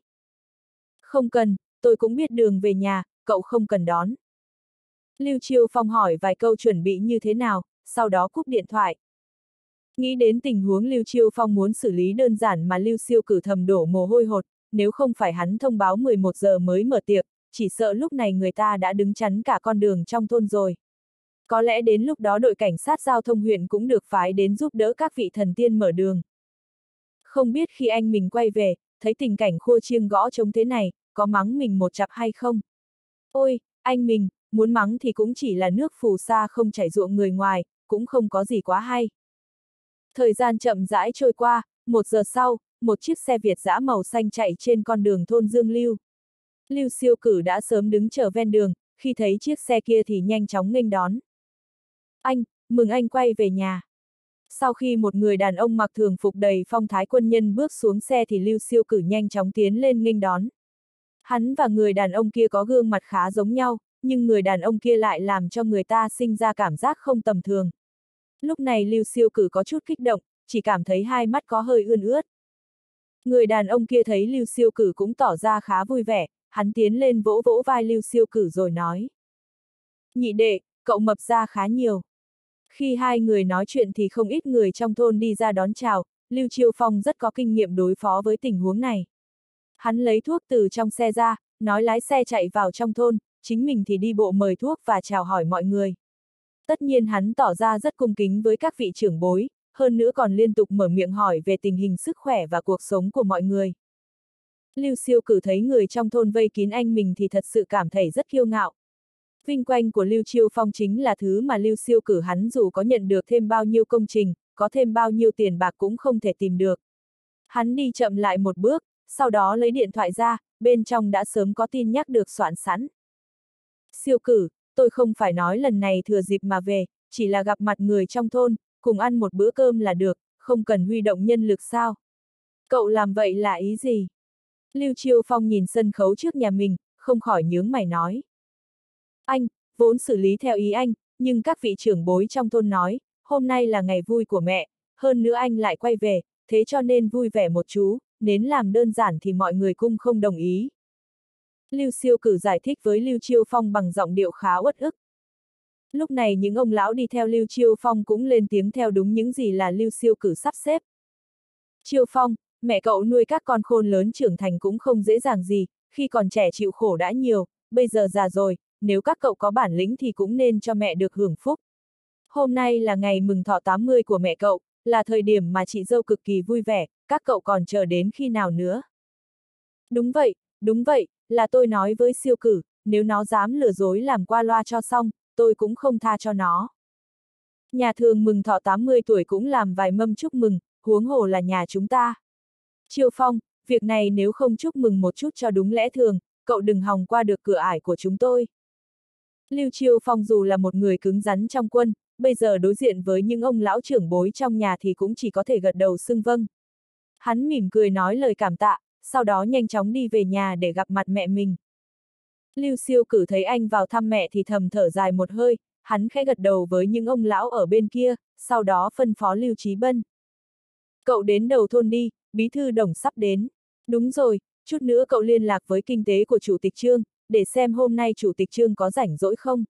Speaker 1: Không cần, tôi cũng biết đường về nhà, cậu không cần đón. Lưu Chiêu Phong hỏi vài câu chuẩn bị như thế nào, sau đó cúp điện thoại. Nghĩ đến tình huống Lưu Chiêu Phong muốn xử lý đơn giản mà Lưu Siêu cử thầm đổ mồ hôi hột, nếu không phải hắn thông báo 11 giờ mới mở tiệc, chỉ sợ lúc này người ta đã đứng chắn cả con đường trong thôn rồi. Có lẽ đến lúc đó đội cảnh sát giao thông huyện cũng được phái đến giúp đỡ các vị thần tiên mở đường. Không biết khi anh mình quay về, thấy tình cảnh khua chiêng gõ trống thế này, có mắng mình một chặp hay không? Ôi, anh mình, muốn mắng thì cũng chỉ là nước phù sa không chảy ruộng người ngoài, cũng không có gì quá hay. Thời gian chậm rãi trôi qua, một giờ sau, một chiếc xe Việt dã màu xanh chạy trên con đường thôn Dương Lưu. Lưu siêu cử đã sớm đứng chờ ven đường, khi thấy chiếc xe kia thì nhanh chóng nghênh đón. Anh, mừng anh quay về nhà. Sau khi một người đàn ông mặc thường phục đầy phong thái quân nhân bước xuống xe thì Lưu siêu cử nhanh chóng tiến lên nghênh đón. Hắn và người đàn ông kia có gương mặt khá giống nhau, nhưng người đàn ông kia lại làm cho người ta sinh ra cảm giác không tầm thường. Lúc này Lưu siêu cử có chút kích động, chỉ cảm thấy hai mắt có hơi ươn ướt. Người đàn ông kia thấy Lưu siêu cử cũng tỏ ra khá vui vẻ, hắn tiến lên vỗ vỗ vai Lưu siêu cử rồi nói. Nhị đệ, cậu mập ra khá nhiều. Khi hai người nói chuyện thì không ít người trong thôn đi ra đón chào, Lưu Chiêu Phong rất có kinh nghiệm đối phó với tình huống này. Hắn lấy thuốc từ trong xe ra, nói lái xe chạy vào trong thôn, chính mình thì đi bộ mời thuốc và chào hỏi mọi người. Tất nhiên hắn tỏ ra rất cung kính với các vị trưởng bối, hơn nữa còn liên tục mở miệng hỏi về tình hình sức khỏe và cuộc sống của mọi người. Lưu siêu cử thấy người trong thôn vây kín anh mình thì thật sự cảm thấy rất kiêu ngạo. Vinh quanh của Lưu Chiêu Phong chính là thứ mà Lưu siêu cử hắn dù có nhận được thêm bao nhiêu công trình, có thêm bao nhiêu tiền bạc cũng không thể tìm được. Hắn đi chậm lại một bước, sau đó lấy điện thoại ra, bên trong đã sớm có tin nhắc được soạn sẵn. Siêu cử, tôi không phải nói lần này thừa dịp mà về, chỉ là gặp mặt người trong thôn, cùng ăn một bữa cơm là được, không cần huy động nhân lực sao. Cậu làm vậy là ý gì? Lưu Chiêu Phong nhìn sân khấu trước nhà mình, không khỏi nhướng mày nói. Anh, vốn xử lý theo ý anh, nhưng các vị trưởng bối trong thôn nói, hôm nay là ngày vui của mẹ, hơn nữa anh lại quay về, thế cho nên vui vẻ một chú, đến làm đơn giản thì mọi người cũng không đồng ý. Lưu Siêu Cử giải thích với Lưu Chiêu Phong bằng giọng điệu khá uất ức. Lúc này những ông lão đi theo Lưu Chiêu Phong cũng lên tiếng theo đúng những gì là Lưu Siêu Cử sắp xếp. Chiêu Phong, mẹ cậu nuôi các con khôn lớn trưởng thành cũng không dễ dàng gì, khi còn trẻ chịu khổ đã nhiều, bây giờ già rồi, nếu các cậu có bản lĩnh thì cũng nên cho mẹ được hưởng phúc. Hôm nay là ngày mừng thọ 80 của mẹ cậu, là thời điểm mà chị dâu cực kỳ vui vẻ, các cậu còn chờ đến khi nào nữa. Đúng vậy, đúng vậy, là tôi nói với siêu cử, nếu nó dám lừa dối làm qua loa cho xong, tôi cũng không tha cho nó. Nhà thường mừng thọ 80 tuổi cũng làm vài mâm chúc mừng, huống hồ là nhà chúng ta. Triều Phong, việc này nếu không chúc mừng một chút cho đúng lẽ thường, cậu đừng hòng qua được cửa ải của chúng tôi. Lưu Chiêu Phong dù là một người cứng rắn trong quân, bây giờ đối diện với những ông lão trưởng bối trong nhà thì cũng chỉ có thể gật đầu xưng vâng. Hắn mỉm cười nói lời cảm tạ, sau đó nhanh chóng đi về nhà để gặp mặt mẹ mình. Lưu siêu cử thấy anh vào thăm mẹ thì thầm thở dài một hơi, hắn khẽ gật đầu với những ông lão ở bên kia, sau đó phân phó Lưu Trí Bân. Cậu đến đầu thôn đi, bí thư đồng sắp đến. Đúng rồi, chút nữa cậu liên lạc với kinh tế của Chủ tịch Trương, để xem hôm nay Chủ tịch Trương có rảnh rỗi không.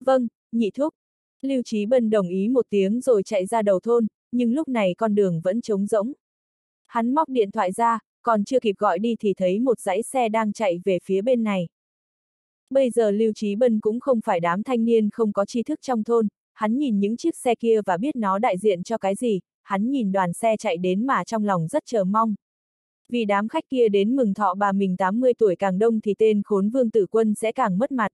Speaker 1: Vâng, nhị thúc. Lưu Trí Bân đồng ý một tiếng rồi chạy ra đầu thôn, nhưng lúc này con đường vẫn trống rỗng. Hắn móc điện thoại ra, còn chưa kịp gọi đi thì thấy một dãy xe đang chạy về phía bên này. Bây giờ Lưu Trí Bân cũng không phải đám thanh niên không có tri thức trong thôn, hắn nhìn những chiếc xe kia và biết nó đại diện cho cái gì, hắn nhìn đoàn xe chạy đến mà trong lòng rất chờ mong. Vì đám khách kia đến mừng thọ bà mình 80 tuổi càng đông thì tên khốn vương tử quân sẽ càng mất mặt.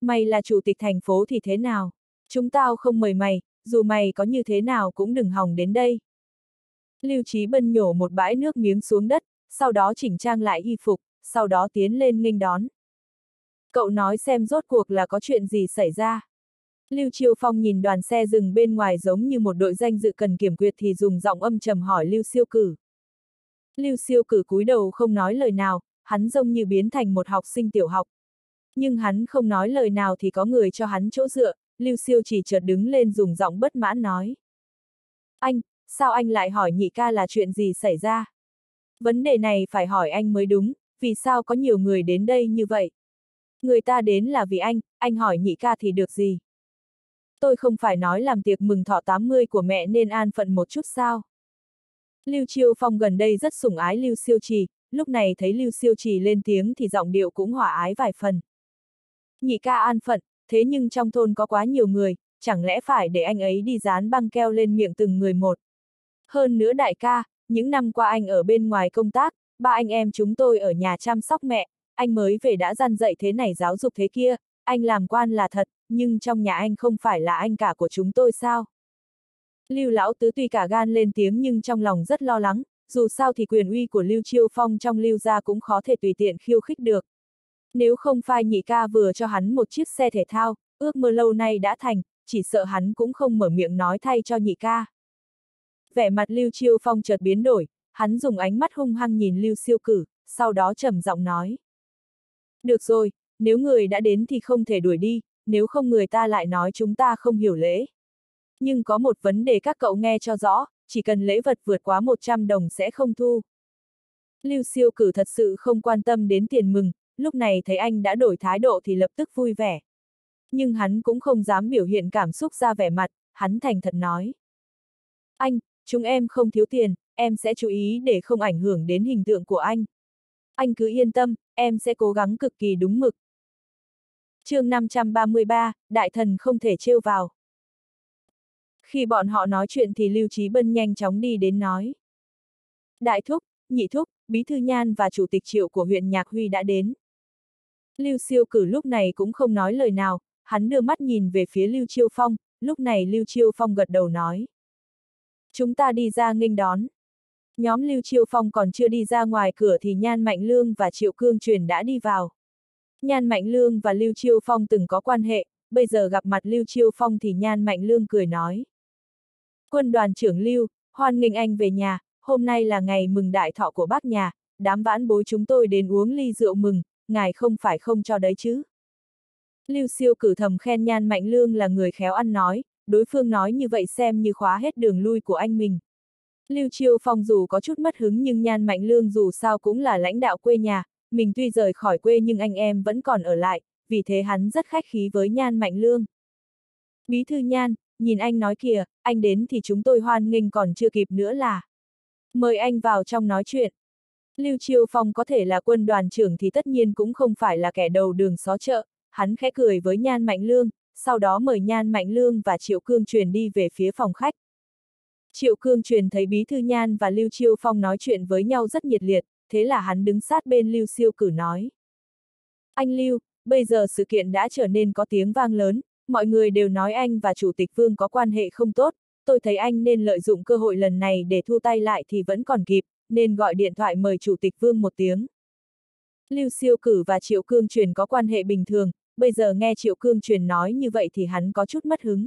Speaker 1: Mày là chủ tịch thành phố thì thế nào? Chúng tao không mời mày, dù mày có như thế nào cũng đừng hòng đến đây. Lưu Trí Bân nhổ một bãi nước miếng xuống đất, sau đó chỉnh trang lại y phục, sau đó tiến lên nghênh đón. Cậu nói xem rốt cuộc là có chuyện gì xảy ra. Lưu Chiêu Phong nhìn đoàn xe dừng bên ngoài giống như một đội danh dự cần kiểm quyệt thì dùng giọng âm trầm hỏi Lưu Siêu Cử. Lưu Siêu Cử cúi đầu không nói lời nào, hắn giống như biến thành một học sinh tiểu học. Nhưng hắn không nói lời nào thì có người cho hắn chỗ dựa, Lưu Siêu chỉ chợt đứng lên dùng giọng bất mãn nói. Anh, sao anh lại hỏi nhị ca là chuyện gì xảy ra? Vấn đề này phải hỏi anh mới đúng, vì sao có nhiều người đến đây như vậy? Người ta đến là vì anh, anh hỏi nhị ca thì được gì? Tôi không phải nói làm tiệc mừng thọ 80 của mẹ nên an phận một chút sao? Lưu Chiêu Phong gần đây rất sủng ái Lưu Siêu Trì, lúc này thấy Lưu Siêu Trì lên tiếng thì giọng điệu cũng hòa ái vài phần. Nhị ca an phận, thế nhưng trong thôn có quá nhiều người, chẳng lẽ phải để anh ấy đi dán băng keo lên miệng từng người một. Hơn nữa đại ca, những năm qua anh ở bên ngoài công tác, ba anh em chúng tôi ở nhà chăm sóc mẹ, anh mới về đã gian dạy thế này giáo dục thế kia, anh làm quan là thật, nhưng trong nhà anh không phải là anh cả của chúng tôi sao? Lưu Lão Tứ tuy cả gan lên tiếng nhưng trong lòng rất lo lắng, dù sao thì quyền uy của Lưu Chiêu Phong trong Lưu gia cũng khó thể tùy tiện khiêu khích được. Nếu không phải nhị ca vừa cho hắn một chiếc xe thể thao, ước mơ lâu nay đã thành, chỉ sợ hắn cũng không mở miệng nói thay cho nhị ca. Vẻ mặt Lưu Chiêu Phong chợt biến đổi, hắn dùng ánh mắt hung hăng nhìn Lưu Siêu Cử, sau đó trầm giọng nói. Được rồi, nếu người đã đến thì không thể đuổi đi, nếu không người ta lại nói chúng ta không hiểu lễ. Nhưng có một vấn đề các cậu nghe cho rõ, chỉ cần lễ vật vượt quá 100 đồng sẽ không thu. Lưu siêu cử thật sự không quan tâm đến tiền mừng, lúc này thấy anh đã đổi thái độ thì lập tức vui vẻ. Nhưng hắn cũng không dám biểu hiện cảm xúc ra vẻ mặt, hắn thành thật nói. Anh, chúng em không thiếu tiền, em sẽ chú ý để không ảnh hưởng đến hình tượng của anh. Anh cứ yên tâm, em sẽ cố gắng cực kỳ đúng mực. chương 533, Đại thần không thể trêu vào. Khi bọn họ nói chuyện thì Lưu Trí Bân nhanh chóng đi đến nói. Đại thúc, nhị thúc, bí thư nhan và chủ tịch triệu của huyện Nhạc Huy đã đến. Lưu siêu cử lúc này cũng không nói lời nào, hắn đưa mắt nhìn về phía Lưu Chiêu Phong, lúc này Lưu Chiêu Phong gật đầu nói. Chúng ta đi ra nghênh đón. Nhóm Lưu Chiêu Phong còn chưa đi ra ngoài cửa thì Nhan Mạnh Lương và Triệu Cương Truyền đã đi vào. Nhan Mạnh Lương và Lưu Chiêu Phong từng có quan hệ, bây giờ gặp mặt Lưu Chiêu Phong thì Nhan Mạnh Lương cười nói. Quân đoàn trưởng Lưu, hoan nghênh anh về nhà, hôm nay là ngày mừng đại thọ của bác nhà, đám vãn bối chúng tôi đến uống ly rượu mừng, ngài không phải không cho đấy chứ. Lưu siêu cử thầm khen Nhan Mạnh Lương là người khéo ăn nói, đối phương nói như vậy xem như khóa hết đường lui của anh mình. Lưu Chiêu Phong dù có chút mất hứng nhưng Nhan Mạnh Lương dù sao cũng là lãnh đạo quê nhà, mình tuy rời khỏi quê nhưng anh em vẫn còn ở lại, vì thế hắn rất khách khí với Nhan Mạnh Lương. Bí thư Nhan, nhìn anh nói kìa, anh đến thì chúng tôi hoan nghênh còn chưa kịp nữa là. Mời anh vào trong nói chuyện. Lưu Chiêu Phong có thể là quân đoàn trưởng thì tất nhiên cũng không phải là kẻ đầu đường xó chợ, hắn khẽ cười với Nhan Mạnh Lương, sau đó mời Nhan Mạnh Lương và Triệu Cương truyền đi về phía phòng khách. Triệu Cương truyền thấy Bí Thư Nhan và Lưu Chiêu Phong nói chuyện với nhau rất nhiệt liệt, thế là hắn đứng sát bên Lưu Siêu Cử nói. Anh Lưu, bây giờ sự kiện đã trở nên có tiếng vang lớn, mọi người đều nói anh và Chủ tịch Vương có quan hệ không tốt, tôi thấy anh nên lợi dụng cơ hội lần này để thu tay lại thì vẫn còn kịp, nên gọi điện thoại mời Chủ tịch Vương một tiếng. Lưu Siêu Cử và Triệu Cương truyền có quan hệ bình thường, bây giờ nghe Triệu Cương truyền nói như vậy thì hắn có chút mất hứng.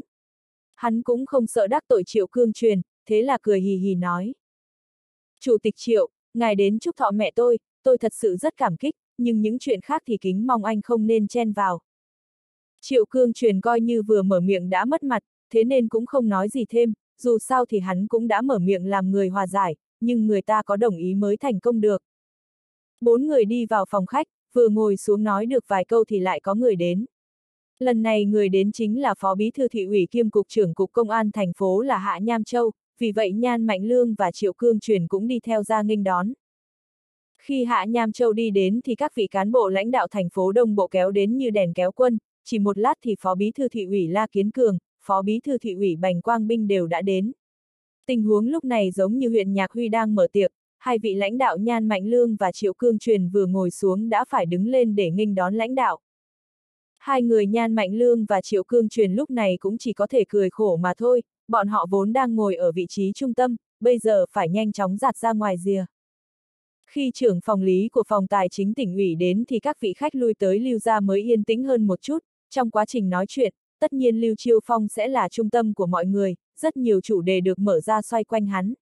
Speaker 1: Hắn cũng không sợ đắc tội Triệu Cương truyền, thế là cười hì hì nói. Chủ tịch Triệu, ngài đến chúc thọ mẹ tôi, tôi thật sự rất cảm kích, nhưng những chuyện khác thì kính mong anh không nên chen vào. Triệu cương truyền coi như vừa mở miệng đã mất mặt, thế nên cũng không nói gì thêm, dù sao thì hắn cũng đã mở miệng làm người hòa giải, nhưng người ta có đồng ý mới thành công được. Bốn người đi vào phòng khách, vừa ngồi xuống nói được vài câu thì lại có người đến. Lần này người đến chính là Phó Bí Thư Thị ủy kiêm Cục trưởng Cục Công an thành phố là Hạ Nham Châu, vì vậy Nhan Mạnh Lương và Triệu Cương Truyền cũng đi theo ra nghênh đón. Khi Hạ Nham Châu đi đến thì các vị cán bộ lãnh đạo thành phố Đông Bộ kéo đến như đèn kéo quân, chỉ một lát thì Phó Bí Thư Thị ủy La Kiến Cường, phó bí thư thị ủy Bành Quang Binh đều đã đến. Tình huống lúc này giống như huyện Nhạc Huy đang mở tiệc, hai vị lãnh đạo Nhan Mạnh Lương và Triệu Cương Truyền vừa ngồi xuống đã phải đứng lên để nghênh đón lãnh đạo. Hai người Nhan Mạnh Lương và Triệu Cương Truyền lúc này cũng chỉ có thể cười khổ mà thôi, bọn họ vốn đang ngồi ở vị trí trung tâm, bây giờ phải nhanh chóng giặt ra ngoài rìa. Khi trưởng phòng lý của phòng tài chính tỉnh ủy đến thì các vị khách lui tới lưu ra mới yên tĩnh hơn một chút, trong quá trình nói chuyện, tất nhiên Lưu Chiêu Phong sẽ là trung tâm của mọi người, rất nhiều chủ đề được mở ra xoay quanh hắn.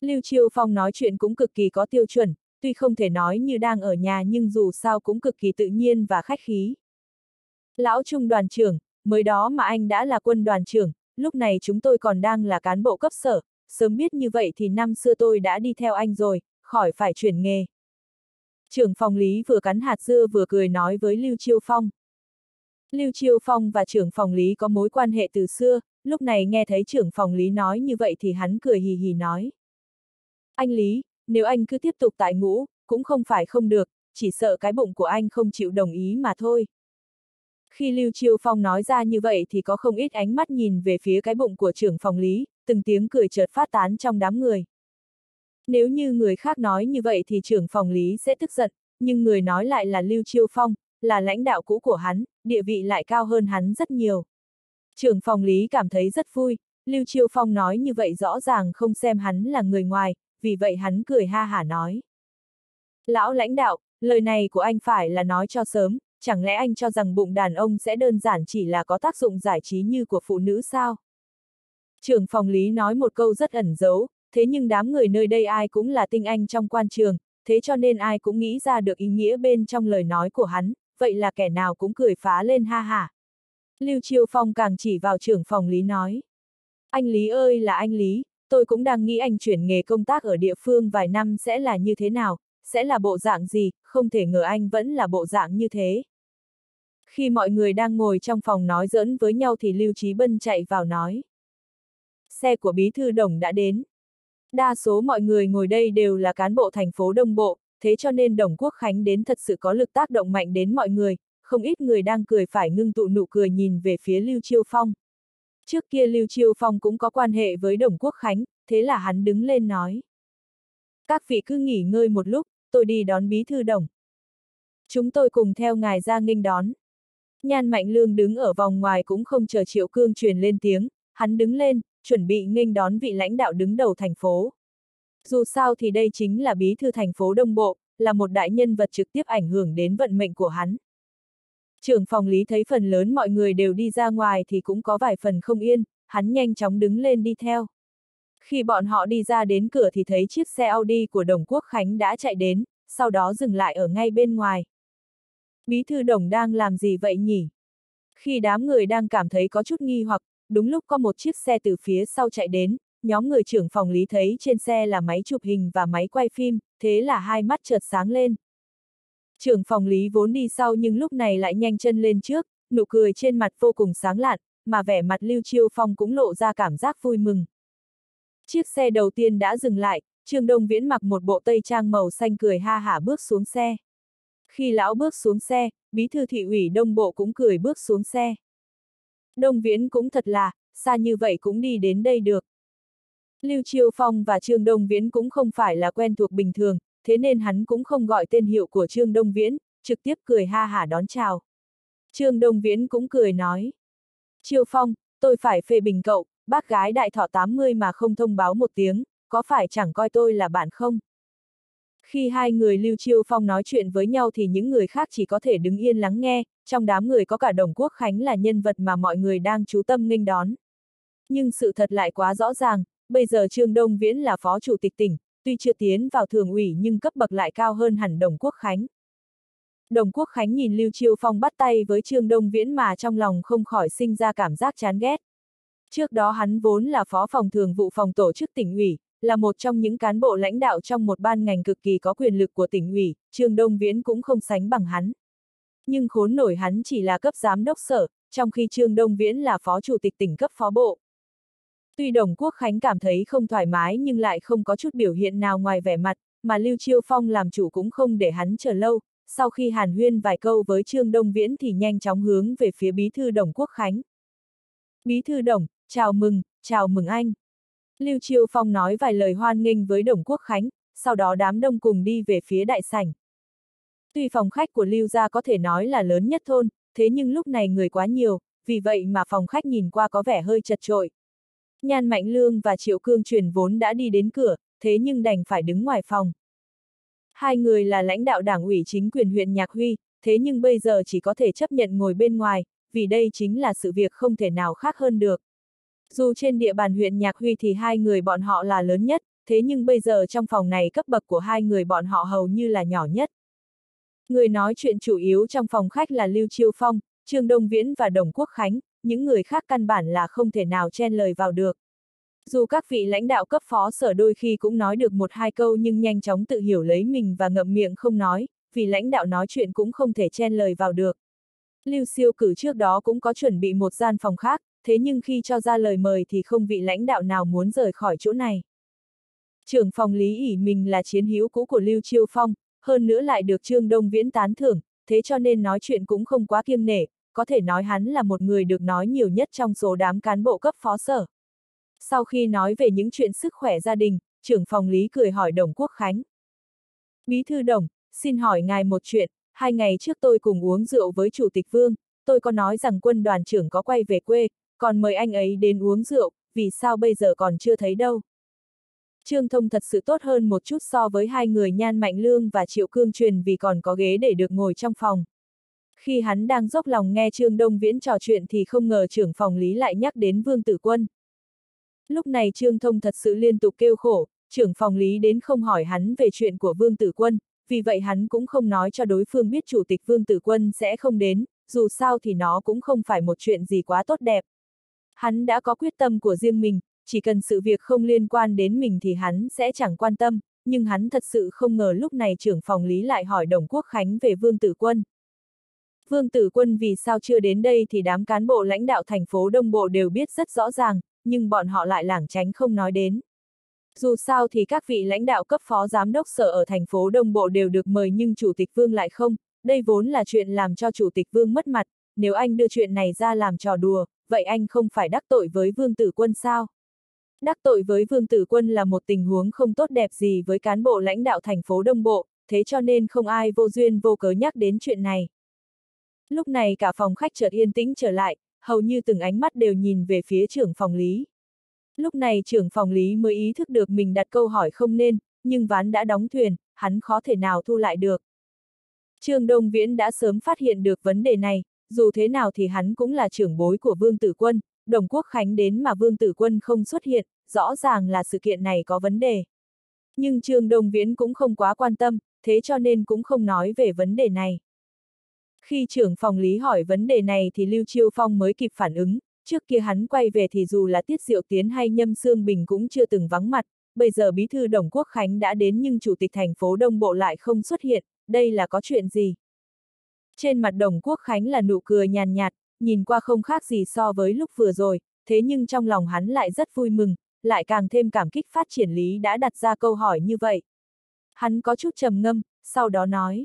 Speaker 1: Lưu Chiêu Phong nói chuyện cũng cực kỳ có tiêu chuẩn, tuy không thể nói như đang ở nhà nhưng dù sao cũng cực kỳ tự nhiên và khách khí. Lão Trung đoàn trưởng, mới đó mà anh đã là quân đoàn trưởng, lúc này chúng tôi còn đang là cán bộ cấp sở, sớm biết như vậy thì năm xưa tôi đã đi theo anh rồi, khỏi phải chuyển nghề. Trưởng phòng lý vừa cắn hạt dưa vừa cười nói với Lưu Chiêu Phong. Lưu Chiêu Phong và trưởng phòng lý có mối quan hệ từ xưa, lúc này nghe thấy trưởng phòng lý nói như vậy thì hắn cười hì hì nói. Anh Lý, nếu anh cứ tiếp tục tại ngũ, cũng không phải không được, chỉ sợ cái bụng của anh không chịu đồng ý mà thôi. Khi Lưu Chiêu Phong nói ra như vậy thì có không ít ánh mắt nhìn về phía cái bụng của trưởng phòng lý, từng tiếng cười chợt phát tán trong đám người. Nếu như người khác nói như vậy thì trưởng phòng lý sẽ tức giận, nhưng người nói lại là Lưu Chiêu Phong, là lãnh đạo cũ của hắn, địa vị lại cao hơn hắn rất nhiều. Trưởng phòng lý cảm thấy rất vui, Lưu Chiêu Phong nói như vậy rõ ràng không xem hắn là người ngoài, vì vậy hắn cười ha hả nói. Lão lãnh đạo, lời này của anh phải là nói cho sớm, chẳng lẽ anh cho rằng bụng đàn ông sẽ đơn giản chỉ là có tác dụng giải trí như của phụ nữ sao? Trưởng phòng lý nói một câu rất ẩn giấu, thế nhưng đám người nơi đây ai cũng là tinh anh trong quan trường, thế cho nên ai cũng nghĩ ra được ý nghĩa bên trong lời nói của hắn, vậy là kẻ nào cũng cười phá lên ha hả. Lưu Chiêu Phong càng chỉ vào trưởng phòng Lý nói. Anh Lý ơi là anh Lý, tôi cũng đang nghĩ anh chuyển nghề công tác ở địa phương vài năm sẽ là như thế nào, sẽ là bộ dạng gì, không thể ngờ anh vẫn là bộ dạng như thế. Khi mọi người đang ngồi trong phòng nói giỡn với nhau thì Lưu Trí Bân chạy vào nói. Xe của Bí Thư Đồng đã đến. Đa số mọi người ngồi đây đều là cán bộ thành phố Đông Bộ, thế cho nên Đồng Quốc Khánh đến thật sự có lực tác động mạnh đến mọi người, không ít người đang cười phải ngưng tụ nụ cười nhìn về phía Lưu Chiêu Phong. Trước kia Lưu Chiêu Phong cũng có quan hệ với Đồng Quốc Khánh, thế là hắn đứng lên nói. Các vị cứ nghỉ ngơi một lúc, tôi đi đón bí thư đồng. Chúng tôi cùng theo ngài ra nghênh đón. Nhan Mạnh Lương đứng ở vòng ngoài cũng không chờ Triệu Cương truyền lên tiếng, hắn đứng lên, chuẩn bị nghênh đón vị lãnh đạo đứng đầu thành phố. Dù sao thì đây chính là bí thư thành phố Đông Bộ, là một đại nhân vật trực tiếp ảnh hưởng đến vận mệnh của hắn. Trưởng phòng lý thấy phần lớn mọi người đều đi ra ngoài thì cũng có vài phần không yên, hắn nhanh chóng đứng lên đi theo. Khi bọn họ đi ra đến cửa thì thấy chiếc xe Audi của Đồng Quốc Khánh đã chạy đến, sau đó dừng lại ở ngay bên ngoài. Bí thư Đồng đang làm gì vậy nhỉ? Khi đám người đang cảm thấy có chút nghi hoặc, đúng lúc có một chiếc xe từ phía sau chạy đến, nhóm người trưởng phòng lý thấy trên xe là máy chụp hình và máy quay phim, thế là hai mắt chợt sáng lên. Trưởng phòng lý vốn đi sau nhưng lúc này lại nhanh chân lên trước, nụ cười trên mặt vô cùng sáng lạn, mà vẻ mặt Lưu Chiêu Phong cũng lộ ra cảm giác vui mừng. Chiếc xe đầu tiên đã dừng lại, Trương Đông Viễn mặc một bộ tây trang màu xanh cười ha hả bước xuống xe. Khi lão bước xuống xe, bí thư thị ủy Đông Bộ cũng cười bước xuống xe. Đông Viễn cũng thật là, xa như vậy cũng đi đến đây được. Lưu Chiêu Phong và Trương Đông Viễn cũng không phải là quen thuộc bình thường, thế nên hắn cũng không gọi tên hiệu của Trương Đông Viễn, trực tiếp cười ha hả đón chào. Trương Đông Viễn cũng cười nói. Chiêu Phong, tôi phải phê bình cậu, bác gái đại thọ 80 mà không thông báo một tiếng, có phải chẳng coi tôi là bạn không? Khi hai người Lưu Chiêu Phong nói chuyện với nhau thì những người khác chỉ có thể đứng yên lắng nghe, trong đám người có cả Đồng Quốc Khánh là nhân vật mà mọi người đang chú tâm nghênh đón. Nhưng sự thật lại quá rõ ràng, bây giờ Trương Đông Viễn là phó chủ tịch tỉnh, tuy chưa tiến vào thường ủy nhưng cấp bậc lại cao hơn hẳn Đồng Quốc Khánh. Đồng Quốc Khánh nhìn Lưu Chiêu Phong bắt tay với Trương Đông Viễn mà trong lòng không khỏi sinh ra cảm giác chán ghét. Trước đó hắn vốn là phó phòng thường vụ phòng tổ chức tỉnh ủy, là một trong những cán bộ lãnh đạo trong một ban ngành cực kỳ có quyền lực của tỉnh ủy, Trương Đông Viễn cũng không sánh bằng hắn. Nhưng khốn nổi hắn chỉ là cấp giám đốc sở, trong khi Trương Đông Viễn là phó chủ tịch tỉnh cấp phó bộ. Tuy Đồng Quốc Khánh cảm thấy không thoải mái nhưng lại không có chút biểu hiện nào ngoài vẻ mặt, mà Lưu Chiêu Phong làm chủ cũng không để hắn chờ lâu, sau khi hàn huyên vài câu với Trương Đông Viễn thì nhanh chóng hướng về phía bí thư Đồng Quốc Khánh. Bí thư Đồng, chào mừng, chào mừng anh. Lưu Chiêu Phong nói vài lời hoan nghênh với Đồng Quốc Khánh, sau đó đám đông cùng đi về phía đại sảnh. Tuy phòng khách của Lưu gia có thể nói là lớn nhất thôn, thế nhưng lúc này người quá nhiều, vì vậy mà phòng khách nhìn qua có vẻ hơi chật trội. Nhan Mạnh Lương và Triệu Cương truyền vốn đã đi đến cửa, thế nhưng đành phải đứng ngoài phòng. Hai người là lãnh đạo đảng ủy chính quyền huyện Nhạc Huy, thế nhưng bây giờ chỉ có thể chấp nhận ngồi bên ngoài, vì đây chính là sự việc không thể nào khác hơn được. Dù trên địa bàn huyện Nhạc Huy thì hai người bọn họ là lớn nhất, thế nhưng bây giờ trong phòng này cấp bậc của hai người bọn họ hầu như là nhỏ nhất. Người nói chuyện chủ yếu trong phòng khách là Lưu Chiêu Phong, Trương Đông Viễn và Đồng Quốc Khánh, những người khác căn bản là không thể nào chen lời vào được. Dù các vị lãnh đạo cấp phó sở đôi khi cũng nói được một hai câu nhưng nhanh chóng tự hiểu lấy mình và ngậm miệng không nói, vì lãnh đạo nói chuyện cũng không thể chen lời vào được. Lưu siêu cử trước đó cũng có chuẩn bị một gian phòng khác, thế nhưng khi cho ra lời mời thì không vị lãnh đạo nào muốn rời khỏi chỗ này. Trưởng phòng Lý ỉ mình là chiến hữu cũ của Lưu Chiêu Phong, hơn nữa lại được Trương Đông Viễn tán thưởng, thế cho nên nói chuyện cũng không quá kiêng nể, có thể nói hắn là một người được nói nhiều nhất trong số đám cán bộ cấp phó sở. Sau khi nói về những chuyện sức khỏe gia đình, trưởng phòng Lý cười hỏi Đồng Quốc Khánh. Bí thư Đồng, xin hỏi ngài một chuyện, hai ngày trước tôi cùng uống rượu với Chủ tịch Vương, tôi có nói rằng quân đoàn trưởng có quay về quê, còn mời anh ấy đến uống rượu, vì sao bây giờ còn chưa thấy đâu. Trương Thông thật sự tốt hơn một chút so với hai người Nhan Mạnh Lương và Triệu Cương Truyền vì còn có ghế để được ngồi trong phòng. Khi hắn đang dốc lòng nghe Trương Đông Viễn trò chuyện thì không ngờ trưởng phòng lý lại nhắc đến Vương Tử Quân. Lúc này Trương Thông thật sự liên tục kêu khổ, trưởng phòng lý đến không hỏi hắn về chuyện của Vương Tử Quân, vì vậy hắn cũng không nói cho đối phương biết Chủ tịch Vương Tử Quân sẽ không đến, dù sao thì nó cũng không phải một chuyện gì quá tốt đẹp. Hắn đã có quyết tâm của riêng mình, chỉ cần sự việc không liên quan đến mình thì hắn sẽ chẳng quan tâm, nhưng hắn thật sự không ngờ lúc này trưởng phòng lý lại hỏi Đồng Quốc Khánh về Vương Tử Quân. Vương Tử Quân vì sao chưa đến đây thì đám cán bộ lãnh đạo thành phố Đông Bộ đều biết rất rõ ràng, nhưng bọn họ lại lảng tránh không nói đến. Dù sao thì các vị lãnh đạo cấp phó giám đốc sở ở thành phố Đông Bộ đều được mời nhưng Chủ tịch Vương lại không, đây vốn là chuyện làm cho Chủ tịch Vương mất mặt, nếu anh đưa chuyện này ra làm trò đùa, vậy anh không phải đắc tội với Vương Tử Quân sao? Đắc tội với Vương Tử Quân là một tình huống không tốt đẹp gì với cán bộ lãnh đạo thành phố Đông Bộ, thế cho nên không ai vô duyên vô cớ nhắc đến chuyện này. Lúc này cả phòng khách chợt yên tĩnh trở lại, hầu như từng ánh mắt đều nhìn về phía trưởng phòng lý. Lúc này trưởng phòng lý mới ý thức được mình đặt câu hỏi không nên, nhưng ván đã đóng thuyền, hắn khó thể nào thu lại được. Trương Đông Viễn đã sớm phát hiện được vấn đề này, dù thế nào thì hắn cũng là trưởng bối của Vương Tử Quân, Đồng Quốc Khánh đến mà Vương Tử Quân không xuất hiện, rõ ràng là sự kiện này có vấn đề. Nhưng Trương Đông Viễn cũng không quá quan tâm, thế cho nên cũng không nói về vấn đề này. Khi trưởng phòng lý hỏi vấn đề này thì Lưu Chiêu Phong mới kịp phản ứng, trước kia hắn quay về thì dù là Tiết Diệu Tiến hay Nhâm Sương Bình cũng chưa từng vắng mặt, bây giờ bí thư Đồng Quốc Khánh đã đến nhưng chủ tịch thành phố Đông Bộ lại không xuất hiện, đây là có chuyện gì? Trên mặt Đồng Quốc Khánh là nụ cười nhàn nhạt, nhìn qua không khác gì so với lúc vừa rồi, thế nhưng trong lòng hắn lại rất vui mừng, lại càng thêm cảm kích phát triển lý đã đặt ra câu hỏi như vậy. Hắn có chút trầm ngâm, sau đó nói.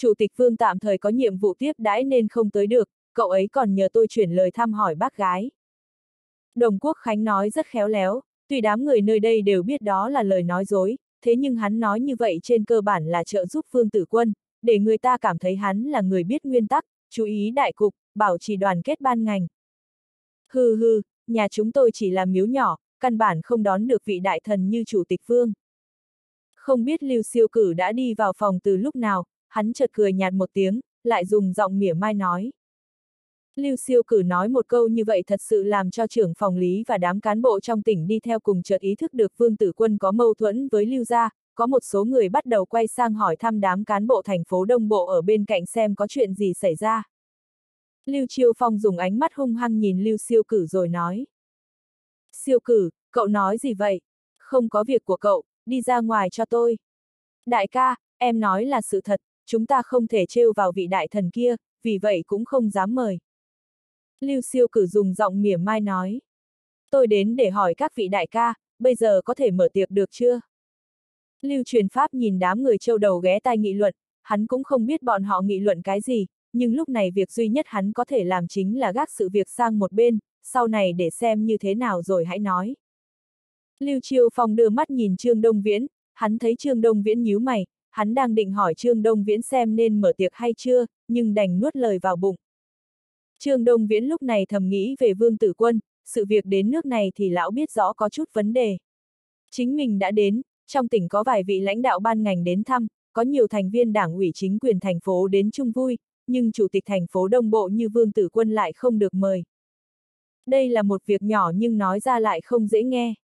Speaker 1: Chủ tịch Vương tạm thời có nhiệm vụ tiếp đãi nên không tới được, cậu ấy còn nhờ tôi chuyển lời thăm hỏi bác gái. Đồng Quốc Khánh nói rất khéo léo, tuy đám người nơi đây đều biết đó là lời nói dối, thế nhưng hắn nói như vậy trên cơ bản là trợ giúp Vương Tử Quân, để người ta cảm thấy hắn là người biết nguyên tắc, chú ý đại cục, bảo trì đoàn kết ban ngành. Hừ hừ, nhà chúng tôi chỉ là miếu nhỏ, căn bản không đón được vị đại thần như chủ tịch vương. Không biết Lưu Siêu Cử đã đi vào phòng từ lúc nào, hắn chợt cười nhạt một tiếng, lại dùng giọng mỉa mai nói. Lưu Siêu Cử nói một câu như vậy thật sự làm cho trưởng phòng lý và đám cán bộ trong tỉnh đi theo cùng chợt ý thức được Vương Tử Quân có mâu thuẫn với Lưu Gia, có một số người bắt đầu quay sang hỏi thăm đám cán bộ thành phố Đông Bộ ở bên cạnh xem có chuyện gì xảy ra. Lưu Chiêu Phong dùng ánh mắt hung hăng nhìn Lưu Siêu Cử rồi nói. Siêu Cử, cậu nói gì vậy? Không có việc của cậu, đi ra ngoài cho tôi. Đại ca, em nói là sự thật, chúng ta không thể trêu vào vị đại thần kia, vì vậy cũng không dám mời. Lưu Siêu Cử dùng giọng mỉa mai nói. Tôi đến để hỏi các vị đại ca, bây giờ có thể mở tiệc được chưa? Lưu truyền pháp nhìn đám người châu đầu ghé tai nghị luận, hắn cũng không biết bọn họ nghị luận cái gì, nhưng lúc này việc duy nhất hắn có thể làm chính là gác sự việc sang một bên, sau này để xem như thế nào rồi hãy nói. Lưu Chiêu Phong đưa mắt nhìn Trương Đông Viễn, hắn thấy Trương Đông Viễn nhíu mày, hắn đang định hỏi Trương Đông Viễn xem nên mở tiệc hay chưa, nhưng đành nuốt lời vào bụng. Trương Đông Viễn lúc này thầm nghĩ về Vương Tử Quân, sự việc đến nước này thì lão biết rõ có chút vấn đề. Chính mình đã đến, trong tỉnh có vài vị lãnh đạo ban ngành đến thăm, có nhiều thành viên đảng ủy chính quyền thành phố đến chung vui, nhưng chủ tịch thành phố Đông Bộ như Vương Tử Quân lại không được mời. Đây là một việc nhỏ nhưng nói ra lại không dễ nghe.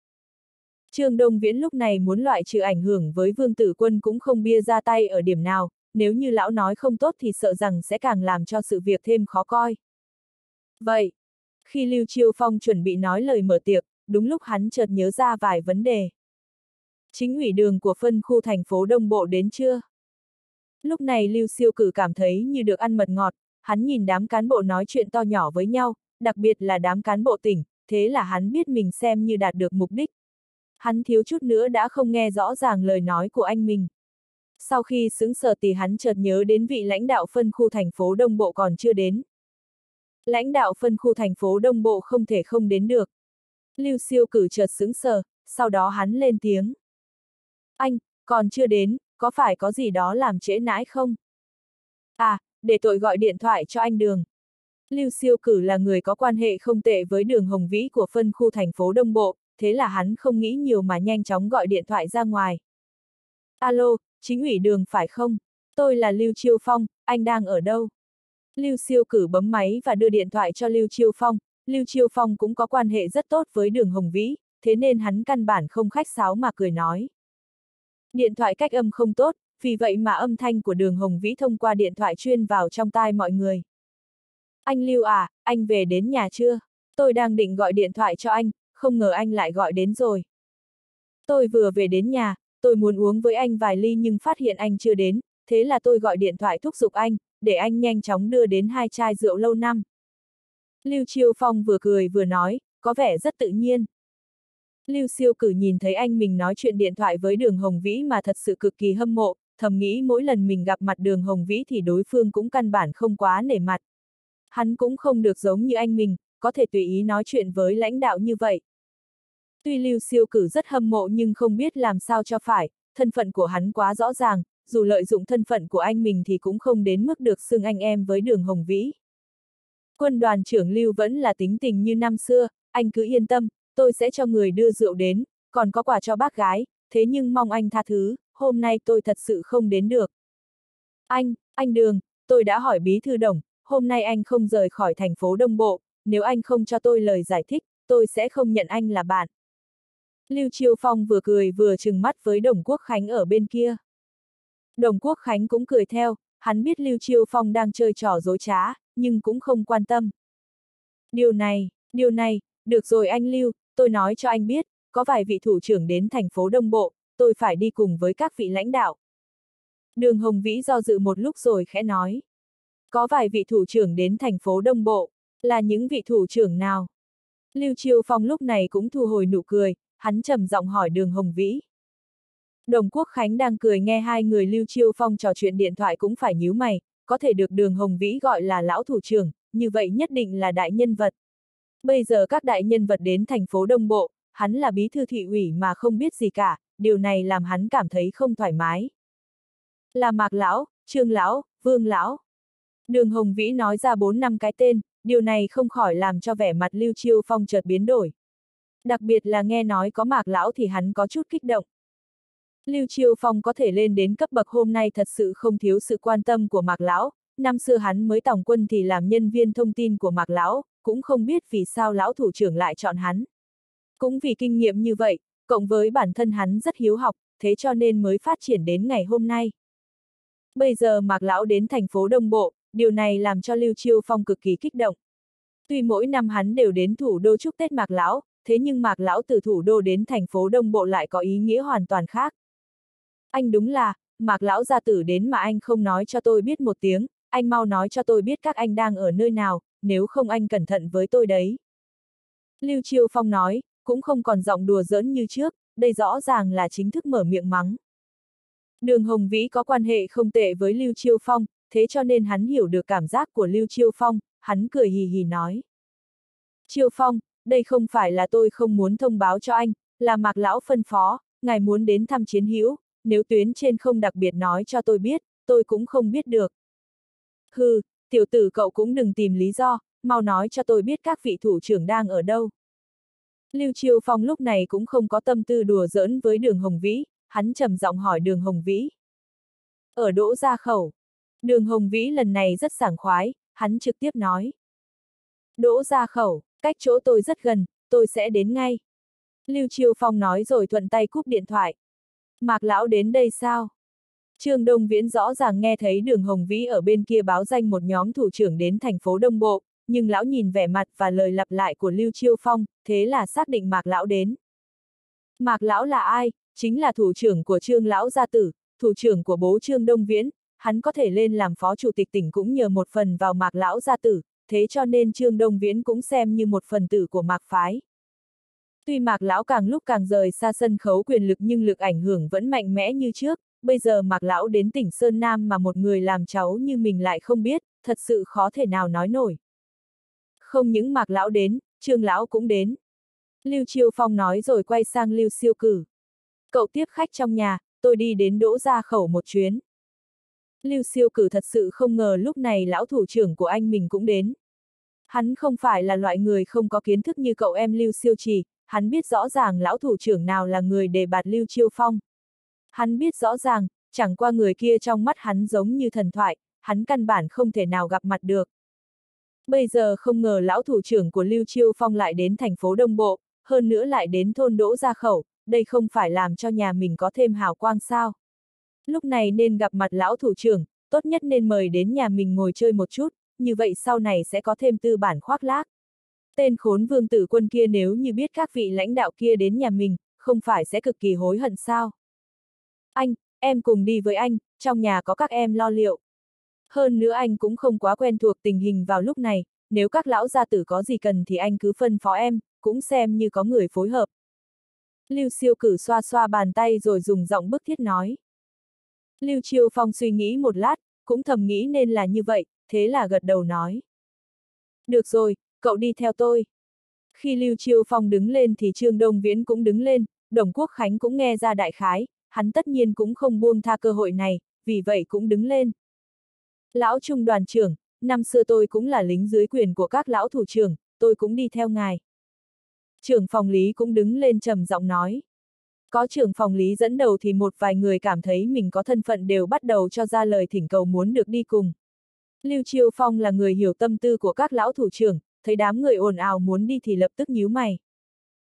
Speaker 1: Trương Đông Viễn lúc này muốn loại trừ ảnh hưởng với Vương Tử Quân cũng không bia ra tay ở điểm nào, nếu như lão nói không tốt thì sợ rằng sẽ càng làm cho sự việc thêm khó coi. Vậy, khi Lưu Chiêu Phong chuẩn bị nói lời mở tiệc, đúng lúc hắn chợt nhớ ra vài vấn đề. Chính ủy đường của phân khu thành phố Đông Bộ đến chưa? Lúc này Lưu Siêu Cử cảm thấy như được ăn mật ngọt, hắn nhìn đám cán bộ nói chuyện to nhỏ với nhau, đặc biệt là đám cán bộ tỉnh, thế là hắn biết mình xem như đạt được mục đích. Hắn thiếu chút nữa đã không nghe rõ ràng lời nói của anh mình. Sau khi sững sờ thì hắn chợt nhớ đến vị lãnh đạo phân khu thành phố Đông Bộ còn chưa đến. Lãnh đạo phân khu thành phố Đông Bộ không thể không đến được. Lưu siêu cử chợt sững sờ, sau đó hắn lên tiếng. Anh, còn chưa đến, có phải có gì đó làm trễ nãi không? À, để tội gọi điện thoại cho anh Đường. Lưu siêu cử là người có quan hệ không tệ với đường Hồng Vĩ của phân khu thành phố Đông Bộ, thế là hắn không nghĩ nhiều mà nhanh chóng gọi điện thoại ra ngoài. Alo, chính ủy đường phải không? Tôi là Lưu Chiêu Phong, anh đang ở đâu? Lưu siêu cử bấm máy và đưa điện thoại cho Lưu Chiêu Phong, Lưu Chiêu Phong cũng có quan hệ rất tốt với đường Hồng Vĩ, thế nên hắn căn bản không khách sáo mà cười nói. Điện thoại cách âm không tốt, vì vậy mà âm thanh của đường Hồng Vĩ thông qua điện thoại chuyên vào trong tai mọi người. Anh Lưu à, anh về đến nhà chưa? Tôi đang định gọi điện thoại cho anh, không ngờ anh lại gọi đến rồi. Tôi vừa về đến nhà, tôi muốn uống với anh vài ly nhưng phát hiện anh chưa đến, thế là tôi gọi điện thoại thúc giục anh, để anh nhanh chóng đưa đến hai chai rượu lâu năm. Lưu Chiêu Phong vừa cười vừa nói, có vẻ rất tự nhiên. Lưu Siêu Cử nhìn thấy anh mình nói chuyện điện thoại với đường Hồng Vĩ mà thật sự cực kỳ hâm mộ, thầm nghĩ mỗi lần mình gặp mặt đường Hồng Vĩ thì đối phương cũng căn bản không quá nể mặt. Hắn cũng không được giống như anh mình, có thể tùy ý nói chuyện với lãnh đạo như vậy. Tuy Lưu Siêu Cử rất hâm mộ nhưng không biết làm sao cho phải, thân phận của hắn quá rõ ràng, dù lợi dụng thân phận của anh mình thì cũng không đến mức được xưng anh em với đường Hồng Vĩ. Quân đoàn trưởng Lưu vẫn là tính tình như năm xưa, anh cứ yên tâm, tôi sẽ cho người đưa rượu đến, còn có quà cho bác gái, thế nhưng mong anh tha thứ, hôm nay tôi thật sự không đến được. Anh, anh Đường, tôi đã hỏi bí thư đồng, hôm nay anh không rời khỏi thành phố Đông Bộ, nếu anh không cho tôi lời giải thích, tôi sẽ không nhận anh là bạn. Lưu Chiêu Phong vừa cười vừa trừng mắt với Đồng Quốc Khánh ở bên kia. Đồng Quốc Khánh cũng cười theo, hắn biết Lưu Chiêu Phong đang chơi trò dối trá, nhưng cũng không quan tâm. Điều này, điều này, được rồi anh Lưu, tôi nói cho anh biết, có vài vị thủ trưởng đến thành phố Đông Bộ, tôi phải đi cùng với các vị lãnh đạo. Đường Hồng Vĩ do dự một lúc rồi khẽ nói. Có vài vị thủ trưởng đến thành phố Đông Bộ, là những vị thủ trưởng nào? Lưu Chiêu Phong lúc này cũng thu hồi nụ cười, hắn trầm giọng hỏi đường Hồng Vĩ. Đồng Quốc Khánh đang cười nghe hai người Lưu Chiêu Phong trò chuyện điện thoại cũng phải nhíu mày, có thể được đường Hồng Vĩ gọi là lão thủ trưởng, như vậy nhất định là đại nhân vật. Bây giờ các đại nhân vật đến thành phố Đông Bộ, hắn là bí thư thị ủy mà không biết gì cả, điều này làm hắn cảm thấy không thoải mái. Là Mạc Lão, Trương Lão, Vương Lão. Đường Hồng Vĩ nói ra bốn năm cái tên, điều này không khỏi làm cho vẻ mặt Lưu Chiêu Phong chợt biến đổi. Đặc biệt là nghe nói có Mạc Lão thì hắn có chút kích động. Lưu Chiêu Phong có thể lên đến cấp bậc hôm nay thật sự không thiếu sự quan tâm của Mạc Lão, năm xưa hắn mới tổng quân thì làm nhân viên thông tin của Mạc Lão, cũng không biết vì sao Lão thủ trưởng lại chọn hắn. Cũng vì kinh nghiệm như vậy, cộng với bản thân hắn rất hiếu học, thế cho nên mới phát triển đến ngày hôm nay. Bây giờ Mạc Lão đến thành phố Đông Bộ, điều này làm cho Lưu Chiêu Phong cực kỳ kích động. Tuy mỗi năm hắn đều đến thủ đô chúc Tết Mạc Lão, thế nhưng Mạc Lão từ thủ đô đến thành phố Đông Bộ lại có ý nghĩa hoàn toàn khác. Anh đúng là, Mạc Lão gia tử đến mà anh không nói cho tôi biết một tiếng, anh mau nói cho tôi biết các anh đang ở nơi nào, nếu không anh cẩn thận với tôi đấy. Lưu Chiêu Phong nói, cũng không còn giọng đùa giỡn như trước, đây rõ ràng là chính thức mở miệng mắng. Đường Hồng Vĩ có quan hệ không tệ với Lưu Chiêu Phong, thế cho nên hắn hiểu được cảm giác của Lưu Chiêu Phong, hắn cười hì hì nói. Chiêu Phong, đây không phải là tôi không muốn thông báo cho anh, là Mạc Lão phân phó, ngài muốn đến thăm chiến hữu, nếu tuyến trên không đặc biệt nói cho tôi biết, tôi cũng không biết được. Hừ, tiểu tử cậu cũng đừng tìm lý do, mau nói cho tôi biết các vị thủ trưởng đang ở đâu. Lưu Chiêu Phong lúc này cũng không có tâm tư đùa giỡn với đường Hồng Vĩ, hắn trầm giọng hỏi đường Hồng Vĩ. Ở đỗ gia khẩu. Đường Hồng Vĩ lần này rất sảng khoái, hắn trực tiếp nói. Đỗ gia khẩu, cách chỗ tôi rất gần, tôi sẽ đến ngay. Lưu Chiêu Phong nói rồi thuận tay cúp điện thoại. Mạc Lão đến đây sao? Trương Đông Viễn rõ ràng nghe thấy đường Hồng Vĩ ở bên kia báo danh một nhóm thủ trưởng đến thành phố Đông Bộ, nhưng lão nhìn vẻ mặt và lời lặp lại của Lưu Chiêu Phong, thế là xác định Mạc Lão đến. Mạc Lão là ai? Chính là thủ trưởng của Trương Lão Gia Tử, thủ trưởng của bố Trương Đông Viễn, hắn có thể lên làm phó chủ tịch tỉnh cũng nhờ một phần vào Mạc Lão Gia Tử, thế cho nên Trương Đông Viễn cũng xem như một phần tử của Mạc Phái. Tuy Mạc Lão càng lúc càng rời xa sân khấu quyền lực nhưng lực ảnh hưởng vẫn mạnh mẽ như trước, bây giờ Mạc Lão đến tỉnh Sơn Nam mà một người làm cháu như mình lại không biết, thật sự khó thể nào nói nổi. Không những Mạc Lão đến, Trương Lão cũng đến. Lưu Chiêu Phong nói rồi quay sang Lưu Siêu Cử. Cậu tiếp khách trong nhà, tôi đi đến đỗ ra khẩu một chuyến. Lưu Siêu Cử thật sự không ngờ lúc này lão thủ trưởng của anh mình cũng đến. Hắn không phải là loại người không có kiến thức như cậu em Lưu Siêu Trì, hắn biết rõ ràng lão thủ trưởng nào là người đề bạt Lưu Chiêu Phong. Hắn biết rõ ràng, chẳng qua người kia trong mắt hắn giống như thần thoại, hắn căn bản không thể nào gặp mặt được. Bây giờ không ngờ lão thủ trưởng của Lưu Chiêu Phong lại đến thành phố Đông Bộ, hơn nữa lại đến thôn Đỗ Gia Khẩu, đây không phải làm cho nhà mình có thêm hào quang sao. Lúc này nên gặp mặt lão thủ trưởng, tốt nhất nên mời đến nhà mình ngồi chơi một chút, như vậy sau này sẽ có thêm tư bản khoác lác. Tên khốn vương tử quân kia nếu như biết các vị lãnh đạo kia đến nhà mình, không phải sẽ cực kỳ hối hận sao? Anh, em cùng đi với anh, trong nhà có các em lo liệu. Hơn nữa anh cũng không quá quen thuộc tình hình vào lúc này, nếu các lão gia tử có gì cần thì anh cứ phân phó em, cũng xem như có người phối hợp. Lưu siêu cử xoa xoa bàn tay rồi dùng giọng bức thiết nói. Lưu Chiêu Phong suy nghĩ một lát, cũng thầm nghĩ nên là như vậy, thế là gật đầu nói. Được rồi, cậu đi theo tôi. Khi Lưu Chiêu Phong đứng lên thì Trương Đông Viễn cũng đứng lên, Đồng Quốc Khánh cũng nghe ra đại khái, hắn tất nhiên cũng không buông tha cơ hội này, vì vậy cũng đứng lên. Lão Trung đoàn trưởng, năm xưa tôi cũng là lính dưới quyền của các lão thủ trưởng, tôi cũng đi theo ngài. Trưởng phòng lý cũng đứng lên trầm giọng nói. Có trưởng phòng lý dẫn đầu thì một vài người cảm thấy mình có thân phận đều bắt đầu cho ra lời thỉnh cầu muốn được đi cùng. Lưu Chiêu Phong là người hiểu tâm tư của các lão thủ trưởng, thấy đám người ồn ào muốn đi thì lập tức nhíu mày.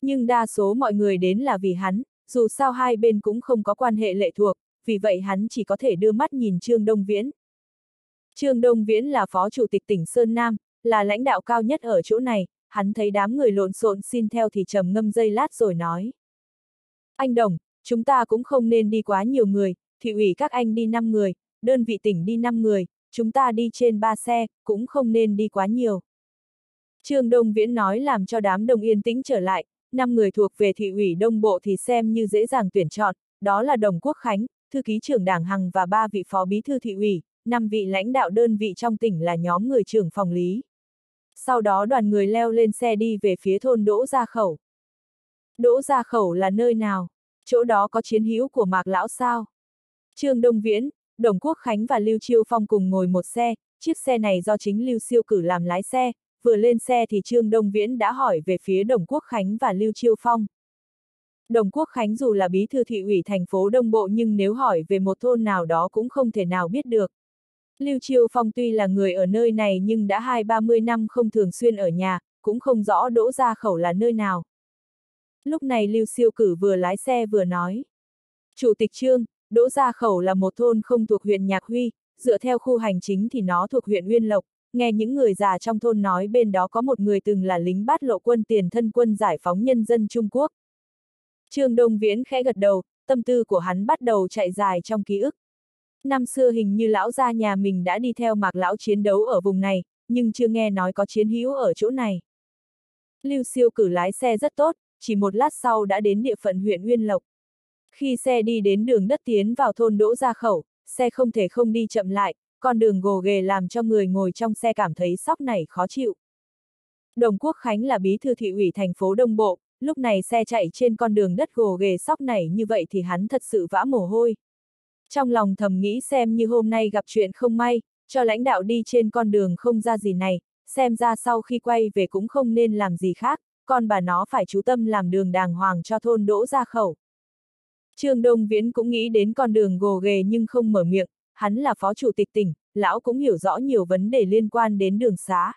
Speaker 1: Nhưng đa số mọi người đến là vì hắn, dù sao hai bên cũng không có quan hệ lệ thuộc, vì vậy hắn chỉ có thể đưa mắt nhìn Trương Đông Viễn. Trương Đông Viễn là phó chủ tịch tỉnh Sơn Nam, là lãnh đạo cao nhất ở chỗ này, hắn thấy đám người lộn xộn xin theo thì trầm ngâm dây lát rồi nói. Anh Đồng, chúng ta cũng không nên đi quá nhiều người, thị ủy các anh đi 5 người, đơn vị tỉnh đi 5 người, chúng ta đi trên 3 xe, cũng không nên đi quá nhiều. Trương Đông Viễn nói làm cho đám đông yên tĩnh trở lại, 5 người thuộc về thị ủy Đông Bộ thì xem như dễ dàng tuyển chọn, đó là Đồng Quốc Khánh, thư ký trưởng Đảng Hằng và ba vị phó bí thư thị ủy, năm vị lãnh đạo đơn vị trong tỉnh là nhóm người trưởng phòng lý. Sau đó đoàn người leo lên xe đi về phía thôn Đỗ Gia Khẩu. Đỗ Gia Khẩu là nơi nào? Chỗ đó có chiến hữu của Mạc Lão sao? Trương Đông Viễn, Đồng Quốc Khánh và Lưu Chiêu Phong cùng ngồi một xe, chiếc xe này do chính Lưu Siêu cử làm lái xe, vừa lên xe thì Trương Đông Viễn đã hỏi về phía Đồng Quốc Khánh và Lưu Chiêu Phong. Đồng Quốc Khánh dù là bí thư thị ủy thành phố Đông Bộ nhưng nếu hỏi về một thôn nào đó cũng không thể nào biết được. Lưu Chiêu Phong tuy là người ở nơi này nhưng đã hai ba mươi năm không thường xuyên ở nhà, cũng không rõ đỗ ra khẩu là nơi nào. Lúc này Lưu Siêu Cử vừa lái xe vừa nói. Chủ tịch Trương, Đỗ Gia Khẩu là một thôn không thuộc huyện Nhạc Huy, dựa theo khu hành chính thì nó thuộc huyện Uyên Lộc, nghe những người già trong thôn nói bên đó có một người từng là lính bát lộ quân tiền thân quân giải phóng nhân dân Trung Quốc. Trương Đông Viễn khẽ gật đầu, tâm tư của hắn bắt đầu chạy dài trong ký ức. Năm xưa hình như lão gia nhà mình đã đi theo mạc lão chiến đấu ở vùng này, nhưng chưa nghe nói có chiến hữu ở chỗ này. Lưu siêu cử lái xe rất tốt, chỉ một lát sau đã đến địa phận huyện Nguyên Lộc. Khi xe đi đến đường đất tiến vào thôn Đỗ Gia Khẩu, xe không thể không đi chậm lại, con đường gồ ghề làm cho người ngồi trong xe cảm thấy sóc này khó chịu. Đồng Quốc Khánh là bí thư thị ủy thành phố Đông Bộ, lúc này xe chạy trên con đường đất gồ ghề sóc này như vậy thì hắn thật sự vã mồ hôi. Trong lòng thầm nghĩ xem như hôm nay gặp chuyện không may, cho lãnh đạo đi trên con đường không ra gì này, xem ra sau khi quay về cũng không nên làm gì khác, con bà nó phải chú tâm làm đường đàng hoàng cho thôn đỗ ra khẩu. Trương Đông Viễn cũng nghĩ đến con đường gồ ghề nhưng không mở miệng, hắn là phó chủ tịch tỉnh, lão cũng hiểu rõ nhiều vấn đề liên quan đến đường xá.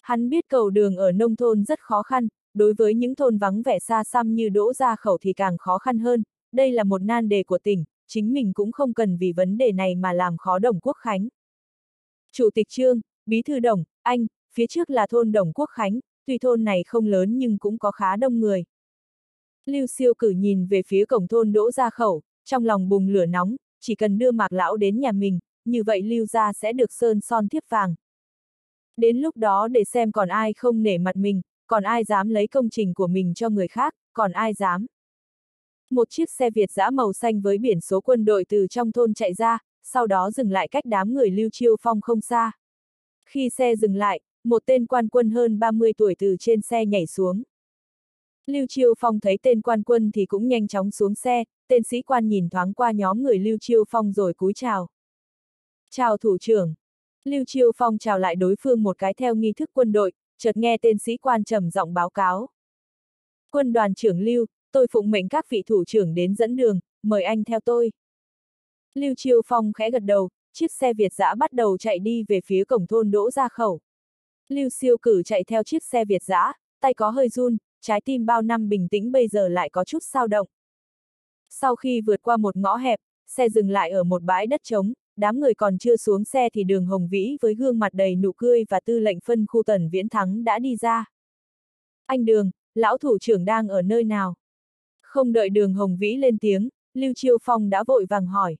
Speaker 1: Hắn biết cầu đường ở nông thôn rất khó khăn, đối với những thôn vắng vẻ xa xăm như đỗ ra khẩu thì càng khó khăn hơn, đây là một nan đề của tỉnh, chính mình cũng không cần vì vấn đề này mà làm khó Đồng Quốc Khánh. Chủ tịch Trương, Bí thư Đồng, anh, phía trước là thôn Đồng Quốc Khánh, tuy thôn này không lớn nhưng cũng có khá đông người. Lưu siêu cử nhìn về phía cổng thôn đỗ ra khẩu, trong lòng bùng lửa nóng, chỉ cần đưa mạc lão đến nhà mình, như vậy lưu gia sẽ được sơn son thiếp vàng. Đến lúc đó để xem còn ai không nể mặt mình, còn ai dám lấy công trình của mình cho người khác, còn ai dám. Một chiếc xe Việt giã màu xanh với biển số quân đội từ trong thôn chạy ra, sau đó dừng lại cách đám người Lưu Chiêu Phong không xa. Khi xe dừng lại, một tên quan quân hơn 30 tuổi từ trên xe nhảy xuống. Lưu Chiêu Phong thấy tên quan quân thì cũng nhanh chóng xuống xe, tên sĩ quan nhìn thoáng qua nhóm người Lưu Chiêu Phong rồi cúi chào. Chào thủ trưởng. Lưu Chiêu Phong chào lại đối phương một cái theo nghi thức quân đội, chợt nghe tên sĩ quan trầm giọng báo cáo. Quân đoàn trưởng Lưu, tôi phụng mệnh các vị thủ trưởng đến dẫn đường, mời anh theo tôi. Lưu Chiêu Phong khẽ gật đầu, chiếc xe Việt dã bắt đầu chạy đi về phía cổng thôn đỗ ra khẩu. Lưu siêu cử chạy theo chiếc xe Việt dã, tay có hơi run, trái tim bao năm bình tĩnh bây giờ lại có chút sao động. Sau khi vượt qua một ngõ hẹp, xe dừng lại ở một bãi đất trống, đám người còn chưa xuống xe thì đường Hồng Vĩ với gương mặt đầy nụ cười và tư lệnh phân khu tần viễn thắng đã đi ra. Anh Đường, lão thủ trưởng đang ở nơi nào? Không đợi đường Hồng Vĩ lên tiếng, Lưu Chiêu Phong đã vội vàng hỏi.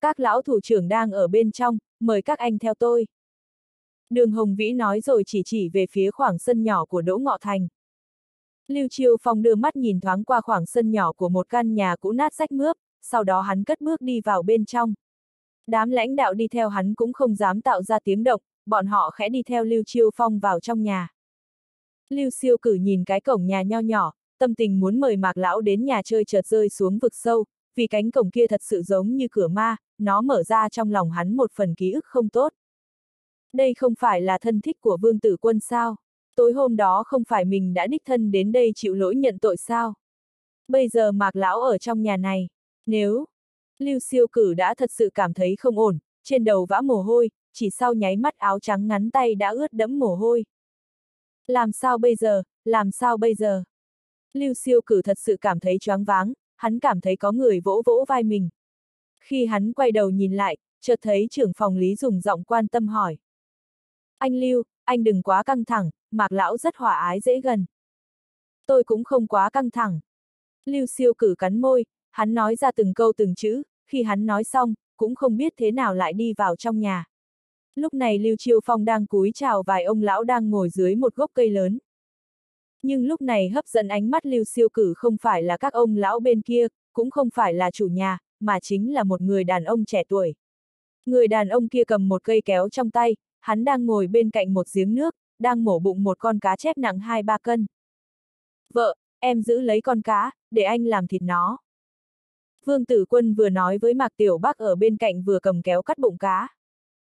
Speaker 1: Các lão thủ trưởng đang ở bên trong, mời các anh theo tôi. Đường Hồng Vĩ nói rồi chỉ chỉ về phía khoảng sân nhỏ của Đỗ Ngọ Thành. Lưu Chiêu Phong đưa mắt nhìn thoáng qua khoảng sân nhỏ của một căn nhà cũ nát rách mướp, sau đó hắn cất bước đi vào bên trong. Đám lãnh đạo đi theo hắn cũng không dám tạo ra tiếng động, bọn họ khẽ đi theo Lưu Chiêu Phong vào trong nhà. Lưu Siêu cử nhìn cái cổng nhà nho nhỏ, tâm tình muốn mời Mạc Lão đến nhà chơi chợt rơi xuống vực sâu, vì cánh cổng kia thật sự giống như cửa ma, nó mở ra trong lòng hắn một phần ký ức không tốt. Đây không phải là thân thích của Vương Tử Quân sao? Tối hôm đó không phải mình đã đích thân đến đây chịu lỗi nhận tội sao? Bây giờ Mạc Lão ở trong nhà này, nếu... Lưu siêu cử đã thật sự cảm thấy không ổn, trên đầu vã mồ hôi, chỉ sau nháy mắt áo trắng ngắn tay đã ướt đẫm mồ hôi. Làm sao bây giờ, làm sao bây giờ? Lưu siêu cử thật sự cảm thấy choáng váng, hắn cảm thấy có người vỗ vỗ vai mình. Khi hắn quay đầu nhìn lại, chợt thấy trưởng phòng lý dùng giọng quan tâm hỏi. Anh Lưu, anh đừng quá căng thẳng, mạc lão rất hòa ái dễ gần. Tôi cũng không quá căng thẳng. Lưu siêu cử cắn môi, hắn nói ra từng câu từng chữ, khi hắn nói xong, cũng không biết thế nào lại đi vào trong nhà. Lúc này Lưu Chiêu Phong đang cúi chào vài ông lão đang ngồi dưới một gốc cây lớn. Nhưng lúc này hấp dẫn ánh mắt Lưu Siêu Cử không phải là các ông lão bên kia, cũng không phải là chủ nhà, mà chính là một người đàn ông trẻ tuổi. Người đàn ông kia cầm một cây kéo trong tay, hắn đang ngồi bên cạnh một giếng nước, đang mổ bụng một con cá chép nặng 2-3 cân. Vợ, em giữ lấy con cá, để anh làm thịt nó. Vương Tử Quân vừa nói với Mạc Tiểu Bắc ở bên cạnh vừa cầm kéo cắt bụng cá.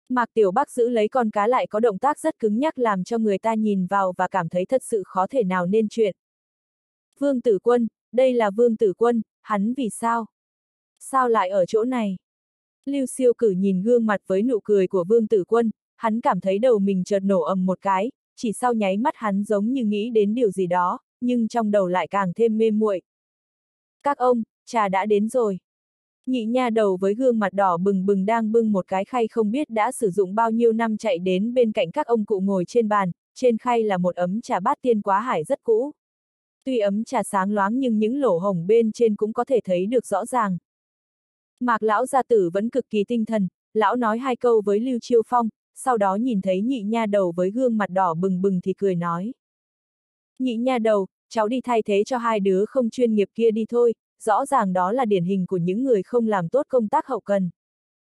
Speaker 1: Mạc Tiểu Bắc giữ lấy con cá lại có động tác rất cứng nhắc làm cho người ta nhìn vào và cảm thấy thật sự khó thể nào nên chuyện. Vương Tử Quân, đây là Vương Tử Quân, hắn vì sao? Sao lại ở chỗ này? Lưu siêu cử nhìn gương mặt với nụ cười của Vương Tử Quân, hắn cảm thấy đầu mình chợt nổ ầm một cái, chỉ sau nháy mắt hắn giống như nghĩ đến điều gì đó, nhưng trong đầu lại càng thêm mê muội. Các ông, trà đã đến rồi. Nhị nha đầu với gương mặt đỏ bừng bừng đang bưng một cái khay không biết đã sử dụng bao nhiêu năm chạy đến bên cạnh các ông cụ ngồi trên bàn, trên khay là một ấm trà bát tiên quá hải rất cũ. Tuy ấm trà sáng loáng nhưng những lỗ hồng bên trên cũng có thể thấy được rõ ràng. Mạc lão gia tử vẫn cực kỳ tinh thần, lão nói hai câu với Lưu Chiêu Phong, sau đó nhìn thấy nhị nha đầu với gương mặt đỏ bừng bừng thì cười nói. Nhị nha đầu, cháu đi thay thế cho hai đứa không chuyên nghiệp kia đi thôi, rõ ràng đó là điển hình của những người không làm tốt công tác hậu cần.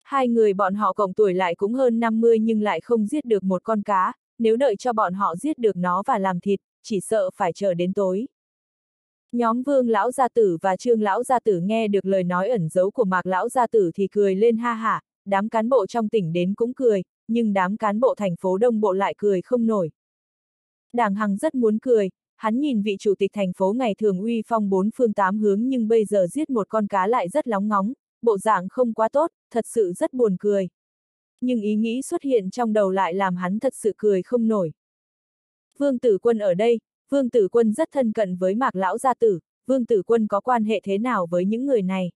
Speaker 1: Hai người bọn họ cộng tuổi lại cũng hơn 50 nhưng lại không giết được một con cá, nếu đợi cho bọn họ giết được nó và làm thịt, chỉ sợ phải chờ đến tối. Nhóm vương lão gia tử và trương lão gia tử nghe được lời nói ẩn giấu của mạc lão gia tử thì cười lên ha hả, đám cán bộ trong tỉnh đến cũng cười, nhưng đám cán bộ thành phố đông bộ lại cười không nổi. Đảng Hằng rất muốn cười, hắn nhìn vị chủ tịch thành phố ngày thường uy phong bốn phương tám hướng nhưng bây giờ giết một con cá lại rất lóng ngóng, bộ dạng không quá tốt, thật sự rất buồn cười. Nhưng ý nghĩ xuất hiện trong đầu lại làm hắn thật sự cười không nổi. Vương Tử Quân ở đây, Vương Tử Quân rất thân cận với Mạc Lão Gia Tử, Vương Tử Quân có quan hệ thế nào với những người này?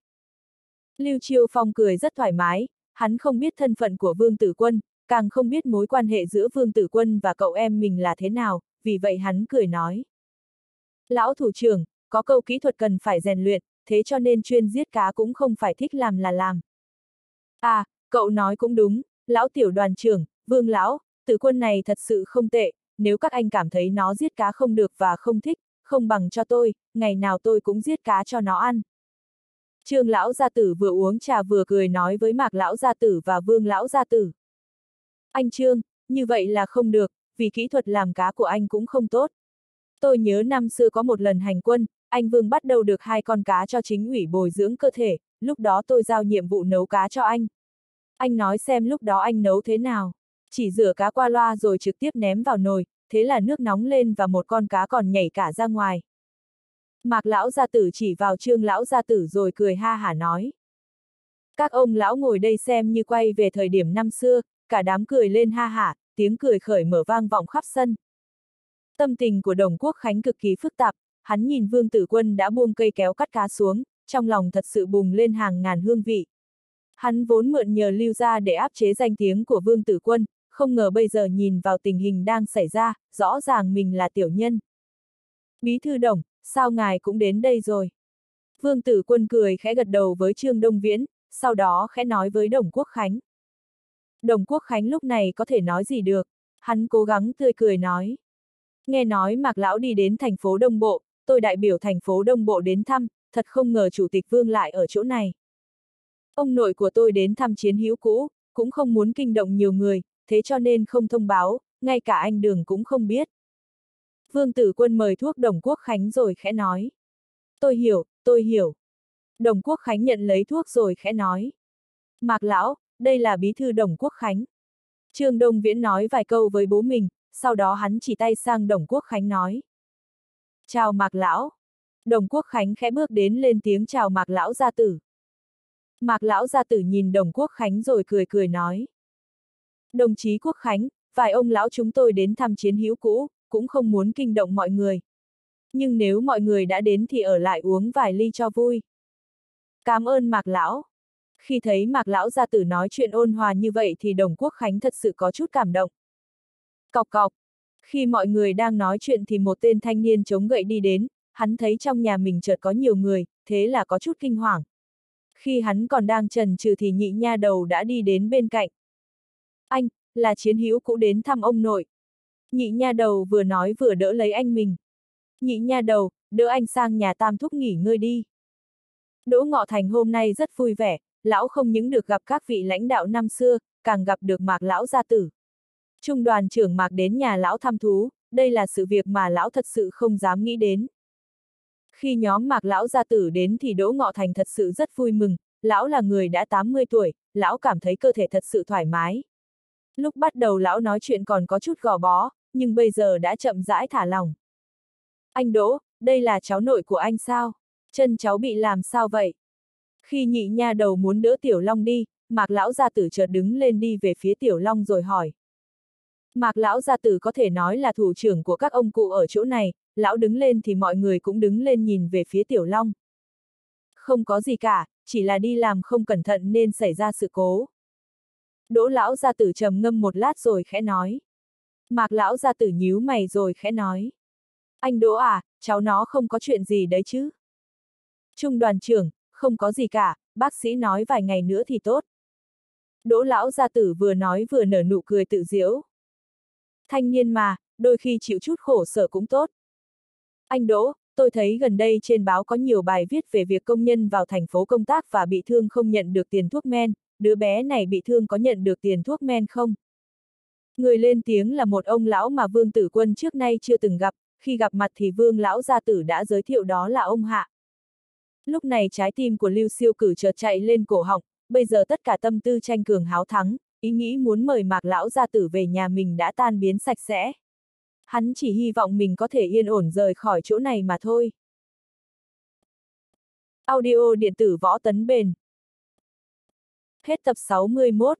Speaker 1: Lưu Chiêu Phong cười rất thoải mái, hắn không biết thân phận của Vương Tử Quân, càng không biết mối quan hệ giữa Vương Tử Quân và cậu em mình là thế nào, vì vậy hắn cười nói. Lão thủ trưởng, có câu kỹ thuật cần phải rèn luyện, thế cho nên chuyên giết cá cũng không phải thích làm là làm. À, cậu nói cũng đúng, lão tiểu đoàn trưởng, vương lão, tử quân này thật sự không tệ, nếu các anh cảm thấy nó giết cá không được và không thích, không bằng cho tôi, ngày nào tôi cũng giết cá cho nó ăn. Trương lão gia tử vừa uống trà vừa cười nói với mạc lão gia tử và vương lão gia tử. Anh Trương, như vậy là không được, vì kỹ thuật làm cá của anh cũng không tốt. Tôi nhớ năm xưa có một lần hành quân, anh Vương bắt đầu được hai con cá cho chính ủy bồi dưỡng cơ thể, lúc đó tôi giao nhiệm vụ nấu cá cho anh. Anh nói xem lúc đó anh nấu thế nào. Chỉ rửa cá qua loa rồi trực tiếp ném vào nồi, thế là nước nóng lên và một con cá còn nhảy cả ra ngoài. Mạc lão gia tử chỉ vào trương lão gia tử rồi cười ha hả nói. Các ông lão ngồi đây xem như quay về thời điểm năm xưa, cả đám cười lên ha hả, tiếng cười khởi mở vang vọng khắp sân. Tâm tình của đồng quốc khánh cực kỳ phức tạp, hắn nhìn vương tử quân đã buông cây kéo cắt cá xuống, trong lòng thật sự bùng lên hàng ngàn hương vị. Hắn vốn mượn nhờ lưu ra để áp chế danh tiếng của vương tử quân, không ngờ bây giờ nhìn vào tình hình đang xảy ra, rõ ràng mình là tiểu nhân. Bí thư đồng, sao ngài cũng đến đây rồi? Vương tử quân cười khẽ gật đầu với Trương Đông Viễn, sau đó khẽ nói với Đồng Quốc Khánh. Đồng Quốc Khánh lúc này có thể nói gì được, hắn cố gắng tươi cười nói. Nghe nói Mạc Lão đi đến thành phố Đông Bộ, tôi đại biểu thành phố Đông Bộ đến thăm, thật không ngờ Chủ tịch Vương lại ở chỗ này. Ông nội của tôi đến thăm chiến hữu cũ, cũng không muốn kinh động nhiều người, thế cho nên không thông báo, ngay cả anh Đường cũng không biết. Vương Tử Quân mời thuốc Đồng Quốc Khánh rồi khẽ nói. Tôi hiểu, tôi hiểu. Đồng Quốc Khánh nhận lấy thuốc rồi khẽ nói. Mạc Lão, đây là bí thư Đồng Quốc Khánh. Trương Đông Viễn nói vài câu với bố mình, sau đó hắn chỉ tay sang Đồng Quốc Khánh nói. Chào Mạc Lão. Đồng Quốc Khánh khẽ bước đến lên tiếng chào Mạc Lão gia tử. Mạc Lão gia tử nhìn Đồng Quốc Khánh rồi cười cười nói. Đồng chí Quốc Khánh, vài ông lão chúng tôi đến thăm chiến hữu cũ, cũng không muốn kinh động mọi người. Nhưng nếu mọi người đã đến thì ở lại uống vài ly cho vui. Cảm ơn Mạc Lão. Khi thấy Mạc Lão gia tử nói chuyện ôn hòa như vậy thì Đồng Quốc Khánh thật sự có chút cảm động. Cọc cọc. Khi mọi người đang nói chuyện thì một tên thanh niên chống gậy đi đến, hắn thấy trong nhà mình chợt có nhiều người, thế là có chút kinh hoàng. Khi hắn còn đang trần trừ thì nhị nha đầu đã đi đến bên cạnh. Anh, là chiến hữu cũ đến thăm ông nội. Nhị nha đầu vừa nói vừa đỡ lấy anh mình. Nhị nha đầu, đỡ anh sang nhà tam thúc nghỉ ngơi đi. Đỗ Ngọ Thành hôm nay rất vui vẻ, lão không những được gặp các vị lãnh đạo năm xưa, càng gặp được mạc lão gia tử. Trung đoàn trưởng mạc đến nhà lão thăm thú, đây là sự việc mà lão thật sự không dám nghĩ đến. Khi nhóm mạc lão gia tử đến thì Đỗ Ngọ Thành thật sự rất vui mừng, lão là người đã 80 tuổi, lão cảm thấy cơ thể thật sự thoải mái. Lúc bắt đầu lão nói chuyện còn có chút gò bó, nhưng bây giờ đã chậm rãi thả lòng. Anh Đỗ, đây là cháu nội của anh sao? Chân cháu bị làm sao vậy? Khi nhị nha đầu muốn đỡ Tiểu Long đi, Mạc Lão Gia Tử chợt đứng lên đi về phía Tiểu Long rồi hỏi. Mạc Lão Gia Tử có thể nói là thủ trưởng của các ông cụ ở chỗ này, Lão đứng lên thì mọi người cũng đứng lên nhìn về phía Tiểu Long. Không có gì cả, chỉ là đi làm không cẩn thận nên xảy ra sự cố. Đỗ Lão Gia Tử trầm ngâm một lát rồi khẽ nói. Mạc Lão Gia Tử nhíu mày rồi khẽ nói. Anh Đỗ à, cháu nó không có chuyện gì đấy chứ? Trung đoàn trưởng, không có gì cả, bác sĩ nói vài ngày nữa thì tốt. Đỗ lão gia tử vừa nói vừa nở nụ cười tự diễu. Thanh niên mà, đôi khi chịu chút khổ sở cũng tốt. Anh Đỗ, tôi thấy gần đây trên báo có nhiều bài viết về việc công nhân vào thành phố công tác và bị thương không nhận được tiền thuốc men, đứa bé này bị thương có nhận được tiền thuốc men không? Người lên tiếng là một ông lão mà Vương Tử Quân trước nay chưa từng gặp, khi gặp mặt thì Vương lão gia tử đã giới thiệu đó là ông Hạ. Lúc này trái tim của Lưu Siêu Cử chợt chạy lên cổ họng, bây giờ tất cả tâm tư tranh cường háo thắng, ý nghĩ muốn mời Mạc lão gia tử về nhà mình đã tan biến sạch sẽ. Hắn chỉ hy vọng mình có thể yên ổn rời khỏi chỗ này mà thôi. Audio điện tử võ tấn bền. Hết tập 61